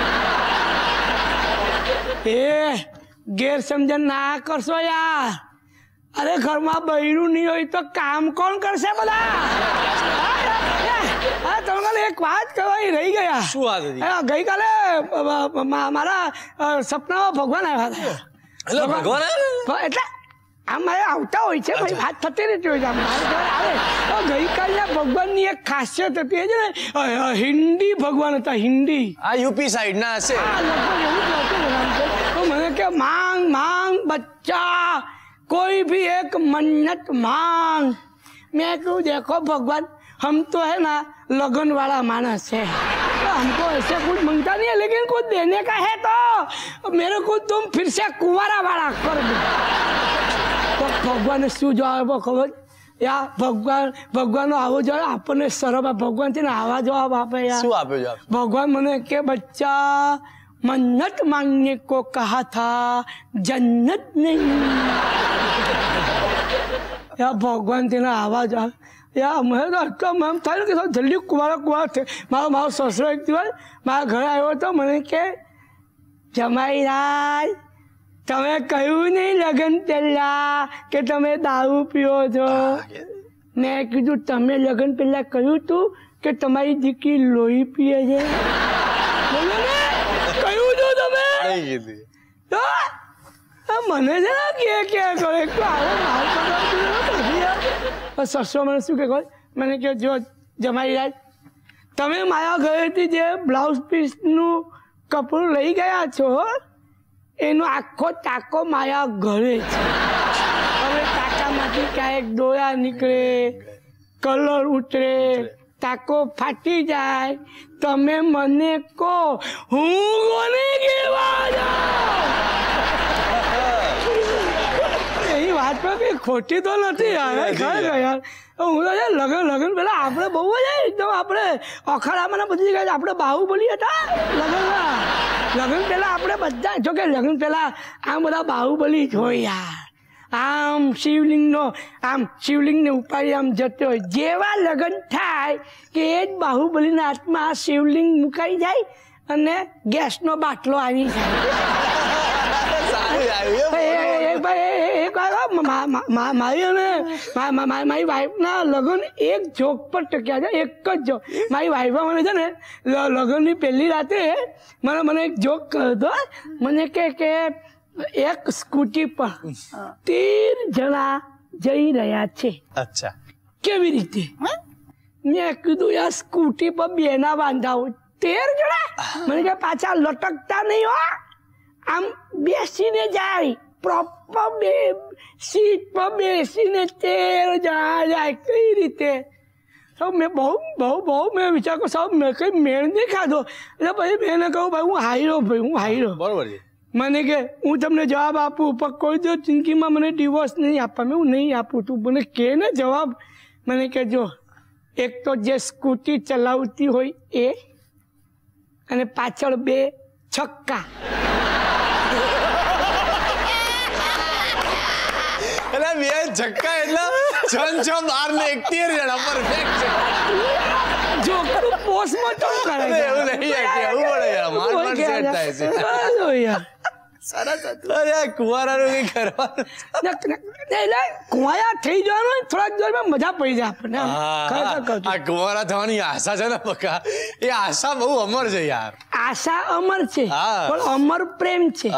એ ગેરસમજણ ના કરશો યાર. અરે ઘરમાં બૈરું નહીં હોય તો કામ કોણ કરશે બધા? તમને એક વાત કહેવાય રહી ગયા. શું વાત ગઈકાલે મારા સપનામાં ભગવાન આવ્યા હતા. ભગવાન એટલે આમ મારે આવતા હોય છે વાત થતી રહેતી હોય છે. આવે. તો ગઈકાલના ભગવાનની એક ખાસિયત હતી એ છે ને હિન્દી ભગવાન હતા હિન્દી. આ યુપી સાઈડ ના હશે લગભગ એવું જ હતું મને આમ તો. તો મને કે માંગ માંગ બચ્ચા कोई भी एक मन्नत मांग मैं कहूँ देखो भगवान हम तो है ना लगन वाला मानस है तो हमको ऐसे कुछ मांगता नहीं है लेकिन कुछ देने का है तो मेरे को तुम फिर से कुंवारा वाला कर दो તો ભગવાને શું જવાબ આપ્યો ખબર યા ભગવાન ભગવાનનો આવો જવાબ આપણને સરળ આ ભગવાન છે ને આવા જવાબ આપે યાર શું આપ્યો જવાબ भगवान मैंने के बच्चा मन्नत मांगने को कहा था जन्नत नहीं યા ભગવાન તેના આવાજ આવે યા મેં તો એટલો એમ થાય ને કે સાવ જલ્દી કુવારા કુવારા છે મારો મારો સસરો એક દિવસ મારા ઘરે આવ્યો તો મને કે જમાઈ રાજ તમે કહ્યું નહીં લગ્ન પહેલા કે તમે દારૂ પીઓ છો મેં કીધું તમે લગ્ન પહેલા કહ્યું તું કે તમારી દીકરી લોહી પીએ છે બોલો ને કહ્યું તું તમે તો મને છે ને કે કે કરે સસરો મને શું કે મને કે જો જમાઈ રાજ તમે મારા ઘરેથી જે બ્લાઉઝ પીસનું કપડું લઈ ગયા છો એનો આખો ટાંકો મારા ઘરે છે. હવે ટાંકામાંથી ક્યાંક દોરા નીકળે કલર ઉતરે. ટાંકો ફાટી જાય. તમે મને કહો હું કોને કહેવા જાઉં? એ વાત પર કઈ ખોટી તો નથી યાર ખરેખર યાર. હું તો છે લગન લગન પેલા આપણે બહુ જ એકદમ આપણે અખાડામાં બધી જગ્યાએ આપણે બાહુબલી હતા લગ્નમાં. લગન પહેલાં આપણે બધા જો કે લગન પહેલાં આમ બધા બાહુબલી જ યાર. આમ શિવલિંગનો આમ શિવલિંગને ઉપાડી આમ જતો હોય. જેવા લગ્ન થાય કે એ જ બાહુબલીના હાથમાં આ શિવલિંગ મુકાઈ જાય અને ગેસનો બાટલો આવી જાય. મારી અને મા- મા- મા- મારી વાઈફના લગ્ન એક જોક પર ટક્યા છે એક જ જોક. મારી વાઈફે મને છે ને લગ્નની પહેલી રાતે મને મને એક જોક કહ્યો હતો. મને કે કે એક સ્કૂટી પર તેર જણા જઈ રહ્યા છે. અચ્છા. કેવી રીતે? મેં કીધું યાર સ્કૂટી પર બેના બાંધાવો તેર જણા? મને કે પાછા લટકતા નહીં હો. આમ બેસીને જાય. પ્રોપર બે સીટ પર બેસીને તેર જણા જાય. કઈ રીતે? તો મેં બહુ બહુ બહુ મેં વિચાર કર્યો સાહેબ મેં કંઈ મેળ નહીં ખાધો. એટલે પછી મેં એને કહું ભાઈ હું હાઈરો ભાઈ હું હાઈરો. બરોબર છે. મને કે હું તમને જવાબ આપું પણ કોઈ જો જિંદગીમાં મને ડિવોર્સ નહીં આપવા મેં હું નહીં આપું તું. મને કે ને જવાબ. મને કે જો એક તો જે સ્કૂટી ચલાવતી હોય એ અને પાછળ બે છક્કા. એટલે બે છક્કા એટલે છન છ બાર ને એકતીર જણા પરફેક્ટ છે. જોકનું પોસ્ટમોર્ટમ કરે એવું નહીં કેવું પડે યાર. માર set થાય છે. છે યાર. અરે કુંવારાનું કંઈ કરવાનું? એટલે થઈ જવાનું થોડાક દિવસમાં મજા પડી જાય આપણને. આ કુંવારા થવાની આશા છે ને બકા? એ આશા બહુ અમર છે યાર. આશા અમર છે હા. પણ અમર પ્રેમ છે.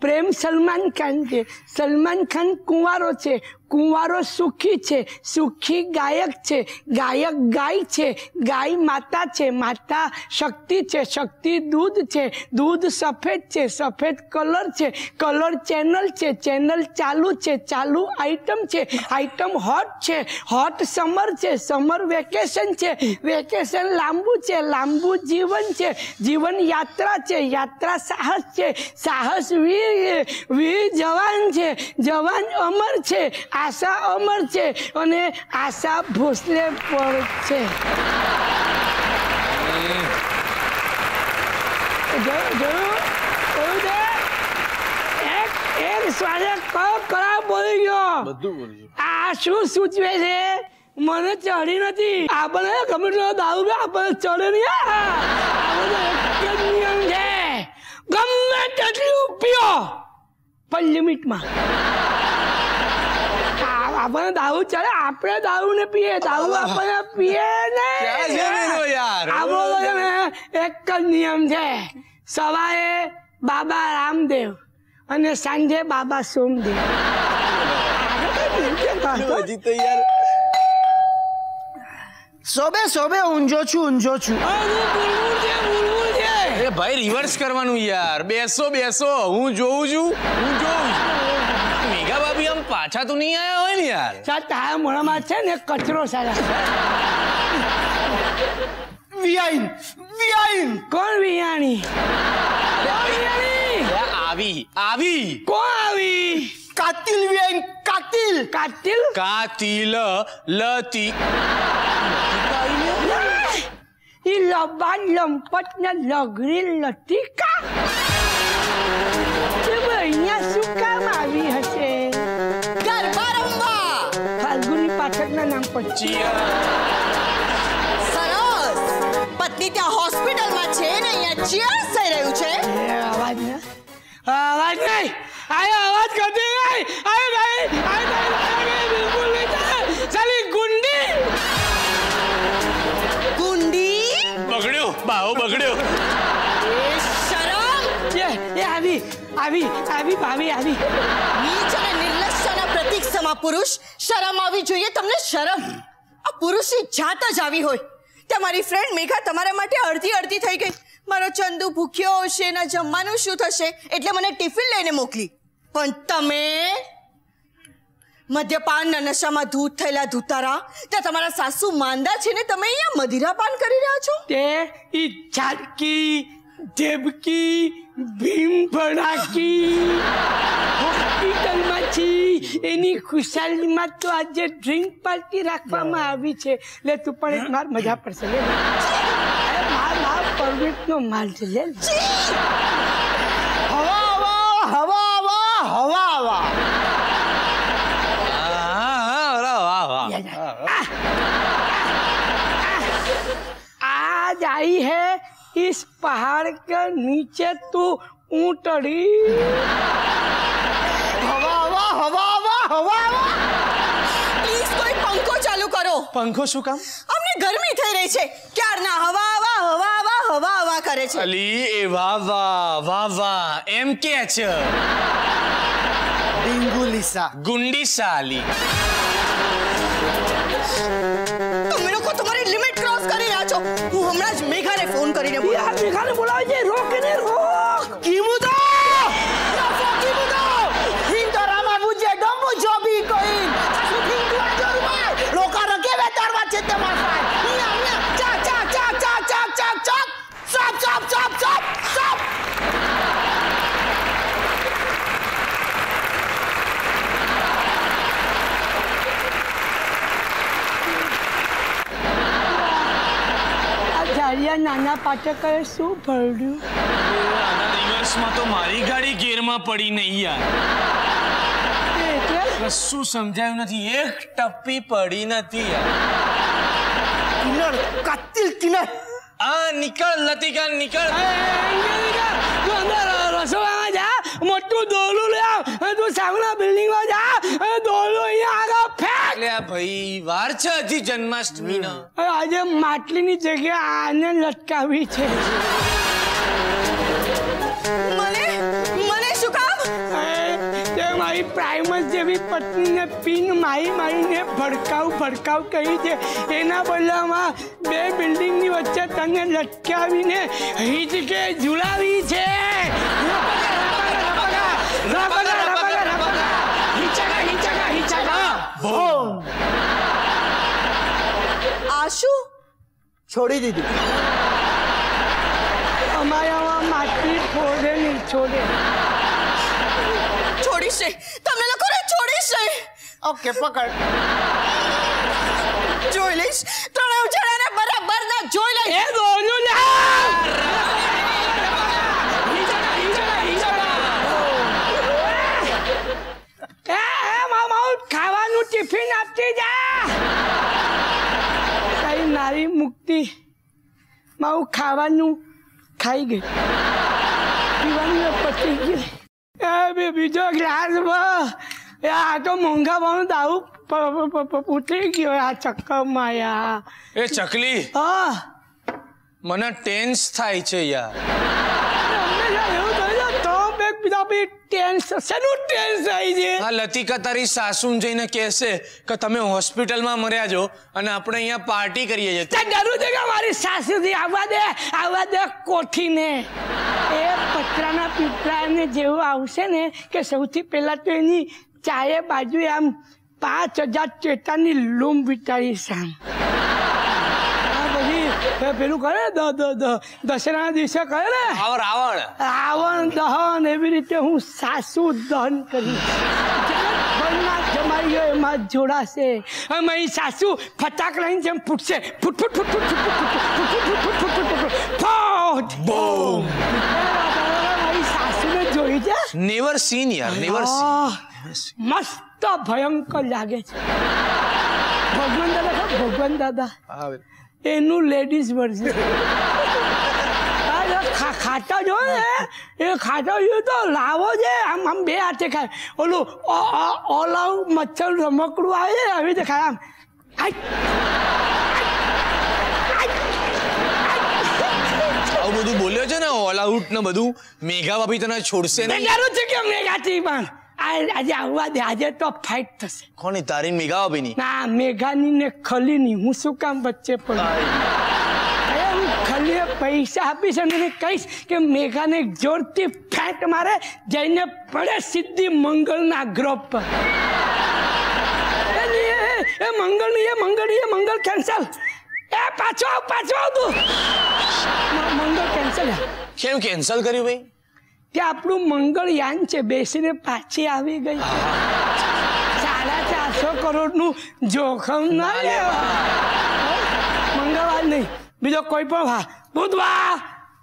પ્રેમ સલમાન ખાન છે. સલમાન ખાન કુંવારો છે. કુંવારો સુખી છે, સુખી ગાયક છે, ગાયક ગાય છે, ગાય માતા છે, માતા શક્તિ છે, શક્તિ દૂધ છે, દૂધ સફેદ છે, સફેદ કલર છે, કલર ચેનલ છે, ચેનલ ચાલુ છે, ચાલુ આઈટમ છે, આઈટમ હોટ છે, હોટ સમર છે, સમર વેકેશન છે, વેકેશન લાંબુ છે, લાંબુ જીવન છે, જીવન યાત્રા છે, યાત્રા સાહસ છે, સાહસ વીર વીર જવાન છે, જવાન અમર છે આશા અમર છે અને આશા ભોસલે પણ છે. બોલી ગયો. આ શું સૂચવે છે? મને ચડી નથી. આપણને ગમે તેટલો દારૂ પીએ, આપણને ચડે નહીં નિયમ છે. ગમે તેટલું પીઓ. પણ લિમિટમાં આપણને દારૂ ચાલે આપણે દારૂ ને પીએ દારૂ આપણે પીએ ને. યાર? આપણો છે એક જ નિયમ છે. સવારે બાબા રામદેવ અને સાંજે બાબા સોમદેવ. હજી તો યાર. સોબે સોબે ઊંઝો છું ઊંઝો છું. એ ભાઈ રિવર્સ કરવાનું યાર. બેસો બેસો. હું જોઉં છું. હું જોઉં છું. પાછા તો નહીં આયા હોય ને યાર? સાહેબ તારા મોઢામાં છે ને કચરો સારા વિયાઈન વિયાઈન. કોણ વિયાણી? કોણ વિયાણી? આવી આવી. કોણ આવી? કાતિલ વિયાઈન કાતિલ. કાતિલ? કાતિલ લતી. ઈ લબાન લંપટ ને લગરી લતિકા? તે ભાઈ અહીંયા પાઠકના નામ પર સરસ. પત્ની ત્યાં હોસ્પિટલમાં છે ને અહીંયા ચીયર્સ થઈ રહ્યું છે. અવાજ ને. અવાજ નહીં. આયો અવાજ કરતી નહીં. આય ભાઈ આય ભાઈ બિલકુલ નહીં થાય સાલી ગુંડી. ગુંડી? બગડ્યો બાવો બગડ્યો. શરમ. એ એ આવી આવી આવી ભાવી આવી. નીચ સમા પુરુષ શરમ આવી જોઈએ, તમને શરમ. આ પુરુષની જાત જ આવી હોય. તમારી ફ્રેન્ડ મેઘા તમારા માટે અડધી અડધી થઈ ગઈ. મારો ચંદુ ભૂખ્યો હશે, ને જમવાનું શું થશે? એટલે મને ટિફિન લઈને મોકલી. પણ તમે મદ્યપાનના નશામાં ધૂત થયેલા ધૂતારા, ત્યાં તમારા સાસુ માંદા છે ને તમે અહીંયા મદિરાપાન કરી રહ્યા છો? તે ઈ ઝાટકી દેબકી ભીમ ભડાકી હોસ્પિટલમાં છી એની ખુશાલીમાં તો આજે ડ્રિંક પાર્ટી રાખવામાં આવી છે લે તું પણ એક માર મજા પડશે લે અરે માર માર પરમિટનો માલ છે લે હવા હવા હવા હવા હવા હવા आज आई है इस पहाड़ के नीचे तू ऊंटड़ी હવા હવા હવા હવા હવા હવા પ્લીઝ કોઈ પંખો ચાલુ કરો પંખો શું કામ અમને ગરમી થઈ રહી છે ક્યારના હવા હવા હવા હવા હવા હવા કરે છે અલી એ વાહ વાહ વાહ વાહ એમ કે છે ડિંગુલીસા ગુંડી સાલી છો હું હમણાં જ મેઘાને ફોન કરીને યાર બોલાવું મેઘાને બોલાવે છે રોક ને રોક કિમુદો Rafa Kimudo! Hinto Ramaguchi Dombu Jobi Koin! Asu Hindu Ajorumai! Loka Rake Vetarwa Chete Marfai! Nia Nia! Chak Chak Chak Chak Chak Chak Chak! Stop Stop Stop Stop Stop! આ જાડિયા નાના પાટકરે શું ભરડ્યું આના રિવર્સમાં તો મારી ગાડી ગેરમાં પડી નહીં યાર એટલે કશું સમજાયું નથી એક ટપ્પી પડી નથી યાર કિન્નર કાતિલ કિન્નર આ નીકળ લતિકા નીકળ તું અંદર રસોડામાં જા મોટું સામના બિલ્ડિંગમાં જા અને દોરડો અહીંયા આગળ ફેંક એટલે આ ભાઈ વાર છે હજી જન્માષ્ટમીનો? અને આજે માટલીની જગ્યાએ આને લટકાવી છે. મને? મને શું કામ? તે મારી પ્રાઇમસ જેવી પત્નીને પિન મારી મારીને ભડકાવ ભડકાવ કહી છે. એના બદલામાં બે બિલ્ડિંગની વચ્ચે તને લટકાવીને હિંચકે ઝુલાવી છે. બૂમ આશુ? છોડી દીધી. અમારા માટી છોડે નહીં છોડે. છોડીશ તમે તમને છોડીશ ઓકે પકડ. જોઈ લઈશ. ત્રણ ઉછળાને બરાબર ના જોઈ લઈશ. એ દોર્યું ના! ખાવાનું ટિફિન આપતી જા. તારી નારી મુક્તિ મારું ખાવાનું ખાઈ ગઈ. પીવાનું પતી ગયું એ બે બીજો ગ્લાસ એ આ તો મોંઘા વાળું દારૂ ઉતરી ગયો આ ચક્કરમાં યાર એ ચકલી. હા. મને ટેન્સ થાય છે યાર. આ લતિકા તારી સાસુ જઈને કહેશે કે તમે હોસ્પિટલમાં મર્યા છો અને આપણે અહીંયા પાર્ટી કરીએ છીએ. ત્યાં ડરું છે કે મારી સાસુથી આવવા દે આવવા દે કોઠીને. એ પતરાના પીપળાને જેવું આવશે ને કે સૌથી પહેલા તો એની ચારે બાજુ આમ પાંચ હજાર ચેતાની લૂમ વિટાડીશ આમ. પેલું કરે દ દ દ દિવસે કરે ને રાવણ રાવણ દહન એવી રીતે હું સાસુ દહન જગતભરના જમાઈઓ એમાં જોડાશે અને મારી સાસુ ફટાક લઈને જેમ ફૂટશે ફૂટ ફૂટ ફૂટ ફૂટ ફૂટ ફૂટ ફૂટ ફૂટ ફૂટ ફૂટ ફૂટ ફૂટ ફૂટ બોમ સાસુને જોઈ છે નેવર સીન યાર નેવર સીન મસ્ત ભયંકર લાગે છે ભગવાન દાદા? ભગવાન દાદા એનું લેડીઝ વર્ઝન આ જો ને. એ ખાતા જો તો લાવો છે આમ આમ બે હાથે ખાય. ઓલું ઓલાવ મચ્છર રમકડું આવે છે આવી રીતે ખાય આમ. આવું બધું બોલ્યો છે ને ઓલ આઉટ ને બધું. મેઘા ભાભી તને છોડશે નહીં. છે કે મેઘાથી પણ? આજે આવવા દે આજે તો ફાઇટ થશે. કોની તારી ને મેઘા ભાભીની ના મેઘાની ને ખલીની હું શું કામ વચ્ચે પડું? ખલીએ પૈસા આપીશ અને એને કહીશ કે મેઘાને જોરથી ફેટ મારે જઈને પડે સીધી મંગળના ગ્રહ પર. એ નહીં, એ- એ મંગળ એ મંગળ એ મંગળ કેન્સલ એ પાછો આવ પાછો આવ તું. મંગળ કેન્સલ કેમ કેન્સલ કર્યું ભાઈ? કે આપણું મંગળયાન છે બેસીને પાછી આવી ગઈ. સાડા ચારસો કરોડનું જોખમ ના લેવા મંગળવાર નહીં બીજો કોઈ પણ વાર. બુધવાર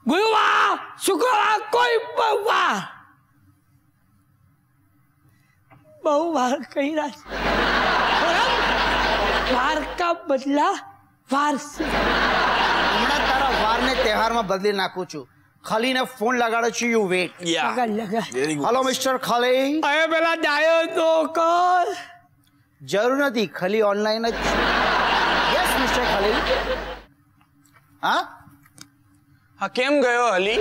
ગુરુવાર શુક્રવાર કોઈ પણ વાર. બહુ વાર કહી રહ્યા વારકા બરાબર? વાર કા બદલા વાર તારા વારને તહેવારમાં બદલી નાખું છું. ખાલીને ફોન લગાડો છું યુ વેટ હલો મિસ્ટર ખાલી. હવે પેલા ડાયો તો કોલ જરૂર નથી ખાલી ઓનલાઈન જ યસ મિસ્ટર ખાલી. હા? હા કેમ ગયો હલી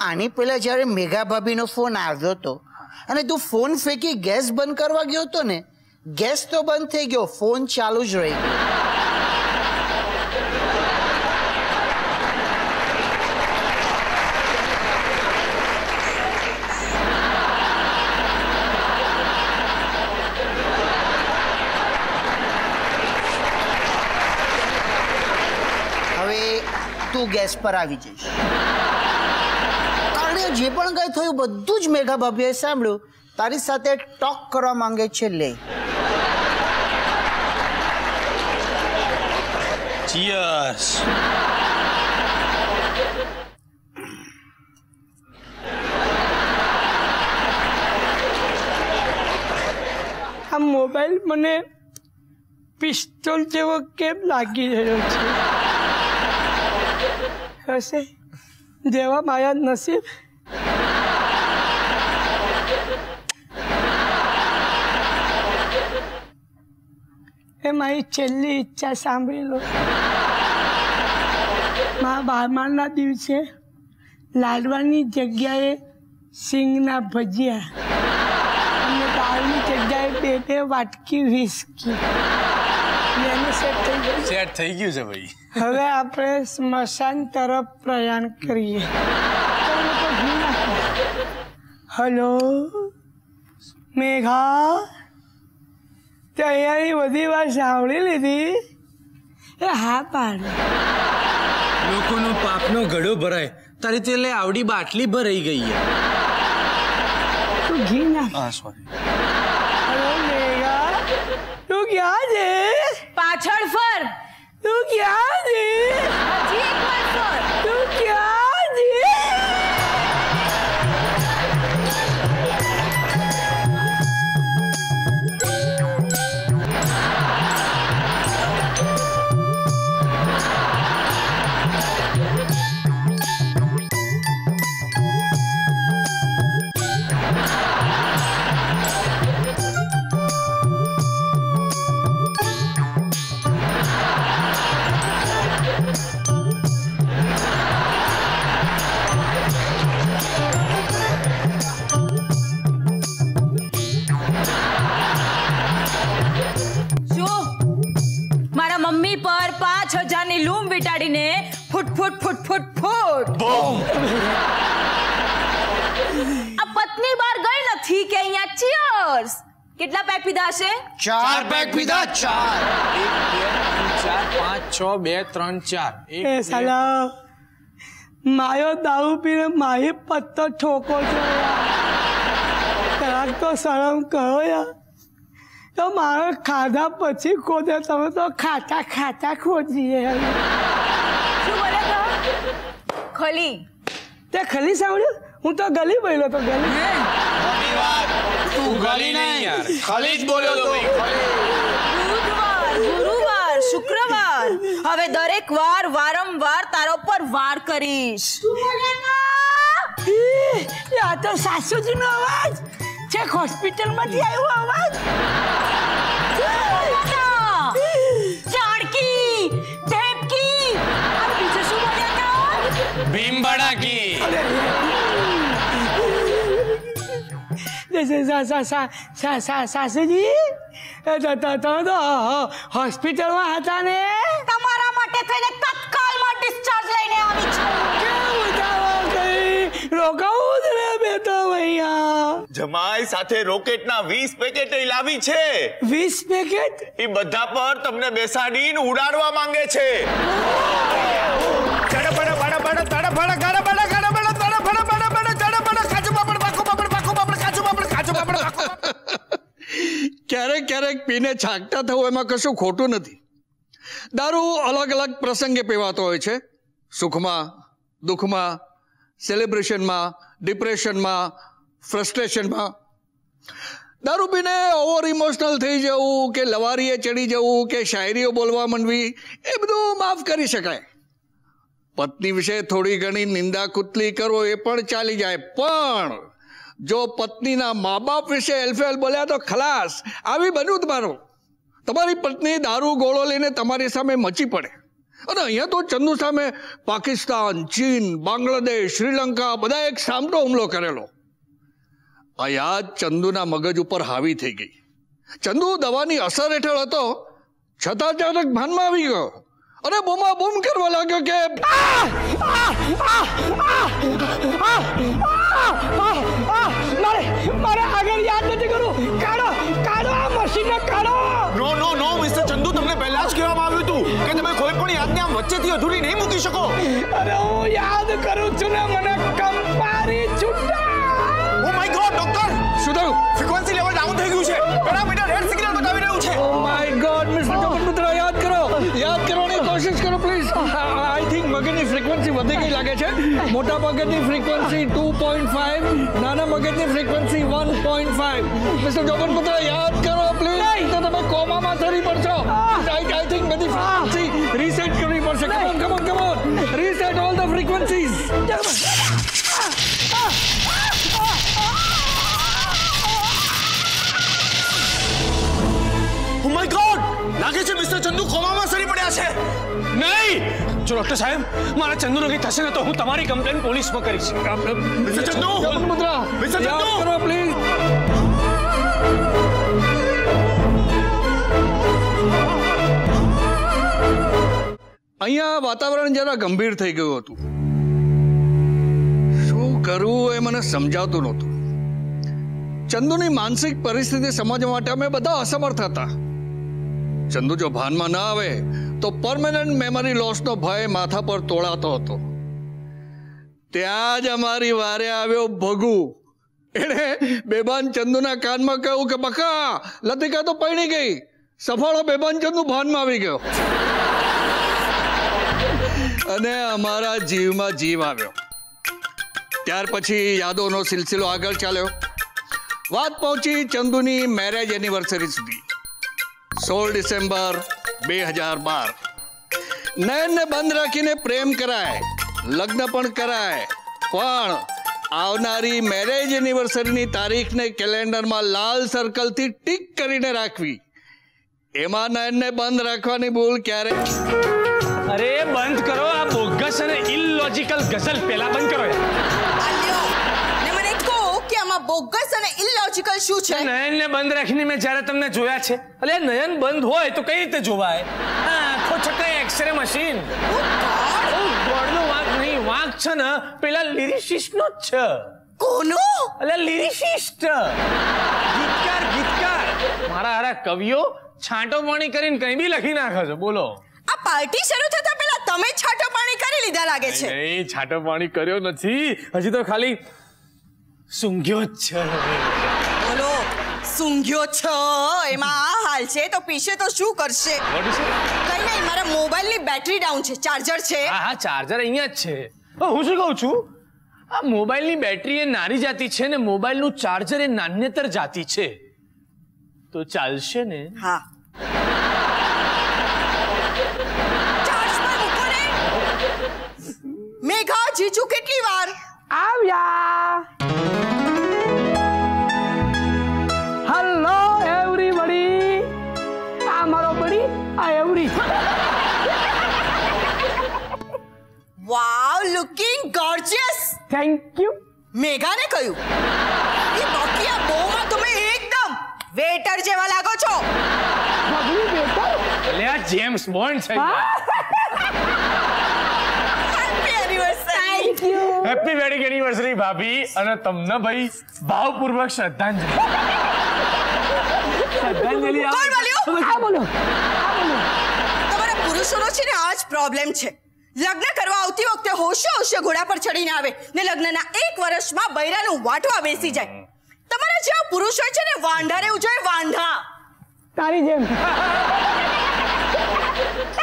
આની પહેલા જ્યારે મેઘા ભાભીનો ફોન આવ્યો હતો અને તું ફોન ફેંકી ગેસ બંધ કરવા ગયો હતો ને ગેસ તો બંધ થઈ ગયો ફોન ચાલુ જ રહી ગયો હવે તું ગેસ પર આવી જઈશ. કારણ જે પણ કંઈ થયું બધું જ મેઘા ભાભીએ સાંભળ્યું. તારી સાથે ટોક કરવા માંગે છે લે. ચિયર્સ આ મોબાઈલ મને પિસ્તોલ જેવો કેમ લાગી રહ્યો છે? હશે. જેવા માયા નસીબ. એ મારી છેલ્લી ઈચ્છા સાંભળી લો. મારા બારમાના દિવસે લાડવાની જગ્યાએ સિંગના ભજીયા. અને દાળની જગ્યાએ બે બે વાટકી વિસ્કી સેટ થઈ ગયું. સેટ થઈ ગયું છે ભાઈ. હવે આપણે સ્મશાન તરફ પ્રયાણ કરીએ. હલો મેઘા. તે અહીંયાની બધી વાત સાંભળી લીધી? એ હા પાડ. લોકોનો પાપનો ઘડો ભરાય. તારી તે આવડી બાટલી ભરાઈ ગઈ તું ઘી ના હા સોરી હલો મેઘા. તું ક્યાં છે? પાછળ ફર. તું ક્યાં છે? હજી એક વાર ફર. તું ક્યાં પીધા છે ચાર પેક પીધા ચાર. એક બે ત્રણ ચાર પાંચ છ બે ત્રણ ચાર. એક એ સાલા માયો દારૂ પીને માહી પત્તો ઠોકો છો જરાક તો શરમ કરો યાર. તો મારો ખાધા પછી ખોદે તમે તો ખાતા ખાતા ખોદીએ. શું બોલે તો? ખલી. તે ખલી સાંભળ્યું? હું તો ગલી બોલ્યો તો ગલી. તું ગલી નહીં. યાર. ખાલી જ બોલ્યો તો. બુધવાર ગુરુવાર શુક્રવાર. હવે દરેક વાર વારંવાર તારો પર વાર કરીશ. આ તો સાસુજીનો અવાજ. છેક હોસ્પિટલમાંથી આવ્યો અવાજ. ભીમ બડાકી સા- સા- સા- સા- સા- સાસુજી એ તો તો તમે તો હોસ્પિટલમાં હતા ને તમારા માટે થઈને તત્કાલમાં ડિસ્ચાર્જ લઈને આવી છું. રોકાવું જ રે બેટો ભૈયા જમાઈ સાથે રોકેટના 20 પેકેટ લાવી છે. વીસ પેકેટ? એ બધા પર તમને બેસાડીને ઉડાડવા માંગે છે. ક્યારેક ક્યારેક પીને છાંકતા થવું એમાં કશું ખોટું નથી. દારૂ અલગ અલગ પ્રસંગે પીવાતો હોય છે. સુખમાં, દુઃખમાં સેલિબ્રેશનમાં ડિપ્રેશનમાં ફ્રસ્ટ્રેશનમાં દારૂ પીને ઓવર ઇમોશનલ થઈ જવું કે લવારીએ ચડી જવું કે શાયરીઓ બોલવા માંડવી, એ બધું માફ કરી શકાય. પત્ની વિશે થોડી ઘણી નિંદા કુતલી કરો એ પણ ચાલી જાય. પણ જો પત્નીના મા બાપ વિશે એલફેલ બોલ્યા તો ખલાસ. આવી બન્યું તમારું. તમારી પત્ની દારૂ ગોળો લઈને તમારી સામે મચી પડે. અને અહીંયા તો ચંદુ સામે પાકિસ્તાન, ચીન, બાંગ્લાદેશ, શ્રીલંકા બધા એક સામટો હુમલો કરેલો. આ યાદ ચંદુના મગજ ઉપર હાવી થઈ ગઈ. ચંદુ દવાની અસર હેઠળ હતો. છતાં અચાનક ભાનમાં આવી ગયો. અને બૂમા બૂમ કરવા લાગ્યો કે મારે મારે આગળ યાદ નથી કરું. કાઢો કાઢો આ મશીનને કાઢો. નો નો નો મિસ્ટર ચંદુ તમને પહેલા જ કહેવામાં આવ્યું હતું કે તમે કોઈ પણ યાદને આમ વચ્ચેથી અધૂરી નહીં મૂકી શકો. અરે હું યાદ કરું છું ને મને કંપારી છૂટા. ઓ માય ગોડ ડોક્ટર શું થયું? ફ્રીક્વન્સી લેવલ ડાઉન થઈ ગયું છે. પેરામીટર મગજની ફ્રીક્વન્સી વધી ગઈ લાગે છે? મોટા મગજની ફ્રીક્વન્સી ટુ પોઈન્ટ ફાઈવ નાના મગજની frequency one point five mister Chokanputra યાદ કરો પ્લીઝ તો તમે કોમામાં ચડી પડશો. આઈ આઈ થિંક બધી ફ્રીક્વન્સી રીસેટ કરવી પડશે. Come on come on come on reset all the frequencies oh my લાગે છે મિસ્ટર ચંદુ કોમામાં સરી પડ્યા છે. નહીં. જો ડોક્ટર સાહેબ મારા ચંદુને કંઈ થશે ને તો હું તમારી કમ્પ્લેન પોલીસમાં કરીશ. મિસ્ટર ચંદુ! મુદ્રા મિસ્ટર યાદ ચંદુ કરો પ્લીઝ. અહીંયા વાતાવરણ જરા ગંભીર થઈ ગયું હતું. શું કરવું એ મને સમજાતું નહોતું. ચંદુની માનસિક પરિસ્થિતિ સમજવા માટે અમે બધા અસમર્થ હતા. ચંદુ જો ભાનમાં ન આવે તો પરમેનન્ટ મેમરી લોસનો ભય માથા પર તોળાતો હતો. ત્યાં જ અમારી વારે આવ્યો ભગુ. એણે બેબાન ચંદુના કાનમાં કહ્યું કે, બકા, લતિકા તો પૈણી ગઈ. સફાળો બેબાન ચંદુ ભાનમાં આવી ગયો. અને અમારા જીવમાં જીવ આવ્યો. ત્યાર પછી યાદોનો સિલસિલો આગળ ચાલ્યો. વાત પહોંચી ચંદુની મેરેજ એનિવર્સરી સુધી. સોળ ડિસેમ્બર બે હજાર બાર. નયનને બંધ રાખીને પ્રેમ કરાય, લગ્ન પણ કરાય. પણ આવનારી મેરેજ એનિવર્સરીની તારીખને કેલેન્ડરમાં લાલ સર્કલથી ટીક કરીને રાખવી. એમાં નયનને બંધ રાખવાની ભૂલ ક્યારે? અરે, બંધ કરો. આ બોગસ અને ઇલોજિકલ ગઝલ પહેલા બંધ કરો યાર. ને મને કહો કે આમાં બોગસ અને ઇલોજિકલ શું છે? નયનને બંધ રાખીને મેં જ્યારે તમને જોયા છે અલે નયન બંધ હોય તો કઈ રીતે જોવાય? આખો છકાય એક્સરે મશીન ઓ ગોડનો વાંક નહીં વાંક છે ને પેલા લિરિસિસ્ટનો જ છે. કોનો? એટલે લિરિસિસ્ટ ગીતકાર ગીતકાર. મારા હારા કવિઓ છાંટો પાણી કરીને કંઈ બી લખી નાખે છે બોલો. આ પાર્ટી શરૂ થતા પહેલા તમે છાંટો પાણી કરી લીધા લાગે છે. નહીં છાંટો પાણી કર્યો નથી. હજી તો ખાલી સૂંઘ્યો જ છે બોલો સૂંઘ્યો છ એમાં આ હાલ છે? તો પીશે તો શું કરશે? કઈ નહીં મારા મોબાઈલની બેટરી ડાઉન છે. ચાર્જર છે. હા હા ચાર્જર અહીંયા જ છે. હું શું કહું છું? આ મોબાઈલની બેટરી એ નાની જાતિ છે ને મોબાઈલનું ચાર્જર એ નાન્યતર જાતિ છે. તો ચાલશે ને? હા. મેઘા જીજુ કેટલી વાર? આવ્યા. હલો એવરી બડી આ મારો બડી આ every wow looking gorgeous thank you મેઘાને કહ્યું એ બાકી આ બોમાં તમે એકદમ વેટર જેવા લાગો છો. એટલે આ જેમ્સ બોન્ડ છે હેપી વેડિંગ એનિવર્સરી ભાભી. અને તમને ભાઈ ભાવપૂર્વક શ્રદ્ધાંજલિ. શ્રદ્ધાંજલિ કોણ બોલ્યું? આ બોલો. તમારા પુરુષોનો છે ને આ જ પ્રોબ્લેમ છે. લગ્ન કરવા આવતી વખતે હોશે હોશે ઘોડા પર ચડીને આવે ને લગ્નના એક વર્ષમાં બૈરાનું વાટવા બેસી જાય. તમારા જેવા પુરુષ હોય છે ને વાંઢા રહેવું જોઈએ વાંઢા. તારી જેમ.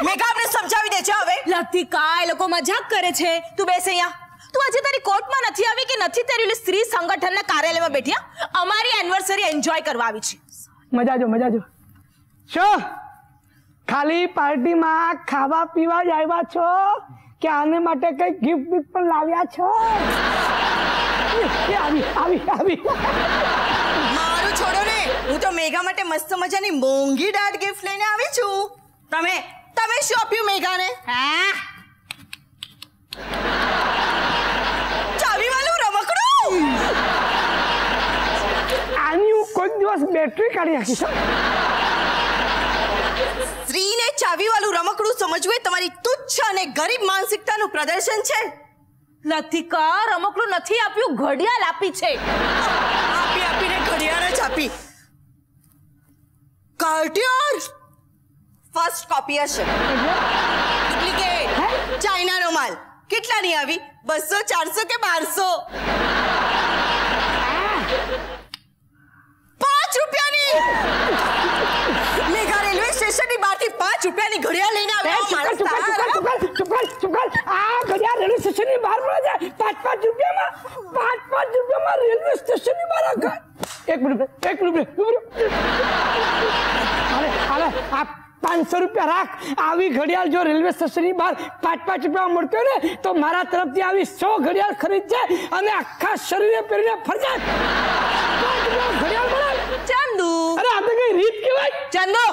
મેઘા આપણે સમજાવી દે છે હવે. લતિકા એ લોકો મજાક કરે છે. તું બેસે અહીંયા. તું આજે તારી કોર્ટમાં નથી આવી કે નથી તારી સ્ત્રી સંગઠનના કાર્યાલયમાં બેઠી? અમારી એનિવર્સરી એન્જોય કરવા આવી છે. મજા જો મજા જો શું? ખાલી પાર્ટીમાં ખાવા પીવા જ આવ્યા છો? કે આને માટે કઈ ગિફ્ટ બિફ્ટ પણ લાવ્યા છો? આવી આવી આવી. મારું છોડો ને હું તો મેઘા માટે મસ્ત મજાની મોંઘી દાટ ગિફ્ટ લઈને આવી છું. તમે તમે શું આપ્યું મેઘાને? હા ચાવી વાળું રમકડું આની દિવસ બેટરી કાઢી નાખી. સ્ત્રીને ચાવી વાળું રમકડું સમજવું એ તમારી તુચ્છ અને ગરીબ માનસિકતાનું પ્રદર્શન છે. લતિકા રમકડું નથી આપ્યું ઘડિયાળ આપી છે. આપી આપીને ઘડિયાળ જ આપી. કાર્ટિયર ફર્સ્ટ કોપી હશે. ડુપ્લિકેટ ચાઇનાનો માલ. કેટલાની આવી? બસો ચારસો કે બારસો પાંચ રૂપિયાની મેઘા રેલવે સ્ટેશનની બહારથી પાંચ રૂપિયાની ઘડિયાળ લઈને આવ્યો. આ ઘડિયાળ રેલવે સ્ટેશનની બહાર મળે છે. પાંચ પાંચ રૂપિયામાં પાંચ પાંચ રૂપિયામાં રેલવે સ્ટેશનની બહાર આ એક મિનિટ એક મિનિટ અરે અરે આ પાંચસો રૂપિયા રાખ. આવી ઘડિયાળ જો રેલવે સ્ટેશનની બહાર પાંચ પાંચ રૂપિયા મળતો ને તો મારા તરફથી આવી સો ઘડિયાળ ખરીદજે અને આખા શરીરે પહેરીને ફરજે. ઘડિયાળ મળે ચંદુ અરે આ તો કઈ રીત કહેવાય ચંદુ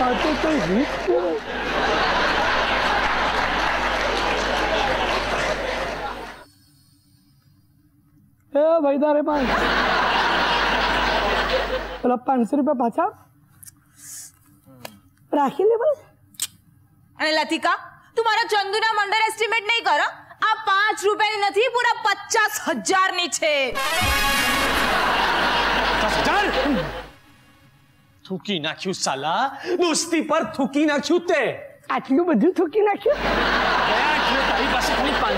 આ તો કઈ રીત કહેવાય એ ભાઈ તારે પાંચ પેલા પાંચસો રૂપિયા પાછા રાખી લે બસ અને લતિકા તું મારા ચંદુના આ પાંચ રૂપિયાની નથી પૂરા પચાસ હજારની છે. થૂકી નાખ્યું સાલા. દોસ્તી પર થૂકી નાખ્યું તે. આટલું બધું થૂકી નાખ્યું?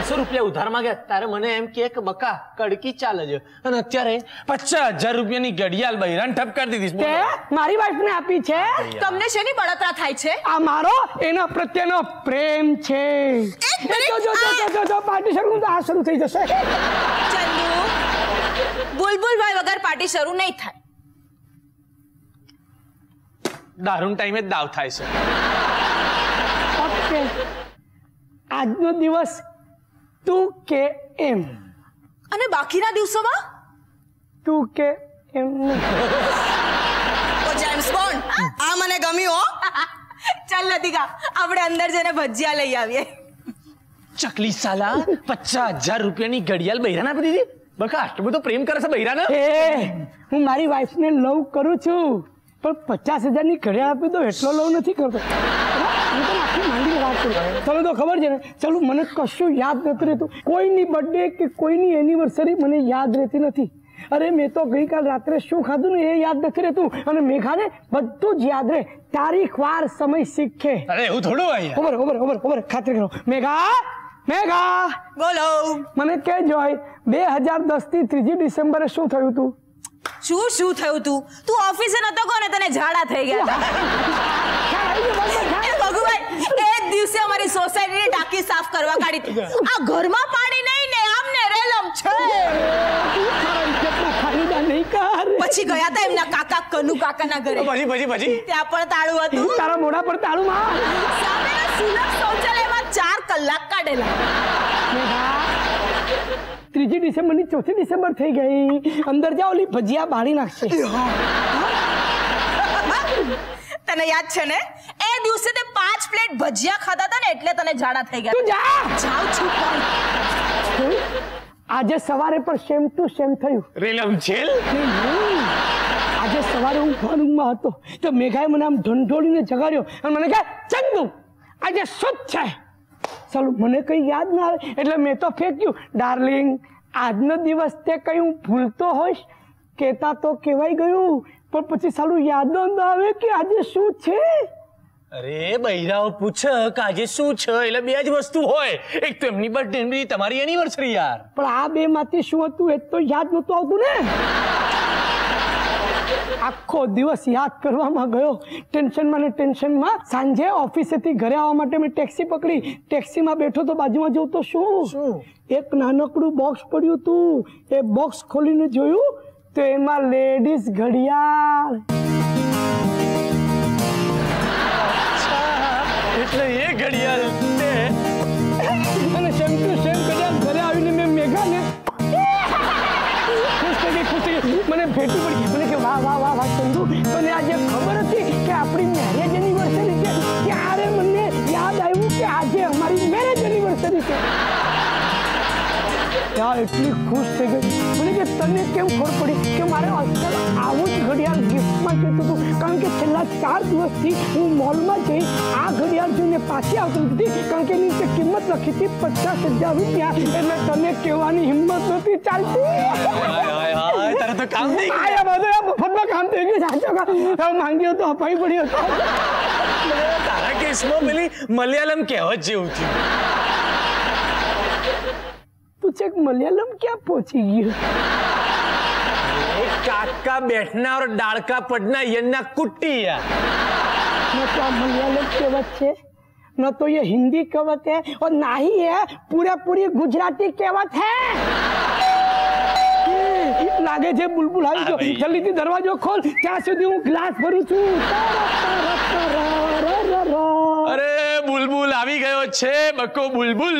ખાલી રૂપિયા ઉધાર માંગ્યા તારે મને એમ કે એક બકા કડકી ચાલે છે. અને અત્યારે પચાસ હજાર રૂપિયાની ઘડિયાળ બૈરાન ઠપકારી દીધી તે મારી વાઈફને આપી છે? તમને શેની બળતરા થાય છે? આ મારો એના પ્રત્યેનો પ્રેમ છે. જો જો જો જો, જો જો પાર્ટી શરૂ તો આ શરૂ થઈ જશે. ચંદુ બુલબુલભાઈ વગર પાર્ટી શરૂ નહીં થાય. દારૂણ ટાઈમે જ દાવ થાય છે. આજનો દિવસ તું કે એમ. અને બાકીના દિવસોમાં? તું કે એમ જેમ્સ બોન્ડ આ મને ગમ્યું હો. ચાલ લતિકા આપણે અંદર જઈને ભજીયા લઈ આવીએ. ચકલી સાલા પચાસ હજાર રૂપિયાની ઘડિયાળ બૈરાન આપી દીધી? બકા આટલું બધો પ્રેમ કરે છે બૈરાને? એ હું મારી વાઈફને લવ કરું છું પણ પચાસ હજારની ઘડિયાળ આપી દો એટલો લવ નથી કરતો. હું તો ખબર છે ને? ચાલો મને કશું યાદ નથી રહેતું. કોઈની બર્થડે કે કોઈની એનિવર્સરી મને યાદ રહેતી નથી. અરે મેં તો ગઈકાલ રાત્રે શું ખાધું ને એ યાદ નથી રહેતું. અને મેઘાને બધું જ યાદ રહે. તારીખ વાર સમય શીખે. અરે એવું થોડું અહીંયા. ખબર ખબર ખબર ખબર ખાતરી કરો. મેઘા મેઘા! બોલો. મને કે જોય બે હજાર દસથી ત્રીજી ડિસેમ્બરે શું થયું હતું? શું શું થયું તું? તું ઓફિસે નતો કોને તને ઝાડા થઈ ગયા હતા. એ દિવસે અમારી સોસાયટીની ટાંકી સાફ કરવા કાઢી આ ઘરમાં પાણી નહીં ને આમને રેલમ છે. પછી ગયા હતા એમના કાકા કનુ કાકાના ઘરે. પછી પછી પછી? ત્યાં પણ તાળું હતું. તારા મોઢા પર તાળું માં સામે સુલભ શૌચાલયમાં ચાર કલાક કાઢેલા. ત્રીજી ડિસેમ્બરની ચોથી ડિસેમ્બર થઈ ગઈ. અંદર જાઓ ઓલી ભજીયા બાળી નાખશે. તને યાદ છે ને? એ દિવસે તે પાંચ પ્લેટ ભજીયા ખાધા હતા ને એટલે તને ઝાડા થઈ ગયા. તું જા! જાઉં છું પણ. આજે સવારે પણ સેમ ટુ સેમ થયું. રેલમ છેલ નહીં. આજે સવારે હું ફોનમાં હતો તો મેઘાએ મને આમ ઢંઢોળીને જગાડ્યો અને મને કહે ચંદુ આજે શું છે. ચાલો મને કંઈ યાદ ના આવે. એટલે મેં તો ફેંક્યું ડાર્લિંગ આજનો દિવસ તે કંઈ હું ભૂલતો હોઈશ? કહેતા તો કહેવાય ગયું પણ પછી સાલું યાદ ન આવે કે આજે શું છે? અરે બૈરાઓ પૂછે કે આજે શું છે? એટલે બે જ વસ્તુ હોય. એક તો એમની બર્થડે તમારી એનિવર્સરી યાર. પણ આ બે માંથી શું હતું એ તો યાદ નહોતું આવતું ને. આખો દિવસ યાદ કરવામાં ગયો. ટેન્શનમાં ને ટેન્શનમાં સાંજે ઓફિસેથી ઘરે આવવા માટે મેં ટેક્સી પકડી. ટેક્સીમાં બેઠો તો બાજુમાં જોઉં તો શું? એક નાનકડું બોક્સ પડ્યું હતું એ બોક્સ ખોલીને જોયું તો એમાં લેડીઝ ઘડિયાળ. એટલે એ ઘડિયાળ મને અને તને આજે ખબર હતી કે આપણી મેરેજ એનિવર્સરી છે. ત્યારે મને યાદ આવ્યું કે આજે અમારી મેરેજ એનિવર્સરી છે. યાર એટલી ખુશ થઈ ગઈ? મને કે તને કેમ ખબર પડી કે મારે અસલ આવું જ ઘડિયાળ ગિફ્ટમાં જોઈતું હતું. કારણ કે છેલ્લા ચાર દિવસથી હું મોલમાં જઈ આ ઘડિયાળ જોઈને પાછી આવતી હતી કારણ કે એની કિંમત લખી હતી પચાસ હજાર રૂપિયા. એટલે તને કહેવાની હિંમત નથી ચાલતી. તારે તો કામ પડ્યો મલયાલમ કહેવત જેવું થયું. તું ચેક મલયાલમ ક્યાં પહોંચી ગયો એ કાકા बैठना और डालका पड़ना यन्ना कुट्टी है न तो आप मलयालम कवत है न तो ये हिंदी कवत है और ना ही है पूरा पूरी गुजराती कवत है न લાગે છે બુલબુલ આવી ગયો જલ્દીથી દરવાજો ખોલ ત્યાં સુધી હું ગ્લાસ ભરું છું અરે બુલબુલ આવી ગયો છે બકો બુલબુલ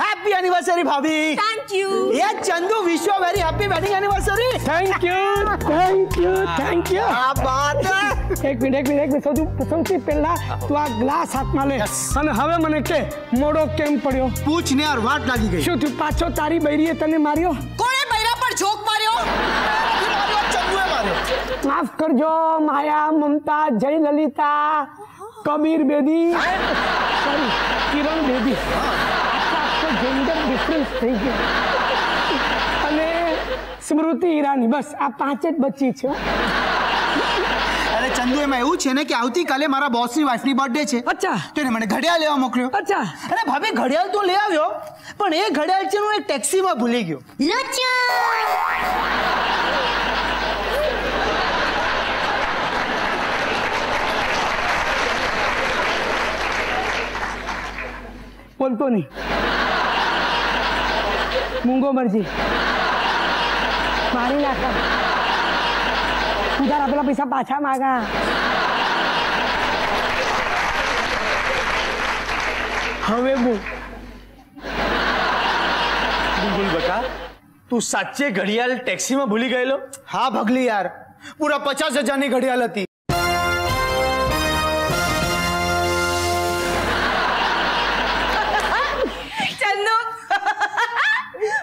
હેપી એનિવર્સરી ભાભી thank you A Chandu wish you very happy wedding anniversary thank you thank you thank you આ બાત હે. એક મિનિટ એક મિનિટ એક મિનિટ સૌથી સૌથી પહેલા તું આ ગ્લાસ હાથમાં લે અને હવે મને કે મોડો કેમ પડ્યો પૂછ ને યાર વાટ લાગી ગઈ શું તું પાછો તારી બૈરીએ તને માર્યો કોણે બૈરા પર જોક માર્યો ચંદુએ માર્યો માફ કરજો Maya Mamata Jayalalithaa Kabir Bedi sorry Kiran Bedi gender difference થઈ ગયો. અને સ્મૃતિ ઈરાની બસ આ પાંચ જ બચી છે. અરે ચંદુ એમાં એવું છે ને કે આવતીકાલે મારા બોસની વાઈફની બર્થડે છે. અચ્છા. તો એને મને ઘડિયાળ લેવા મોકલ્યો. અચ્છા. અરે ભાભી ઘડિયાળ તો લઈ આવ્યો પણ એ ઘડિયાળ છે હું એક ટેક્સીમાં ભૂલી ગયો. બોલતો નહીં મૂંગો મરજી મારી નાખા ઉધાર આપેલા પૈસા પાછા માગા હવે બોલ બુલબુલ બકા તું સાચે ઘડિયાળ ટેક્સીમાં ભૂલી ગયેલો હા ભગલી યાર પૂરા પચાસ હજારની ઘડિયાળ હતી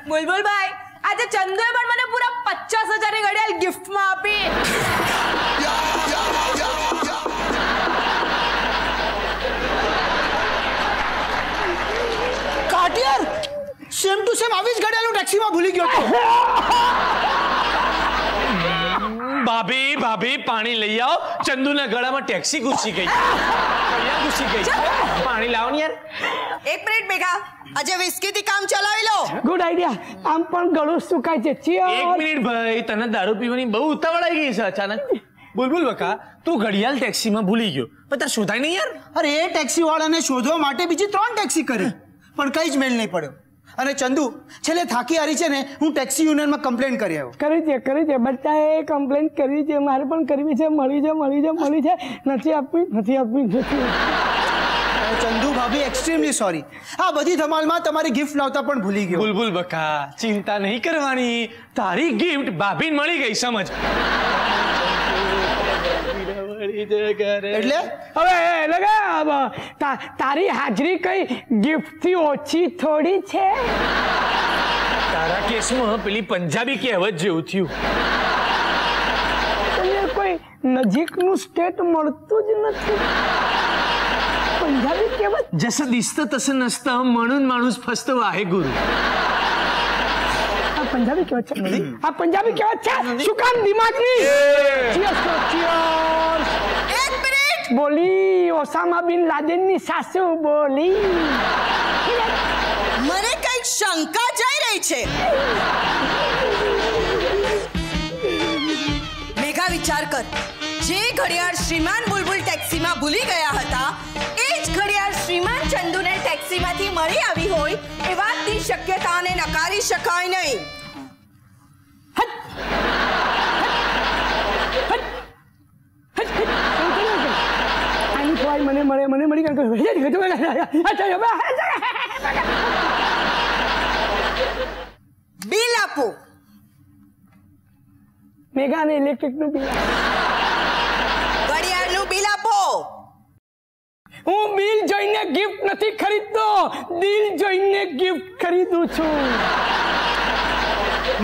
બુલબુલ ભાઈ આજે ચંદુએ પણ મને પૂરા પચાસ હજારની ઘડિયાળ ગિફ્ટમાં આપી કાટિયાર સેમ ટુ સેમ આવી જ ઘડિયાળ હું ટેક્સીમાં ભૂલી ગયો હતો ભાભી ભાભી પાણી લઈ આવો. ચંદુના ગળામાં ટેક્સી ઘૂસી ગઈ. ઘડિયાળ ઘૂસી ગઈ. પાણી લાવો ને યાર. એક મિનિટ ભેગા આજે વિસ્કીથી કામ ચલાવી લો. ગુડ આઈડિયા આમ પણ ગળું સુકાય છે. એક ચિયર મિનિટ ભાઈ તને દારૂ પીવાની બહુ ઉતાવળ આવી ગઈ છે અચાનક. બુલબુલ બકા. તું ઘડિયાળ ટેક્સીમાં ભૂલી ગયો. પણ તાર શોધાય નહીં યાર. અરે એ ટેક્સી વાળાને શોધવા માટે બીજી ત્રણ ટેક્સી કરી. પણ કઈ જ મેળ નહીં પડ્યો. અને ચંદુ છેલ્લે થાકી હારી છે ને હું ટેક્સી યુનિયનમાં કમ્પ્લેન કરી આવ્યો. કરી છે કરી છે બચ્ચાએ કમ્પ્લેન કરી છે મારે પણ કરવી છે મળી છે મળી છે મળી છે. નથી આપવી નથી આપવી નથી ચંદુ ભાભી એક્સ્ટ્રીમલી સોરી આ બધી ધમાલમાં તમારી ગિફ્ટ લાવતા પણ ભૂલી ગયો. બુલબુલ બકા ચિંતા નહીં કરવાની. તારી ગિફ્ટ ભાભીને મળી ગઈ સમજ. એટલે હવે એટલે કે હવે તા- તારી હાજરી કઈ ગિફ્ટથી ઓછી થોડી છે તારા કેસમાં પેલી પંજાબી કહેવત જેવું થયું તને કોઈ નજીકનું સ્ટેટ મળતું જ નથી પંજાબી કહેવત जसं दिसतं तसं नसतं म्हणून माणूस फसतो आहे गुरु આ પંજાબી કહેવત છે? આ પંજાબી કહેવત છે? શું કામ દિમાગની? ચીયર્સ કરો, cheers. એક મિનિટ. બોલી ઓસામા બિન લાદેનની સાસુ બોલી. મને કંઈક શંકા જઈ રહી છે. મેઘા વિચાર કર. જે ઘડિયાળ શ્રીમાન બુલબુલ ટેક્સીમાં ભૂલી ગયા હતા એ જ ઘડિયાળ શ્રીમાન ચંદુને ટેક્સીમાંથી મળી આવી હોય એ વાતની શક્યતાને નકારી શકાય નહીં. આની મને મળે મને મળી બિલ આપો. મેગા અને ઇલેક્ટ્રિકનું બિલ ઘડિયાળનું બિલ આપો. હું બિલ જોઈને ગિફ્ટ નથી ખરીદતો. દિલ જોઈને ગિફ્ટ ખરીદું છું.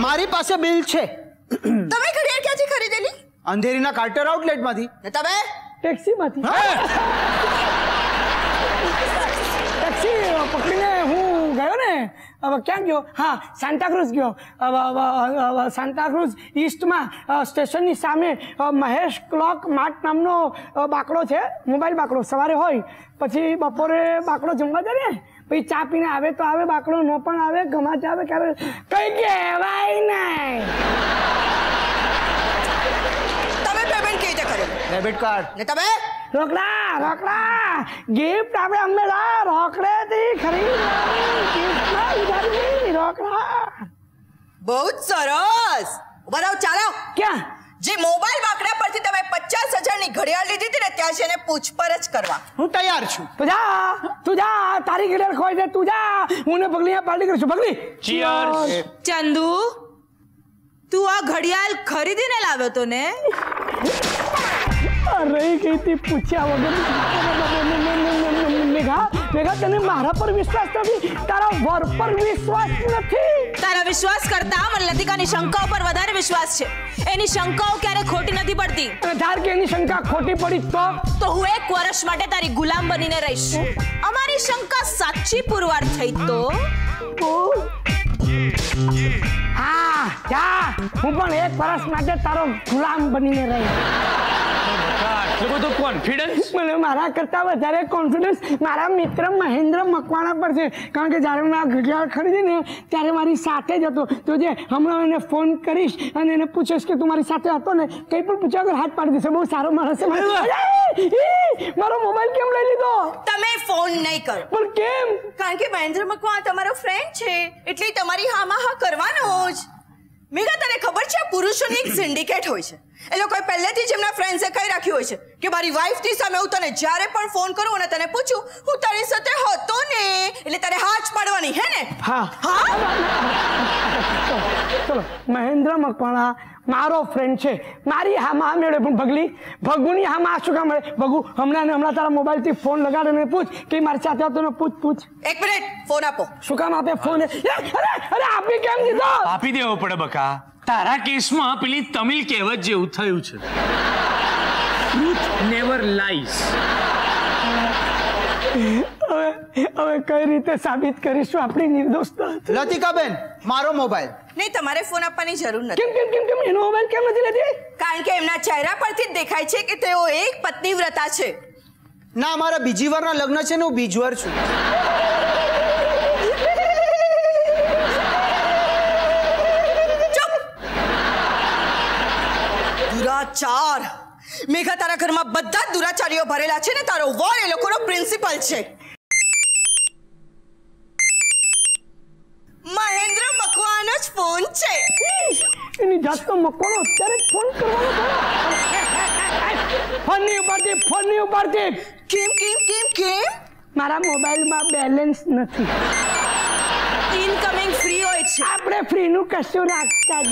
મારી પાસે બિલ છે. તમે ઘડિયાળ ક્યાંથી ખરીદેલી? અંધેરીના કાર્ટર આઉટલેટમાંથી ને તમે? ટેક્સીમાંથી. ટેક્સી પકડીને હું ગયો ને હવે ક્યાં ગયો? હા સાન્તાક્રુઝ ગયો. સાન્તાક્રુઝ ઈસ્ટમાં સ્ટેશનની સામે મહેશ ક્લોક માર્ટ નામનો બાકડો છે મોબાઈલ બાકડો સવારે હોય પછી બપોરે બાકડો જમવા જાય ને પછી ચા પીને આવે તો આવે બાકડો ન પણ આવે ગમા આવે ક્યારે કઈ કહેવાય નહીં. તમે પેમેન્ટ કેવી રીતે કર્યું? ડેબિટ કાર્ડ ને તમે? રોકડા રોકડા. ગિફ્ટ આપણે અમને રોકડેથી રોકડે થી ઉધારી રોકડા. બહુ જ સરસ. બરાબર ચાલો. ક્યાં? જે મોબાઈલ વાકડા પરથી તમે પચાસ હજારની ઘડિયાળ લીધી હતી ને ત્યાં છે એને પૂછપરછ કરવા. હું તૈયાર છું. તું જા તું જા તારી ઘડિયાળ ખોઈ દે તું જા. હું ને પગલી પાર્ટી છું પગલી. ચીયર્સ ચંદુ તું આ ઘડિયાળ ખરીદીને લાવ્યો તો ને? રહી ગઈ પૂછ્યા વગર. મેઘા મેઘા તને મારા પર વિશ્વાસ નથી તારા વર પર વિશ્વાસ નથી. તારા વિશ્વાસ કરતા મને લતિકાની શંકાઓ પર વધારે વિશ્વાસ છે. એની શંકાઓ ક્યારે ખોટી નથી પડતી. અને ધાર કે એની શંકા ખોટી પડી તો? તો હું એક વર્ષ માટે તારી ગુલામ બનીને રહીશ. અમારી શંકા સાચી પુરવાર થઈ તો? હા જા હું પણ એક વર્ષ માટે તારો ગુલામ બનીને રહી આટલું બધું કોન્ફિડન્સ મને મારા કરતા વધારે કોન્ફિડન્સ મારા મિત્ર મહેન્દ્ર મકવાણા પર છે કારણ કે જ્યારે મેં આ ઘડિયાળ ખરીદી ને ત્યારે મારી સાથે જ હતો તો જે હમણાં એને ફોન કરીશ અને એને પૂછીશ કે તું મારી સાથે હતો ને કંઈ પણ પૂછ્યા વગર હાથ પાડી દેશે બહુ સારો માણસ છે મારો- ઈ, મારો મોબાઈલ કેમ લઈ લીધો તમે ફોન નહીં કરો. પણ કેમ? કારણ કે મહેન્દ્ર મકવા તમારો ફ્રેન્ડ છે એટલે ઈ તમારી હામાં હા કરવાનો જ. મેઘા તને ખબર છે પુરુષોની એક સિન્ડિકેટ હોય છે? એ લોકોએ પહેલેથી જ એમના ફ્રેન્ડ્સે કહી રાખ્યું હોય છે કે મારી વાઈફની સામે હું તને જ્યારે પણ ફોન કરું અને તને પૂછું હું તારી સાથે હતો ને? એટલે તારે હાથ પાડવાની હે ને? હા. હા? ચલો મહેન્દ્ર મકવાણા મારો ફ્રેન્ડ છે. મારી હામાં હા મેળવે પણ ભગલી. ભગુની હામાં આ શું કામ મળે? ભગુ હમણાં ને હમણાં તારા મોબાઈલથી ફોન લગાડીને પૂછ કે મારી સાથે આવતો પૂછ પૂછ. એક મિનિટ ફોન આપો. શું કામ આપે ફોન અરે અરે આપી કેમ દીધો? આપી દેવો પડે બકા. તારા કેસમાં પેલી તમિલ કહેવત જેવું થયું છે. ટ્રુથ નેવર લાઈસ હવે હવે કઈ રીતે સાબિત કરીશું આપણી નિર્દોષતા? લતિકાબેન મારો મોબાઈલ. નહીં તમારે ફોન આપવાની જરૂર નથી. કેમ કેમ કેમ કેમ? એનો મોબાઈલ કેમ નથી લેતી? કારણ કે એમના ચહેરા પરથી જ દેખાય છે કે તેઓ એક પત્નીવ્રતા છે. ના મારા બીજી વારના લગ્ન છે ને હું બીજવાર છું. દુરાચાર. મેઘા તારા ઘરમાં બધા જ દુરાચારીઓ ભરેલા છે ને તારો વોર એ લોકોનો પ્રિન્સિપલ છે. મહેન્દ્ર મકવાનો જ ફોન છે. એની જાતનો મકવાનો અત્યારે જ ફોન કરવાનો છે ફોન નહીં ઉપાડતી ફોન નહીં ઉપાડતી કેમ કેમ કેમ કેમ? મારા મોબાઈલમાં બેલેન્સ નથી. ઇનકમિંગ ફ્રી હોય છે. આપણે ફ્રીનું કશું રાખતા જ.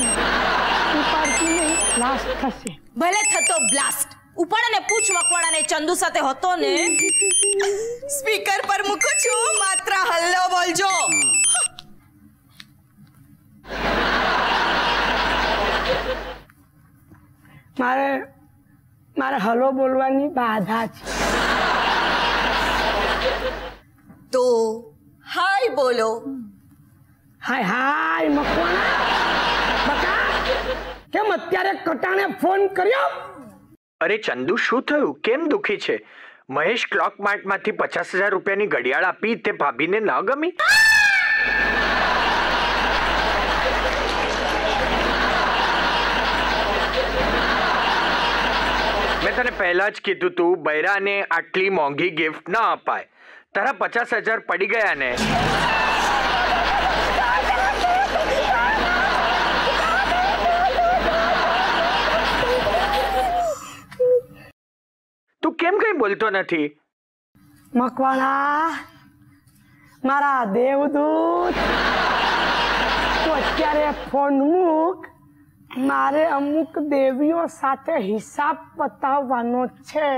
ઉપાડતી નહીં લાસ્ટ થશે. ભલે થતો બ્લાસ્ટ ઉપાડ અને પૂછ મકવાણાને ચંદુ સાથે હતો ને? સ્પીકર પર મૂકું છું માત્ર હલ્લો બોલજો. મારે મારે હલો બોલવાની બાધા છે. તો હાય બોલો. હાય હાય મકવાણા. બકા કેમ અત્યારે કટાણે ફોન કર્યો? અરે ચંદુ શું થયું? કેમ દુખી છે? મહેશ ક્લોક માર્ટમાંથી પચાસ હજાર રૂપિયાની ઘડિયાળ આપી તે ભાભીને ન ગમી? મેં તને પહેલા જ કીધું તું, બૈરાને આટલી મોંઘી ગિફ્ટ ન અપાય. તારા પચાસ હજાર પડી ગયા ને. તું કેમ કઈ બોલતો નથી? મકવાણા, મારા દેવદૂત, તો અત્યારે ફોન મૂક. મારે અમુક દેવીઓ સાથે હિસાબ પતાવવાનો છે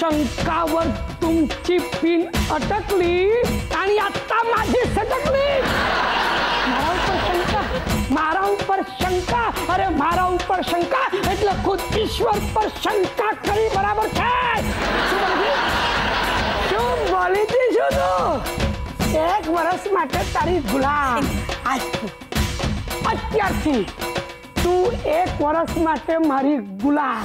शंकावर तुमची पिन अटकली आणि आता माझी सटकली મારા ઉપર શંકા મારા ઉપર શંકા અરે મારા ઉપર શંકા એટલે ખુદ ઈશ્વર પર શંકા કરી બરાબર છે શું બોલી હતી? શું બોલી હતી શું તું એક વર્ષ માટે તારી ગુલામ આજથી અત્યારથી તું એક વર્ષ માટે મારી ગુલામ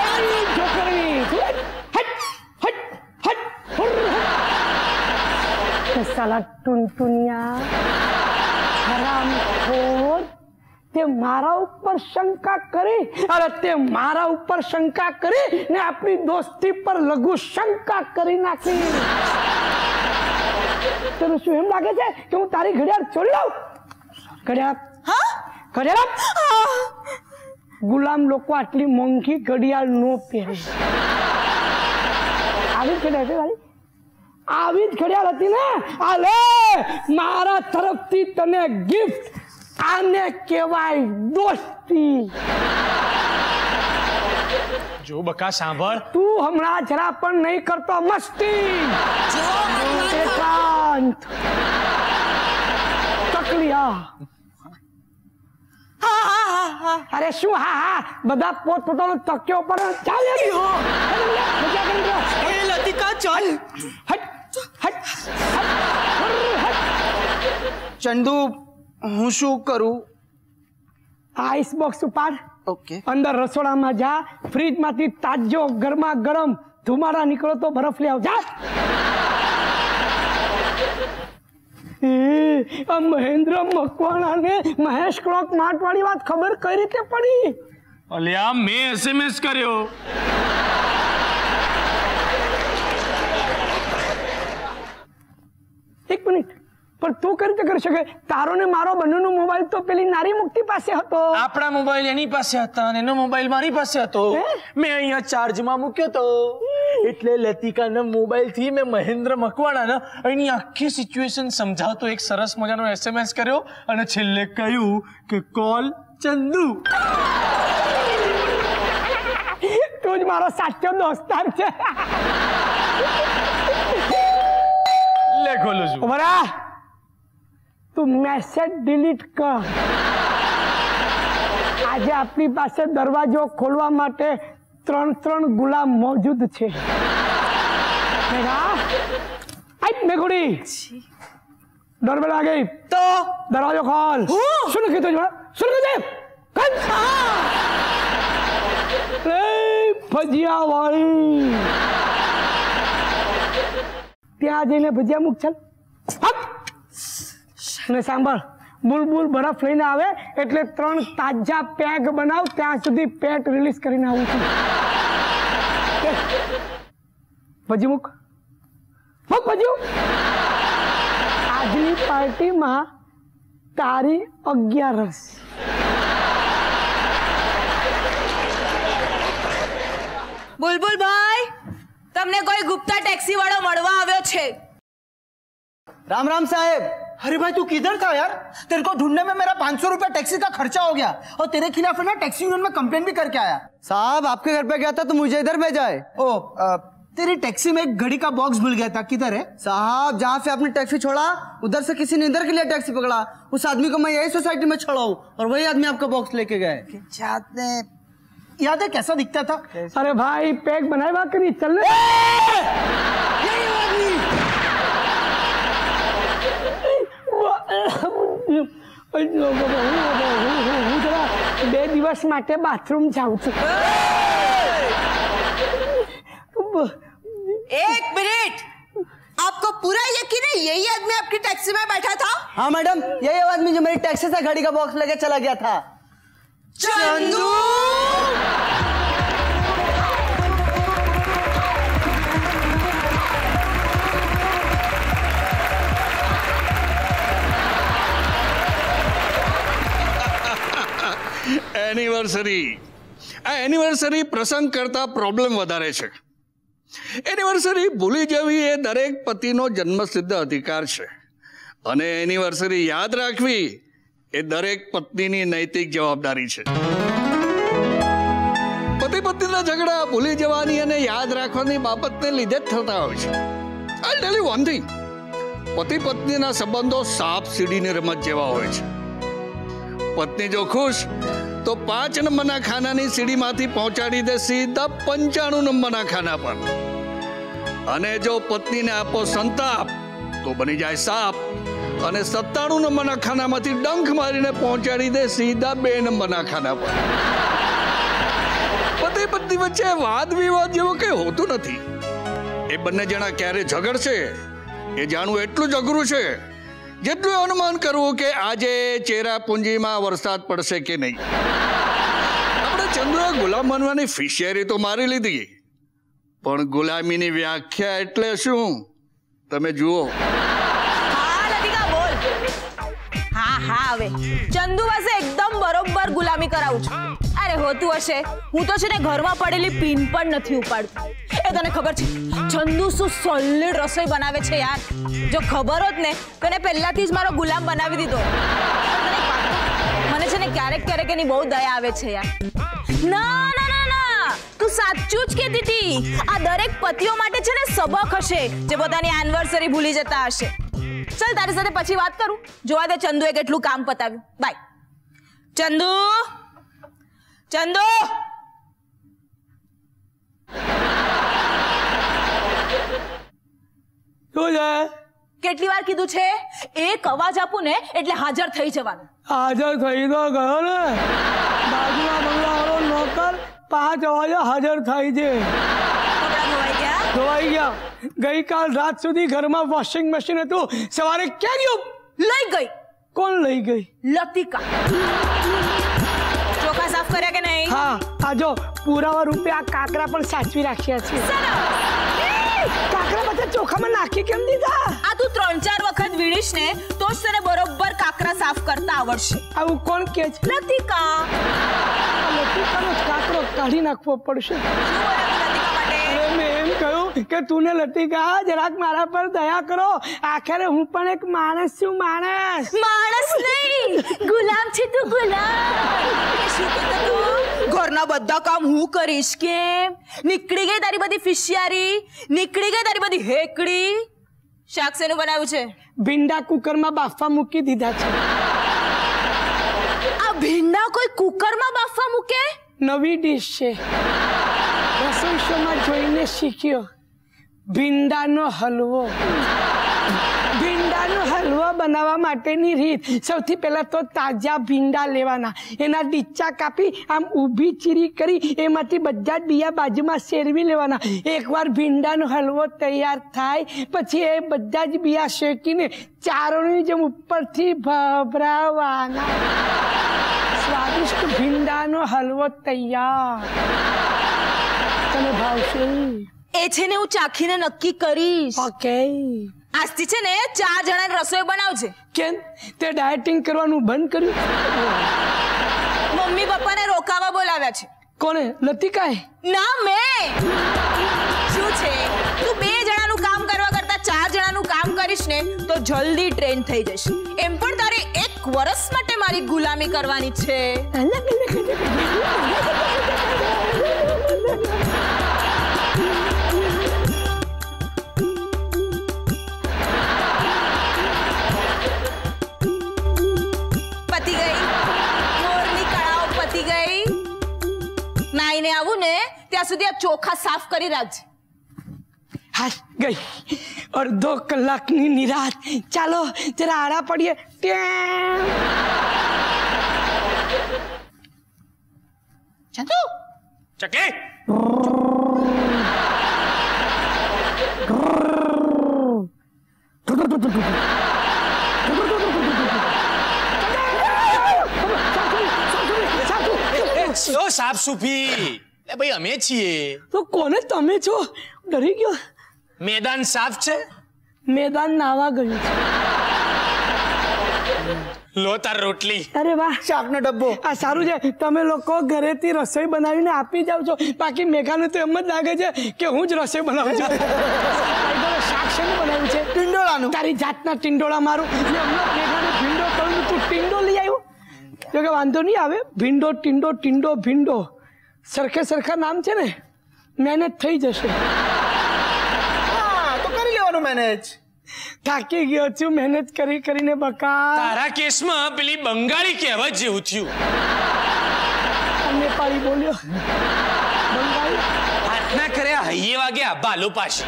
એવી છોકરી હટ, હટ, હટ, હુર્ર, હટ. એ સાલા ટુનટુનિયા હરામખોર તે મારા ઉપર શંકા કરી અરે તે મારા ઉપર શંકા કરી ને આપણી દોસ્તી પર લઘુ શંકા કરી નાખી. તને શું એમ લાગે છે કે હું તારી ઘડિયાળ ચોરી લઉં ઘડિયાળ. ઘડિયાળ? ગુલામ લોકો આટલી મોંઘી ઘડિયાળ નો પહેરે. આવી જ ઘડિયાળ આવી જ ઘડિયાળ હતી ને? આ લે મારા તરફથી તને ગિફ્ટ આને કહેવાય દોસ્તી જો બકા સાંભળ તું હમણાં જરા પણ નહીં કરતો મસ્તી એકાંત ચકલિયા અરે શું હા હા બધા પોત પોતાનો તક્યો પર ચાલે મજા કરી દો. લતિકા ચાલ ચંદુ હું શું કરું? આઈસ બોક્સ ઉપાડ ઓકે અંદર રસોડામાં જા ફ્રીજમાંથી તાજો ગરમા ગરમ ધુમાડા નીકળો તો બરફ લઈ આવ જા એ, આ મહેન્દ્ર મકવાણાને મહેશ ક્લોક માર્ટ વાળી વાત ખબર કઈ રીતે પડી? અલ્યા મેં એસએમએસ કર્યો. એક મિનિટ. પણ તું કઈ રીતે કરી શકે? તારો ને મારો બંનેનો મોબાઈલ તો પેલી નારી મુક્તિ પાસે હતો. આપણા મોબાઈલ એની પાસે હતા અને એનો મોબાઈલ મારી પાસે હતો. મેં અહીંયા ચાર્જમાં મૂક્યો તો. એટલે લતિકાના મોબાઈલથી મેં મહેન્દ્ર મકવાણાના એની આખી સિચ્યુએશન સમજાવતો એક સરસ મજાનો એસએમએસ કર્યો અને છેલ્લે કહ્યું કે કોલ ચંદુ. તું જ મારો સાચો દોસ્તાર છે. લે ખોલું છું. બરા તું મેસેજ ડિલીટ કર. આજે આપણી પાસે દરવાજો ખોલવા માટે ત્રણ ત્રણ ગુલામ મોજૂદ છે. મેઘુડી ડોરબેલ આ ગઈ. તો? દરવાજો ખોલ. શું તું જોડે? શું ભજીયા વાળી ત્યાં જઈને ભજીયા મૂક ચાલ! અને સાંભળ બુલબુલ બરફ લઈને આવે એટલે ત્રણ તાજા પેગ બનાવ ત્યાં સુધી પેટ રિલીઝ કરીને આવું છું. ભજી મૂક મૂક ભજ્યું આજની પાર્ટીમાં તારી અગિયારસ. બુલબુલ ભાઈ તમને કોઈ ગુપ્તા ટેક્સી વાળો મળવા આવ્યો છે? રામ રામ સાહેબ. अरे भाई तू किधर था यार? तेरे को ढूँढने में मेरा पाँच सौ रुपया टैक्सी का खर्चा हो गया और तेरे खिलाफ है ना टैक्सी यूनियन में कंप्लेन भी करके आया। साहब आपके घर पे गया था तो मुझे इधर भेजा है। ओ तेरी टैक्सी में एक घड़ी का बॉक्स भूल गया था किधर है? साहब जहाँ से आपने टैक्सी छोड़ा उधर से किसी ने इधर के लिए टैक्सी पकड़ा। उस आदमी को मैं यही सोसाइटी में छोड़ा हूँ और वही आदमी आपका बॉक्स लेके गए याद है? कैसा दिखता था? अरे भाई पैक बनाए बात नहीं चल હું જરા બે દિવસ માટે બાથરૂમ જાઉં છું एक मिनट आपको पूरा यकीन है यही आदमी आपकी टैक्सी में बैठा था हाँ मैडम यही आदमी जो मेरी टैक्सी से घड़ी का बॉक्स लेके चला गया था चंदू એનિવર્સરી આ એનિવર્સરી પ્રસંગ કરતા પ્રોબ્લેમ વધારે છે. એનિવર્સરી ભૂલી જવી એ દરેક પતિનો જન્મસિદ્ધ અધિકાર છે. અને એનિવર્સરી યાદ રાખવી એ દરેક પત્નીની નૈતિક જવાબદારી છે. પતિ પત્નીના ઝઘડા ભૂલી જવાની અને યાદ રાખવાની બાબતને લીધે જ થતા હોય છે. આઈ ટેલ યુ વન પતિ પત્નીના સંબંધો સાપ સીડીની રમત જેવા હોય છે. પત્ની જો ખુશ તો પાંચ નંબરના ખાનાની સીડીમાંથી પહોંચાડી દે સીધા પંચાણું નંબરના ખાના પર. અને જો પત્નીને આપો સંતાપ, તો બની જાય સાપ. અને સત્તાણું નંબરના ખાનામાંથી ડંખ મારીને પહોંચાડી દે સીધા બે નંબરના ખાના પર. પતિ પત્ની વચ્ચે વાદ વિવાદ જેવો કંઈ હોતું નથી. એ બંને જણા ક્યારે ઝઘડશે? એ જાણવું એટલું જ અઘરું છે જેટલું અનુમાન કરવું કે આજે ચેરાપુંજીમાં વરસાદ પડશે કે નહીં. આપણે ચંદ્ર ગુલામ બનવાની ફિશિયરી તો મારી લીધી. પણ ગુલામીની વ્યાખ્યા એટલે શું? તમે જુઓ. હા હા, હવે. ચંદુ પાસે એકદમ બરોબર ગુલામી કરાવું છું. અરે હોતું હશે? હું તો છે ને ઘરમાં પડેલી પિન પણ નથી ઉપાડતું. એ તને ખબર છે? ચંદુ શું સોલિડ રસોઈ બનાવે છે યાર? જો ખબર હોત ને, તો પહેલાથી જ મારો ગુલામ બનાવી દીધો. મને છે ને ક્યારેક ક્યારેક એની બહુ દયા આવે છે યાર. ના ના તું સાચું જ કહેતી હતી આ દરેક પતિઓ માટે છે ને સબક હશે, જે પોતાની એનિવર્સરી ભૂલી જતા હશે. ચલ તારી સાથે પછી વાત કરું. જોવા દે ચંદુએ કેટલું કામ પતાવ્યું. બાય ચંદુ! ચંદુ! કેટલી વાર કીધું છે? એક અવાજ આપું ને એટલે હાજર થઈ જવાનું. હાજર થઈ તો ગયો ને. બાજુના બંગલાવાળો નોકર પાંચ અવાજે હાજર થાય છે. ધોવાઈ ગયા? ગઈકાલ રાત સુધી ઘરમાં વોશિંગ મશીન હતું. સવારે ગયું લઈ ગઈ. કોણ લઈ ગઈ? લતિકા. સાફ કર્યા કે નહીં? હા આ જો પુરાવા રૂપે આ કાકરા પણ સાચવી રાખ્યા છે. કાકરા બધા ચોખામાં નાખી કેમ દીધા? આ તું ત્રણ ચાર વખત વીણીશ ને તો જ તને બરોબર કાકરા સાફ કરતા આવડશે. આવું કોણ કે છે? લતિકા. લતિકાનો કાકરો કાઢી નાખવો પડશે. મેં એમ કહ્યું કે તું ને લતિકા જરાક મારા પર દયા કરો. આખરે હું પણ એક માણસ છું માણસ. માણસ નહીં. ગુલામ છે તું ગુલામ. તું? ઘરના બધા કામ હું કરીશ કેમ? નીકળી ગઈ તારી બધી ફિશિયારી? નીકળી ગઈ તારી બધી હેકડી? શાક શેનું બનાવ્યું છે? ભીંડા કુકરમાં બાફવા મૂકી દીધા છે. આ ભીંડા કોઈ કુકરમાં બાફવા મૂકે? નવી ડીશ છે. રસોઈ શોમાં જોઈને શીખ્યો. ભીંડાનો હલવો. ભીંડાનો હલવો બનાવવા માટેની રીત. સૌથી પહેલાં તો તાજા ભીંડા લેવાના. એના ડીચા કાપી આમ ઊભી ચીરી કરી એમાંથી બધા જ બિયા બાજુમાં શેરવી લેવાના. એકવાર ભીંડાનો હલવો તૈયાર થાય, પછી એ બધા જ બિયા શેકીને ચારણની જેમ ઉપરથી ભભરાવાના. સ્વાદિષ્ટ ભીંડાનો હલવો તૈયાર. તને ભાવશે એ છે ને હું ચાખીને નક્કી કરીશ. ઓકે. આજથી છે ને ચાર જણાની રસોઈ બનાવજે. કેમ? તે ડાયટિંગ કરવાનું બંધ કર્યું? મમ્મી પપ્પાને રોકાવા બોલાવ્યા છે. કોને? લતિકાએ? ના મેં. શું છે? તું બે જણાનું કામ કરવા કરતા ચાર જણાનું કામ કરીશ ને તો જલ્દી ટ્રેન થઈ જઈશ એમ પણ તારે એક વર્ષ માટે મારી ગુલામી કરવાની છે. ને ત્યાં સુધી આ ચોખા સાફ કરી રાખજે હા ગઈ અડધો કલાકની નિરાત ચાલો જરા આડા પડીએ ટ્યાં. ચંદુ ચકલી ઓ સાફ સુફી એ ભાઈ અમે છીએ. તો કોને તમે છો? ડરી ગયો? મેદાન સાફ છે? મેદાન નાવા ગયું છે. લો તાર રોટલી. અરે વાહ. શાકનો ડબ્બો. આ સારું છે. તમે લોકો ઘરેથી રસોઈ બનાવીને આપી જાવ છો. બાકી મેઘાને તો એમ જ લાગે છે કે હું જ રસોઈ બનાવું છું. શાક શેનું બનાવ્યું છે? ટિંડોળાનું. તારી જાતના ટિંડોળા મારું. હમણાં મેઘાને ભીંડો કહ્યું તું ટિંડો લઈ આવ્યો? જો કે વાંધો નહીં આવે. ભીંડો ટિંડો ટિંડો ભીંડો. સરખે સરખા નામ છે ને મહેનત થઈ જશે. તો કરી લેવાનું મેનેજ થાકી ગયો છું મહેનત કરી કરીને બકા. તારા કેસમાં પેલી બંગાળી કહેવત જેવું થયું. નેપાળી બોલ્યો. હાથના ખરે હૈયે વાગ્યા બાલો પાછી.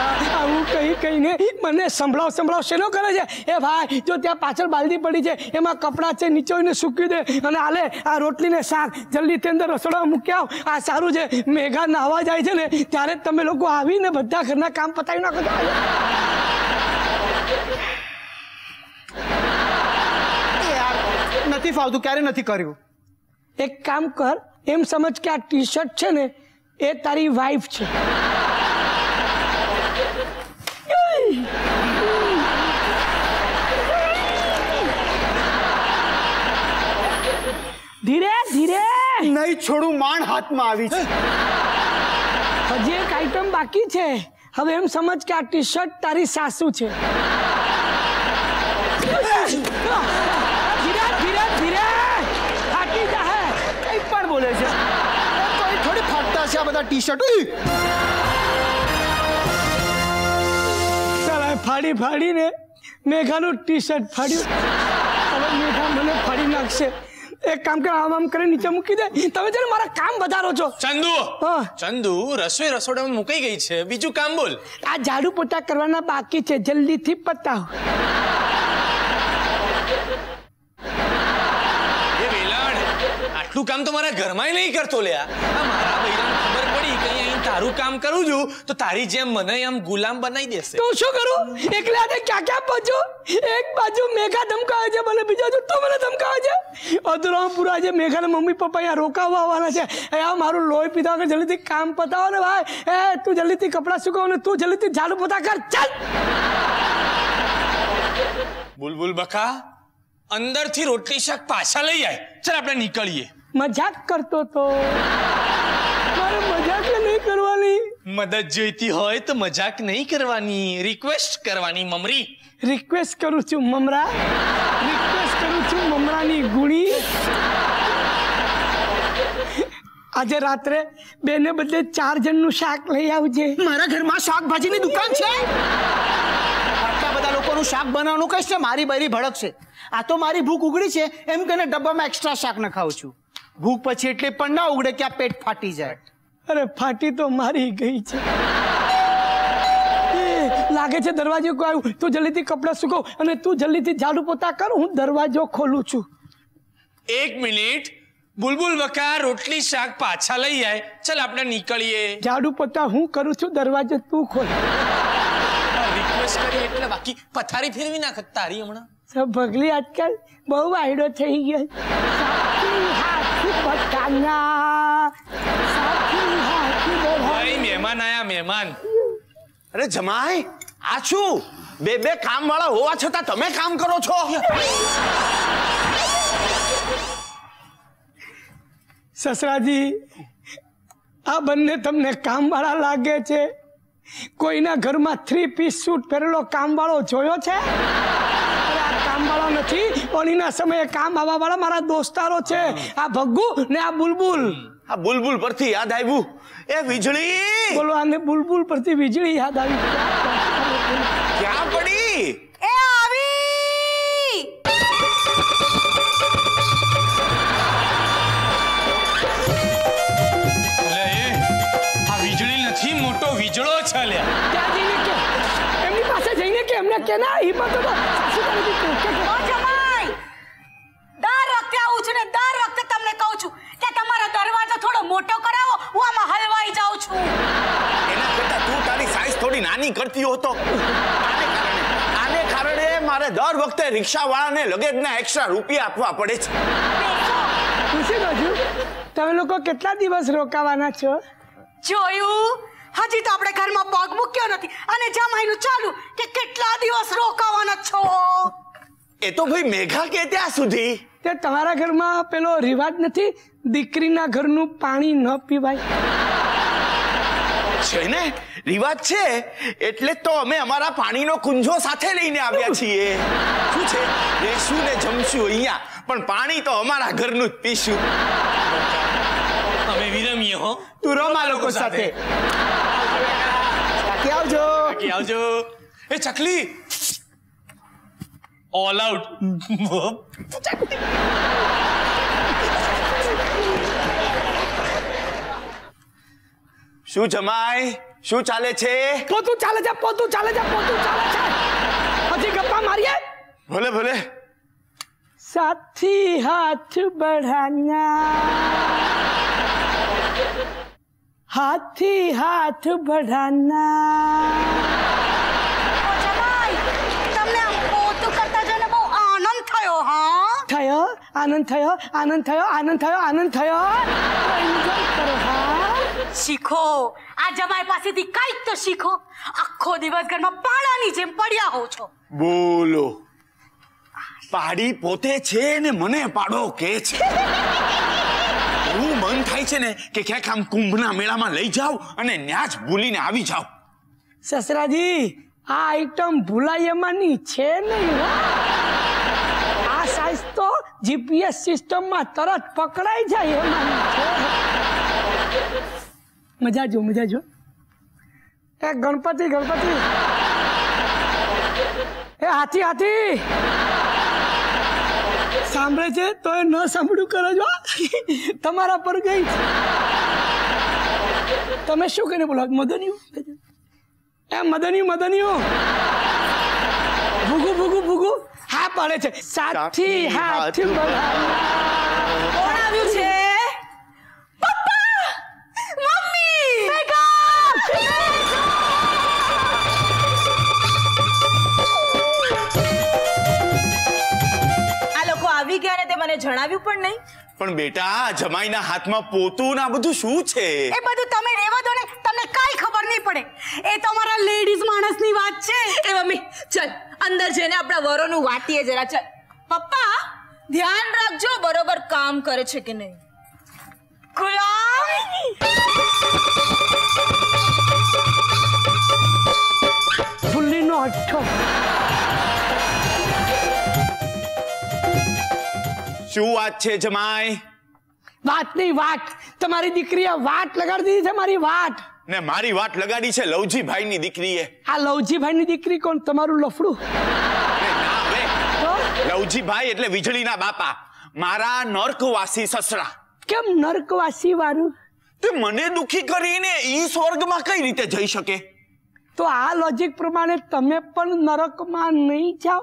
આવું કહી કહીને મને સંભળાવ સંભળાવ શેનો કરે છે? એ ભાઈ જો ત્યાં પાછળ બાલદી પડી છે એમાં કપડાં છે નીચોઈને સૂકી દે. અને આલે આ રોટલીને શાક જલ્દી અંદર રસોડામાં મૂકી આ સારું છે. મેઘા નાહવા જાય છે ને ત્યારે તમે લોકો આવીને બધા ઘરના કામ પતાવી નાખો નથી ફાવતું ક્યારે નથી કર્યું? એક કામ કર એમ સમજ કે આ ટી શર્ટ છે ને એ તારી વાઈફ છે. ધીરે ધીરે. નહીં છોડું માંડ હાથમાં આવી છે. હજી એક આઈટમ બાકી છે. હવે એમ સમજ કે આ ટી શર્ટ તારી સાસુ છે. ધીરે ધીરે ધીરે. ફાટી જાહે. કઈ પણ બોલે છે. થોડી ફાટતા છે આ બધા ટી શર્ટ ફાડી ફાડીને મેઘાનું ટી શર્ટ ફાડ્યું. હવે મેઘા મને ફાડી નાખશે. એક કામ કર આમ આમ કરીને નીચે મૂકી દે. તમે ને મારા કામ વધારો છો. ચંદુ! ચંદુ રસોઈ રસોડામાં મુકાઈ ગઈ છે. બીજું કામ બોલ. આ ઝાડુ પોતા કરવાના બાકી છે. જલ્દીથી પતાવ. આટલું કામ તો મારા ઘરમાં નહીં કરતો લ્યા. મારા અહીં તારું કામ કરું છું તો તારી જેમ મને આમ ગુલામ બનાવી દેશે. તો શું કરું? એકલા ને ક્યાં ક્યાં પહોંચો? એક બાજુ મેઘા ધમકાવે છે મને બીજા બાજુ તો મને ધમકાવે છે. અધુરામપુરા જે મેઘાના મમ્મી પપ્પા અહીંયા રોકાવવા આવવાના છે. એ આ મારું લોહી પીધા વગર જલ્દીથી કામ પતાવો ને ભાઈ. એ તું જલ્દીથી કપડાં સુકાવ ને તું જલ્દીથી ઝાડુ પોતા કર. ચાલ! બુલબુલ બકા અંદરથી રોટલી શાક પાછા લઈ આય. ચાલ આપણે નીકળીએ. મજાક કરતો તો મારે મજાક નહીં કરવાની મદદ જોઈતી હોય તો મજાક નહીં કરવાની. રિક્વેસ્ટ કરવાની મમરી. રિક્વેસ્ટ કરું છું મમરા. રિક્વેસ્ટ કરું છું મમરાની ગુણી. આજે રાત્રે બેને બદલે ચાર જણનું શાક લઈ આવજે. મારા ઘરમાં શાકભાજીની દુકાન છે? આટલા બધા લોકોનું શાક બનાવવાનું કઈ છે મારી બરી ભડક છે આ તો મારી ભૂખ ઉગડી છે એમ કહીને ડબ્બામાં એક્સ્ટ્રા શાક ન ખાઉં છું. ભૂખ પછી એટલે પણ ના ઉગડે કે આ પેટ ફાટી જાય. અરે ફાટી તો મારી ગઈ છે. લાગે છે દરવાજો કોઈ આવ્યું તું જલ્દીથી કપડાં સુકો અને તું જલ્દીથી ઝાડુ પોતા કર હું દરવાજો ખોલું છું. એક મિનિટ. બુલબુલ વકા રોટલી શાક પાછા લઈ આય. ચાલ આપણે નીકળીએ. ઝાડુ પોતા હું કરું છું દરવાજો તું ખોલ. રિક્વેસ્ટ કરી એટલે બાકી પથારી ફેરવી નાખ તારી હમણાં. ભગલી આજકાલ બહુ આયડો થઈ ગયો મહેમાન આયા મહેમાન. અરે જમાઈ આ શું? બે બે કામ વાળા હોવા છતાં તમે કામ કરો છો? સસરાજી આ બંને તમને કામવાળા લાગે છે? કોઈના ઘરમાં થ્રી પીસ સૂટ પહેરેલો કામવાળો જોયો છે? કામવાળો નથી હોળીના સમયે કામ આવવા વાળા મારા દોસ્તારો છે આ ભગ્ગુ ને આ બુલબુલ. આ બુલબુલ પરથી યાદ આવ્યું? એ વીજળી. બોલો આને બુલબુલ પરથી વીજળી યાદ આવી. ક્યાં પડી? એ આવી! આ વીજળી નથી મોટો વીજળો છે લે ત્યાં જઈને કે એમની પાસે જઈને કે એમને કે ના હિંમત તો સાસુ દર વખતે આવું છું ને દર વખતે તમને કહું છું તમારો દરવાજો થોડો મોટો કરાવો હું આમાં હલવાઈ જાઉં છું. એના કરતા તું તારી સાઈઝ થોડી નાની કરતી હોતો. આને કારણે મારે દર વખતે રિક્ષાવાળાને લગેજના એક્સ્ટ્રા રૂપિયા આપવા પડે છે. બાજુ તમે લોકો કેટલા દિવસ રોકાવાના છો? જોયું હજી તો આપણે ઘરમાં પગ મૂક્યો નથી. અને જમાઈનું ચાલુ કે કેટલા દિવસ રોકાવાના છો? એ તો ભાઈ મેઘા કે ત્યાં સુધી? તે તમારા ઘરમાં પેલો રિવાજ નથી? દીકરીના ઘરનું પાણી ન પીવાય. છે ને? રિવાજ છે? એટલે તો અમે અમારા પાણીનો કુંજો સાથે લઈને આવ્યા છીએ. શું છે? રેશું ને જમશું અહીંયા. પણ પાણી તો અમારા ઘરનું જ પીશું. અમે વિરમીએ હો. તું રમા લોકો સાથે. આવજો. આવજો. એ ચકલી ઓલ આઉટ શું જમાય શું ચાલે છે પોતું ચાલે છે પોતું ચાલે છે પોતું ચાલે છે હજી ગપ્પા મારીએ ભલે ભલે સાથી હાથ बढ़ाना હાથી હાથ बढ़ाना થયો આનંદ થયો આનંદ થયો આનંદ થયો આનંદ થયો શીખો આ જમાઈ પાસેથી કંઈક તો શીખો આખો દિવસ ઘરમાં પાડાની જેમ પડ્યા હો છો બોલો પાડી પોતે છે ને મને પાડો કે છે હું મન થાય છે ને કે ક્યાંક આમ કુંભના મેળામાં લઈ જાવ અને ન્યા જ ભૂલીને આવી જાવ સસરાજી આ આઈટમ ભૂલાય એમાંની છે નહીં જીપીએસ સિસ્ટમમાં તરત પકડાઈ જાય મજા જો મજા જો. એ ગણપતિ ગણપતિ. એ હાથી હાથી. સાંભળે છે? તો એ ન સાંભળ્યું કરો છો તમારા પર ગઈ. તમે શું કરીને બોલો? મદનિયું એ મદનિયું મદનિયું ભૂગુ ભૂગુ ભૂગુ. હા પડે છે. સાથી હાથ આવ્યું છે? આ લોકો આવી ગયા તે મને જણાવ્યું પણ નહીં. પણ બેટા જમાઈના હાથમાં પોતું ને આ બધું શું છે? એ બધું તમે રહેવા દો ને તમને કઈ ખબર નહીં પડે. એ તો અમારા લેડીઝ માણસની વાત છે. એ મમ્મી ચલ અંદર જઈને આપણા વરોનું વાટીએ જરા ચલ. પપ્પા ધ્યાન રાખજો બરોબર કામ કરે છે કે નહીં. ફુલ્લીનો અઠ્ઠો શું વાત છે જમાઈ? વાત નહીં વાટ. તમારી દીકરીએ વાટ લગાડી દીધી છે મારી વાટ. ને મારી વાટ લગાડી છે લવજીભાઈ ની દીકરીએ. આ લવજીભાઈ ની દીકરી કોણ? તમારું લફડું. લવજીભાઈ એટલે વીજળીના બાપા. મારા નર્કવાસી સસરા. કેમ નર્કવાસી વાળું તે મને દુખી કરીને ઈ સ્વર્ગમાં કઈ રીતે જઈ શકે? તો આ લોજિક પ્રમાણે તમે પણ નરકમાં નહીં જાઓ?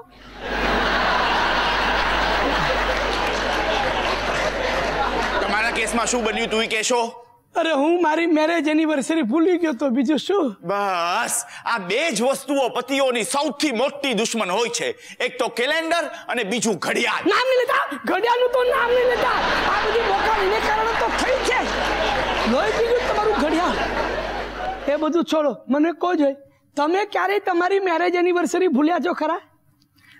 તમારા કેસમાં શું બન્યું તું કેશો અરે હું મારી મેરેજ એનિવર્સરી ભૂલી ગયો તો બીજું શું? બસ આ બે જ વસ્તુઓ પતિઓની સૌથી મોટી દુશ્મન હોય છે. એક તો કેલેન્ડર અને બીજું ઘડિયાળ. નામ નહીં લેતા ઘડિયાળનું તો નામ નહીં લેતા. આ બધી મોકા એને કારણે તો થઈ છે. લોહી પીગું તમારું ઘડિયાળ. એ બધું છોડો મને કહો જોઈ. તમે ક્યારેય તમારી મેરેજ એનિવર્સરી ભૂલ્યા છો ખરા?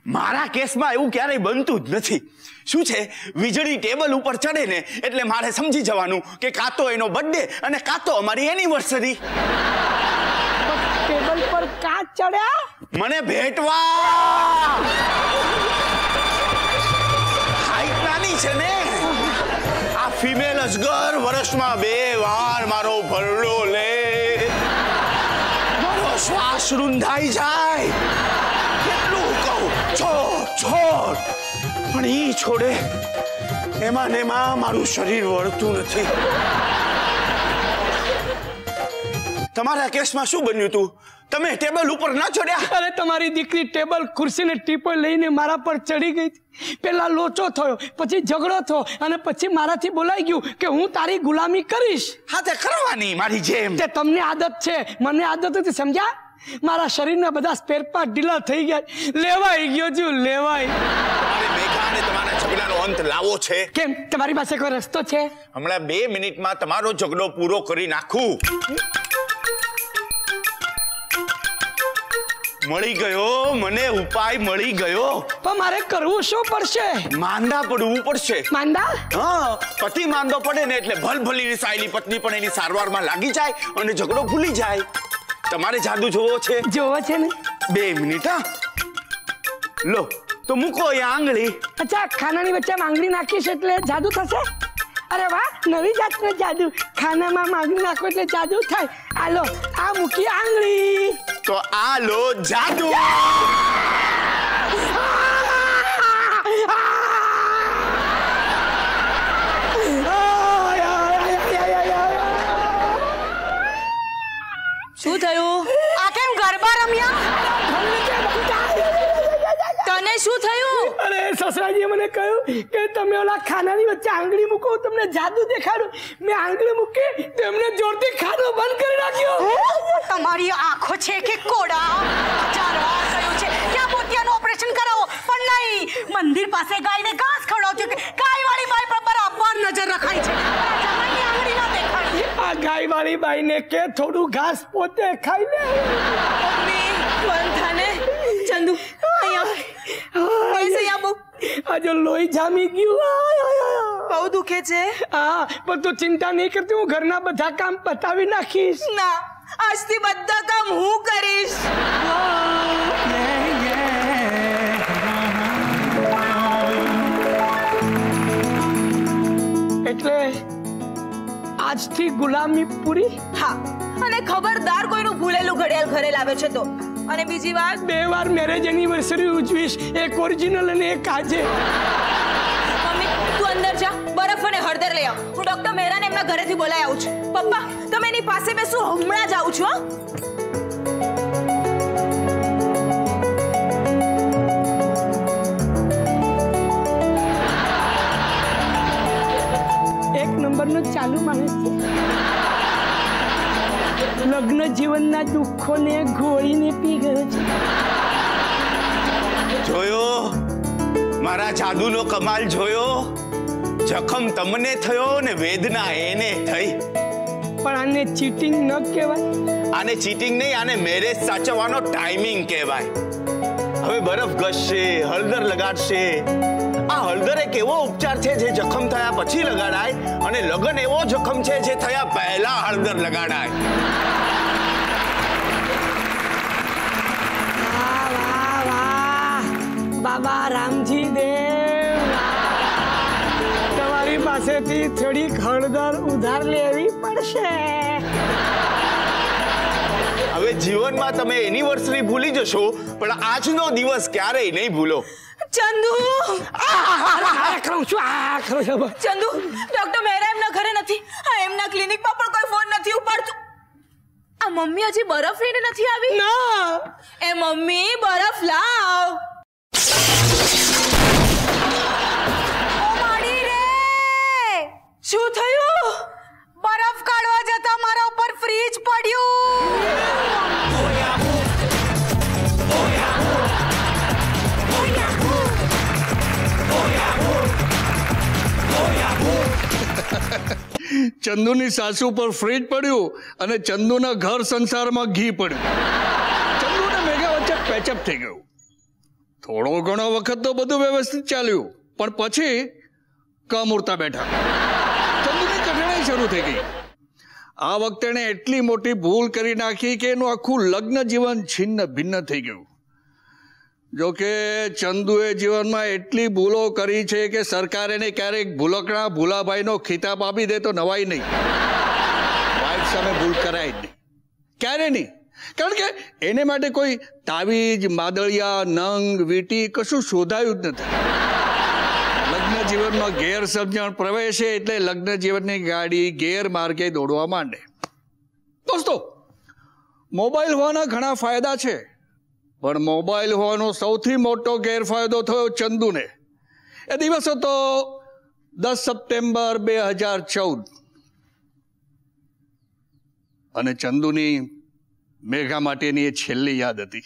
મારા કેસમાં એવું ક્યારેય બનતું જ નથી. શું છે? વીજળી ટેબલ ઉપર ચડે ને એટલે મારે સમજી જવાનું કે કાં તો એનો બર્થડે અને કાં તો અમારી એનિવર્સરી ટેબલ પર કાચ ચડ્યા? મને ભેટવા! હાઈટ નાની છે ને? આ ફિમેલ અજગર વર્ષમાં બે વાર મારો ભરડો લે. શ્વાસ રૂંધાઈ જાય. છોડ છોડ પણ એ છોડે એમાં ને એમાં મારું શરીર વળતું નથી. તમારા કેસમાં શું બન્યું તું? તમે ટેબલ ઉપર ના ચડ્યા? અરે તમારી દીકરી ટેબલ ખુરશી ને ટીપો લઈને મારા પર ચડી ગઈ. પેલા લોચો થયો પછી ઝઘડો થયો અને પછી મારાથી બોલાઈ ગયું કે હું તારી ગુલામી કરીશ. હા તે કરવાની મારી જેમ. તે તમને આદત છે. મને આદત હતી સમજ્યા? મારા શરીરના બધા સ્પેર પાર્ટ ઢીલા થઈ ગયા. લેવાઈ ગયો છું લેવાઈ. તમારે મેઘા અને તમારા ઝઘડાનો અંત લાવો છે. કેમ? તમારી પાસે કોઈ રસ્તો છે? હમણાં બે મિનિટમાં તમારો ઝઘડો પૂરો કરી નાખું. મળી ગયો મને ઉપાય મળી ગયો. પણ મારે કરવું શું પડશે? માંદા પડવું પડશે. માંદા? હા પતિ માંદો પડે ને એટલે ભલભલી સાયલી પત્ની પણ એની સારવારમાં લાગી જાય અને ઝઘડો ભૂલી જાય. તમારે જાદુ જોવો છે? જોવો છે ને. બે મિનિટ હા. લો તો મૂકો એ આંગળી. અચ્છા ખાનાની વચ્ચે માંગણી નાખીશ એટલે જાદુ થશે? અરે વાહ નવી જાતનો જાદુ. ખાનામાં માંગણી નાખો એટલે જાદુ થાય. આલો આ મૂકી આંગળી. તો આ લો જાદુ. શું થયું? આ કેમ ગરબા રમ્યા? તને શું થયું? અરે સસરાજીએ મને કહ્યું કે તમે ઓલા ખાનાની વચ્ચે આંગળી મૂકો તમને જાદુ દેખાડું. મેં આંગળી મૂકી તેમને જોરથી ખાનું બંધ કરી નાખ્યો. તમારી આંખો છે કે કોડા? ચાલો છે? ક્યાં મોતિયાનું ઓપરેશન કરાવો? પણ નહીં મંદિર પાસે ગાયને ઘાસ ખવડાવતી કે ગાય વાળી બાઈ પર બરાબર નજર રખાય છે. બાઈને કે થોડું ઘાસ પોતે ખાઈ લે. મમ્મી બંધ ચંદુ અહીંયા. બહુ. આ લોહી જામી ગયું. બહુ દુખે છે. હા પણ તું ચિંતા નહીં કરતી હું ઘરના બધા કામ પતાવી નાખીશ. ના આજથી બધા કામ હું કરીશ. એટલે આજથી ગુલામી પૂરી? હા. અને ખબરદાર કોઈનું ભૂલેલું ઘડિયાળ ઘરે લાવે છે તો? અને બીજી વાત? બે વાર મેરેજ એનિવર્સરી ઉજવીશ એક ઓરિજિનલ અને એક આજે. મમ્મી તું અંદર જા. બરફ અને હળદર લઈ આવ. હું ડોક્ટર મહેરાને એમના ઘરેથી બોલાવી આવું છું. પપ્પા તમે એની પાસે બેસું હમણાં જ આવું છું હો? નંબરનો ચાલુ માણસ છે. લગ્ન જીવનના દુઃખોને ઘોળીને પી ગયો છે. જોયો? મારા જાદુનો કમાલ જોયો? જખમ તમને થયો ને વેદના એને થઈ? પણ આને ચીટિંગ ન કહેવાય. આને ચીટિંગ નહીં આને મેરેજ સાચવવાનો ટાઈમિંગ કહેવાય. હવે બરફ ઘસશે હળદર લગાડશે. આ હળદર એક એવો ઉપચાર છે જે જખમ થયા પછી લગાડાય અને લગન એવો જખમ છે જે થયા પહેલા હળદર લગાડાય. બાબા રામજી દેવ તમારી પાસેથી થોડીક હળદર ઉધાર લેવી પડશે. હવે જીવનમાં તમે એનિવર્સરી ભૂલી જશો પણ આજનો દિવસ ક્યારેય નહીં ભૂલો. ચંદુ! આ કરું છું આ કરું છું. ચંદુ ડોક્ટર મહેરા એમના ઘરે નથી. આ એમના ક્લિનિકમાં પણ કોઈ ફોન નથી ઉપાડતું. આ મમ્મી હજી બરફ લઈને નથી આવી? ના. એ મમ્મી બરફ લાવ. શું થયું? બરફ કાઢવા જતા મારા ઉપર ફ્રીજ પડ્યું. ચંદુની સાસુ પર ફ્રીજ પડ્યું અને ચંદુના ઘર સંસારમાં ઘી પડ્યું. ચંદુને મેઘા વચ્ચે પેચઅપ થઈ ગયું. થોડો ઘણો વખત તો બધું વ્યવસ્થિત ચાલ્યું, પણ પછી કમૂરતા બેઠા. ચંદુની કઠણાઈ શરૂ થઈ ગઈ. આ વખતે એટલી મોટી ભૂલ કરી નાખી કે એનું આખું લગ્ન જીવન છિન્ન ભિન્ન થઈ ગયું. જો કે ચંદુએ જીવનમાં એટલી ભૂલો કરી છે કે સરકાર એને ક્યારેક ભૂલકણા ભૂલાભાઈનો ખિતાબ આપી દે તો નવાઈ નહીં. વાઇફ સામે ભૂલ કરાય જ નહીં. ક્યારે નહીં? કારણ કે એને માટે કોઈ તાવીજ, માદળિયા, નંગ, વીટી કશું શોધાયું જ નથી. લગ્ન જીવનમાં ગેરસમજણ પ્રવેશે એટલે લગ્ન જીવનની ગાડી ગેરમાર્ગે દોડવા માંડે. દોસ્તો, મોબાઈલ હોવાના ઘણા ફાયદા છે. પણ મોબાઈલ હોવાનો સૌથી મોટો ગેરફાયદો થયો ચંદુને. એ દિવસ હતો દસ સપ્ટેમ્બર બે હજાર ચૌદ. અને ચંદુની મેઘા માટેની એ છેલ્લી યાદ હતી.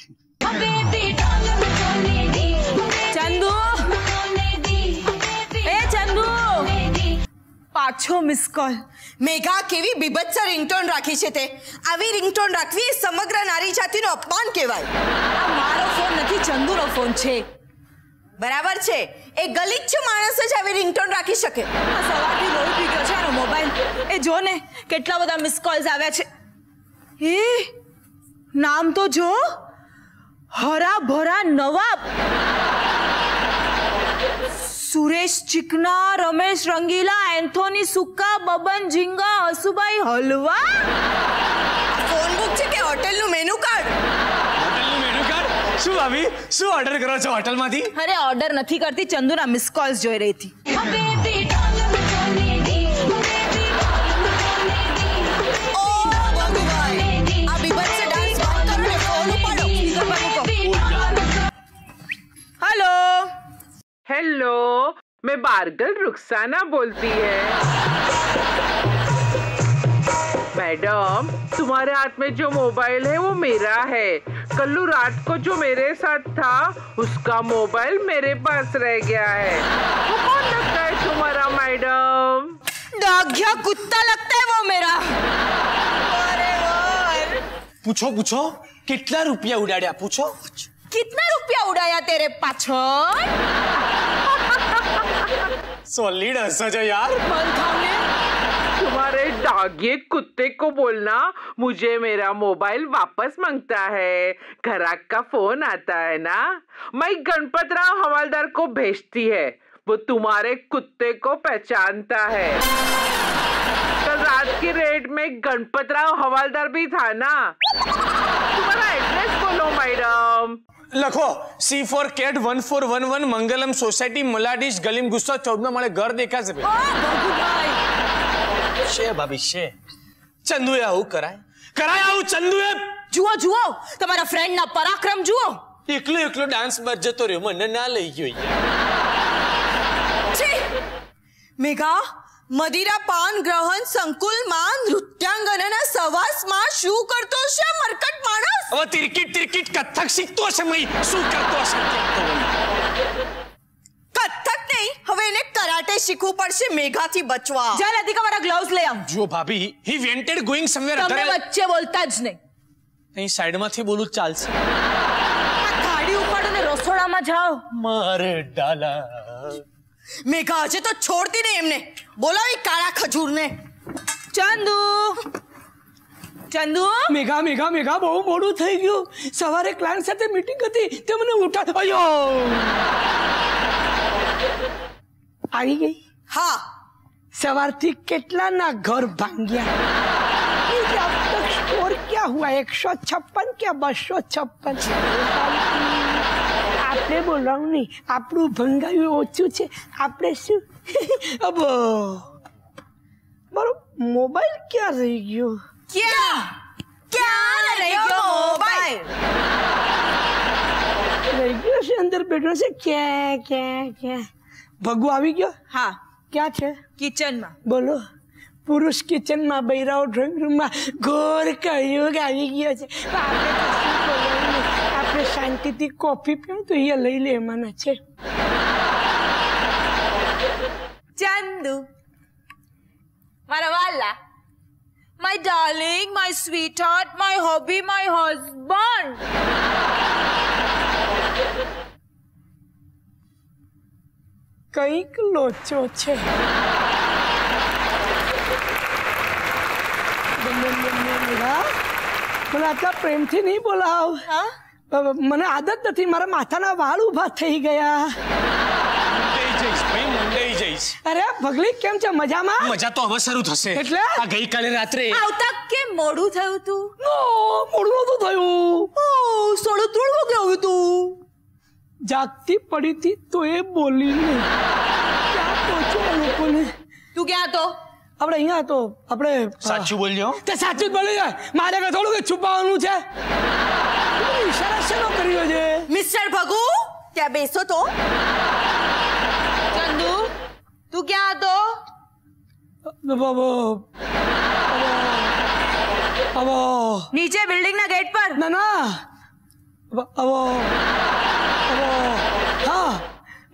ચંદુ! એ ચંદુ! પાછો મિસ કોલ મેઘા કેવી બીભત્સ રિંગટોન રાખી છે તે? આવી રિંગટોન રાખવી એ સમગ્ર નારી જાતિનું અપમાન કહેવાય. આ મારો ફોન નથી ચંદુનો ફોન છે. બરાબર છે. એ ગલિચ્છ માણસ જ આવી રિંગટોન રાખી શકે. સવારથી લોહી પી ગયો છે આનો મોબાઈલ. એ જો ને કેટલા બધા મિસ કોલ્સ આવ્યા છે. એ નામ તો જો. હરા ભરા નવાબ. સુરેશ ચિકના રમેશ રંગીલા એન્થોની સુક્કા બબન ઝીંગા હસુભાઈ હલવા? ફોન બુક છે કે હોટેલનું મેનુ કાર્ડ હોટલનું મેનુ કાર્ડ શું આવી શું ઓર્ડર કરો છો હોટલમાંથી અરે ઓર્ડર નથી કરતી ચંદુના મિસ કોલ્સ જોઈ રહી હતી. हेलो मैं बारगल रुखसाना बोलती है। मैडम तुम्हारे हाथ में जो मोबाइल है वो मेरा है। कल्लू रात को जो मेरे साथ था उसका मोबाइल मेरे पास रह गया है। कौन लगता है तुम्हारा मैडम? डाघिया कुत्ता लगता है वो मेरा। पूछो पूछो कितना रुपया उड़ाड्या पूछो। कितना रुपया उड़ाया तेरे पाछड़ सॉलिड आंसर जा यार। तुम्हारे डागे कुत्ते को बोलना मुझे मेरा मोबाइल वापस माँगता है। घर का फ़ोन आता है ना? मैं गणपत राव हवालदार को भेजती है। वो तुम्हारे कुत्ते को पहचानता है। कल रात की रेड में गणपत राव हवालदार भी था ना? तुम्हारा एड्रेस बोलो मैडम લખો. C for cat one four one one Mangalam society મલાડીશ ગલીમ ગુસ્સા ચૌદમાં મળે ઘર દેખાશે છે ભાભી છે. ચંદુએ આવું કરાય. કરાય આવું ચંદુએ. જુઓ જુઓ. તમારા ફ્રેન્ડના પરાક્રમ જુઓ. એકલો એકલો ડાન્સ બાર જતો રહ્યો. મને ના લઈ ગયો મેઘા મદિરા પાન ગ્રહણ સંકુલમાં નૃત્યાંગનાના સવાસમાં શું કરતો છે મરકટ માણસ? હવે તિરકીટ તિરકીટ કથક શીખતો હશે મય શું કરતો હશે કેમ કથક નહીં હવે એને કરાટે શીખવું પડશે મેઘાથી બચવા. જલ લતિકા મારા ગ્લોવ્સ લઈ આવ. જો ભાભી હી વેન્ટેડ ગોઈંગ સમવેર તમે વચ્ચે બોલતા જ નહીં. અહીં સાઈડમાંથી બોલું ચાલશે. ગાડી ઉપાડો ને રસોડામાં જાઓ. મારે ડાલા. મેઘા હજી તો છોડતી નહીં એમને. બોલાવી કાળા ખજૂરને. ચંદુ! ચંદુ! મેઘા મેઘા મેઘા બહુ મોડું થઈ ગયું. સવારે ક્લાયન્ટ સાથે મીટિંગ હતી તે મને ઉઠા અયો! આવી ગઈ? હા. સવારથી કેટલાના ઘર ભાંગ્યા? ક્યાં હુઆ? એકસો છપ્પન ક્યાં બસો છપ્પન? આપણે બોલવાનું નહીં. આપણું ભંગાયું ઓછું છે. આપણે શું? અબ મારો મોબાઈલ ક્યાં રહી ગયો? ક્યાં? ક્યાં રહી ગયો મોબાઈલ? રહી ગયો છે અંદર બેઠો છે. ક્યાં ક્યાં ક્યાં? ભગુ આવી ગયો? હા. ક્યાં છે? કિચનમાં. બોલો. પુરુષ કિચનમાં બૈરાઓ ડ્રોઈંગ રૂમમાં ઘોર કળિયુગ આવી ગયો છે. આપણે કશું બોલવાનું નહીં. આપણે શાંતિથી કોફી પીવું તો અહીંયા લઈ લે એમાંના છે ચંદુ મારા વાલા my darling my sweetheart my hubby my husband કંઈક લોચો છે બોલા આટલા પ્રેમથી નહીં બોલાવ મને આદત નથી મારા માથાના વાળ ઊભા થઈ ગયા. અરે ભગલી કેમ છે મજામાં? મજા તો હવે શરૂ થશે. એટલે? આ ગઈકાલે રાત્રે. આવતા કેમ મોડું થયું તું? મોડું નતું થયું. ઓ સોળો ત્રણ વાગે આવ્યું તું. જાગતી પડી હતી તો એ બોલી ક્યાં પહોંચો આ લોકોને? તું ક્યાં હતો? આપણે અહીંયા હતો આપણે સાચું બોલ્યો? તે સાચું જ બોલી જાય. મારે થોડું કે છુપાવવાનું છે. તું ઈશારા શેનો કર્યો છે મિસ્ટર ભગુ ત્યાં બેસો તો ચંદુ તું ક્યાં હતો નીચે બિલ્ડિંગ ના ગેટ પર ના ના હા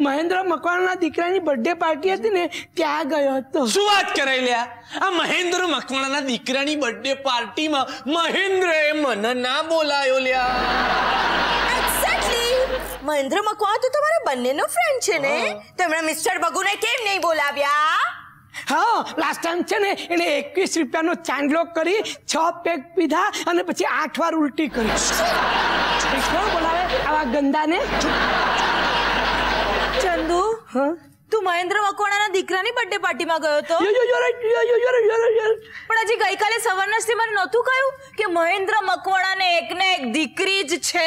મહેન્દ્ર મકવાણાના દીકરાની બર્થડે પાર્ટી હતી ને ત્યાં ગયો હતો. શું વાત કરે લ્યા? આ મહેન્દ્ર મકવાણાના દીકરાની બર્થડે પાર્ટીમાં મહેન્દ્ર એ મને ના બોલાયો લ્યા. મહેન્દ્ર મકવા તો તમારા બંનેનો ફ્રેન્ડ છે ને? તેમણે મિસ્ટર ભગુને કેમ નહીં બોલાવ્યા? હા લાસ્ટ ટાઈમ છે ને એને એકવીસ રૂપિયાનો ચાંદલો કરી છ પેક પીધા અને પછી આઠ વાર ઉલટી કરી. કોણ બોલાવે આવા ગંદાને? હા? તું મહેન્દ્ર મકવાણાના દીકરાની બર્થડે પાર્ટીમાં ગયો હતો? પણ હજી ગઈકાલે સવારના સ્ત્રી મને નહોતું કહ્યું કે મહેન્દ્ર મકવાણાને એકને એક દીકરી જ છે?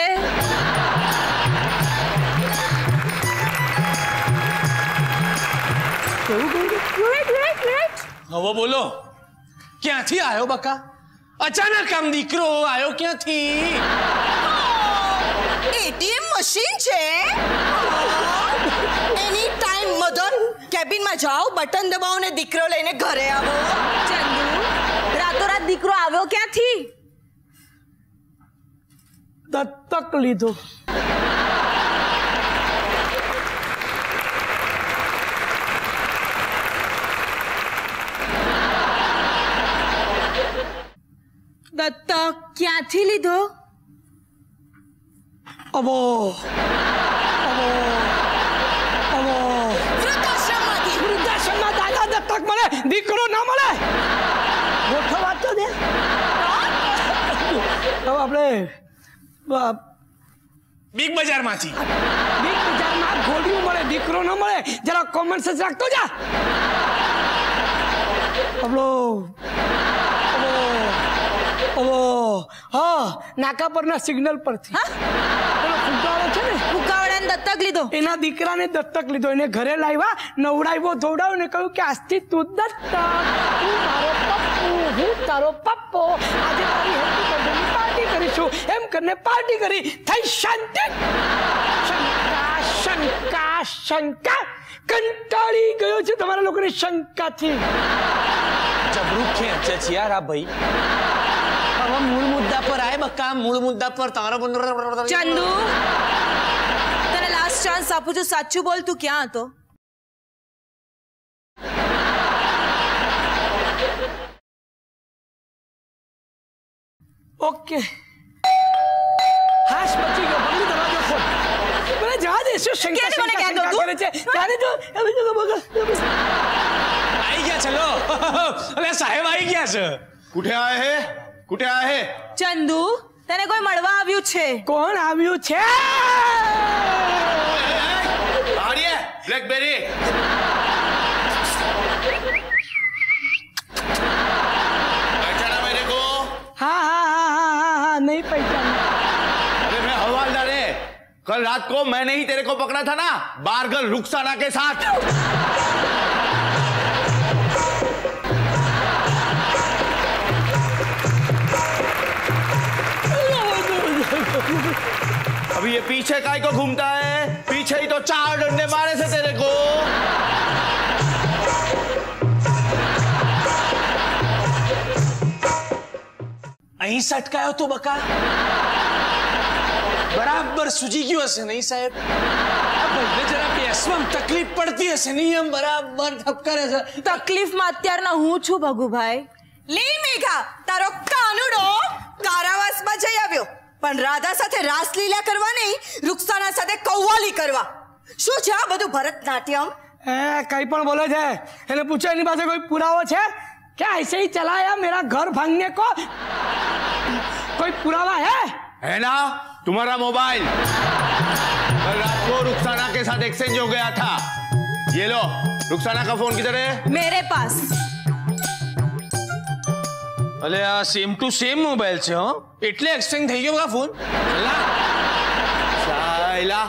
હવે બોલો ક્યાંથી આવ્યો બકા? અચાનક આમ દીકરો આવ્યો ક્યાંથી? Oh, એટીએમ મશીન છે? કેબિનમાં જાઓ બટન દબાવો ને દીકરો લઈને ઘરે આવો. ચંદુ રાતોરાત દીકરો આવ્યો ક્યાંથી? દત્તક લીધો. દત્તક ક્યાંથી લીધો? અબો અબો અબો વૃદ્ધાશ્રમમાંથી વૃદ્ધાશ્રમમાં દાદા દત્તક મળે દીકરો ના મળે! ગોઠો વાત તો દે. હવે આપણે બ- બિગ બજારમાંથી. બીગ બજારમાં ઘોડિયું મળે દીકરો ન મળે. જરા કોમન સેન્સ રાખતો જા. આપણો ઓ હા નાકા પરના સિગ્નલ પરથી. હા? ફુગાવાળો છે ને? દત્તક લીધો. એના દીકરાને દત્તક લીધો. એને ઘરે લાવ્યા નવડાવ્યો ધોડાવ્યો ને કહ્યું કે આજથી તું દત્તક. તું મારો પપ્પુ હું તારો પપ્પો. આજે તારી હેપી બર્થડેની પાર્ટી કરીશું એમ કરીને પાર્ટી કરી. થઈ શાંતિ. શંકા શંકા શંકા. કંટાળી ગયો છે તમારા લોકોની શંકાથી. જબરું ખેંચે છે યાર આ ભાઈ. હવે મૂળ મુદ્દા પર આય બકા મૂળ મુદ્દા પર તારા ચંદુ. લાસ્ટ ચાન્સ આપું છું સાચું બોલ તું ક્યાં હતો ઓકે હાશ બચી ગયો બંધ દરવાજો ખોલ મને જવા દે શું શંકા ક્યારે મને શંકા કહેતો શંકા તું? કરે છે જાણે તો હવે જો બગા આવી ગયા છે લો અરે સાહેબ આવી ગયા છે કુઠે આયે હે કુઠે આયે હે ચંદુ તને કોઈ મળવા આવ્યું છે? કોણ આવ્યું છે? આર્ય બ્લેકબેરી पहचाना मेरे को हाँ हाँ हाँ हाँ हाँ नहीं पहचाना अरे मैं हवालदार है कल रात को मैंने ही तेरे को पकड़ा था ना बारगल रुखसाना के साथ अभी ये पीछे काय को घूमता है पीछे ही तो चार डंडे मारे से तेरे को અહીં સટકાયો તો બકા બરાબર સૂજી ગયું હશે નહીં સાહેબ આ ભાઈને જરા બેસવામાં તકલીફ પડતી હશે નહીં એમ બરાબર ધબકારે છે તકલીફમાં અત્યારના હું છું ભગુભાઈ લે મેઘા તારો કાનુડો કારાવાસમાં જઈ આવ્યો પણ રાધા સાથે રાસલીલા કરવા નહીં રૂકસાના સાથે કૌવાલી કરવા શું છે આ બધું ભરતનાટ્યમ એ કઈ પણ બોલે છે એને પૂછો એની પાસે કોઈ પુરાવો છે क्या ऐसे ही चलाया मेरा घर भांगने को कोई पुरावा है है ना तुम्हारा मोबाइल कल रात को रुखसाना के साथ एक्सचेंज हो गया था ये लो रुखसाना का फोन किधर है मेरे पास અલે આ સેમ ટુ સેમ મોબાઈલ છે હો એટલે એક્સચેન્જ થઈ ગયો આ ફોન साला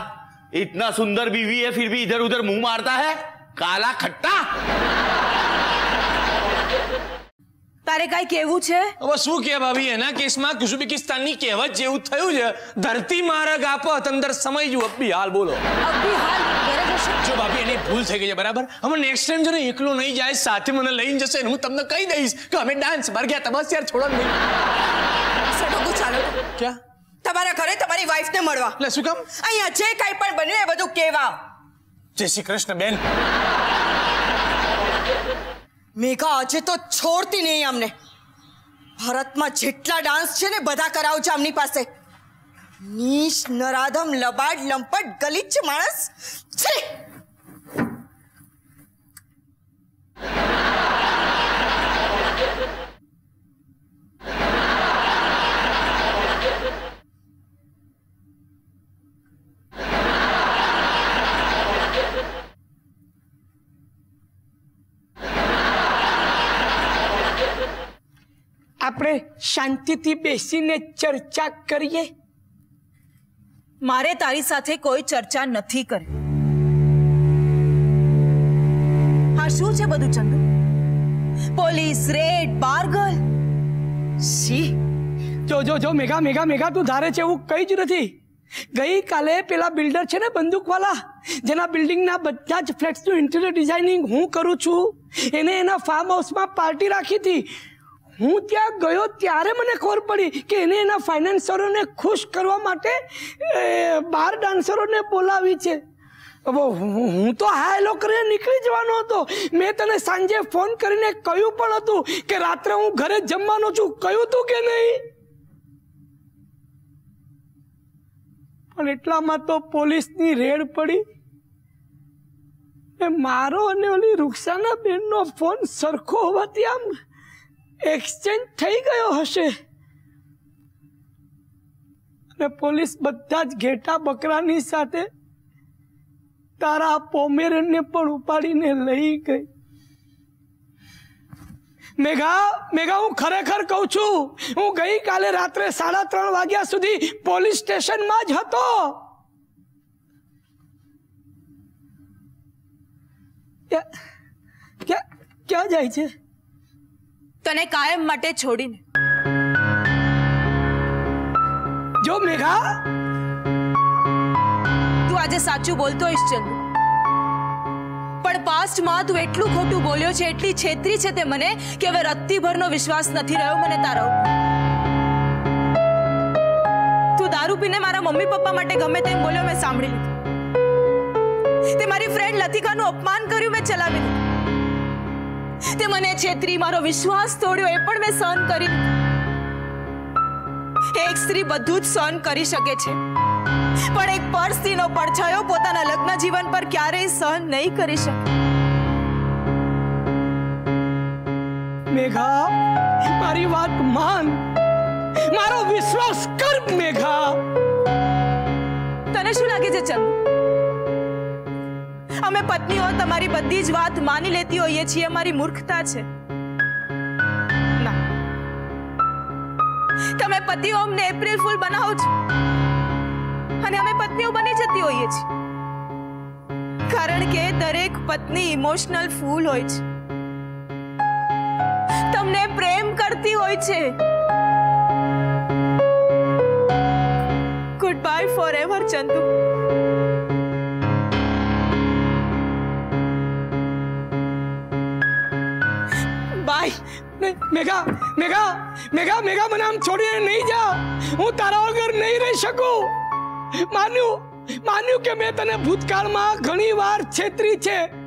इतना सुंदर बीवी है फिर भी इधर उधर मुंह मारता है काला खट्टा તારે કઈ કેવું છે? હવે શું કે ભાભી? એના કેસમાં કુઝુબિકિસ્તાનની કહેવત જેવું થયું છે. ધરતી માર્ગ આપો અંદર સમય જુ અબ્બી હાલ બોલો. જો ભાભી એની ભૂલ થઈ ગઈ છે બરાબર? હવે નેક્સ્ટ ટાઈમ જો ને એકલો નહીં જાય સાથે મને લઈને જશે હું તમને કહી દઈશ કે અમે ડાન્સ બાર ગયા બસ યાર છોડો નહીં. સડોગું ચાલો. ક્યાં? તમારા ઘરે તમારી વાઈફને મળવા. એટલે શું કામ? અહીંયા જે કાંઈ પણ બન્યું એ બધું કેવા જય શ્રી કૃષ્ણ બેન. મેઘા આજે તો છોડતી નહીં અમને ભારતમાં જેટલા ડાન્સ છે ને, બધા કરાવજો આમની પાસે. નીશ, નરાધમ, લબાડ, લંપટ, ગલીચ માણસ. છે આપણે શાંતિથી બેસીને ચર્ચા કરીએ? મારે તારી સાથે કોઈ ચર્ચા નથી કરી. હા શું છે બધું Chandu? Police raid burgle? C જો જો જો મેઘા મેઘા મેઘા તું ધારે છે એવું કઈ જ નથી. ગઈકાલે પેલા બિલ્ડર છે ને બંદૂકવાલા જેના બિલ્ડિંગના બધા જ ફ્લેટ્સનું ઇન્ટિરિયર ડિઝાઇનિંગ હું કરું છું એને એના ફાર્મ હાઉસમાં પાર્ટી રાખી હતી. હું ત્યાં ગયો ત્યારે મને ખબર પડી કે એને એના ફાઇનાન્સરોને ખુશ કરવા માટે બાર ડાન્સરોને બોલાવી છે. હું તો હા એલો કરીને નીકળી જવાનો હતો. મેં તને સાંજે ફોન કરીને કહ્યું પણ હતું કે રાત્રે હું ઘરે જમવાનો છું. કહ્યું તું કે નહીં? પણ એટલામાં તો પોલીસની રેડ પડી. એ મારો અને ઓલી રૂક્ષાના બેનનો ફોન સરખો હોવાથી આમ એક્સચેન્જ થઈ ગયો હશે. અને પોલીસ બધા જ ઘેટા બકરાની સાથે તારા પોમેરનને પણ ઉપાડીને લઈ ગઈ. મેઘા મેઘા, હું ખરેખર કહું છું, હું ગઈકાલે રાત્રે સાડા ત્રણ વાગ્યા સુધી પોલીસ સ્ટેશનમાં જ હતો. ક્યાં- જાય છે? તને કાયમ માટે છોડીને. જો મેઘા. તું આજે સાચું બોલતો હોઈશ ચંદુ. પણ પાસ્ટમાં તું એટલું ખોટું બોલ્યો છે એટલી છેતરી છે તે મને કે હવે રત્તીભરનો વિશ્વાસ નથી રહ્યો મને તારો તું દારૂ પીને મારા મમ્મી પપ્પા માટે ગમે તેમ બોલ્યો મેં સાંભળી લીધું. તે મારી ફ્રેન્ડ લતિકાનું અપમાન કર્યું મેં ચલાવી લીધું. તે મને છેતરી મારો વિશ્વાસ તોડ્યો એ પણ મેં સહન કરી એક સ્ત્રી બધું જ સહન કરી શકે છે. પણ એક પરસ્ત્રીનો પડછાયો પોતાના લગ્ન જીવન પર ક્યારેય સહન નહીં કરી શકે. મેઘા મારી વાત માન. મારો વિશ્વાસ કર મેઘા. તને શું લાગે છે ચંદુ? અમે પત્નીઓ તમારી બધી જ વાત માની લેતી હોઈએ છીએ અમારી મૂર્ખતા છે. તમે પતિઓ અમને એપ્રિલ ફૂલ બનાવો છો. અને અમે પત્નીઓ બની જતી હોઈએ છીએ. કારણ કે દરેક પત્ની ઇમોશનલ ફૂલ હોય છે. તમને પ્રેમ કરતી હોય છે. Goodbye forever Chandu. ને- મેઘા મેઘા મેઘા મેઘા, મને આમ છોડીને નહીં જા. હું તારા વગર નહીં રહી શકું. માન્યું માન્યું કે મેં તને ભૂતકાળમાં ઘણી વાર છેતરી છે.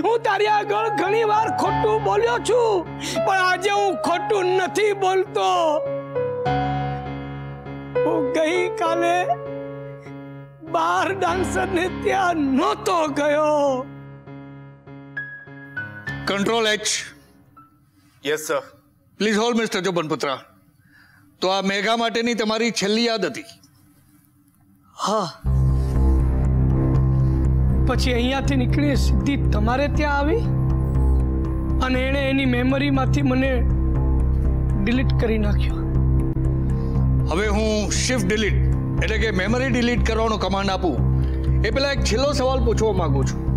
હું તારી આગળ ઘણી વાર ખોટું બોલ્યો છું, પણ આજે હું ખોટું નથી બોલતો. હું ગઈ કાલે બાર ડાન્સરને ત્યાં નહોતો ગયો. Control H yes sir please hold mister Jobanputra તો આ મેઘા માટેની તમારી છેલ્લી યાદ હતી. હા. પછી અહીંયાથી નીકળી સીધી તમારે ત્યાં આવી? અને એણે એની મેમરીમાંથી મને ડિલીટ કરી નાખ્યો. હવે હું શિફ્ટ ડિલીટ એટલે કે મેમરી ડિલીટ કરવાનો કમાન્ડ આપું. એ પેલા એક છેલ્લો સવાલ પૂછવા માંગુ છું.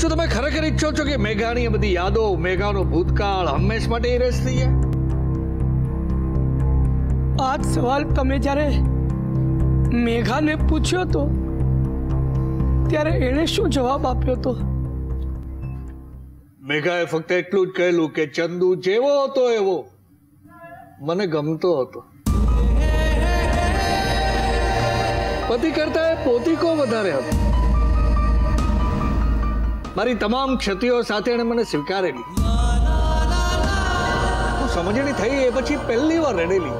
શું તમે ખરેખર ઈચ્છો છો કે મેઘાની આ બધી યાદો મેઘાનો ભૂતકાળ હંમેશ માટે ઇરેઝ થઈ જાય આ જ સવાલ તમે જ્યારે મેઘાને પૂછ્યો તો ત્યારે એણે શું જવાબ આપ્યો તો? મેઘાએ ફક્ત એટલું જ કહેલું કે ચંદુ જેવો હતો એવો. મને ગમતો હતો. પતિ કરતા એ પોતીકો વધારે હતો. મારી તમામ ક્ષતિઓ સાથે એણે મને સ્વીકારેલી. હું સમજણી થઈ, એ પછી પહેલી વાર રડેલી.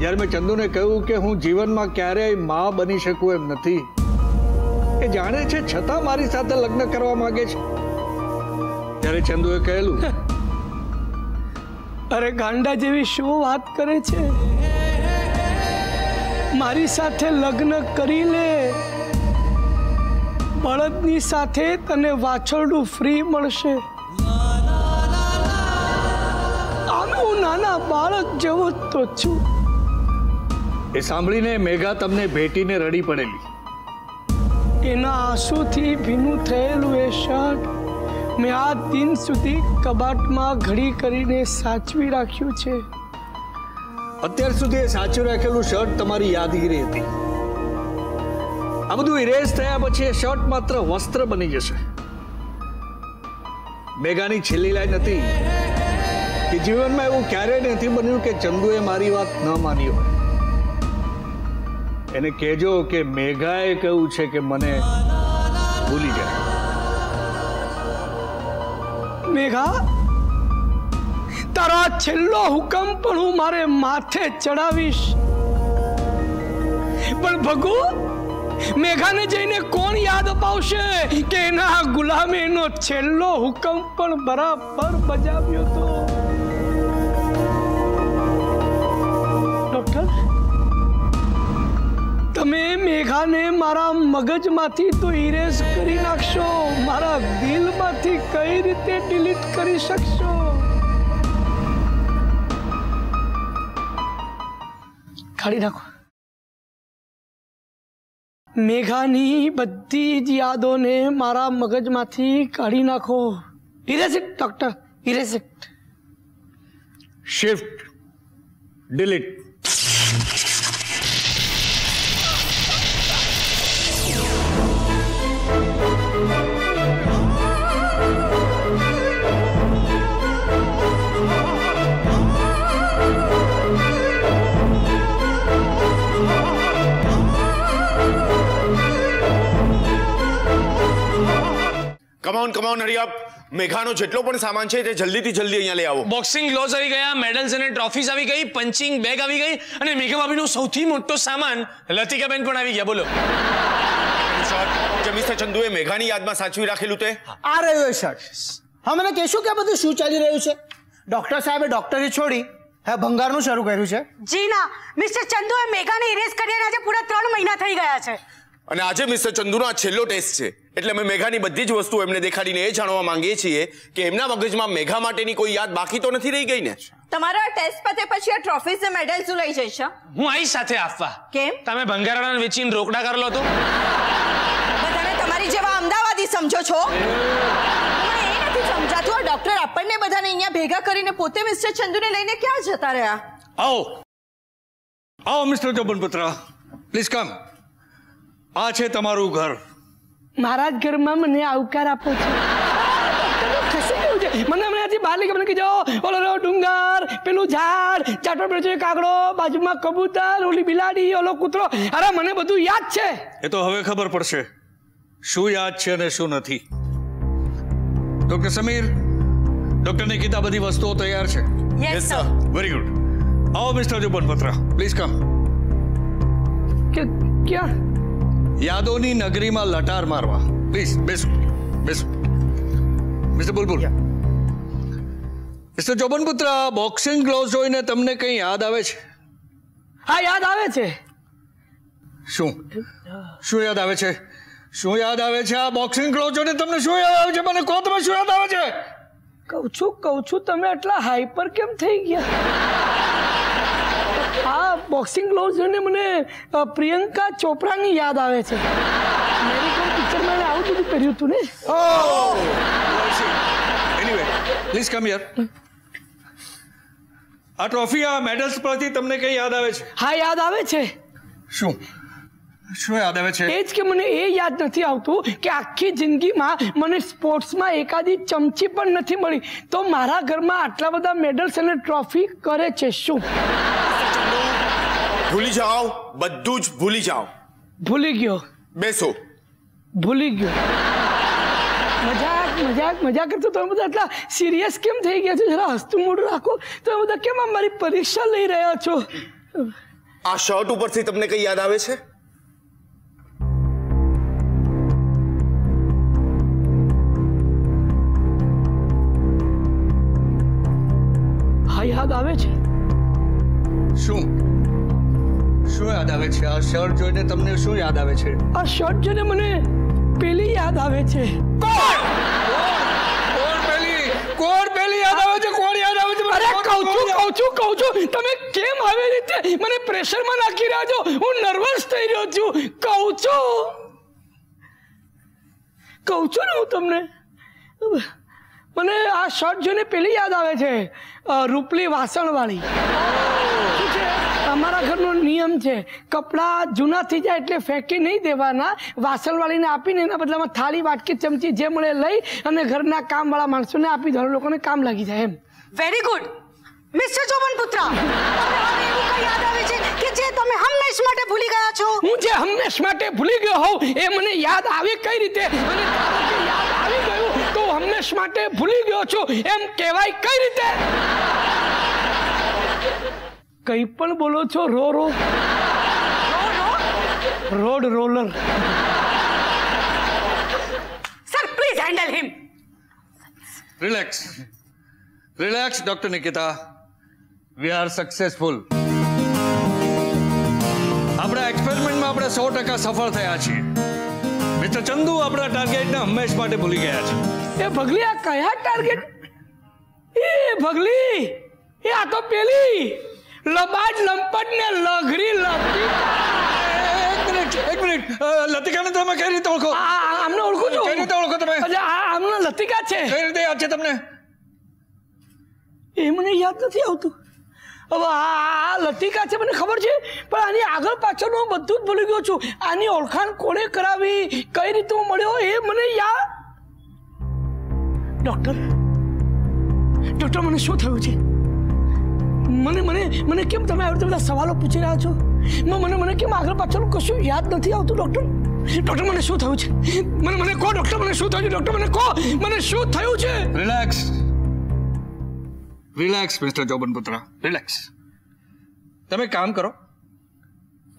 જ્યારે મેં ચંદુને કહ્યું કે હું જીવનમાં ક્યારેય મા બની શકું એમ નથી, એ જાણે છે છતાં મારી સાથે લગ્ન કરવા માંગે છે. ત્યારે ચંદુએ કહેલું, અરે ગાંડા જેવી શું વાત કરે છે? મારી સાથે લગ્ન કરી લે. બળદની સાથે તને વાછરડું ફ્રી મળશે. આમ હું નાના બાળક જેવો જ તો છું. એ સાંભળીને મેઘા તમને ભેટીને રડી પડેલી. એના આંસુથી ભીનું થયેલું એ શર્ટ મેં આ દિન સુધી કબાટમાં ઘડી કરીને સાચવી રાખ્યું છે. અત્યાર સુધી એ સાચવી રાખેલું શર્ટ તમારી યાદગીરી હતી. આ બધું ઇરેઝ થયા પછી એ શર્ટ માત્ર વસ્ત્ર બની જશે. મેઘાની છેલ્લી લાઈન હતી કે જીવનમાં એવું ક્યારેય નથી બન્યું કે ચંદુએ મારી વાત ન માની હોય. એને કહેજો કે મેઘાએ કહ્યું છે કે મને ભૂલી જાય. મેઘા, તારો છેલ્લો હુકમ પણ હું મારે માથે ચડાવીશ. પણ ભગુ મેઘાને જઈને કોણ યાદ અપાવશે કે એના ગુલામીનો છેલ્લો હુકમ પણ બરાબર બજાવ્યો તો ડોક્ટર, તમે મેઘાને મારા મગજમાંથી તો ઇરેઝ કરી નાખશો, મારા દિલમાંથી કઈ રીતે ડિલીટ કરી શકશો? કાઢી નાખો. મેઘાની બધી જ યાદોને મારા મગજમાંથી કાઢી નાખો. Erase it doctor erase shift delete come on come on hurry up મેઘાનો જેટલો પણ સામાન છે તે જલ્દીથી જલ્દી અહીંયા લઈ આવો. બોક્સિંગ ગ્લોવ્સ આવી ગયા મેડલ્સ અને ટ્રોફીઝ આવી ગઈ પંચિંગ બેગ આવી ગઈ અને મેઘા ભાભીનો સૌથી મોટો સામાન લતિકાબેન પણ આવી ગયા. બોલો. જે મિસ્ટર ચંદુએ મેઘાની યાદમાં સાચવી રાખેલું તે? આ રહ્યો છે શર્ટ હા મને કહેશો કે આ બધું શું ચાલી રહ્યું છે? ડોક્ટર સાહેબે ડોક્ટરી છોડી હે ભંગારનું શરૂ કર્યું છે. જી ના મિસ્ટર ચંદુએ મેઘાને ઇરેઝ કરીને આજે પૂરા ત્રણ મહિના થઈ ગયા છે. અને આજે મિસ્ટર ચંદુનો આ છેલ્લો ટેસ્ટ છે. એટલે અમે મેઘાની બધી જ વસ્તુ એમને દેખાડીને એ જાણવા માંગીએ છીએ કે એમના મગજમાં મેઘા માટેની કોઈ યાદ બાકી તો નથી રહી ગઈ ને? તમારા ટેસ્ટ પતે પછી આ ટ્રોફીઝ ને શું લઈ જઈશ હું? આવીશ સાથે આપવા. કેમ? તમે ભંગારાણા વેચીને રોકડા કરલો તો. બધાને તમારી જેવા અમદાવાદી સમજો છો? મને એ નથી સમજાતું આ ડોક્ટર આપણને બધાને અહીંયા ભેગા કરીને પોતે મિસ્ટર ચંદુને લઈને ક્યાં જતા રહ્યા? આવો. આવો મિસ્ટર ચોબનપુત્ર પ્લીઝ કમ આ છે તમારું ઘર. મારા જ ઘરમાં મને આવકાર આપો છો. મને હમણાં હજી બહાર લઈ મને કીધો ઓલો ડુંગર પેલું ઝાડ ચાટો પેલો છે કાગડો બાજુમાં કબૂતર ઓલી બિલાડી ઓલો કૂતરો. અરે મને બધું યાદ છે. એ તો હવે ખબર પડશે. શું યાદ છે અને શું નથી? ડોક્ટર સમીર ડોક્ટરને કીધા બધી વસ્તુઓ તૈયાર છે? યસ સર વેરી ગુડ આવો મિસ્ટર જોબનપત્ર. પ્લીઝ કમ કે ક્યાં? યાદોની નગરીમાં લટાર મારવા. પ્લીઝ બેસો બેસો mister Bulbul. Mister Jobanputra boxing gloves જોઈને તમને કંઈ યાદ આવે છે? હા યાદ આવે છે. શું? શું યાદ આવે છે? શું યાદ આવે છે આ બોક્સિંગ ગ્લોવ જોઈને તમને શું યાદ આવે છે? મને કહો તમે શું યાદ આવે છે? કહું છું કહું છું તમે આટલા હાઈપર કેમ થઈ ગયા? આ બોક્સિંગ ગ્લોવ્સ જોઈને મને પ્રિયંકા ચોપરાની યાદ આવે છે. મેરી કોમ પિક્ચરમાં આવું બધું કર્યું હતું ને? એનીવે પ્લીઝ કમ હિયર આ ટ્રોફી આ મેડલ્સ પરથી તમને કંઈ યાદ આવે છે? હા યાદ આવે છે. શું? શું યાદ આવે છે? એ જ કે મને એ યાદ નથી આવતું કે આખી જિંદગીમાં મને સ્પોર્ટ્સમાં એકાદી ચમચી પણ નથી મળી. તો મારા ઘરમાં આટલા બધા મેડલ્સ અને ટ્રોફી કરે છે શું? ભૂલી જાઓ બધું જ ભૂલી જાઓ ભૂલી ગયો બેસો ભૂલી ગયો મજાક મજાક મજાક કરતો તમે બધા એટલા સિરિયસ કેમ થઈ ગયા છો જરા હસતું મોઢું રાખો તમે બધા કેમ આ મારી પરીક્ષા લઈ રહ્યા છો આ શર્ટ ઉપરથી તમને કઈ યાદ આવે છે હા યાદ આવે છે શું શું યાદ આવે છે? આ શર્ટ જોઈને તમને શું યાદ આવે છે? આ શર્ટ જોઈને મને પેલી યાદ આવે છે. કોણ? પેલી? કોણ પેલી યાદ આવે છે? કોણ યાદ આવે છે? અરે કહું છું કહું છું કહું છું. તમે કેમ આવી રીતે મને પ્રેશરમાં નાખી રહ્યા છો? હું નર્વસ થઈ રહ્યો છું. કહું છું. કહું છું ને હું તમને. મને આ શર્ટ જોઈને પેલી યાદ આવે છે. રૂપલી વાસણવાળી. અમારા ઘરનો નિયમ છે. કપડાં જૂના થઈ જાય એટલે ફેંકી નહીં દેવાના. વાસણવાળીને આપીને એના બદલામાં થાળી વાટકી ચમચી જે મળે લઈ અને ઘરના કામવાળા માણસોને આપી દો. લોકોને કામ લાગી જાય એમ. Very good mister Jobanputra યાદ આવે છે કે જે તમે હંમેશ માટે ભૂલી ગયા છો? હું જે હંમેશ માટે ભૂલી ગયો હોઉં એ મને યાદ આવે કઈ રીતે? અને યાદ આવી ગયું તો હંમેશ માટે ભૂલી ગયો છું. એમ કહેવાય કઈ રીતે? કઈ પણ બોલો છો રો row road roller sir please handle him relax relax doctor Nikita we are successful આપણા એક્સપેરિમેન્ટમાં આપણે સો ટકા સફળ થયા છીએ. મિસ્ટર ચંદુ આપણા ટાર્ગેટને હંમેશ માટે ભૂલી ગયા છે. એ ભગલી આ કયા ટાર્ગેટ એ ભગલી એ આ તો પેલી. લબાડ લંપટ ને લઘરી લપટી એક મિનિટ એક મિનિટ. અ, લતિકાને તમે કઈ રીતે ઓળખો? આમને ઓળખું છું. કઈ રીતે ઓળખો તમે? આમને લતિકા છે. કઈ રીતે યાદ છે તમને? એ મને યાદ નથી આવતું. હવે આ લતિકા છે મને ખબર છે પણ આની આગળ પાછળ હું બધું જ ભૂલી ગયો છું. આની ઓળખાણ કોણે કરાવી કઈ રીતે હું મળ્યો એ મને યાદ ડોક્ટર ડોક્ટર મને શું થયું છે? મને મને મને કેમ તમે આવી રીતે બધા સવાલો પૂછી રહ્યા છો? મને મને કેમ આગળ પાછળનું કશું યાદ નથી આવતું ડૉક્ટર ડૉક્ટર મને શું થયું છે? મને મને કહો ડૉક્ટર મને શું થયું છે? ડૉક્ટર મને કહો મને શું થયું છે? રિલેક્સ રિલેક્સ મિસ્ટર જોબન પુત્ર રિલેક્સ તમે કામ કરો.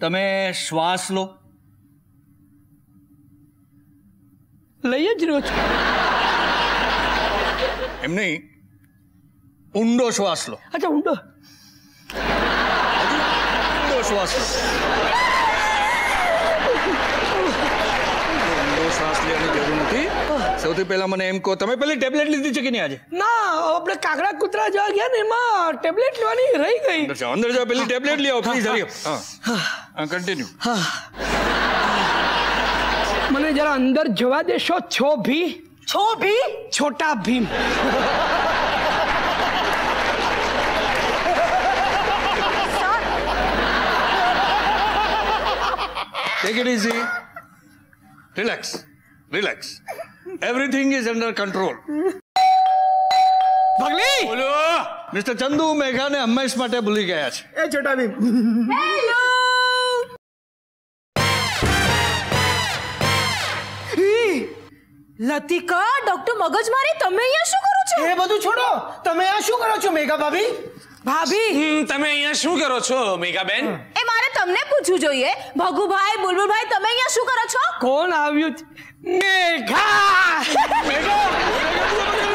તમે શ્વાસ લો. લઈ જ રહ્યો છું. એમ નહીં. ઊંડો શ્વાસ લો. અચ્છા ઊંડો. ઊંડો શ્વાસ લો ઊંડો શ્વાસ લેવાની જરૂર નથી સૌથી પહેલા મને એમ કહો તમે પેલી ટેબ્લેટ લીધી છે કે નહીં આજે? ના આપણે કાગડા કૂતરા જવા ગયા ને એમાં ટેબ્લેટ લેવાની રહી ગઈ. અંદર જાઓ અંદર જાઓ પેલી ટેબ્લેટ લઈ આવો પ્લીઝ હરી હા. કન્ટિન્યુ મને જરા અંદર જવા દેશો છો ભી. છો ભી? Chhota Bheem. Take it easy. Relax. Relax. Everything is under control. ભગલી બોલો. મિસ્ટર ચંદુ મેઘાને હંમેશ માટે ભૂલી ગયા છે. એ છોટા ભીમ લતિકા ડોક્ટર મગજમારી તમે અહીંયા શું કરો છો? એ બધું છોડો. તમે આ શું કરો છો મેઘા ભાભી? ભાભી! તમે અહીંયા શું કરો છો મેઘાબેન? એ મારે તમને પૂછવું જોઈએ. ભગુભાઈ બુલબુલભાઈ તમે અહીંયા શું કરો છો? કોણ આવ્યું? મેઘા! મેઘા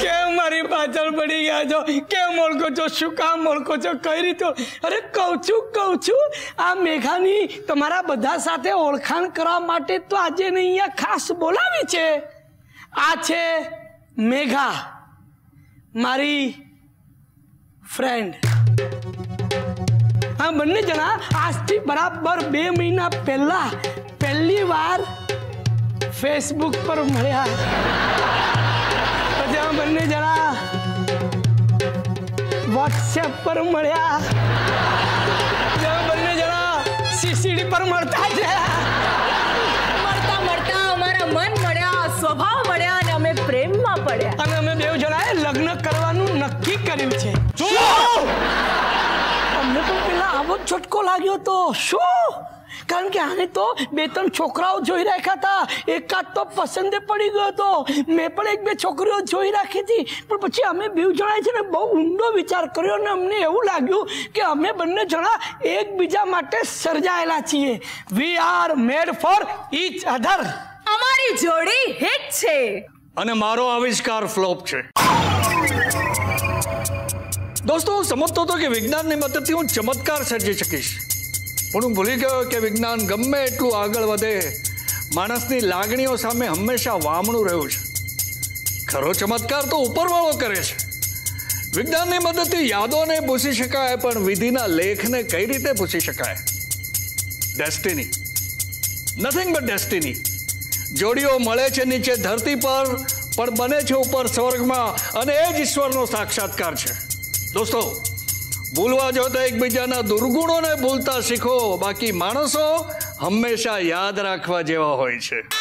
કેમ મારી પાછળ પડી ગયા છો. કેમ ઓળખો છો? શું કામ ઓળખો છો? કઈ રીતે અરે કહું છું કહું છું. આ મેઘાની તમારા બધા સાથે ઓળખાણ કરવા માટે તો આજે અહીંયા ખાસ બોલાવી છે. આ છે મેઘા, મારી ફ્રેન્ડ હા, બંને જણા આજથી બરાબર બે મહિના પહેલા પહેલી વાર ફેસબુક પર મળ્યા. પછી બંને જણા વોટ્સએપ પર મળ્યા. બંને જણા સીસીડી પર મળતા છે મળતા મળતા અમારા મન મળ્યા સ્વભાવ મળ્યા અને અમે પ્રેમમાં પડ્યા. અને અમે બે જણાએ લગ્ન કરવાનું નક્કી કર્યું છે. અમને તો પેલા આવો જ છટકો લાગ્યો તો. શું? કારણ કે આને તો બે ત્રણ છોકરાઓ જોઈ રાખ્યા હતા. એકાદ તો પસંદે પડી ગયો હતો. મેં પણ એક બે છોકરીઓ જોઈ રાખી હતી. પણ પછી અમે બે જણાય છે ને બહુ ઊંડો વિચાર કર્યો અને અમને એવું લાગ્યું કે અમે બંને જણા એકબીજા માટે સર્જાયેલા છીએ. We are made for each other અમારી જોડી હિટ છે. અને મારો આવિષ્કાર ફ્લોપ છે. દોસ્તો હું સમજતો હતો કે વિજ્ઞાનની મદદથી હું ચમત્કાર સર્જી શકીશ. પણ હું ભૂલી ગયો કે વિજ્ઞાન ગમે એટલું આગળ વધે, માણસની લાગણીઓ સામે હંમેશા વામણું રહ્યું છે. ખરો ચમત્કાર તો ઉપરવાળો કરે છે. વિજ્ઞાનની મદદથી યાદોને પૂછી શકાય, પણ વિધિના લેખને કઈ રીતે પૂછી શકાય? ડેસ્ટિની નથિંગ બટ ડેસ્ટિની જોડીઓ મળે છે નીચે ધરતી પર, પણ બને છે ઉપર સ્વર્ગમાં, અને એ જ ઈશ્વરનો સાક્ષાત્કાર છે. દોસ્તો ભૂલવા જોતા એકબીજાના દુર્ગુણોને ભૂલતા શીખો. બાકી માણસો હંમેશા યાદ રાખવા જેવા હોય છે.